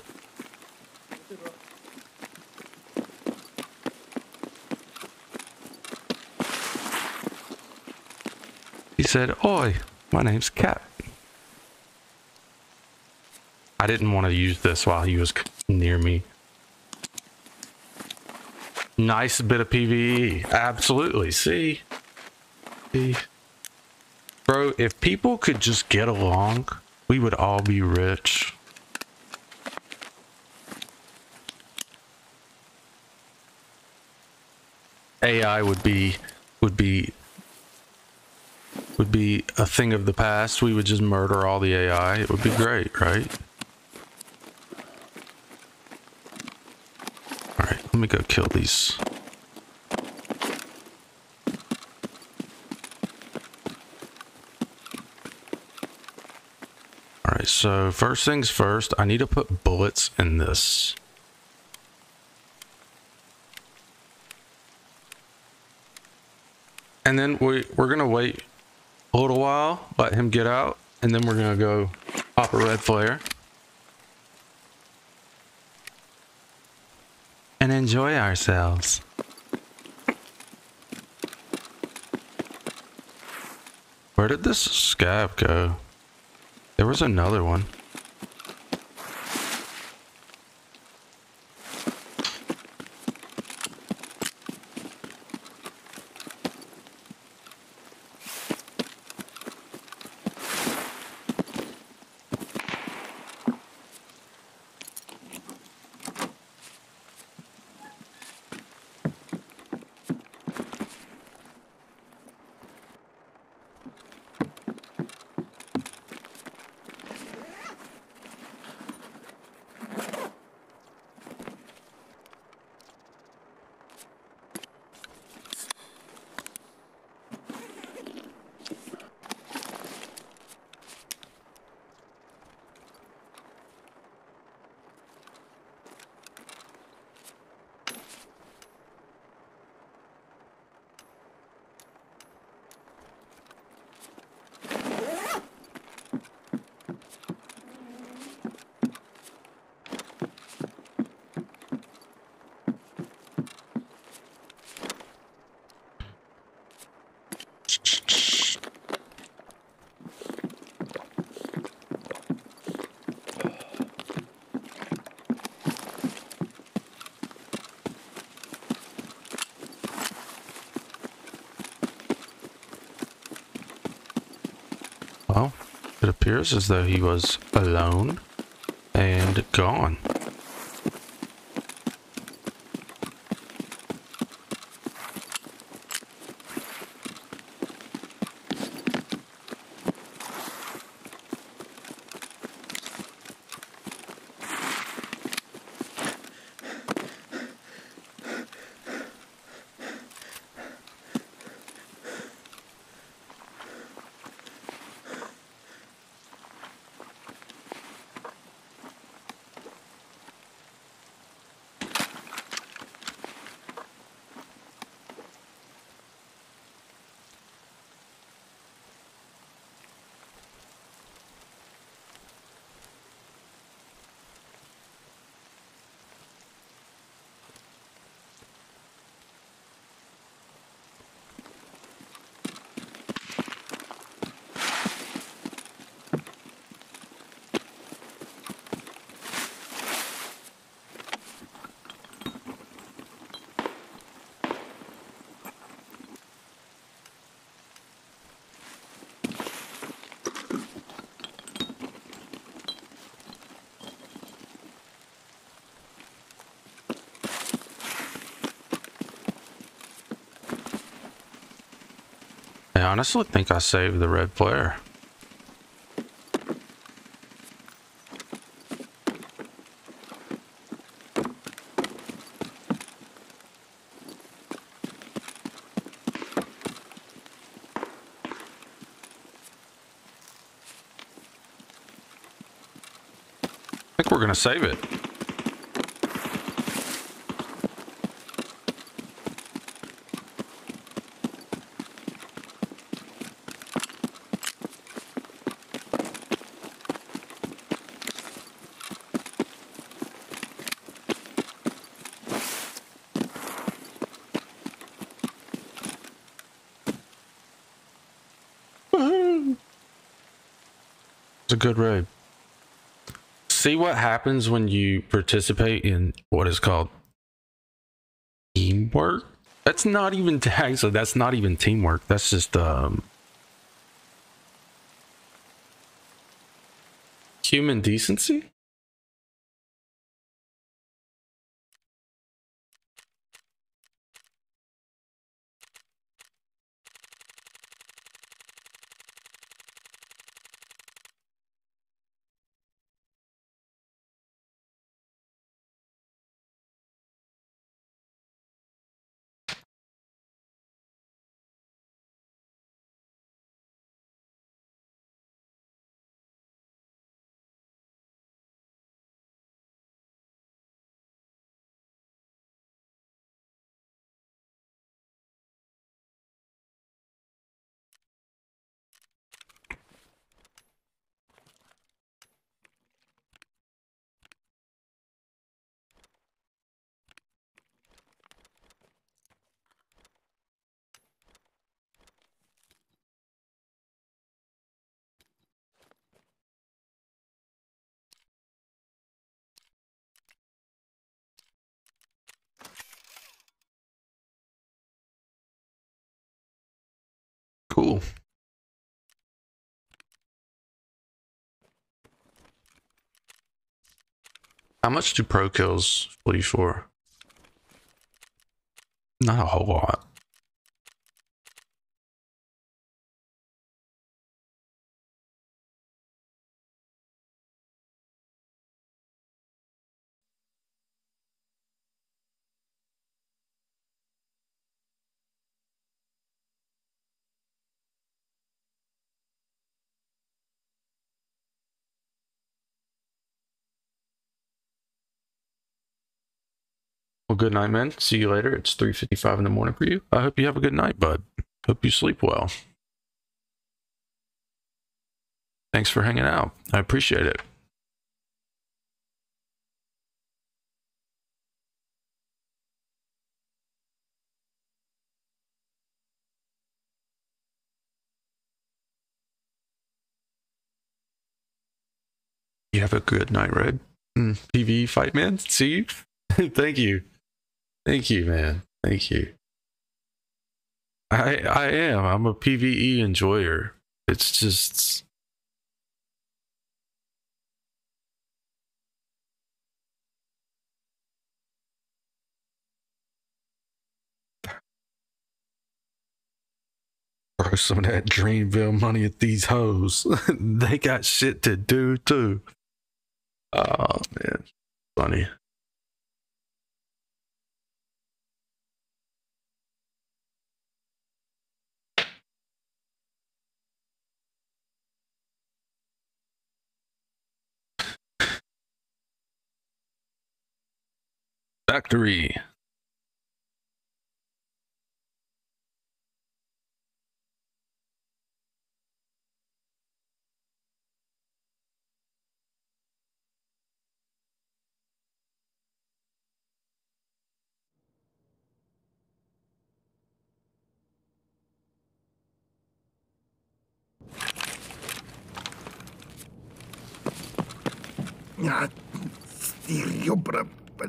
He said, Oi, my name's Cap. I didn't want to use this while he was near me. Nice bit of PvE. Absolutely. See? See? Bro, if people could just get along, we would all be rich. AI would be would be would be a thing of the past. We would just murder all the AI. It would be great, right? All right, let me go kill these. All right, so first things first, I need to put bullets in this. And then we, we're going to wait a little while, let him get out, and then we're going to go pop a red flare. And enjoy ourselves. Where did this scav go? There was another one. Appears as though he was alone and gone. I honestly think I saved the red flare. I think we're gonna save it. Good raid. See what happens when you participate in what is called teamwork. That's not even <laughs> actually. That's not even teamwork. That's just um, human decency. Cool. How much do pro kills flea for? Not a whole lot. Well, good night, man. See you later. It's 3.55 in the morning for you. I hope you have a good night, bud. Hope you sleep well. Thanks for hanging out. I appreciate it. You have a good night, Red. Mm, fight, man. See you. <laughs> Thank you. Thank you, man. Thank you. I I am. I'm a PVE enjoyer. It's just Throw some of that Dreamville money at these hoes. <laughs> they got shit to do too. Oh man, funny. Factory.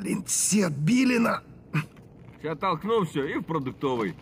Все ці отбіліна. Я толкнув все и в продуктовый.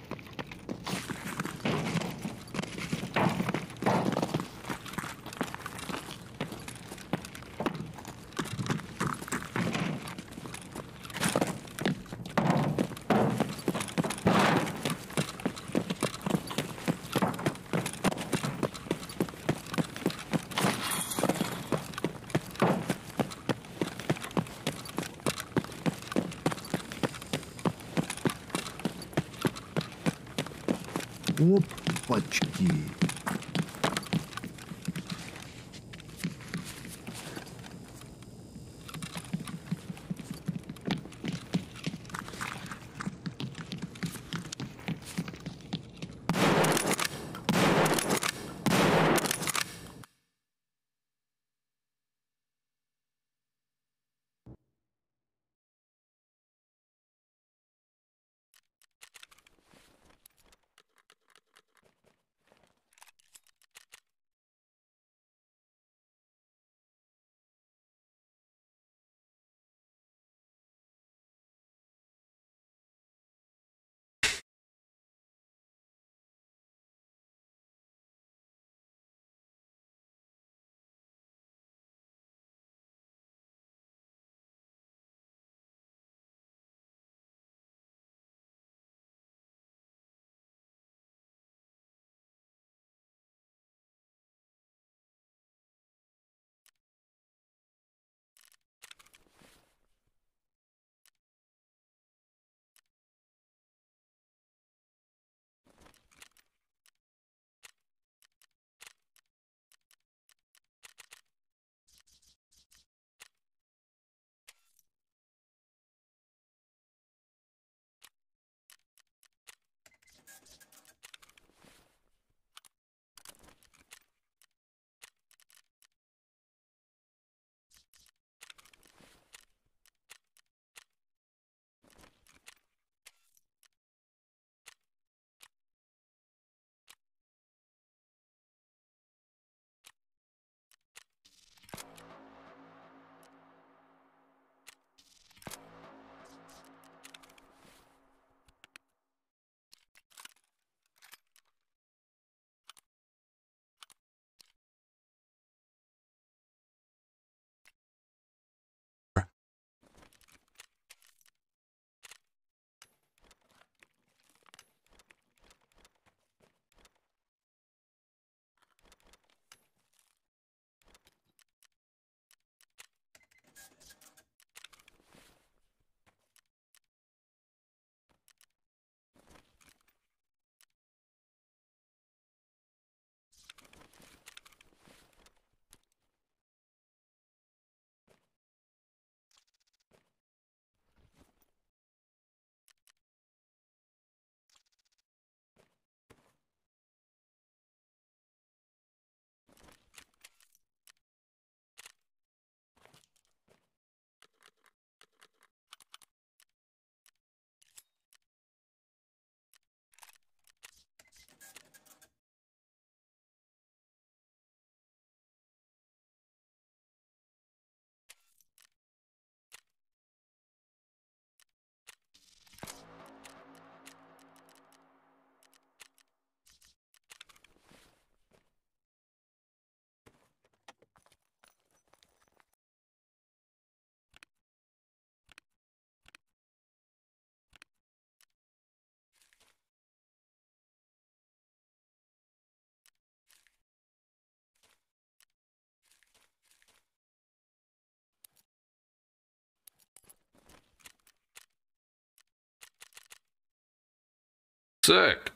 Sick.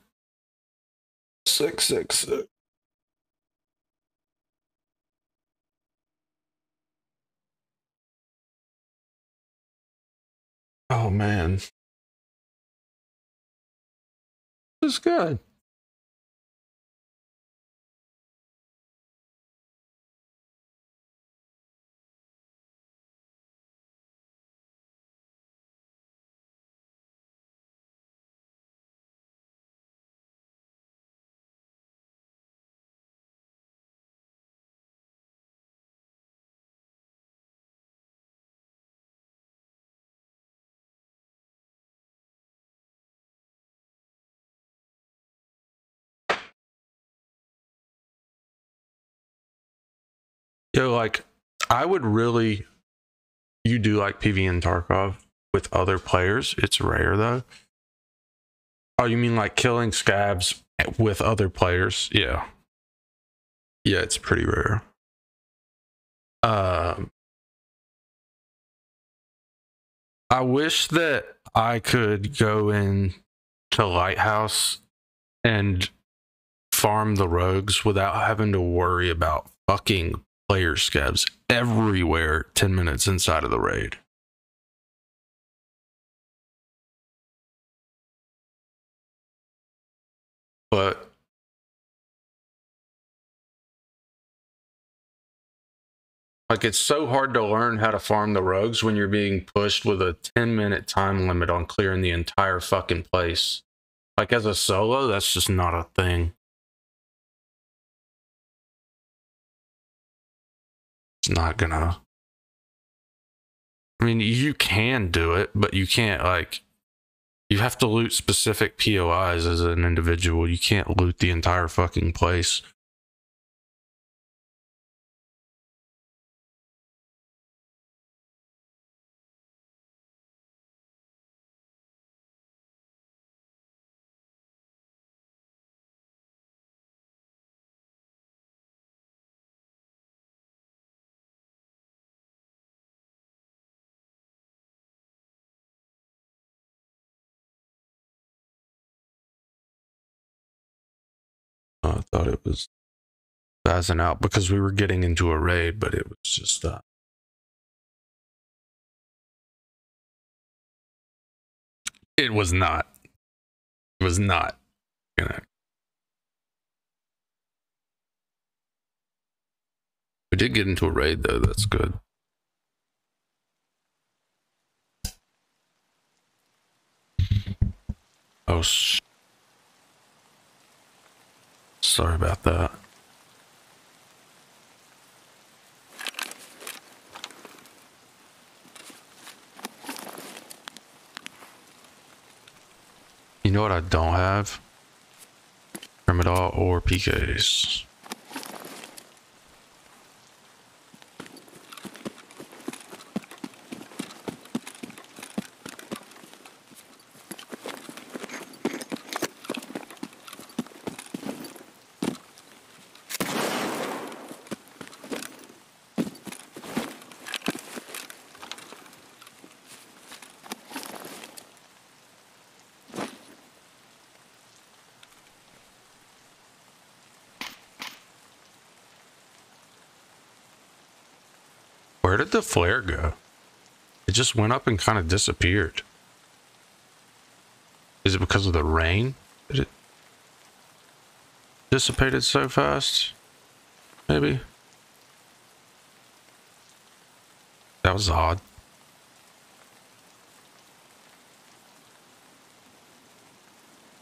Sick, sick, sick. Oh man. This is good. Yo, like, I would really. You do like PvE and Tarkov with other players. It's rare though. Oh, you mean like killing scavs with other players? Yeah. Yeah, it's pretty rare. Um, I wish that I could go in to Lighthouse and farm the rogues without having to worry about fucking player scavs everywhere 10 minutes inside of the raid. But like it's so hard to learn how to farm the rogues when you're being pushed with a 10 minute time limit on clearing the entire fucking place. Like as a solo, that's just not a thing. It's not gonna. I mean, you can do it, but you can't like. You have to loot specific POIs as an individual. You can't loot the entire fucking place. Was spazzing out because we were getting into a raid, but it was just uh It was not. It was not. We did get into a raid though. That's good. Oh, sh- sorry about that. You know what I don't have? Pyramidal or PKs. Where did the flare go? It just went up and kind of disappeared. Is it because of the rain? Did it dissipated so fast? Maybe. That was odd.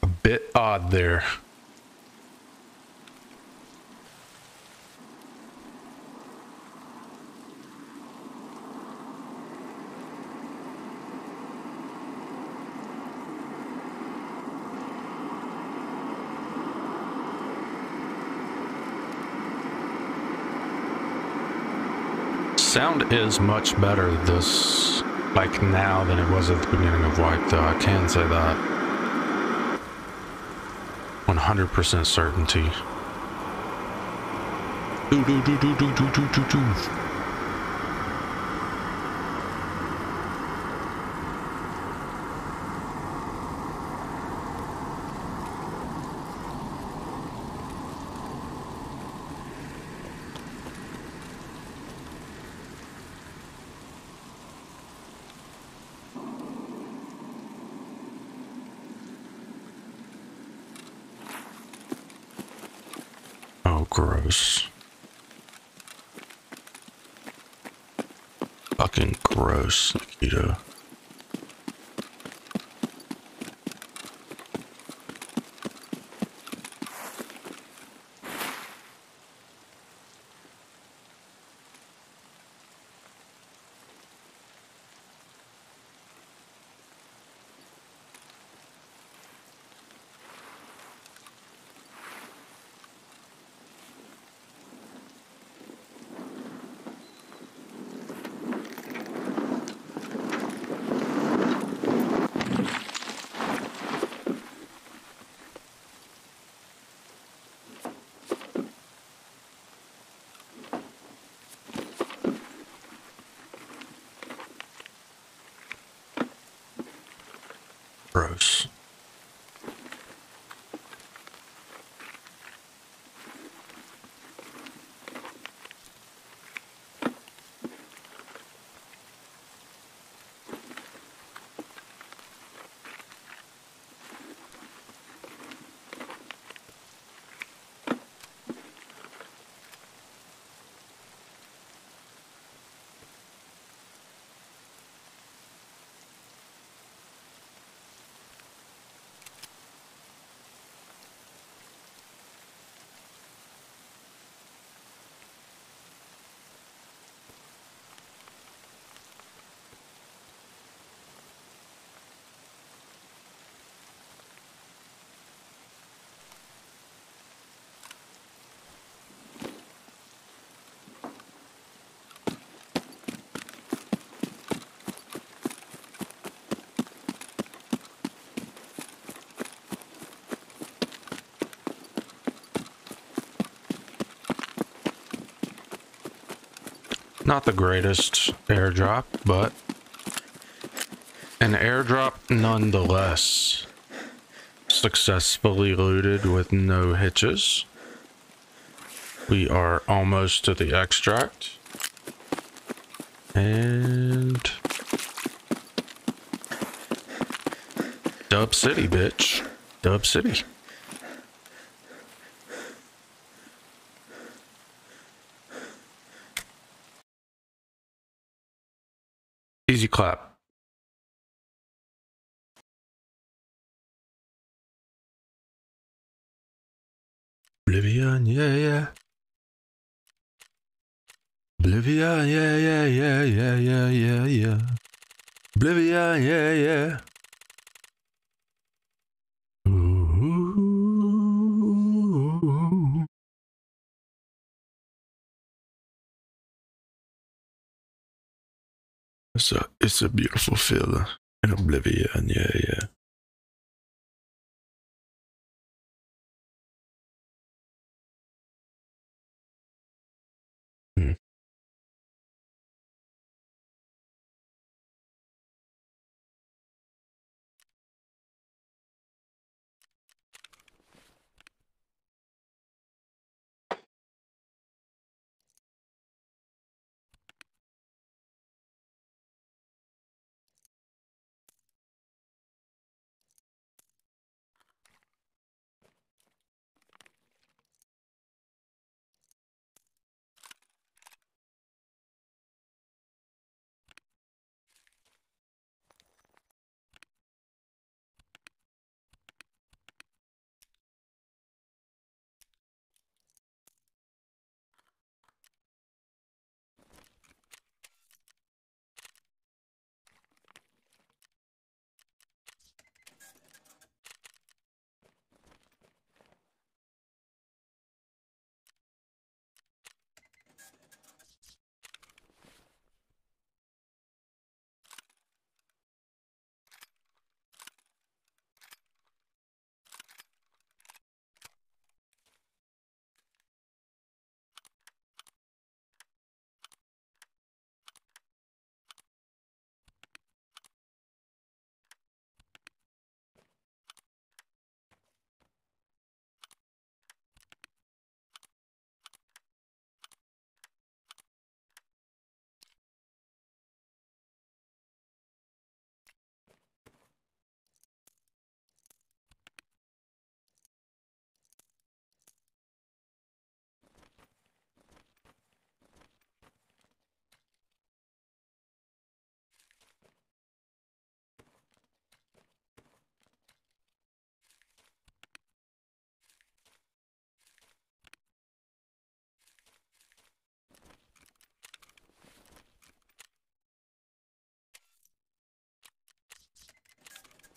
A bit odd there. Sound is much better this like now than it was at the beginning of wipe though. I can say that. 100% certainty. Do, do, do, do, do, do, do, do. Oh, gross. Fucking gross, Nikita. Not the greatest airdrop, but an airdrop nonetheless. Successfully looted with no hitches. We are almost to the extract. And... Dub City, bitch. Dub City. Easy clap. Oblivion, yeah, yeah. Oblivion, yeah, yeah, yeah, yeah, yeah, yeah, yeah. Oblivion, yeah, yeah. Ooh. It's a, it's a beautiful feeling in Oblivion, yeah, yeah.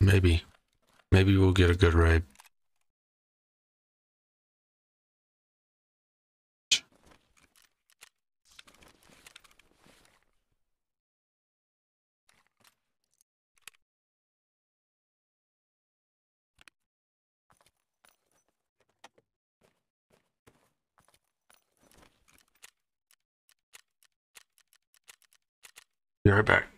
Maybe. Maybe we'll get a good raid. Be right back.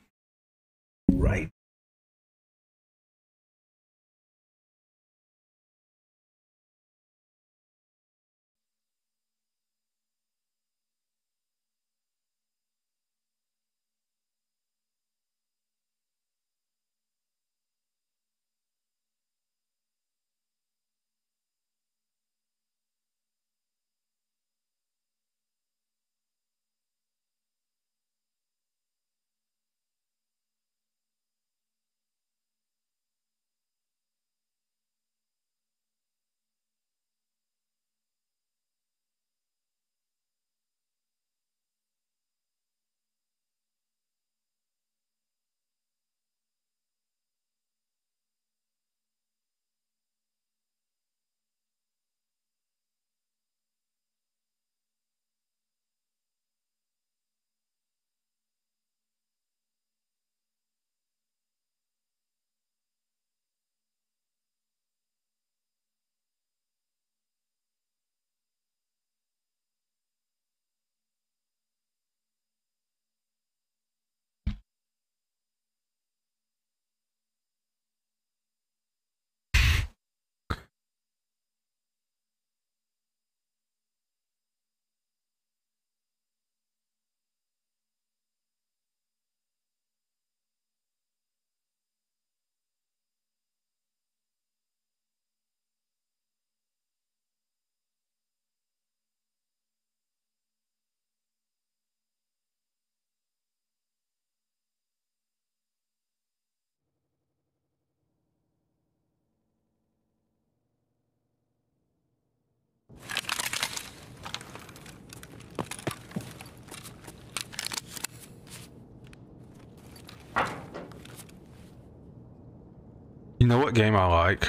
You know what game I like?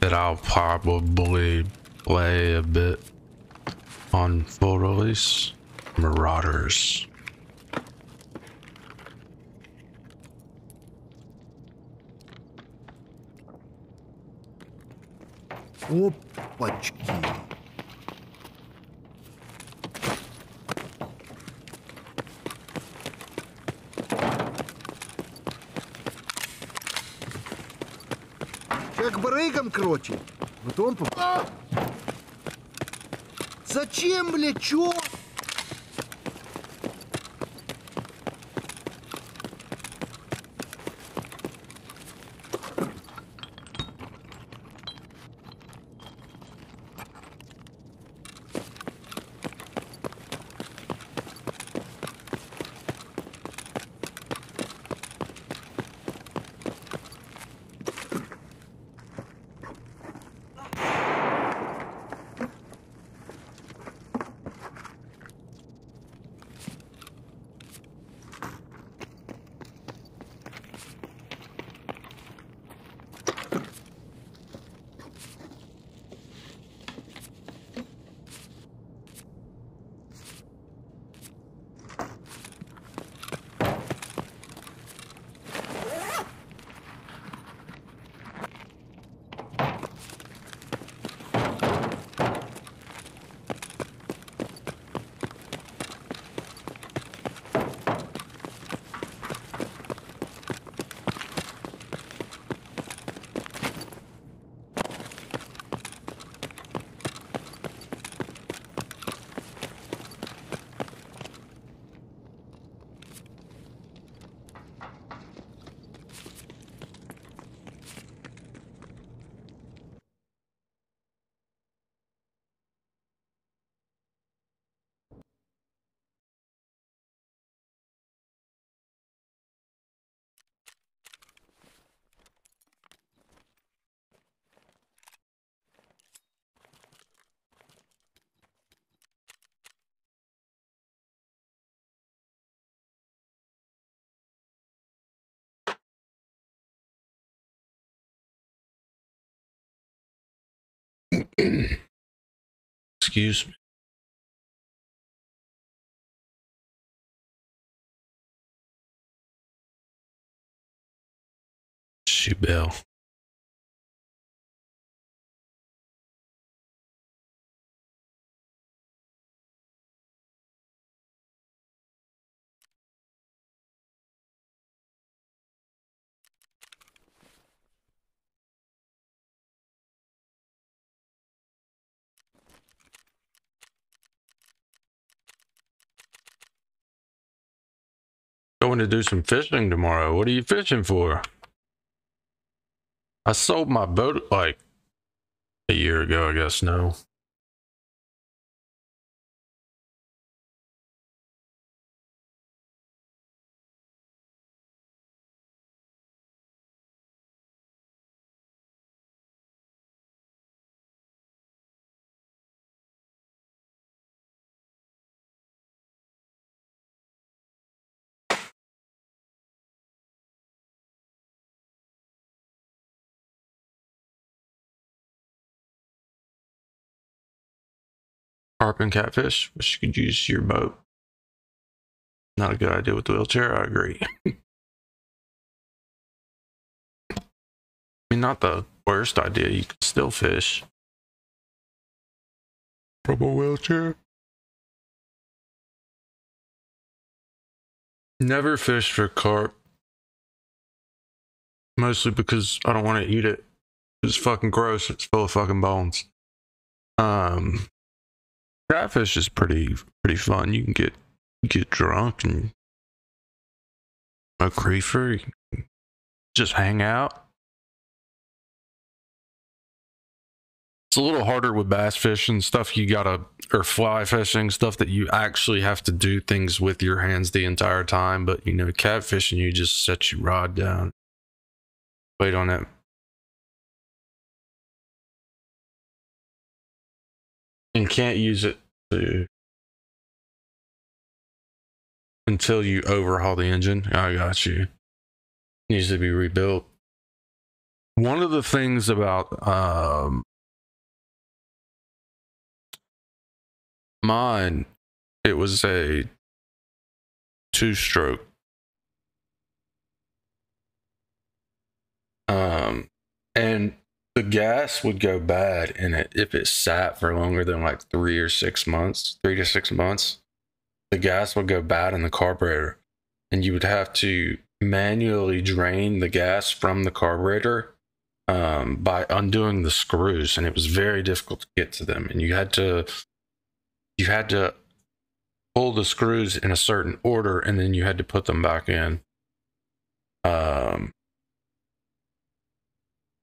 That I'll probably play a bit on full release? Marauders. Oh, он... Зачем, блядь, чё? Excuse me. Going to do some fishing tomorrow. What are you fishing for? I sold my boat like a year ago, I guess. No. Carp and catfish. which you could use your boat. Not a good idea with the wheelchair. I agree. <laughs> I mean, not the worst idea. You could still fish from a wheelchair. Never fished for carp. Mostly because I don't want to eat it. It's fucking gross. It's full of fucking bones. Um, catfish is pretty pretty fun. You can get get drunk and a creeper, Just hang out. It's a little harder with bass fishing stuff. You gotta or fly fishing stuff that you actually have to do things with your hands the entire time. But you know, catfishing, you just set your rod down, wait on it and can't use it to until you overhaul the engine. I got you. Needs to be rebuilt. One of the things about um, mine, it was a two stroke. Um, and the gas would go bad in it if it sat for longer than like three or six months, three to six months. The gas would go bad in the carburetor, and you would have to manually drain the gas from the carburetor um, by undoing the screws, and it was very difficult to get to them. And you had to you had to pull the screws in a certain order, and then you had to put them back in. Um,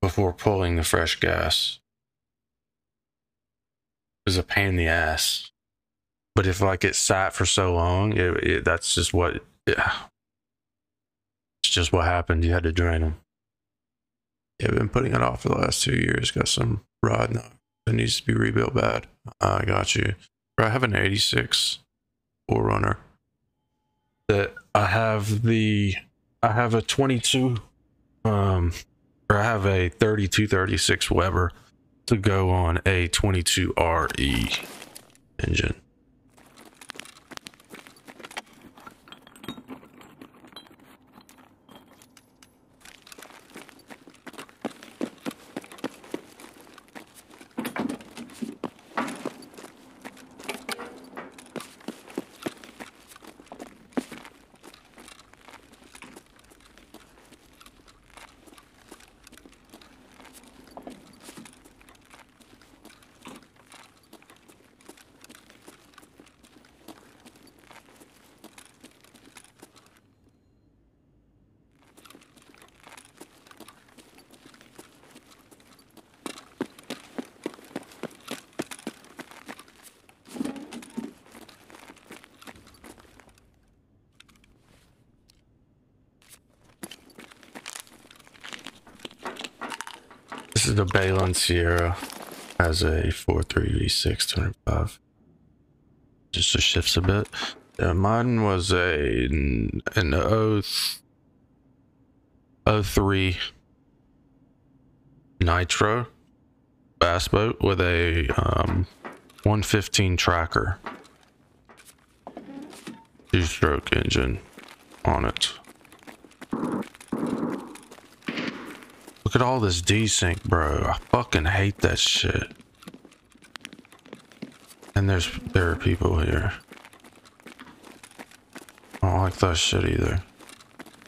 before pulling the fresh gas. It was a pain in the ass. But if like it sat for so long, it, it that's just what yeah. It's just what happened. You had to drain them. Yeah, I've been putting it off for the last two years. Got some rod now that needs to be rebuilt bad. I got you. I have an 86 Forerunner that I have the I have a 22 um or I have a 3236 Weber to go on a 22RE engine. This is the Bayliner Ciera. Has a 4.3v6 205. Just shifts a bit. Yeah, mine was a an 0, 03 Nitro. bass boat with a um, 115 tracker, two-stroke engine on it. Look at all this desync, bro. I fucking hate that shit. And there's there are people here. I don't like that shit either.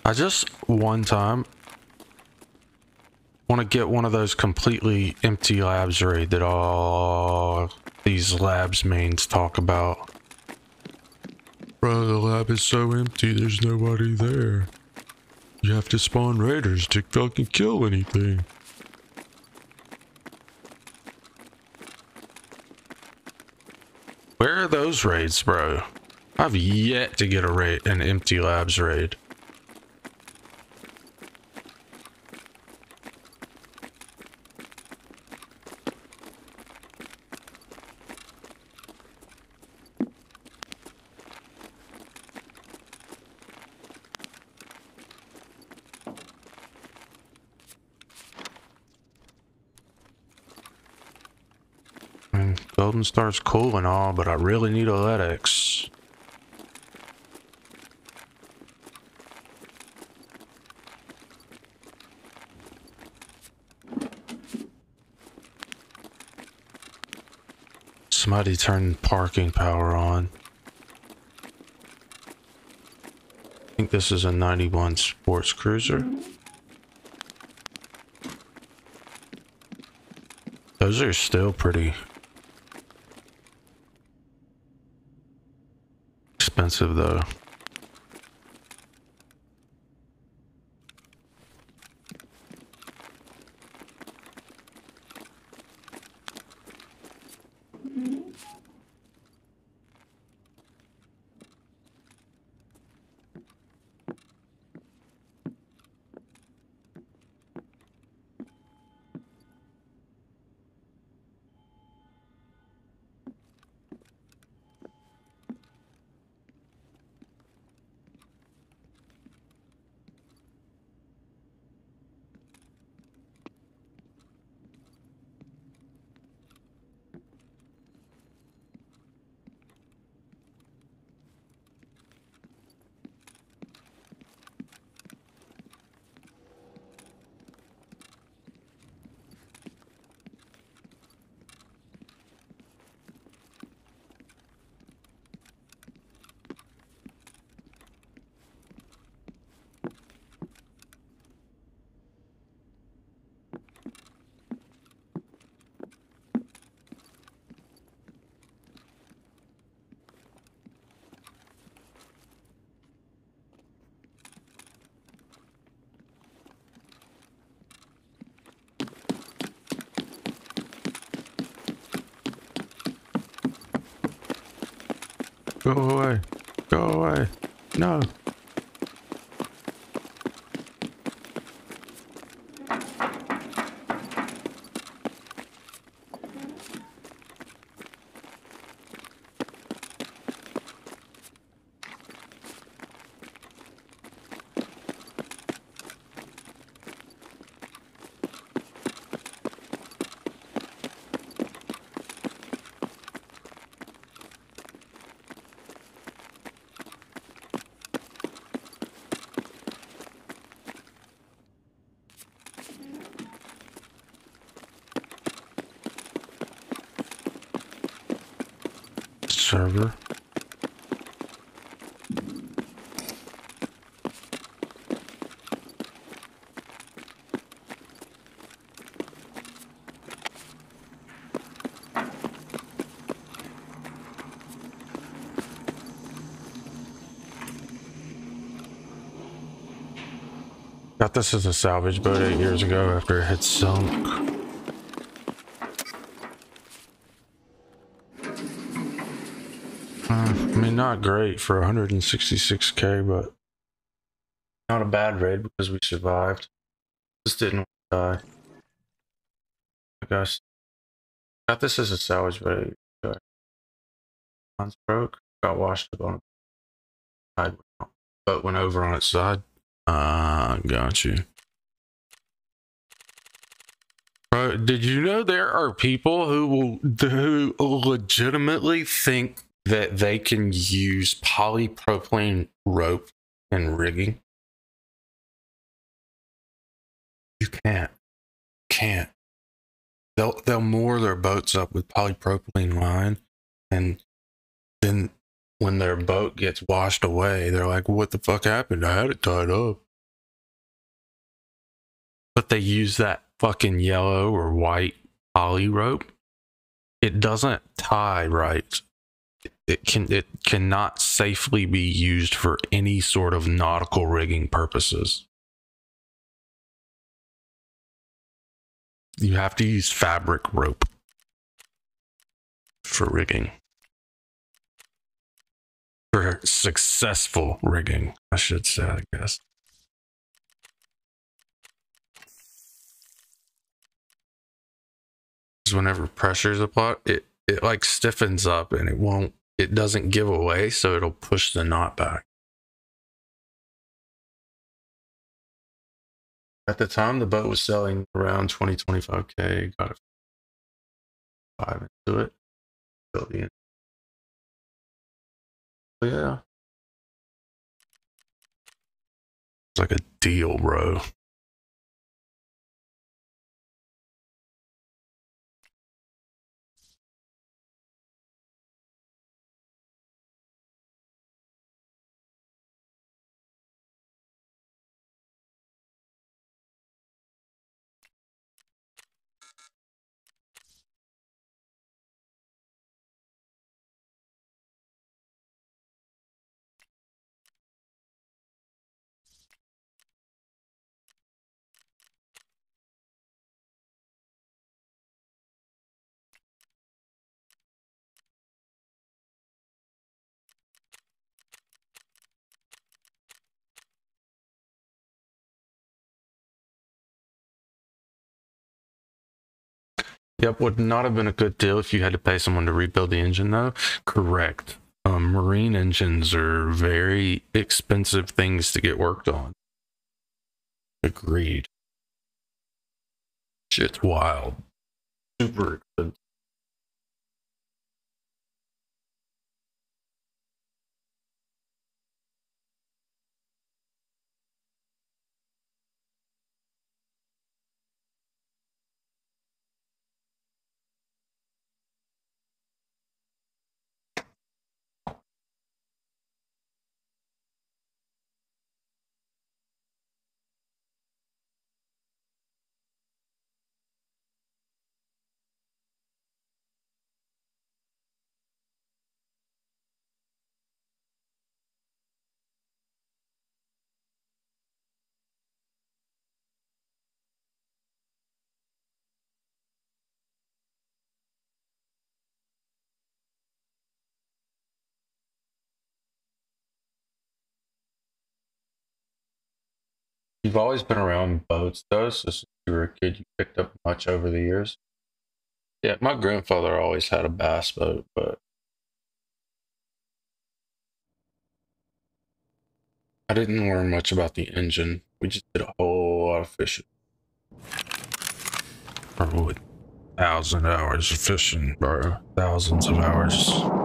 I just one time want to get one of those completely empty labs raid that all these labs mains talk about. Bro, the lab is so empty, there's nobody there. You have to spawn raiders to fucking kill anything. Where are those raids, bro? I've yet to get a raid, an empty labs raid. I mean, Golden Star's cool and all, but I really need a LEDX. Somebody turned parking power on. I think this is a 91 sports cruiser. Those are still pretty expensive though. Go this as a salvage boat eight years ago after it had sunk. Uh, I mean, not great for 166k, but not a bad raid because we survived. Just didn't die. I guess. Got this as a salvage boat. Once broke, got washed up on a side, but went over on its side. Got you. Bro, did you know there are people who will who legitimately think that they can use polypropylene rope and rigging? You can't. Can't. They'll they'll moor their boats up with polypropylene line and then when their boat gets washed away, they're like, what the fuck happened? I had it tied up. But they use that fucking yellow or white poly rope. It doesn't tie right. It can it cannot safely be used for any sort of nautical rigging purposes. You have to use fabric rope for rigging for successful rigging, I should say, I guess. Whenever pressure is applied, it it like stiffens up and it won't it doesn't give away, so it'll push the knot back. At the time, the boat was selling around 20, 25k. Got a five into it. The yeah. It's like a deal, bro. Yep, would not have been a good deal if you had to pay someone to rebuild the engine, though. Correct. Um, marine engines are very expensive things to get worked on. Agreed. Shit's wild. Super expensive. You've always been around boats, though, so since you were a kid, you picked up much over the years. Yeah, my grandfather always had a bass boat, but I didn't learn much about the engine. We just did a whole lot of fishing. Probably thousand hours of fishing, bro. Thousands of hours.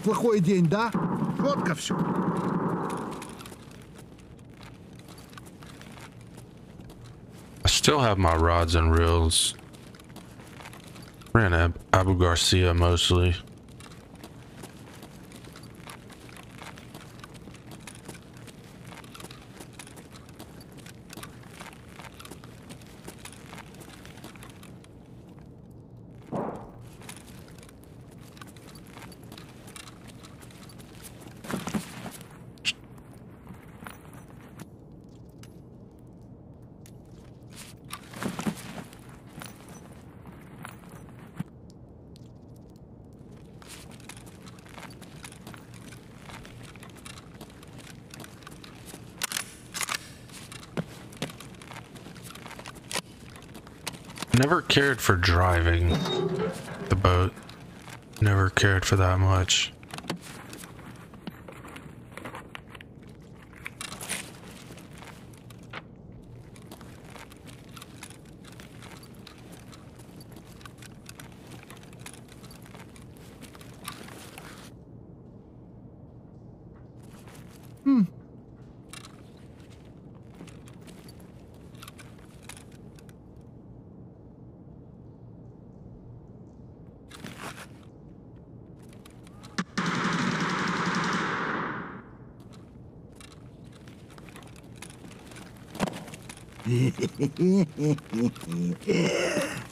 Ну что, неплохой день, да? Четко все. I still have my rods and reels. Ran Ab- Abu Garcia mostly. Cared for driving the boat. Never cared for that much. へえ。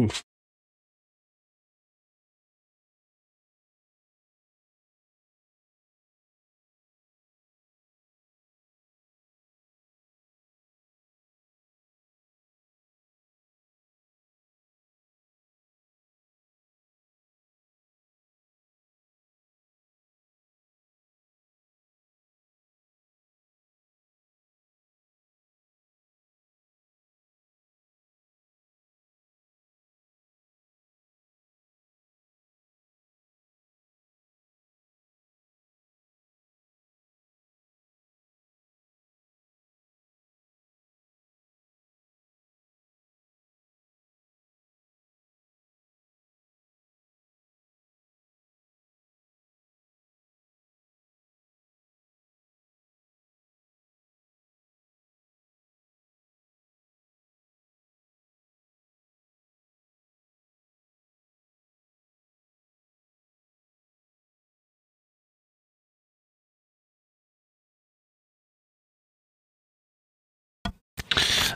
Oof.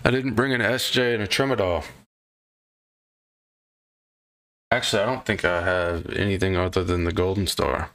I didn't bring an SJ and a Trimadol. Actually, I don't think I have anything other than the Golden Star.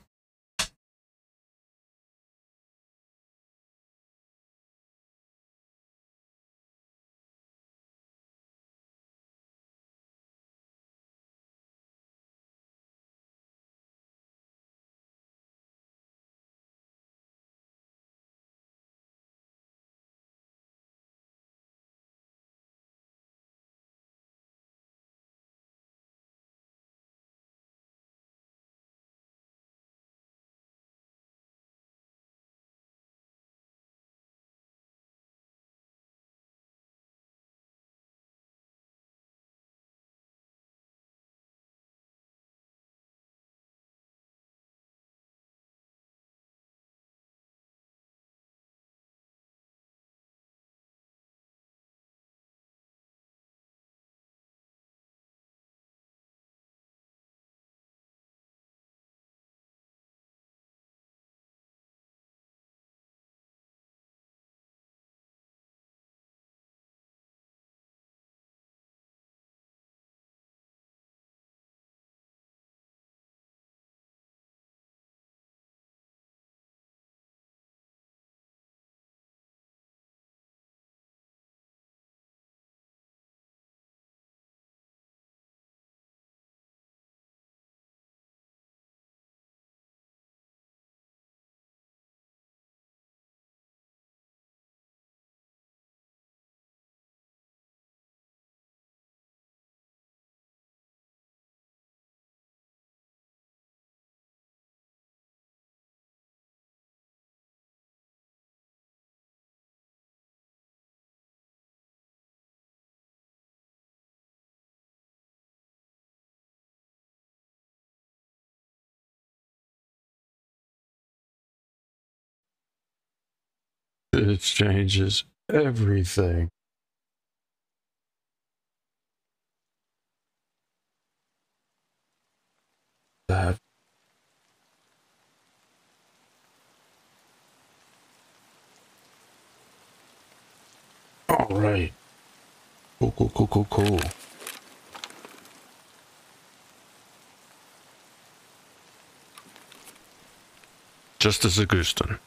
It changes everything. That all right. Cool, cool, cool, cool, cool. Just as Augustin.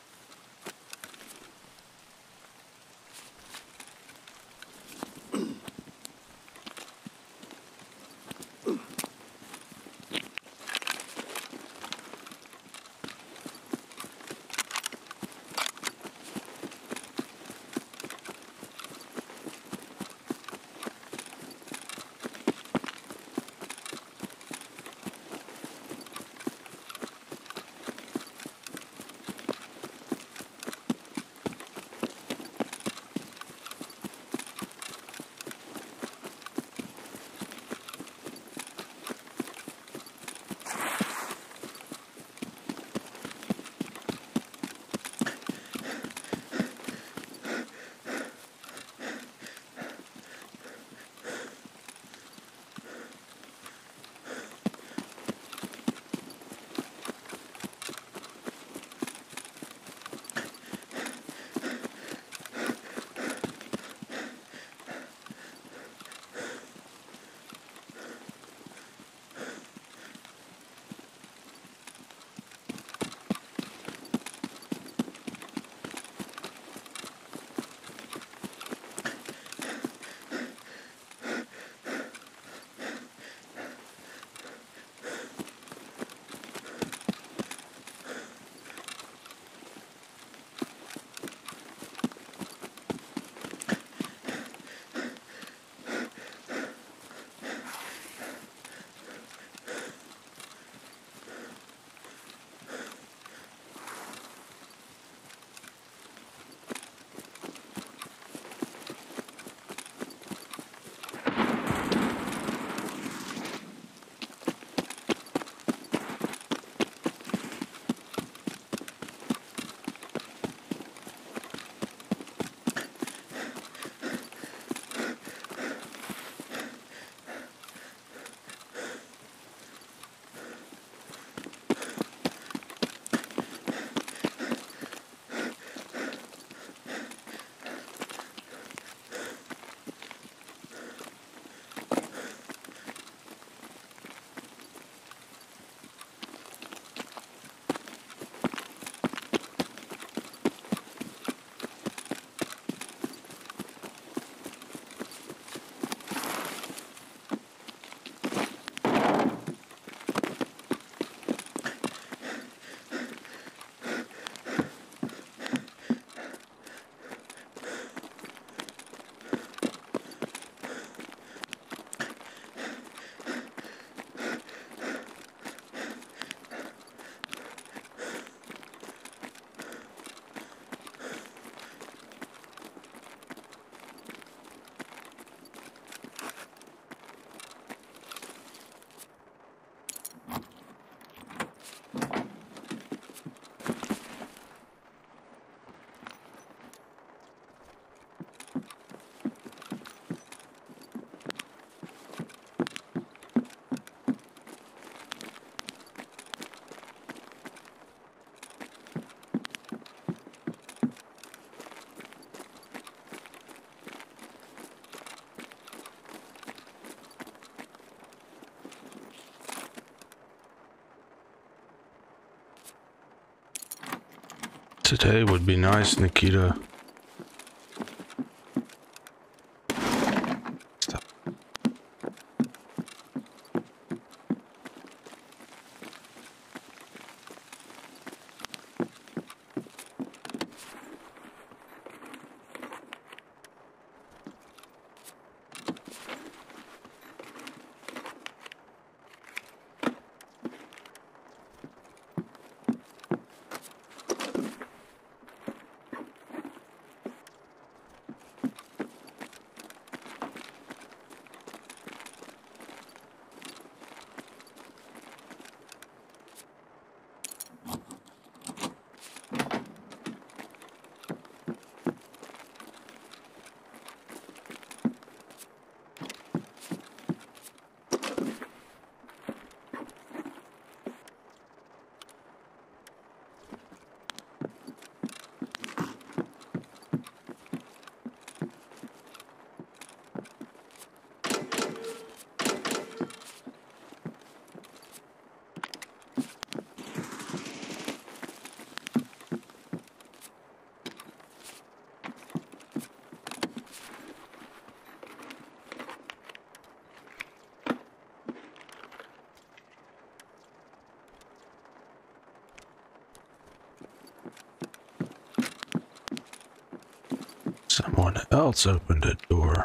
Today would be nice, Nikita. Stop. Someone else opened a door.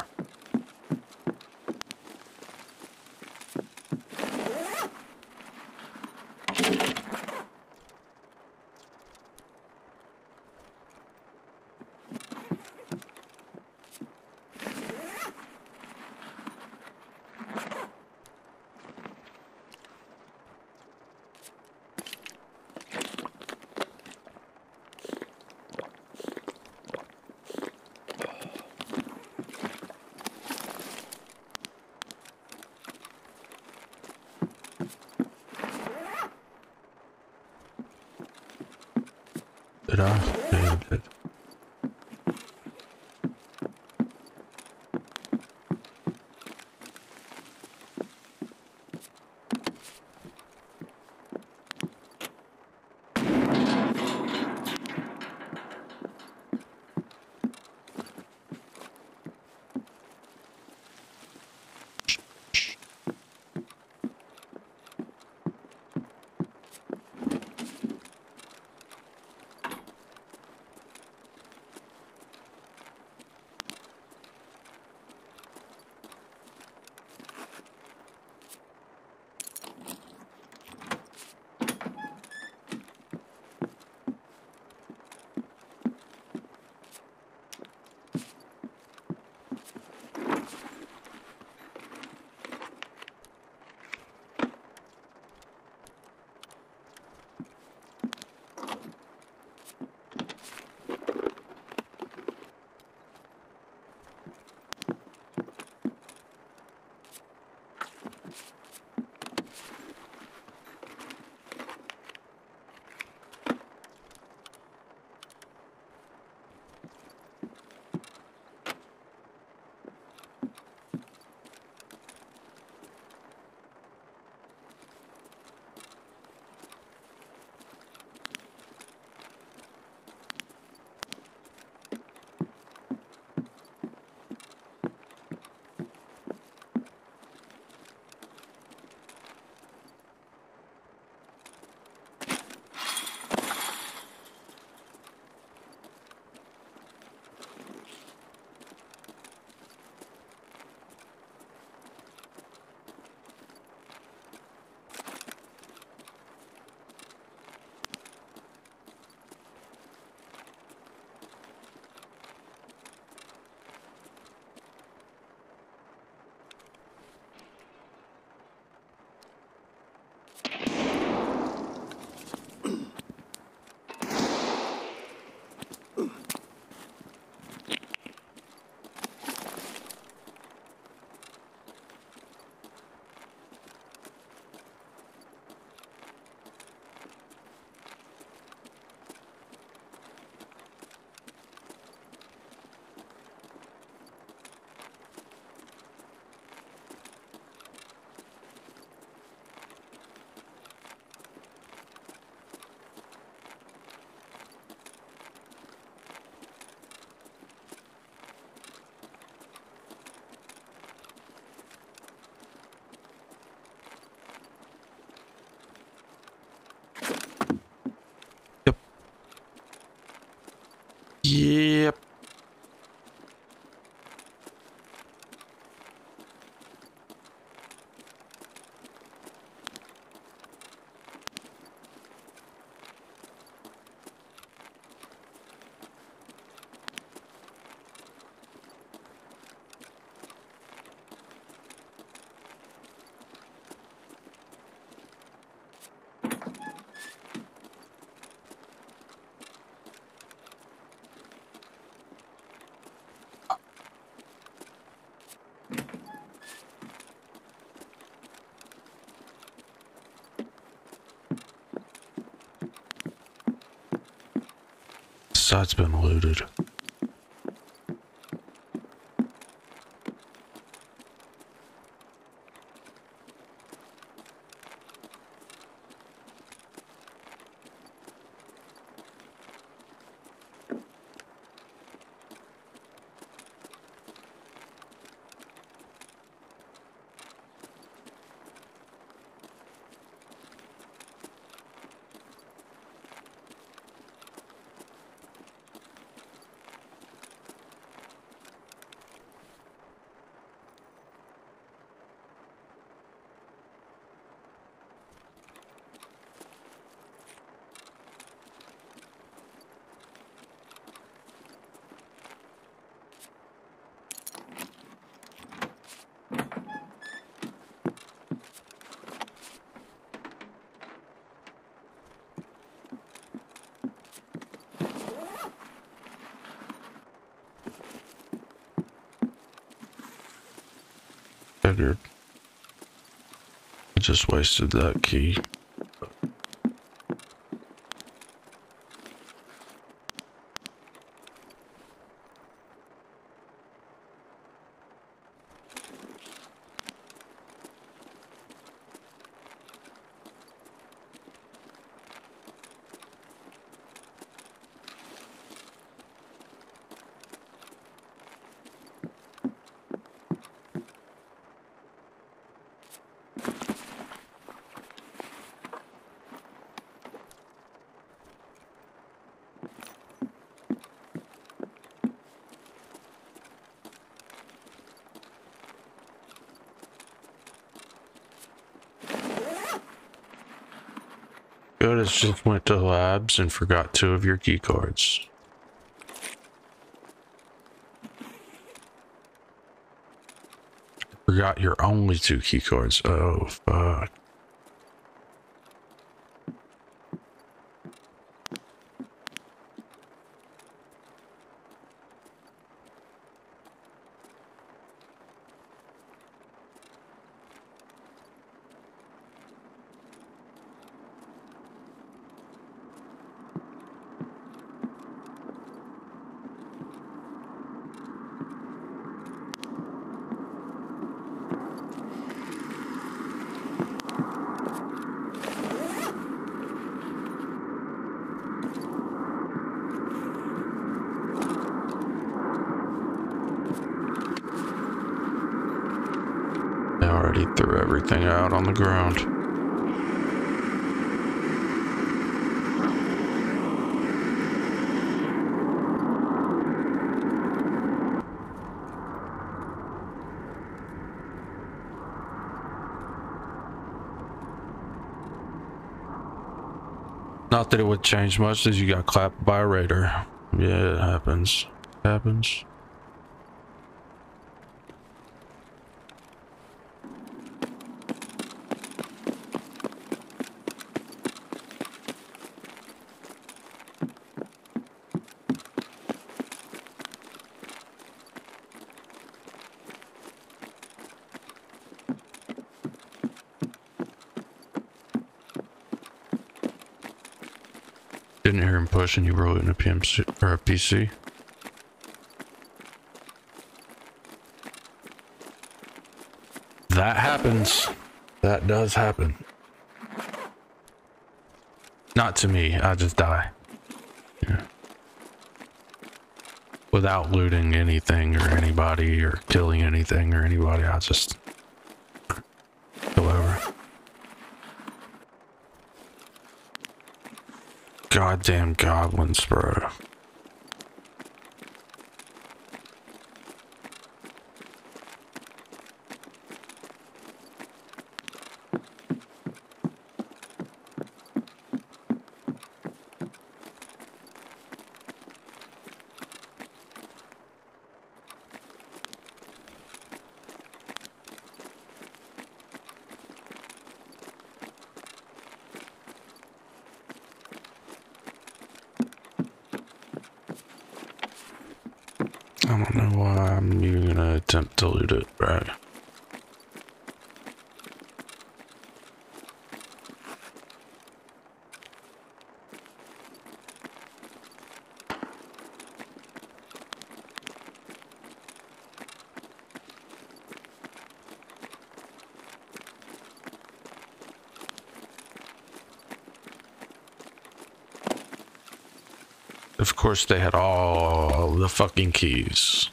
Yep. Side's been looted. Figured. I just wasted that key. Good, just went to labs and forgot two of your key cards. Forgot your only two key cards. Oh, fuck. I already threw everything out on the ground. Not that it would change much as you got clapped by a raider. Yeah, it happens. It happens. Didn't hear him push and you it in a PMC or a PC. That happens. That does happen. Not to me. I just die. Yeah. Without looting anything or anybody or killing anything or anybody, I just go over. Goddamn goblins, bro. don't know why I'm even loot it, right? Of course, they had all the fucking keys.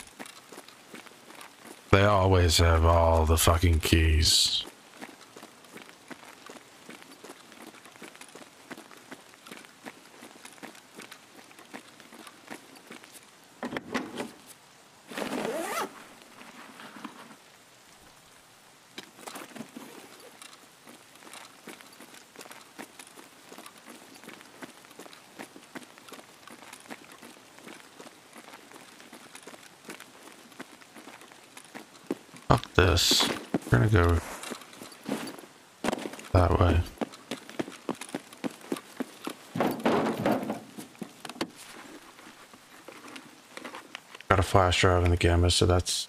They always have all the fucking keys. Fuck this. We're gonna go that way. Got a flash drive in the camera, so that's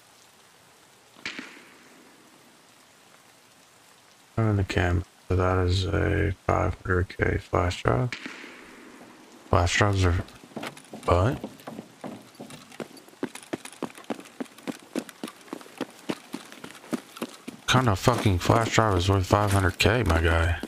in the cam. So that is a 500k flash drive. Flash drives are what? kind of fucking flash drive is worth 500k, my guy?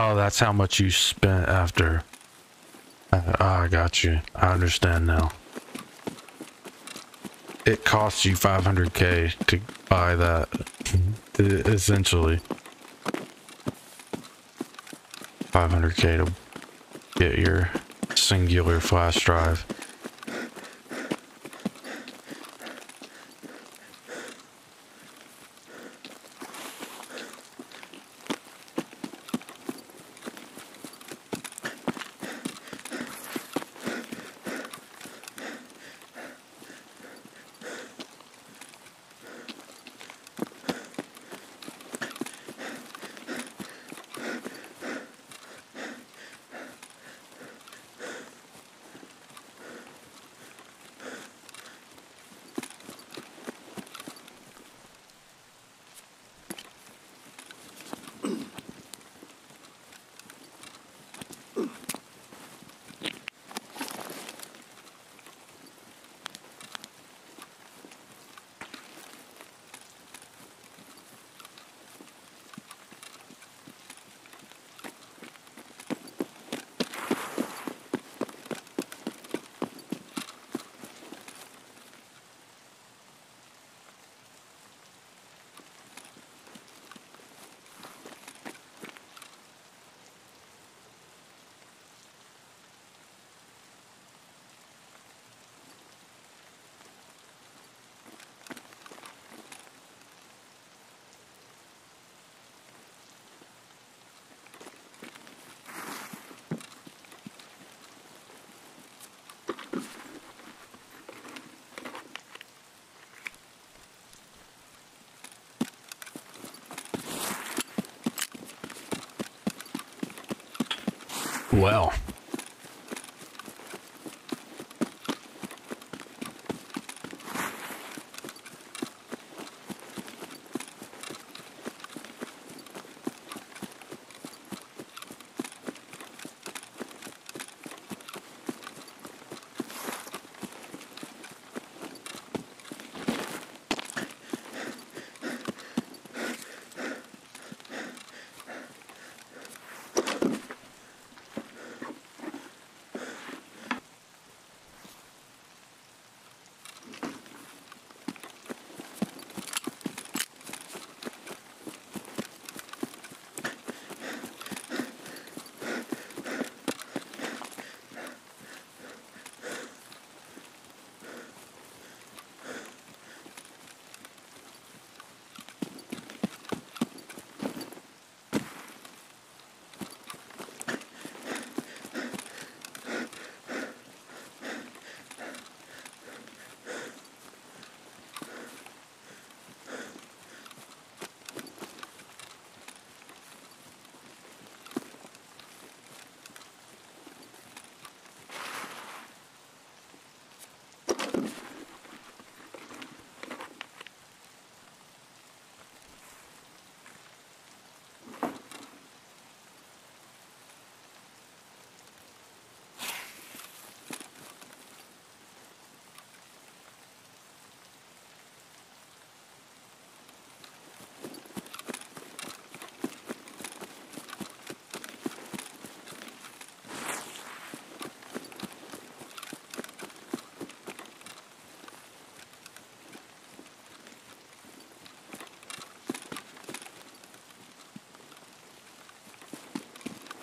Oh, that's how much you spent after. Uh, I got you. I understand now. It costs you 500k to buy that, <laughs> essentially. 500k to get your singular flash drive.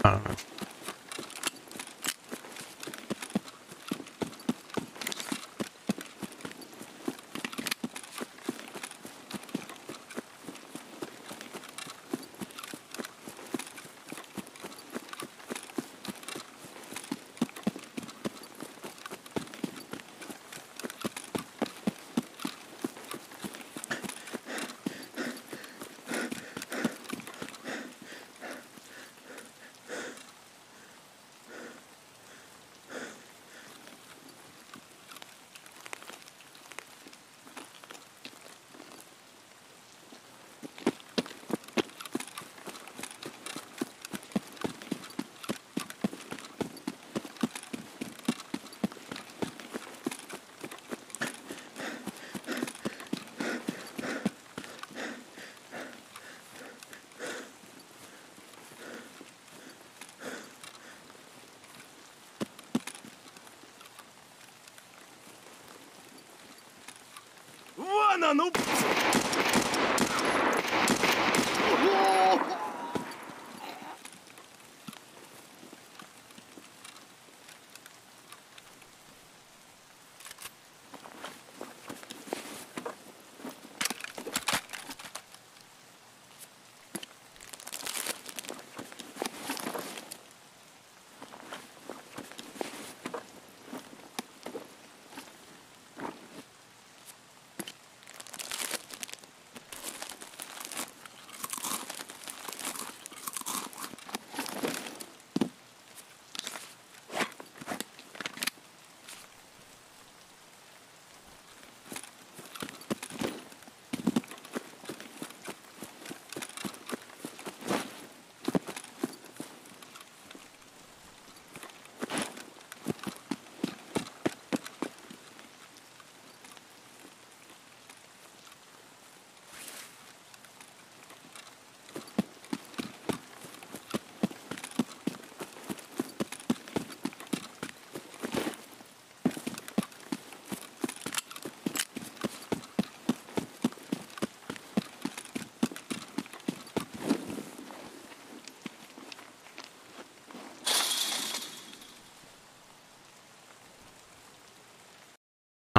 看。なの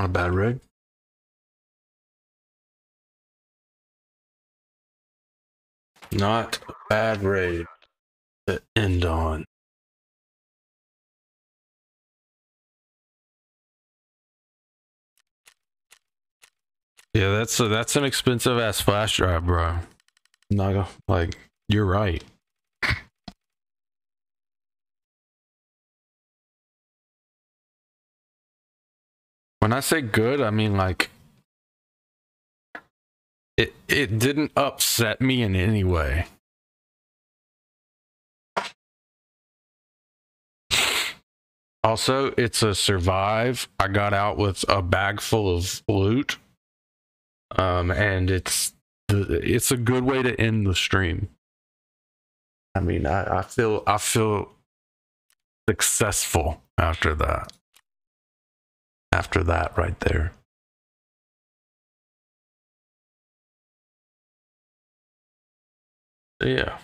a bad raid. Not a bad raid to end on. Yeah, that's a, that's an expensive ass flash drive, bro. Not like you're right. When I say good, I mean like it it didn't upset me in any way. Also, it's a survive. I got out with a bag full of loot. Um and it's it's a good way to end the stream. I mean, I, I feel I feel successful after that. After that right there. So, yeah.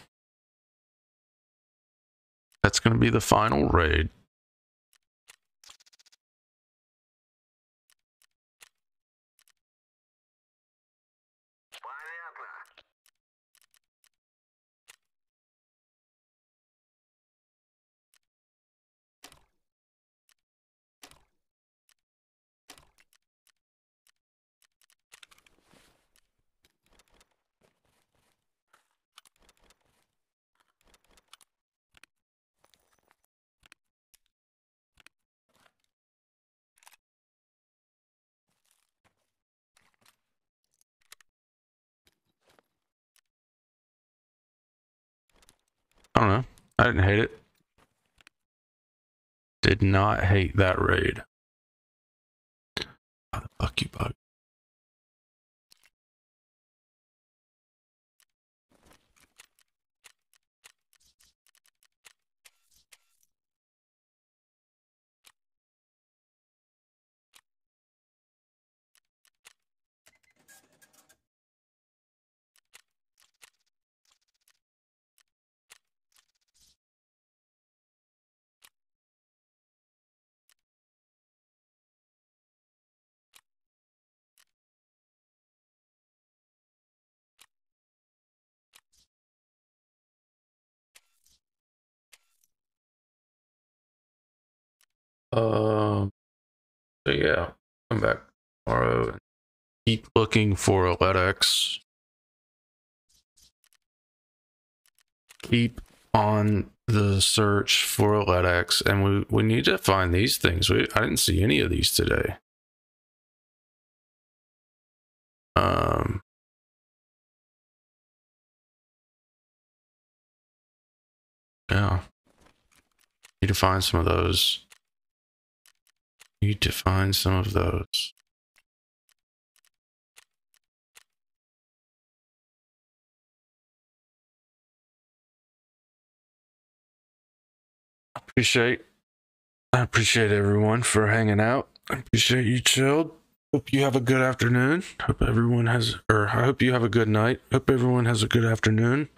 That's going to be the final raid. Don't know. I didn't hate it. Did not hate that raid. How the fuck you bug? Um. So yeah, come back tomorrow and keep looking for a LEDX. Keep on the search for a LEDX, and we we need to find these things. We I didn't see any of these today. Um. Yeah. Need to find some of those. Need to find some of those. Appreciate I appreciate everyone for hanging out. I appreciate you chilled. Hope you have a good afternoon. Hope everyone has or I hope you have a good night. Hope everyone has a good afternoon.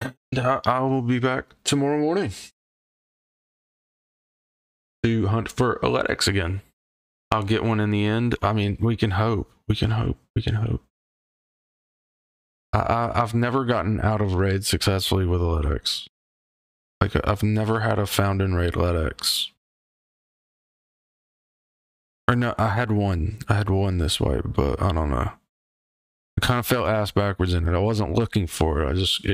And I, I will be back tomorrow morning to hunt for a again. I'll get one in the end. I mean, we can hope. We can hope. We can hope. I, I, I've never gotten out of raid successfully with a Like, I've never had a found in raid LEDX. Or no, I had one. I had one this way, but I don't know. I kind of felt ass backwards in it. I wasn't looking for it. I just, it